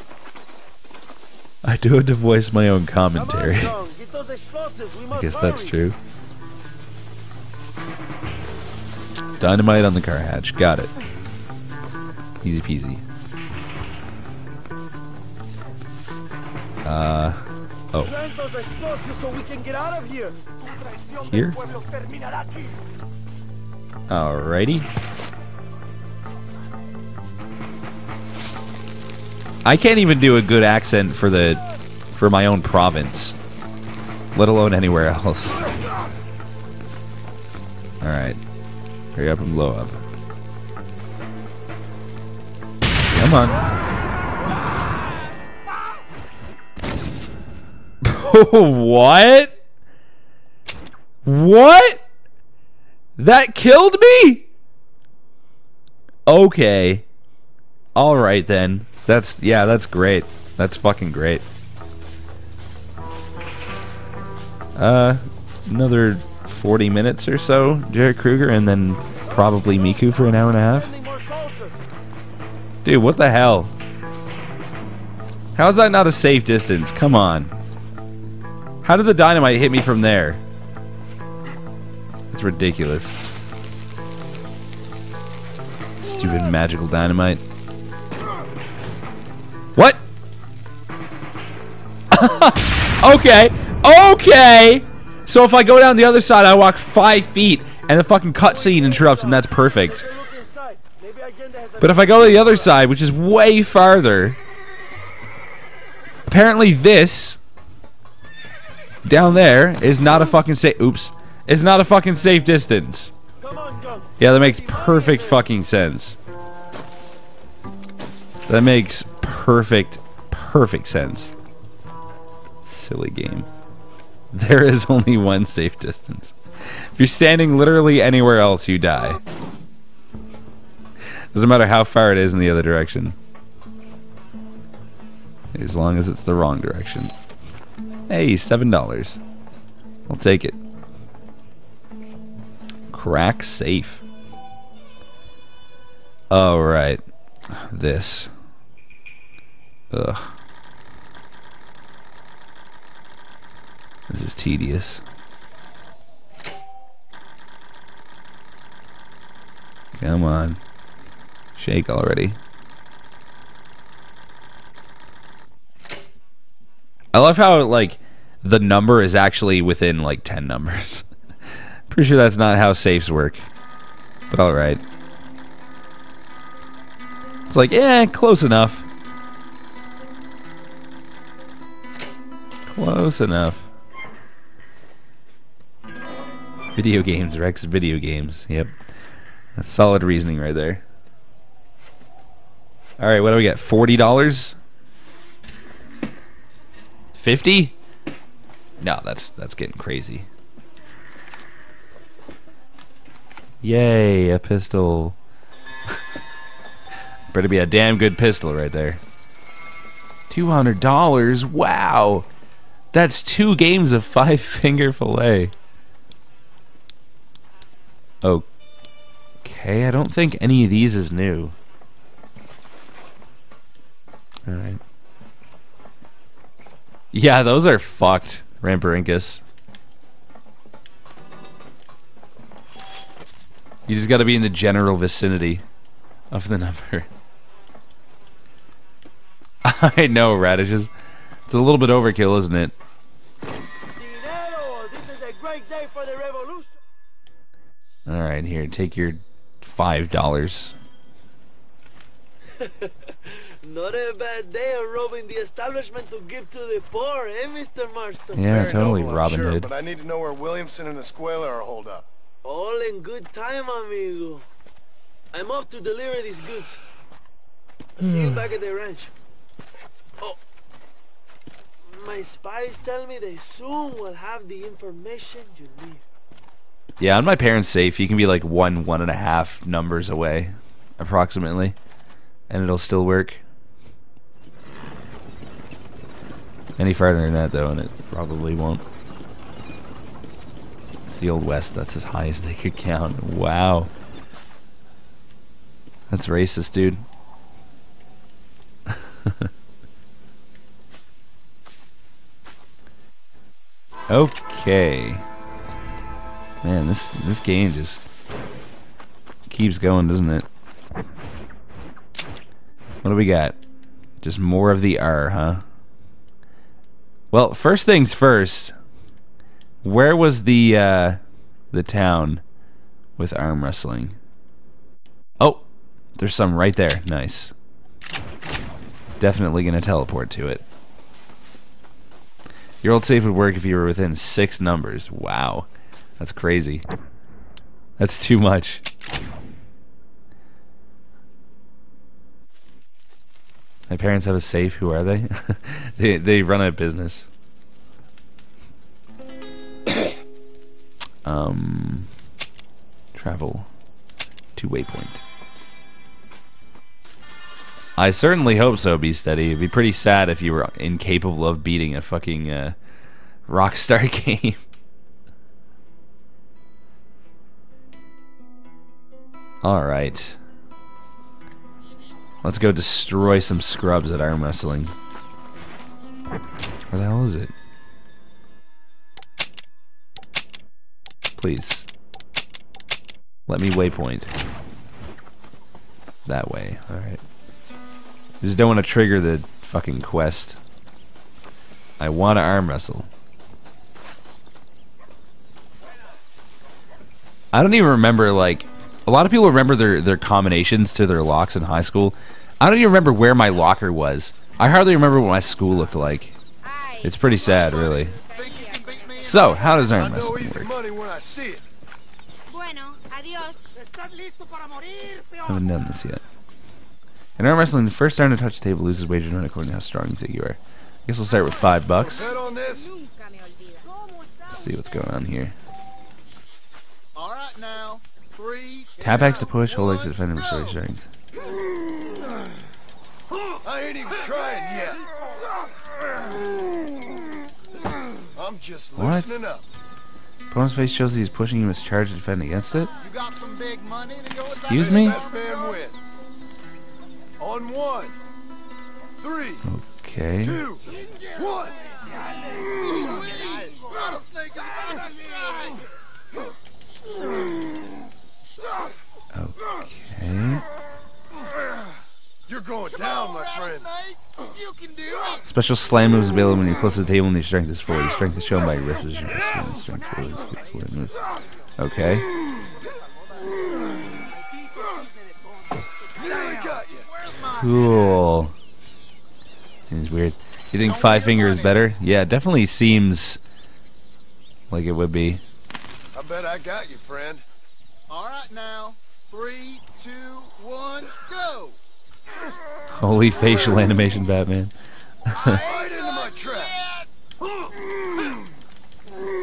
I do have to voice my own commentary. John, get those explosives. We I guess that's hurry. true. Dynamite on the car hatch. Got it. Easy peasy. Of here. here? Alrighty. I can't even do a good accent for the for my own province, let alone anywhere else. All right, hurry up and blow up. Come on. (laughs) what? What? That killed me? Okay. All right then. That's yeah, that's great. That's fucking great. Uh another 40 minutes or so, Jared Kruger and then probably Miku for an hour and a half. Dude, what the hell? How's that not a safe distance? Come on. How did the dynamite hit me from there? It's ridiculous. Stupid magical dynamite. What? (laughs) okay. Okay. So if I go down the other side, I walk five feet, and the fucking cutscene interrupts, and that's perfect. But if I go to the other side, which is way farther, apparently this down there is not a fucking safe. Oops, is not a fucking safe distance. Yeah, that makes perfect fucking sense. That makes perfect, perfect sense. Silly game. (laughs) There is only one safe distance. If you're standing literally anywhere else, you die. Doesn't matter how far it is in the other direction. As long as it's the wrong direction. Hey, $7. I'll take it. Crack safe. Alright. This. Ugh. This is tedious. Come on. Shake already. I love how like the number is actually within like 10 numbers. (laughs) Pretty sure that's not how safes work. But alright. It's like, yeah, close enough. Close enough. Video games, Rex video games. Yep. That's solid reasoning right there. Alright, what do we get? $40? 50? No, that's that's getting crazy. Yay, a pistol. (laughs) Better be a damn good pistol right there. $200? Wow. That's two games of five (laughs) finger fillet. Okay, I don't think any of these is new. Alright. Yeah, those are fucked. Ramparinkus. You just got to be in the general vicinity of the (laughs) number. I know, radishes. It's a little bit overkill, isn't it? Dinero! This is a great day for the revolution. All right, here, take your five dollars. (laughs) Not a bad day of robbing the establishment to give to the poor, eh, Mr. Marston? Yeah, Very totally noble, I'm Robin sure, Hood. But I need to know where Williamson and Escuella are holed up. All in good time, amigo. I'm off to deliver these goods. I'll see you back at the ranch. Oh, my spies tell me they soon will have the information you need. Yeah, on my parents' safe, you can be like one, one and a half numbers away, approximately, and it'll still work. Any farther than that, though, and it probably won't. It's the Old West. That's as high as they could count. Wow. That's racist, dude. (laughs) okay. Man, this this game just keeps going, doesn't it? What do we got? Just more of the R, huh? Well, first things first. Where was the uh, the town with arm wrestling? Oh, there's some right there. Nice. Definitely gonna teleport to it. Your old safe would work if you were within six numbers. Wow. That's crazy. That's too much. My parents have a safe. Who are they? (laughs) they they run a business. (coughs) um, travel to waypoint. I certainly hope so. Be steady. It'd be pretty sad if you were incapable of beating a fucking uh, Rockstar (laughs) game. All right. Let's go destroy some scrubs at arm wrestling. Where the hell is it? Please. Let me waypoint. That way. Alright. Just don't want to trigger the fucking quest. I want to arm wrestle. I don't even remember like a lot of people remember their their combinations to their locks in high school. I don't even remember where my locker was. I hardly remember what my school looked like. It's pretty sad, really. So, how does arm I wrestling work? I see it. Haven't done this yet. In arm wrestling, the first arm to touch the table loses wages on according to how strong you think you are. I guess we'll start with five bucks. Bet on this? Let's see what's going on here. All right now. Three. Tap X to push, hold X to defend and restore strength. I ain't even trying yet. I'm just What? loosening up. Opponent's face shows that he's pushing you must charge to defend against it. You got some big money to go with? Excuse me? On one, three, Okay. two, one. Rattlesnake. You're going down, my friend. You can do it. Special slam moves available when you're close to the table and your strength is full. Your strength is shown by your wrist strength full. Your slam moves. Okay. Nearly got you. Cool. Seems weird. You think five finger is better? Yeah, it definitely seems like it would be. I bet I got you, friend. All right now. Three, two, one, go. Holy facial animation, Batman. Right into my trap.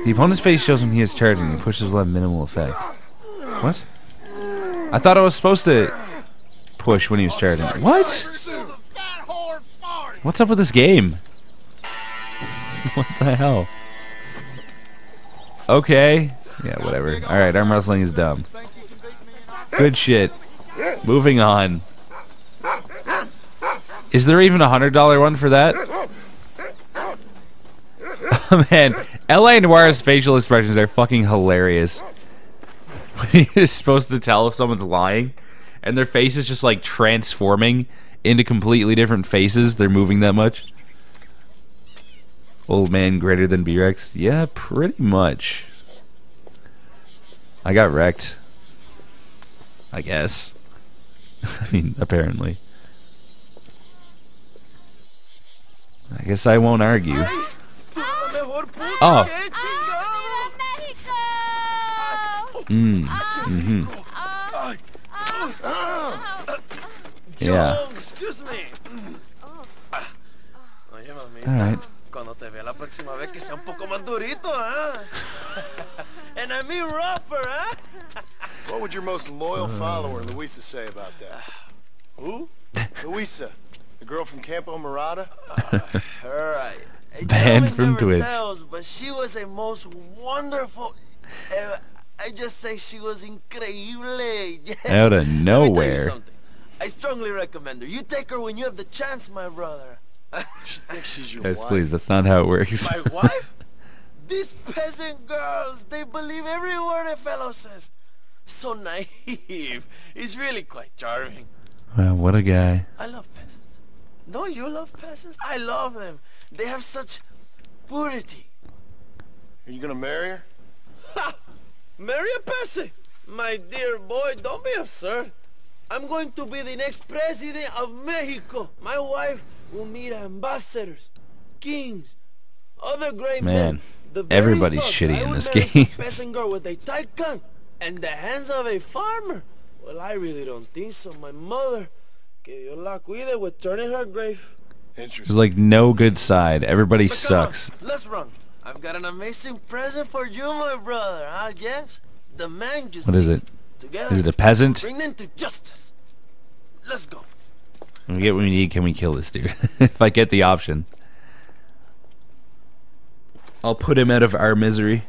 The opponent's face shows when he is charging and pushes with minimal effect. What? I thought I was supposed to push when he was charging. What? What's up with this game? (laughs) what the hell? Okay. Yeah, whatever. Alright, arm wrestling is dumb. Good shit. Moving on. Is there even a hundred dollar one for that? (laughs) Oh, man, L.A. Noire's facial expressions are fucking hilarious. (laughs) When he is supposed to tell if someone's lying, and their face is just like transforming into completely different faces. They're moving that much. Old man greater than B-Rex? Yeah, pretty much. I got wrecked. I guess. (laughs) I mean, apparently. I guess I won't argue. Oh. Mm. Mm-hmm. Yeah. excuse me. Alright. Cuando te vea la próxima vez que sea un poco más durito, ¿ah? (laughs) and I mean rougher, huh? What would your most loyal follower, Luisa, say about that? (sighs) Who? (laughs) Luisa, the girl from Campo Mirada? Her, I, I Banned from never Twitch. tells, but she was a most wonderful. Uh, I just say she was increíble. (laughs) Yes. Out of Let me tell you nowhere. something. I strongly recommend her. You take her when you have the chance, my brother. she thinks she's your Guys, wife. please, that's not how it works. My wife? (laughs) These peasant girls, they believe every word a fellow says. So naive. It's really quite charming. Wow, what a guy. I love peasants. Don't you love peasants? I love them. They have such purity. Are you gonna marry her? Ha! Marry a peasant? My dear boy, don't be absurd. I'm going to be the next president of Mexico. My wife will meet ambassadors, kings, other great men. Man, The everybody's shitty I in this game. (laughs) peasant girl with a tight gun and the hands of a farmer. Well, I really don't think so. My mother, que Dios la cuide, would turn in her grave. There's like no good side. Everybody But come on, sucks. let's run. I've got an amazing present for you, my brother. Ah, I guess the man just. What is see. it? Together, Is it a peasant? Bring them to justice. Let's go. When we get what we need, can we kill this dude? (laughs) if I get the option. I'll put him out of our misery.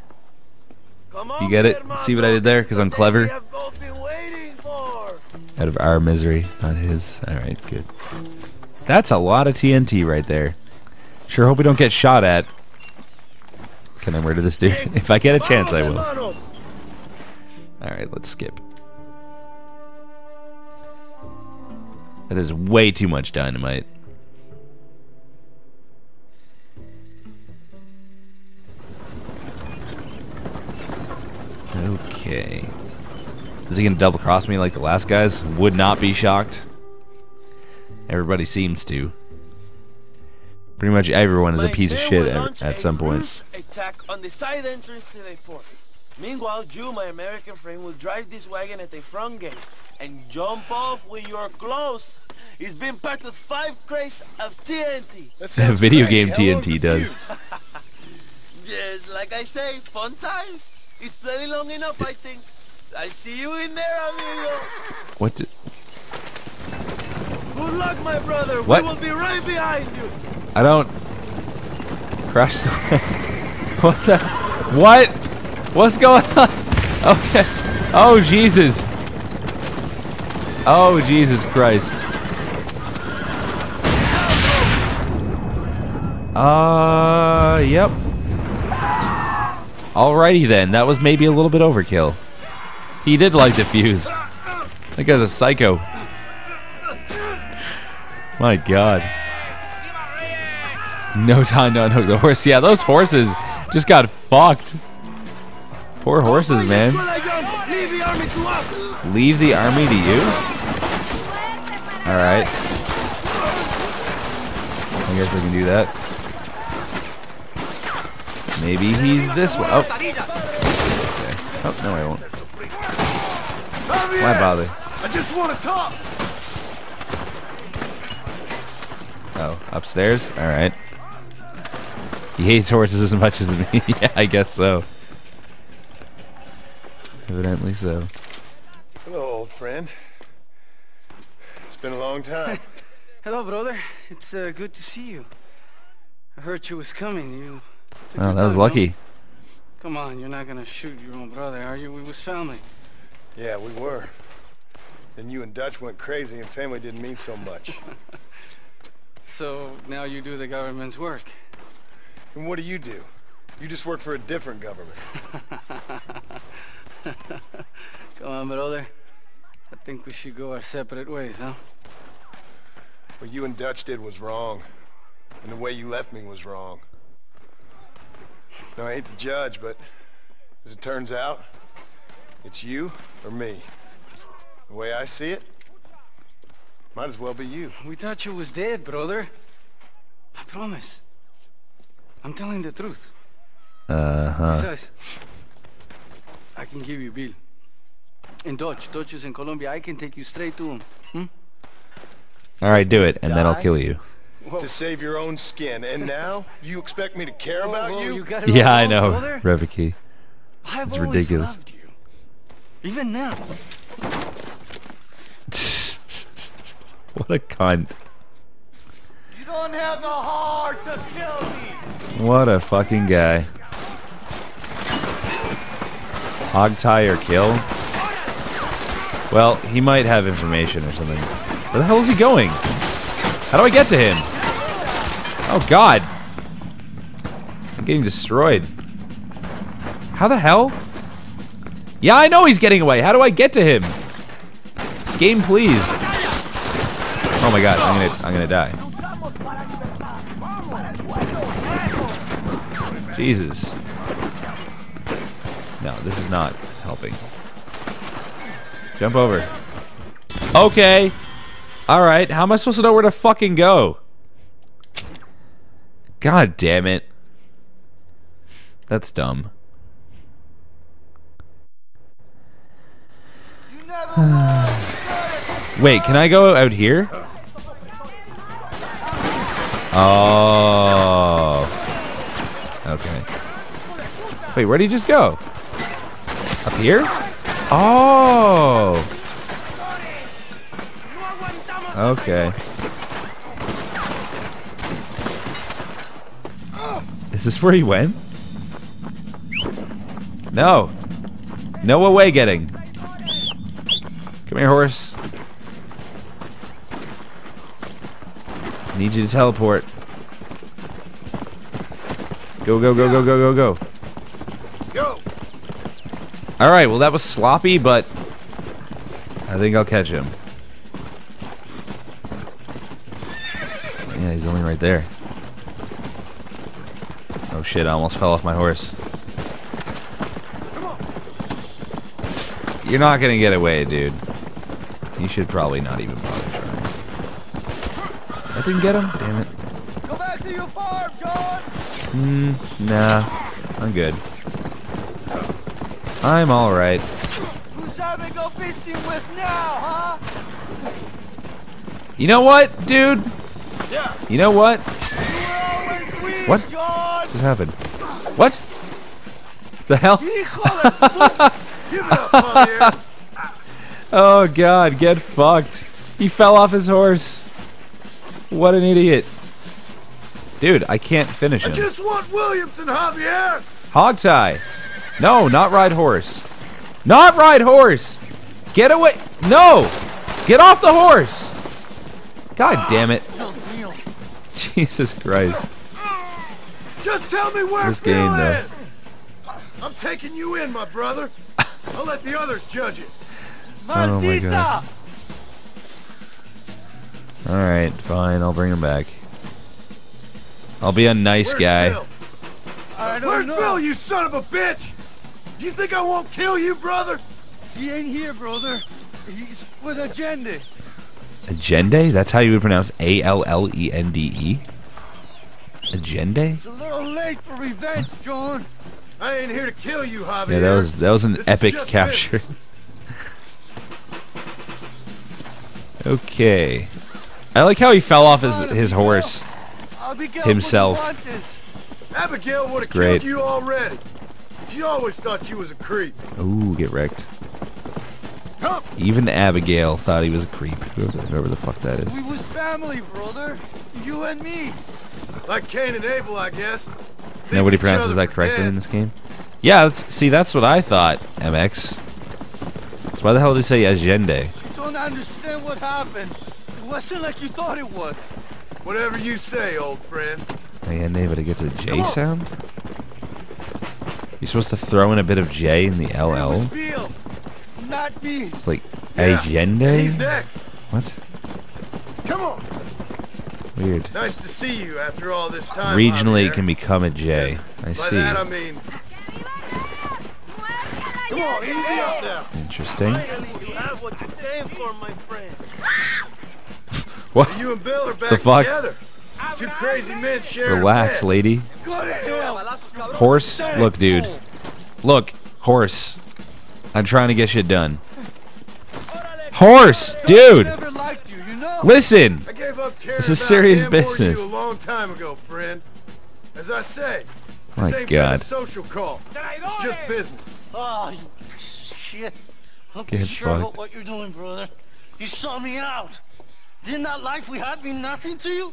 You get it? See what I did there? Because I'm clever. Out of our misery, not his. Alright, good. That's a lot of TNT right there. Sure hope we don't get shot at. Can I murder this dude? (laughs) if I get a chance, I will. Alright, let's skip. That is way too much dynamite. Okay. Is he gonna double cross me like the last guys? Would not be shocked. Everybody seems to. Pretty much everyone is a piece of shit at, at some point. ruse attack on the side entrance to the fort. Meanwhile, you, my American friend, will drive this wagon at the front gate and jump off when you're close. It's been packed with five crates of TNT. (laughs) Video game TNT does. (laughs) Yes, like I say, fun times. It's plenty long enough, I think. I'll see you in there, amigo. What? Did, Good luck, my brother. What? We will be right behind you. I don't. Crush the. (laughs) what the? What? What's going (laughs) on? Okay. Oh Jesus. Oh Jesus Christ. Uh, yep. Alrighty then. That was maybe a little bit overkill. He did like the fuse. That guy's a psycho. My God. No time to unhook the horse. Yeah, those horses just got fucked. Poor horses, man. Leave the army to you? Alright. I guess we can do that. Maybe he's this way. Oh. Okay. Oh, no, I won't. Why bother? I just want to talk. Oh, upstairs? Alright. He hates horses as much as me. (laughs) yeah, I guess so. Evidently so. Hello, old friend. It's been a long time. (laughs) Hello, brother. It's uh, good to see you. I heard you was coming. You. Took Oh, your that was time, no? lucky. Come on, you're not gonna shoot your own brother, are you? We was family. Yeah, we were. Then you and Dutch went crazy and family didn't mean so much. (laughs) So now you do the government's work. and what do you do? You just work for a different government. (laughs) Come on, brother. I think we should go our separate ways, huh? What you and Dutch did was wrong. And the way you left me was wrong. Now, I hate to judge, but as it turns out, it's you or me. The way I see it, might as well be you. We thought you was dead, brother. I promise. I'm telling the truth. Uh huh. Besides, I can give you Bill. In Dutch. Dutch is in Colombia. I can take you straight to him. Hmm? All right, do it, and then I'll kill you. To save your own skin. And now, you expect me to care about whoa, you? you Yeah, I wrong, know, brother. Reviki. I've It's always ridiculous. loved you. Even now. (laughs) What a cunt. You don't have the heart to kill me. What a fucking guy. Hog tie or kill? Well, he might have information or something. Where the hell is he going? How do I get to him? Oh god. I'm getting destroyed. How the hell? Yeah, I know he's getting away. How do I get to him? Game, please. Oh my god, I'm gonna I'm gonna die. Jesus. No, this is not helping. Jump over. Okay. Alright, how am I supposed to know where to fucking go? God damn it. That's dumb. (sighs) Wait, can I go out here? Oh. Okay. Wait, where did he just go? Up here? Oh. Okay. Is this where he went? No. No away getting. Come here, horse. Need you to teleport. Go, go, go, go, go, go, go. Go! Alright, well that was sloppy, but I think I'll catch him. Yeah, he's only right there. Oh shit, I almost fell off my horse. You're not gonna get away, dude. You should probably not even bother trying. I didn't get him? Damn it. Go back to your farm, John. Hmm, nah. I'm good. I'm alright. Who's we go fishing with now, huh? You know what, dude? Yeah. You know what? What? What happened? What? The hell? Give it up, Javier. Oh god, get fucked. He fell off his horse. What an idiot. Dude, I can't finish him. I just want Williamson, Javier! Hog tie. No, not ride horse. Not ride horse. Get away. No. Get off the horse. God damn it. (laughs) Jesus Christ. Just tell me where This Phil game, though. is! I'm taking you in, my brother. I'll let the others judge it. (laughs) Oh my god. Alright, fine, I'll bring him back. I'll be a nice Where's guy. Bill? Where's Bill, you son of a bitch? Do you think I won't kill you, brother? He ain't here, brother. He's with Agenda. Agende? That's how you would pronounce A L L E Agende? It's a little late for revenge, John. I ain't here to kill you, Javier. Yeah, that was that was an This epic capture. okay. I like how he fell off his his horse Abigail himself. Abigail would have killed you already. She always thought you was a creep. Ooh, get wrecked. Even Abigail thought he was a creep. Whoever the fuck that is. We was family, brother. You and me. Like Cain and Abel, I guess. Nobody pronounces that correctly in this game. Yeah, that's, see, that's what I thought, MX. So why the hell did he say Agende? You don't understand what happened. It wasn't like you thought it was. Whatever you say, old friend. Agende, but it gets a J sound? You're supposed to throw in a bit of J in the LL. Not me. It's like Yeah, Allende. He's next. What? Come on. Weird. Nice to see you after all this time. Regionally, it can become a J. I By see. that I mean. Come on, easy up now. Interesting. You have what you for, my friend. What? You and Bill are back The fuck? together. Two crazy men sharing Relax, bed. lady. Go to hell. Horse, look, dude. Look, horse. I'm trying to get shit done. Horse, dude. Listen. I gave up caring This is about serious him business. You a long time ago, friend. As I say, My this ain't God. been a social call. It's just business. Oh, you shit. Look Get sure fucked. about what you're doing, brother. You saw me out. Didn't that life we had mean nothing to you?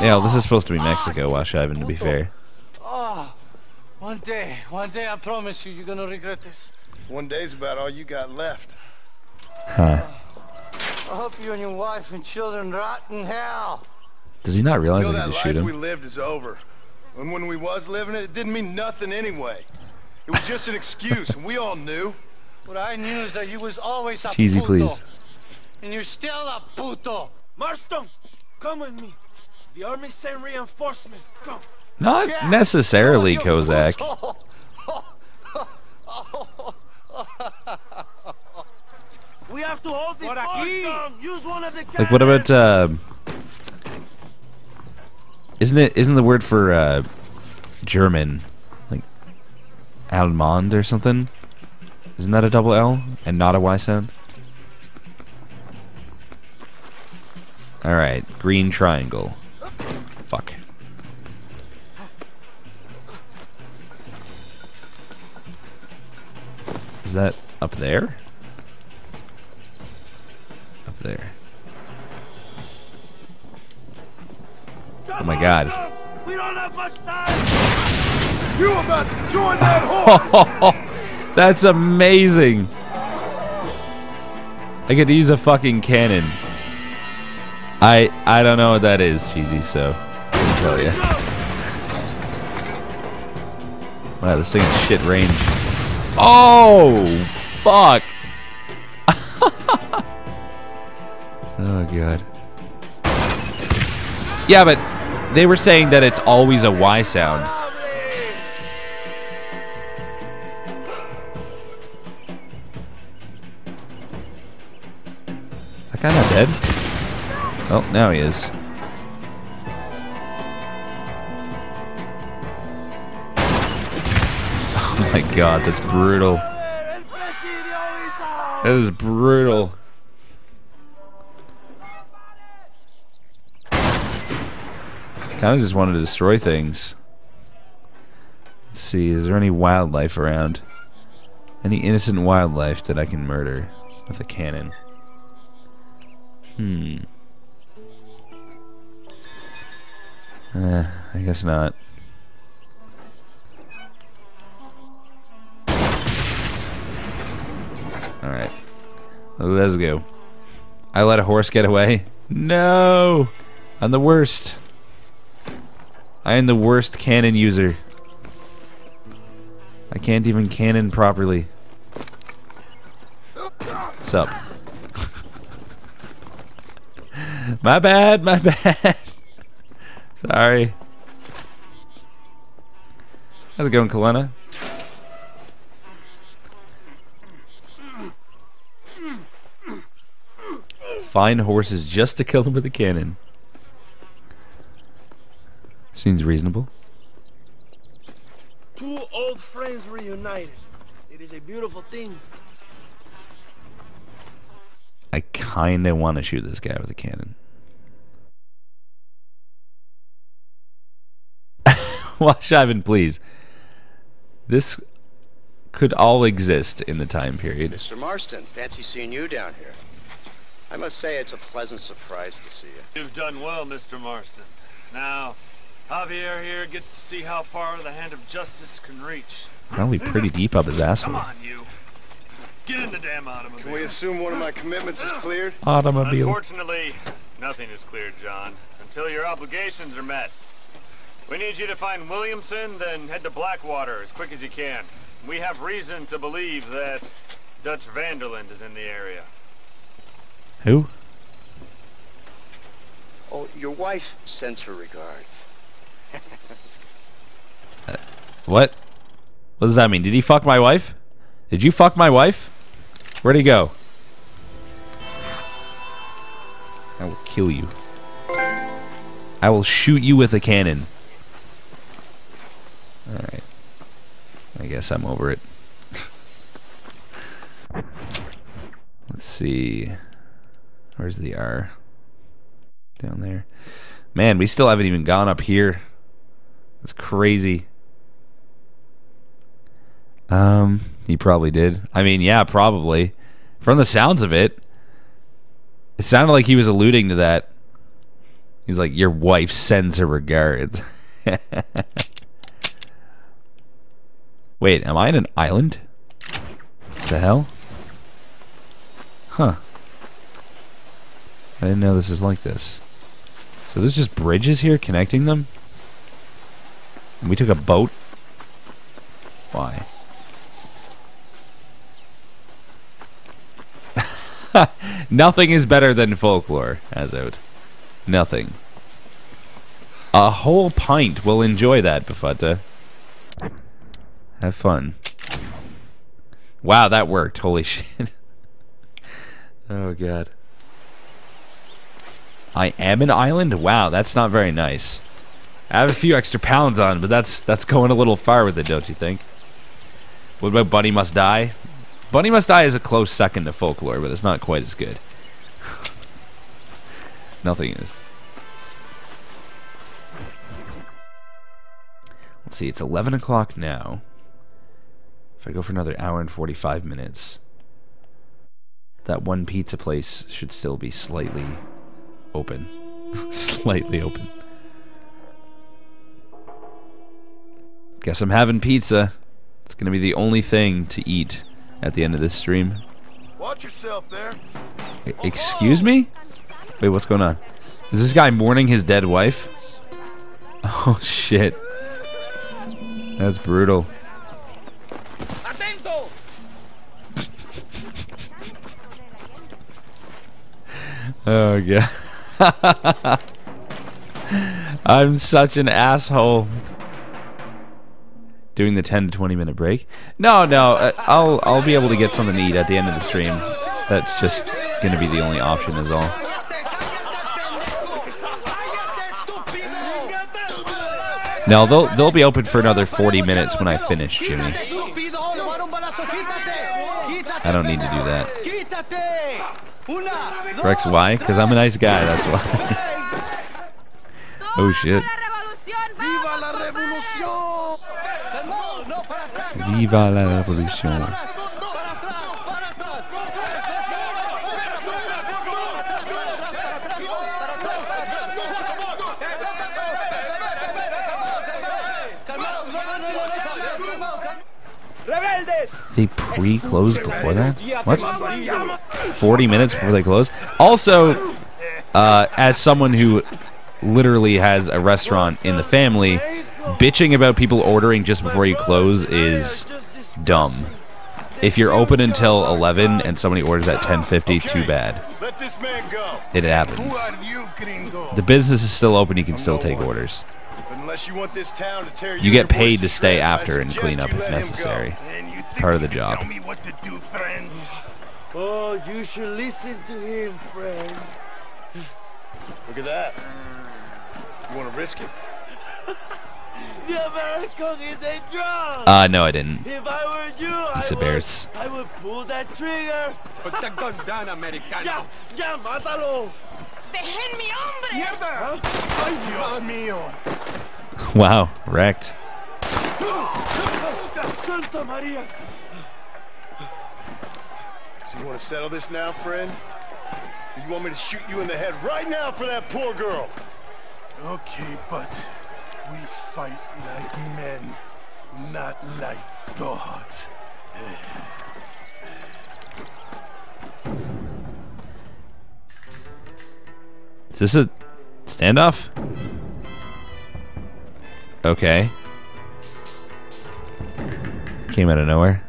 Yeah, well, this is supposed to be ah, Mexico, Washaven, to be fair. Oh, one day, one day, I promise you, you're gonna regret this. One day's about all you got left. Huh. I hope you and your wife and children rot in hell. Does he not realize you know I can that just life shoot we lived is over. And when we was living it, it didn't mean nothing anyway. It was just an excuse, and we all knew. What I knew is that you was always a Cheesy, puto. please. And you're still a puto. Marston, come with me. The army sent reinforcements. Come. Not necessarily, Kozak. (laughs) (laughs) We have to hold this Use one of the Like, what about, uh... Isn't it, isn't the word for, uh, German, like, Allemande or something? Isn't that a double L and not a Y sound? Alright, green triangle. Fuck. Is that up there? There. Oh my god. We don't have much time. You about to join that horse? That's amazing. I get to use a fucking cannon. I I don't know what that is, cheesy. So I'll tell you. Wow, this thing has shit range. Oh, fuck. (laughs) oh god. Yeah, but they were saying that it's always a Y sound. That guy not dead? Oh, now he is. (laughs) Oh my god, that's brutal. That is brutal. Kind of just wanted to destroy things. Let's see, is there any wildlife around? Any innocent wildlife that I can murder with a cannon? Hmm. Uh, I guess not. Alright. Let's go. I let a horse get away? No! I'm the worst. I am the worst cannon user. I can't even cannon properly. What's up? (laughs) my bad, my bad. (laughs) Sorry. How's it going, Kalena? Find horses just to kill them with a cannon. Seems reasonable. Two old friends reunited. It is a beautiful thing. I kinda want to shoot this guy with a cannon. (laughs) Wash Ivan, please. This could all exist in the time period. Mr. Marston, fancy seeing you down here. I must say it's a pleasant surprise to see you. You've done well, Mr. Marston. Now, Javier here gets to see how far the hand of justice can reach. Probably pretty deep up his asshole. Come on, you. Get in the damn automobile. Can we assume one of my commitments is cleared? Automobile. Unfortunately, nothing is cleared, John, until your obligations are met. We need you to find Williamson, then head to Blackwater as quick as you can. We have reason to believe that Dutch van der Linde is in the area. Who? Oh, your wife sends her regards. (laughs) What? What does that mean? Did he fuck my wife? Did you fuck my wife? Where'd he go? I will kill you. I will shoot you with a cannon. Alright. I guess I'm over it. (laughs) Let's see. Where's the R? Down there. Man, we still haven't even gone up here. That's crazy. Um, he probably did. I mean, yeah, probably. From the sounds of it, it sounded like he was alluding to that. He's like, "Your wife sends her regards." (laughs) Wait, am I in an island? What the hell? Huh. I didn't know this is like this. So there's just bridges here connecting them? And we took a boat? Why? (laughs) Nothing is better than folklore, Azote. Nothing. A whole pint will enjoy that, Bafutta. Have fun. Wow, that worked. Holy (laughs) shit. oh, God. I am an island? Wow, that's not very nice. I have a few extra pounds on, but that's that's going a little far with it, don't you think? What about Bunny Must Die? Bunny Must Die is a close second to folklore, but it's not quite as good. (laughs) Nothing is. Let's see, it's 11 o'clock now. If I go for another hour and 45 minutes, that one pizza place should still be slightly open. (laughs) slightly open. Guess I'm having pizza. It's gonna be the only thing to eat at the end of this stream. Watch yourself there. E- excuse me? Wait, what's going on? Is this guy mourning his dead wife? (laughs) Oh shit. That's brutal. (laughs) Oh god. (laughs) I'm such an asshole. Doing the 10 to 20 minute break? No, no. uh, I'll I'll be able to get something to eat at the end of the stream. That's just gonna be the only option, is all. No, they'll they'll be open for another 40 minutes when I finish, Jimmy. I don't need to do that. Rex, why? Because I'm a nice guy. That's why. (laughs) oh shit. Viva la revolution. They pre-closed before that? What? 40 minutes before they close? Also, uh, as someone who literally has a restaurant in the family, bitching about people ordering just before you close is dumb. If you're open until 11 and somebody orders at 10:50, too bad. Let this man go. It happens. You. The business is still open, you can still take orders. Unless you want this town to tear You get paid to stay I after and clean up if you let him go. necessary. It's part of the job. Tell me what to do, friend. Oh, you should listen to him, friend. Look at that. You want to risk it? The American is a drunk. Uh, no, I didn't. If I were you, I Piece of bears. would, I would pull that trigger. Put the gun down, Americano. Ya, ya, mátalo. ¡Déjenme, hombre! ¡Mierda! ¡Ay, Dios mío! Wow, wrecked. Santa Maria. So you want to settle this now, friend? Or you want me to shoot you in the head right now for that poor girl? Okay, but we fight like men, not like dogs. Is this a standoff? Okay. Came out of nowhere.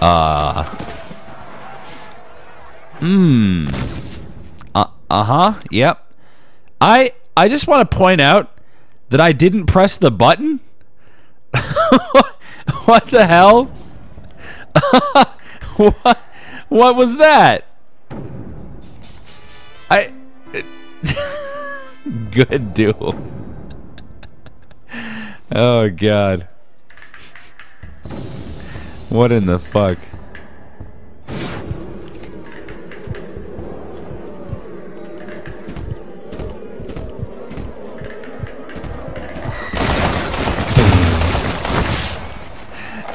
Uh. Hmm. Uh, uh-huh. Yep. I I just want to point out that I didn't press the button. (laughs) what the hell? (laughs) what what was that? I (laughs) good duel. oh god. What in the fuck?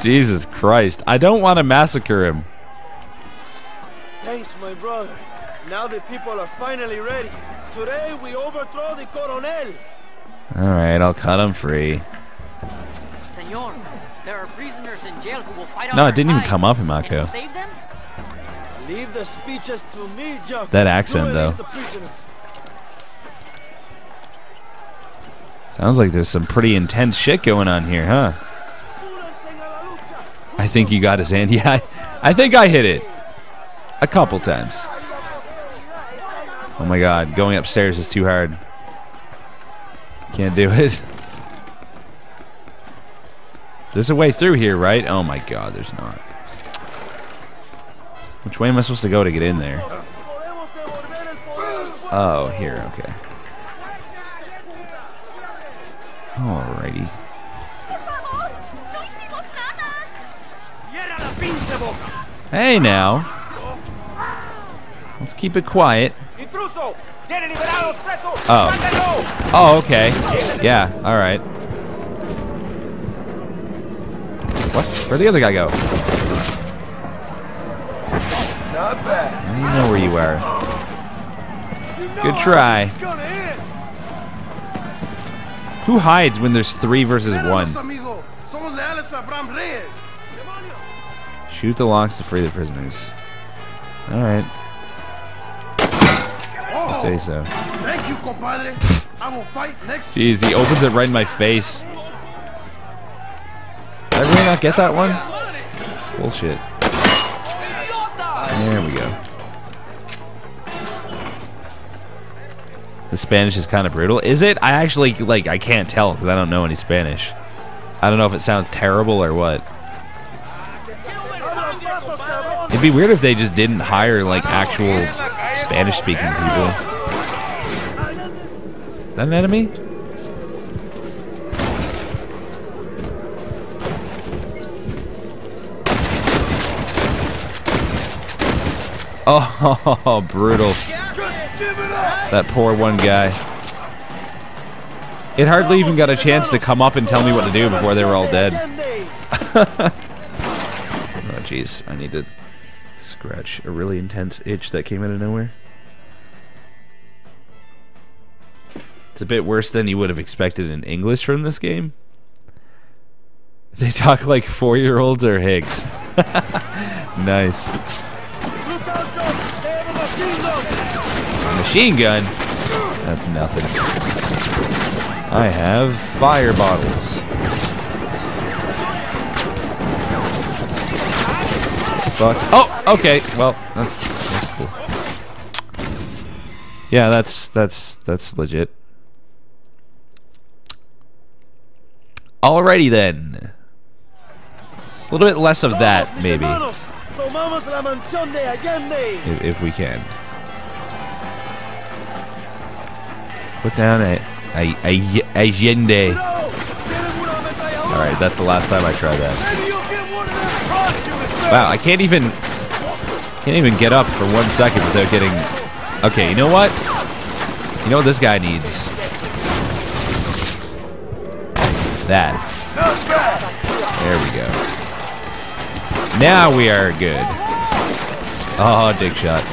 Jesus Christ. I don't want to massacre him. Thanks, my brother. Now the people are finally ready. Today we overthrow the Coronel. Alright, I'll cut him free. Senor, there are prisoners in jail who will fight on No, it didn't even come up in Mako. save them? Leave the speeches to me, Jack. That accent, though. Sounds like there's some pretty intense shit going on here, huh? I think you got his hand. (laughs) Yeah, I, I think I hit it. A couple times. Oh my god, going upstairs is too hard. Can't do it. There's a way through here, right? Oh my god, there's not. Which way am I supposed to go to get in there? Oh, here, okay. Alrighty. Hey now. Let's keep it quiet. Intruso! Tiene liberados presos! Oh. Oh, okay. Yeah, alright. What? Where'd the other guy go? Not bad. I don't know where you are. Good try. Who hides when there's three versus one? Shoot the locks to free the prisoners. Alright. I oh, say so. Thank you, compadre. I will fight next. Jeez, he opens it right in my face. Did I really not get that one? Bullshit. There we go. The Spanish is kind of brutal. Is it? I actually, like, I can't tell because I don't know any Spanish. I don't know if it sounds terrible or what. It'd be weird if they just didn't hire, like, actual Spanish-speaking people. Is that an enemy? Oh, (laughs) brutal. That poor one guy. It hardly even got a chance to come up and tell me what to do before they were all dead. (laughs) oh, jeez. I need to scratch a really intense itch that came out of nowhere. It's a bit worse than you would have expected in English from this game. They talk like four-year-olds or Higgs. (laughs) nice. Machine gun? That's nothing. I have fire bottles. Fuck. Oh, okay. Well, that's, that's cool. Yeah, that's that's that's legit. Alrighty then. A little bit less of that, maybe, Tomamos la mansión de Allende. if, if we can. Put down a a, a Allende. Alright, that's the last time I try that. Wow, I can't even can't even get up for one second without getting Okay, you know what? You know what this guy needs? That. There we go. Now we are good. Oh, dig shot.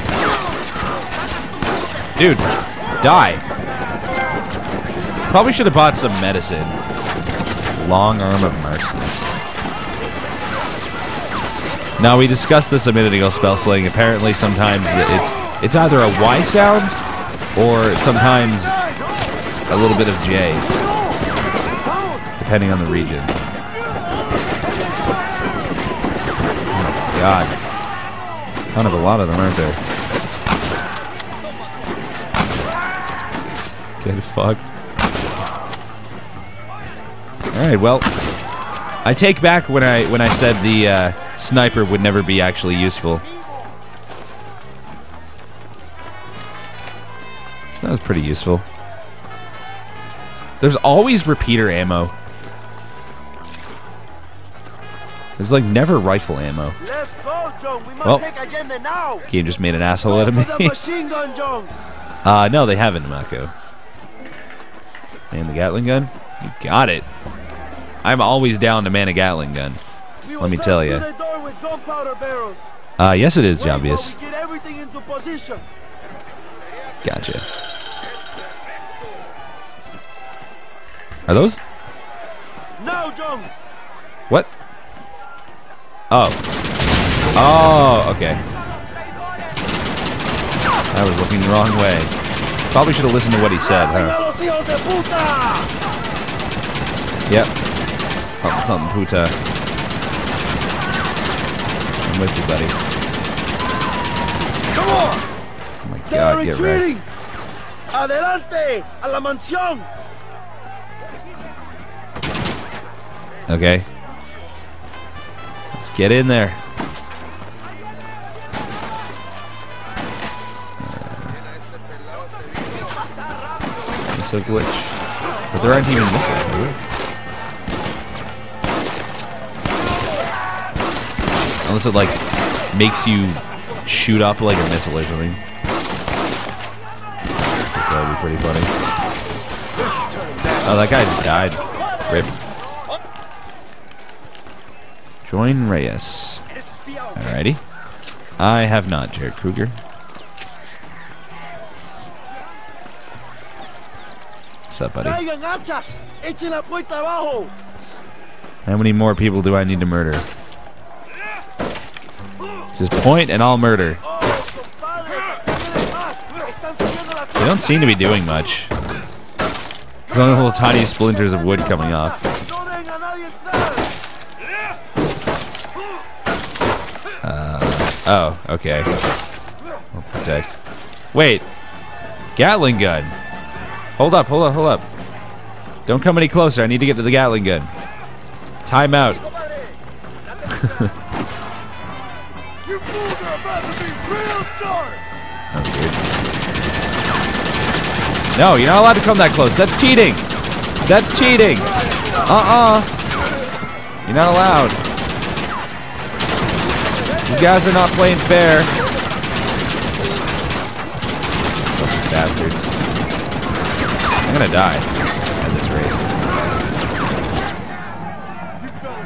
Dude, die. Probably should have bought some medicine. Long arm of mercy. Now we discussed this a minute ago, spell sling. Apparently, sometimes it's It's either a Y sound or sometimes a little bit of J, depending on the region. Oh, God. Kind of a lot of them, aren't there? Get fucked. Alright, well, I take back when I when I said the uh, sniper would never be actually useful. That was pretty useful. There's always repeater ammo. There's like never rifle ammo. Let's go, John. We must Well, take Allende now. Game just made an asshole out of me. For the machine gun, John. (laughs) Uh, no, they haven't, Mako. And the Gatling gun? You got it. I'm always down to man a Gatling gun. Let me tell you. With gunpowder barrels. Uh, yes, it is, Wait while obvious. we Get everything into position. Gotcha. Are those? No, John. What? Oh. Oh, okay. I was looking the wrong way. Probably should have listened to what he said, huh? Los hijos de puta. Yep. Something, something, puta. I'm with you, buddy. Come on. Oh my They're god, get ready. retreating. Adelante, a la mansión. Okay. Let's get in there. Uh, Missile glitch. But there aren't even missiles, Unless it like makes you shoot up like a missile or something. That would be pretty funny. Oh, that guy died. Rip. Join Reyes. Alrighty. I have not, Jared Kruger. What's up, buddy? Traigan hachas. Echen la puerta abajo. How many more people do I need to murder? Just point and I'll murder. They don't seem to be doing much. There's only little tiny splinters of wood coming off. Uh, oh, okay. I'll protect. Wait. Gatling gun. Hold up, hold up, hold up. Don't come any closer. I need to get to the Gatling gun. Time out. (laughs) No, you're not allowed to come that close. That's cheating. That's cheating. Uh-uh. You're not allowed. You guys are not playing fair. Bastards. I'm gonna die at this rate.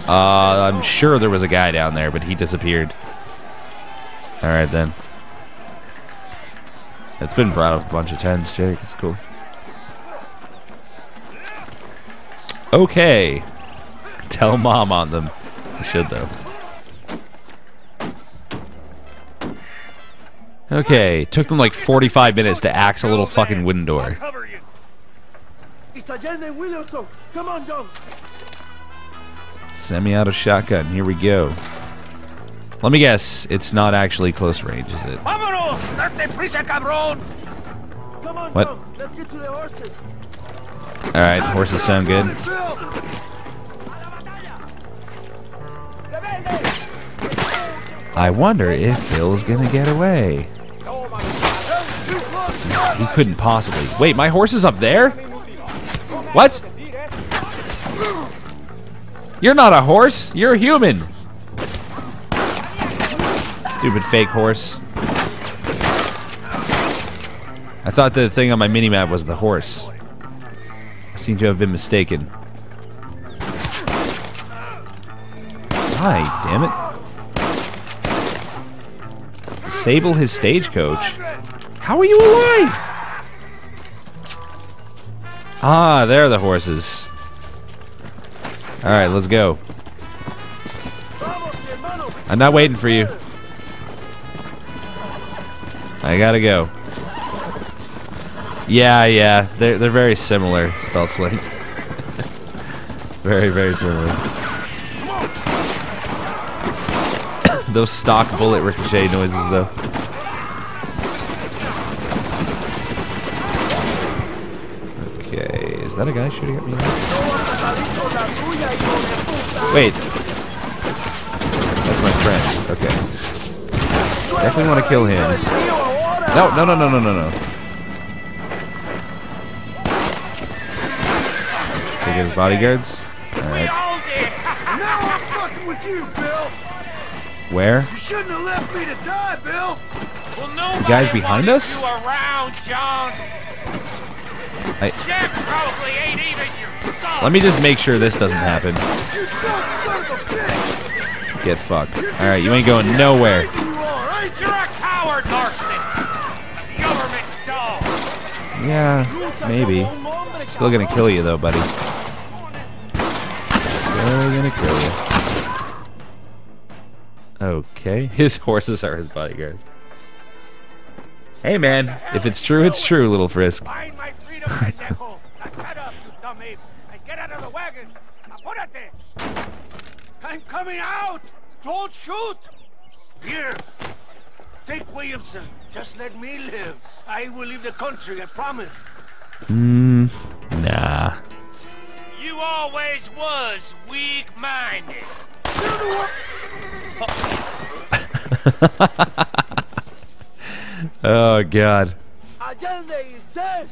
Uh, I'm sure there was a guy down there, but he disappeared. Alright then. It's been brought up a bunch of times, Jake. It's cool. Okay. Tell mom on them. I should, though. Okay. Took them like 45 minutes to axe a little fucking wooden door. Come on, John. Semi-auto shotgun. Here we go. Let me guess. It's not actually close range, is it? Vámonos. Date prisa, cabrón. Come on, What? John. Let's get to the horses. Alright, horses sound good. I wonder if Bill's gonna get away. He couldn't possibly. Wait, my horse is up there? What? You're not a horse. You're a human. Stupid fake horse. I thought the thing on my minimap was the horse. I seem to have been mistaken. Why, damn it. Disable his stagecoach. How are you alive? Ah, there are the horses. Alright, let's go. I'm not waiting for you. I gotta go. Yeah, yeah, they're they're very similar. Spell sling. (laughs) very, very similar. (coughs) Those stock bullet ricochet noises, though. Okay, is that a guy shooting at me? Wait, that's my friend. Okay, definitely want to kill him. No, no, no, no, no, no, no. Take his bodyguards. Alright. Now I'm fucking with you, Bill. Where? You shouldn't have left me to die, Bill. Well, The guys behind us? around, John. I, Jim probably ain't even your son. let me just make sure this doesn't happen. You dumb son of a bitch. Get fucked. Alright, you ain't going nowhere. You are, ain't? You're a coward, Marston. Yeah, maybe. Still gonna kill you though, buddy. Still gonna kill you. Okay, (laughs) his horses are his bodyguards. Hey man, if it's true, it's true, little Frisk. (laughs) I'm coming out! Don't shoot! Here, take Williamson. Just let me live. I will leave the country, I promise. Mmm, nah. You always was weak-minded. (laughs) Oh god. Allende is dead.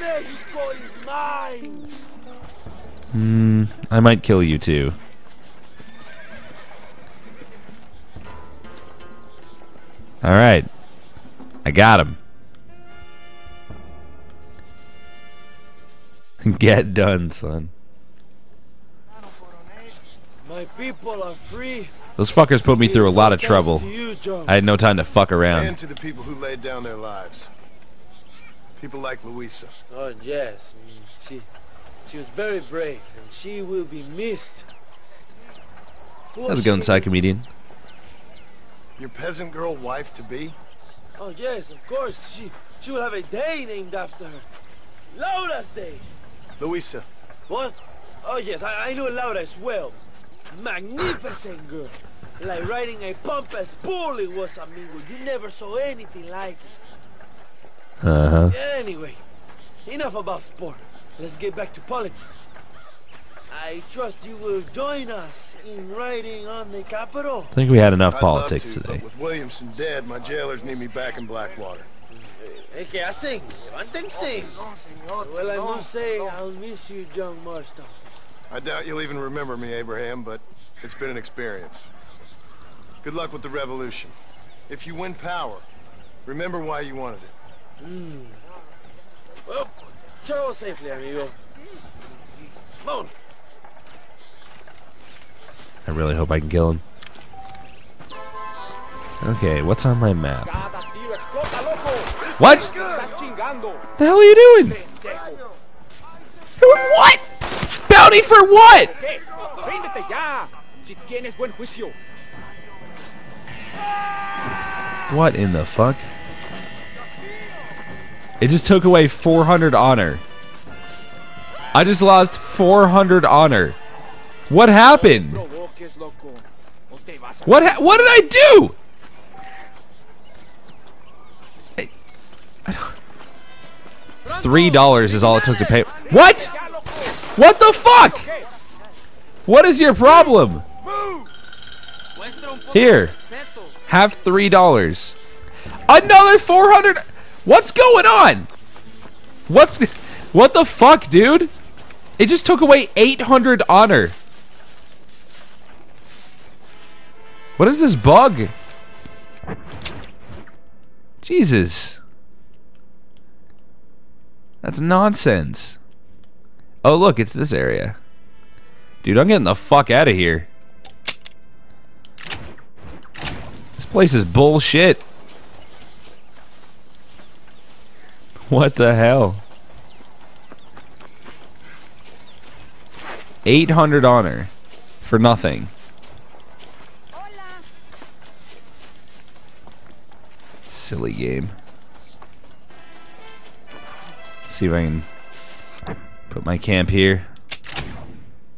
Mexico is mine. Hmm, I might kill you too. Alright. I got him. (laughs) Get done, son. My people are free. Those fuckers put me through a lot of trouble. I had no time to fuck around. And to the people who laid down their lives. People like Luisa. Oh yes, mm, she, she was very brave, and she will be missed. Who How's was it going, Psy Comedian? Your peasant girl wife to be? Oh yes, of course. She, she will have a day named after her. Laura's Day. Luisa. What? Oh yes, I, I know Laura as well. Magnificent girl. Like riding a pompous bull it was, amigo. You never saw anything like it. Uh-huh. Anyway, enough about sport. Let's get back to politics. I trust you will join us in riding on the Capitol. I think we had enough I'd politics to, today. With Williamson dead, my jailers need me back in Blackwater. Hey, ¿qué hacen? Levántense. Well, I must say, I'll miss you, John Marston. I doubt you'll even remember me, Abraham, but it's been an experience. Good luck with the revolution. If you win power, remember why you wanted it. Mm. Well, travel safely, amigo. Come on. I really hope I can kill him. Okay, what's on my map? What? The hell are you doing? What? Bounty for what? What in the fuck? It just took away 400 honor. I just lost 400 honor. What happened? What ha what did I do? Three dollars is all it took to pay. What? What the fuck? What is your problem? Here, have three dollars. Another four hundred. What's going on? What's what the fuck, dude? It just took away eight hundred honor. What is this bug? Jesus. That's nonsense. Oh, look, it's this area. Dude, I'm getting the fuck out of here. This place is bullshit. (laughs) What the hell? 800 honor for nothing. silly game. Let's see if I can put my camp here.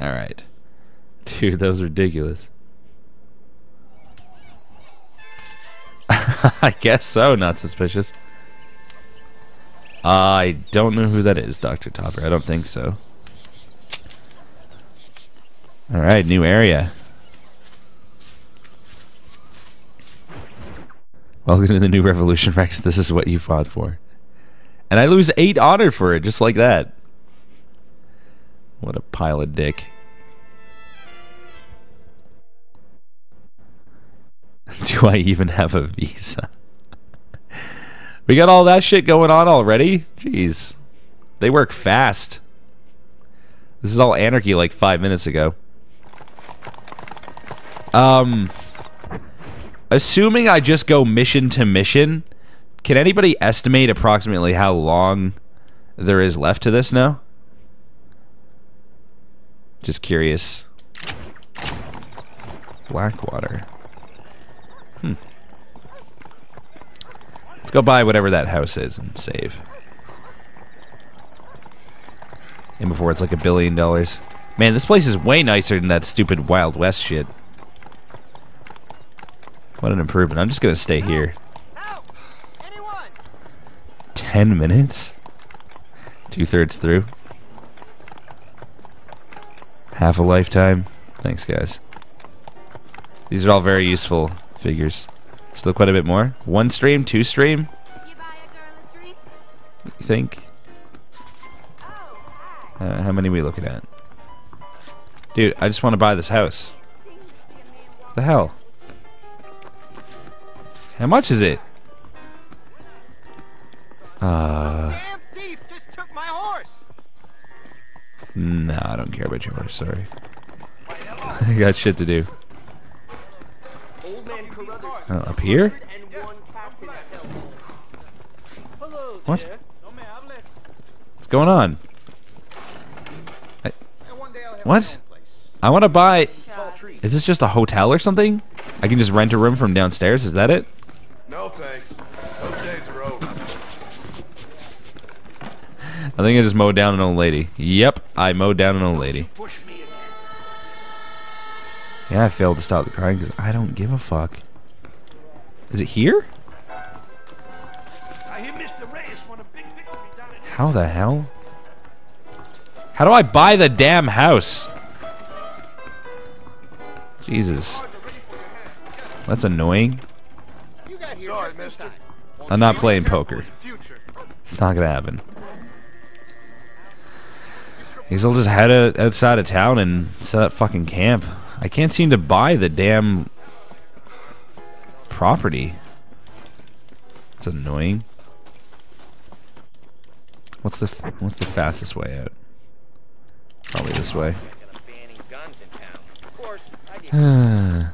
Alright. (laughs) Dude, that was ridiculous. (laughs) I guess so, not suspicious. I don't know who that is, Dr. Topper. I don't think so. Alright, new area. Welcome to the new revolution, Rex. This is what you fought for. And I lose 8 honor for it, just like that. What a pile of dick. (laughs) Do I even have a visa? (laughs) we got all that shit going on already? Jeez. They work fast. This is all anarchy like five minutes ago. Um, assuming I just go mission to mission, can anybody estimate approximately how long there is left to this now? Just curious. Blackwater. Hmm. Let's go buy whatever that house is and save. And before it's like a billion dollars. Man, this place is way nicer than that stupid Wild West shit. What an improvement. I'm just gonna stay here. Ten minutes? Two thirds through. Half a lifetime. Thanks, guys. These are all very useful figures. Still quite a bit more. One stream, two stream. You think? Uh, how many are we looking at? Dude, I just want to buy this house. What the hell? How much is it? Uh. No, I don't care about your horse. Sorry. (laughs) I got shit to do. Oh, up here? What? What's going on? I, what? I want to buy... Is this just a hotel or something? I can just rent a room from downstairs? Is that it? No thanks. Those days are over. I think I just mowed down an old lady. Yep, I mowed down an old lady. Yeah, I failed to stop the crying because I don't give a fuck. Is it here? How the hell? How do I buy the damn house? Jesus. That's annoying. Sorry. I'm not playing poker. It's not gonna happen. Guess I'll just head out- outside of town and set up fucking camp. I can't seem to buy the damn property. It's annoying. What's the what's the fastest way out? Probably this way. (sighs)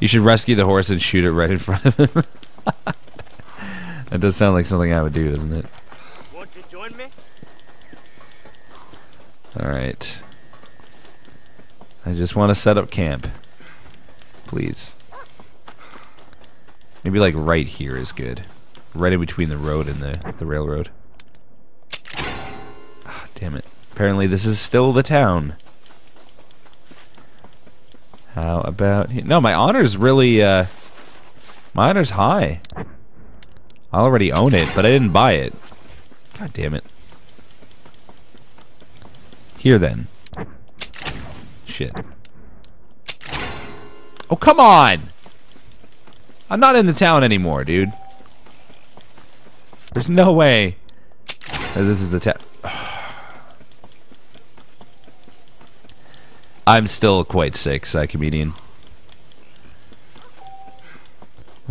you should rescue the horse and shoot it right in front of him. (laughs) that does sound like something I would do, doesn't it? Want to join me? Alright. I just want to set up camp. Please. Maybe like right here is good. Right in between the road and the, the railroad. Ah, damn it. Apparently this is still the town. How about... No, my honor's really, uh... My honor's high. I already own it, but I didn't buy it. God damn it. Here then. Shit. Oh, come on! I'm not in the town anymore, dude. There's no way this is the town. (sighs) I'm still quite sick, Psy Comedian.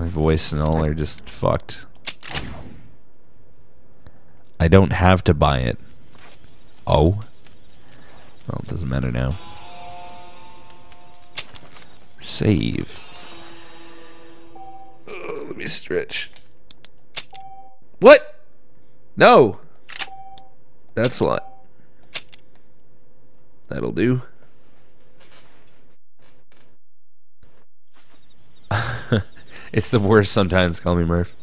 My voice and all are just fucked. I don't have to buy it. Oh? Well, it doesn't matter now. Save. Ugh, let me stretch. What? No. That's a lot. That'll do. (laughs) it's the worst sometimes, call me Murph.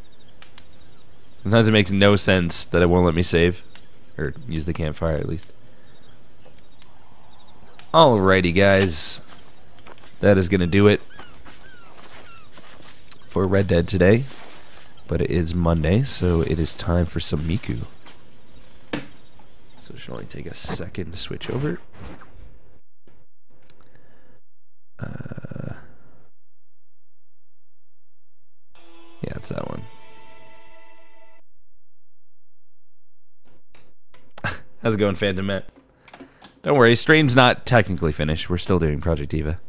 Sometimes it makes no sense that it won't let me save. or use the campfire at least. Alrighty, guys, that is gonna do it for Red Dead today. But it is Monday, so it is time for some Miku. So it should only take a second to switch over. Uh, yeah, it's that one. (laughs) How's it going, Phantom Matt? Don't worry, stream's not technically finished. We're still doing Project Diva.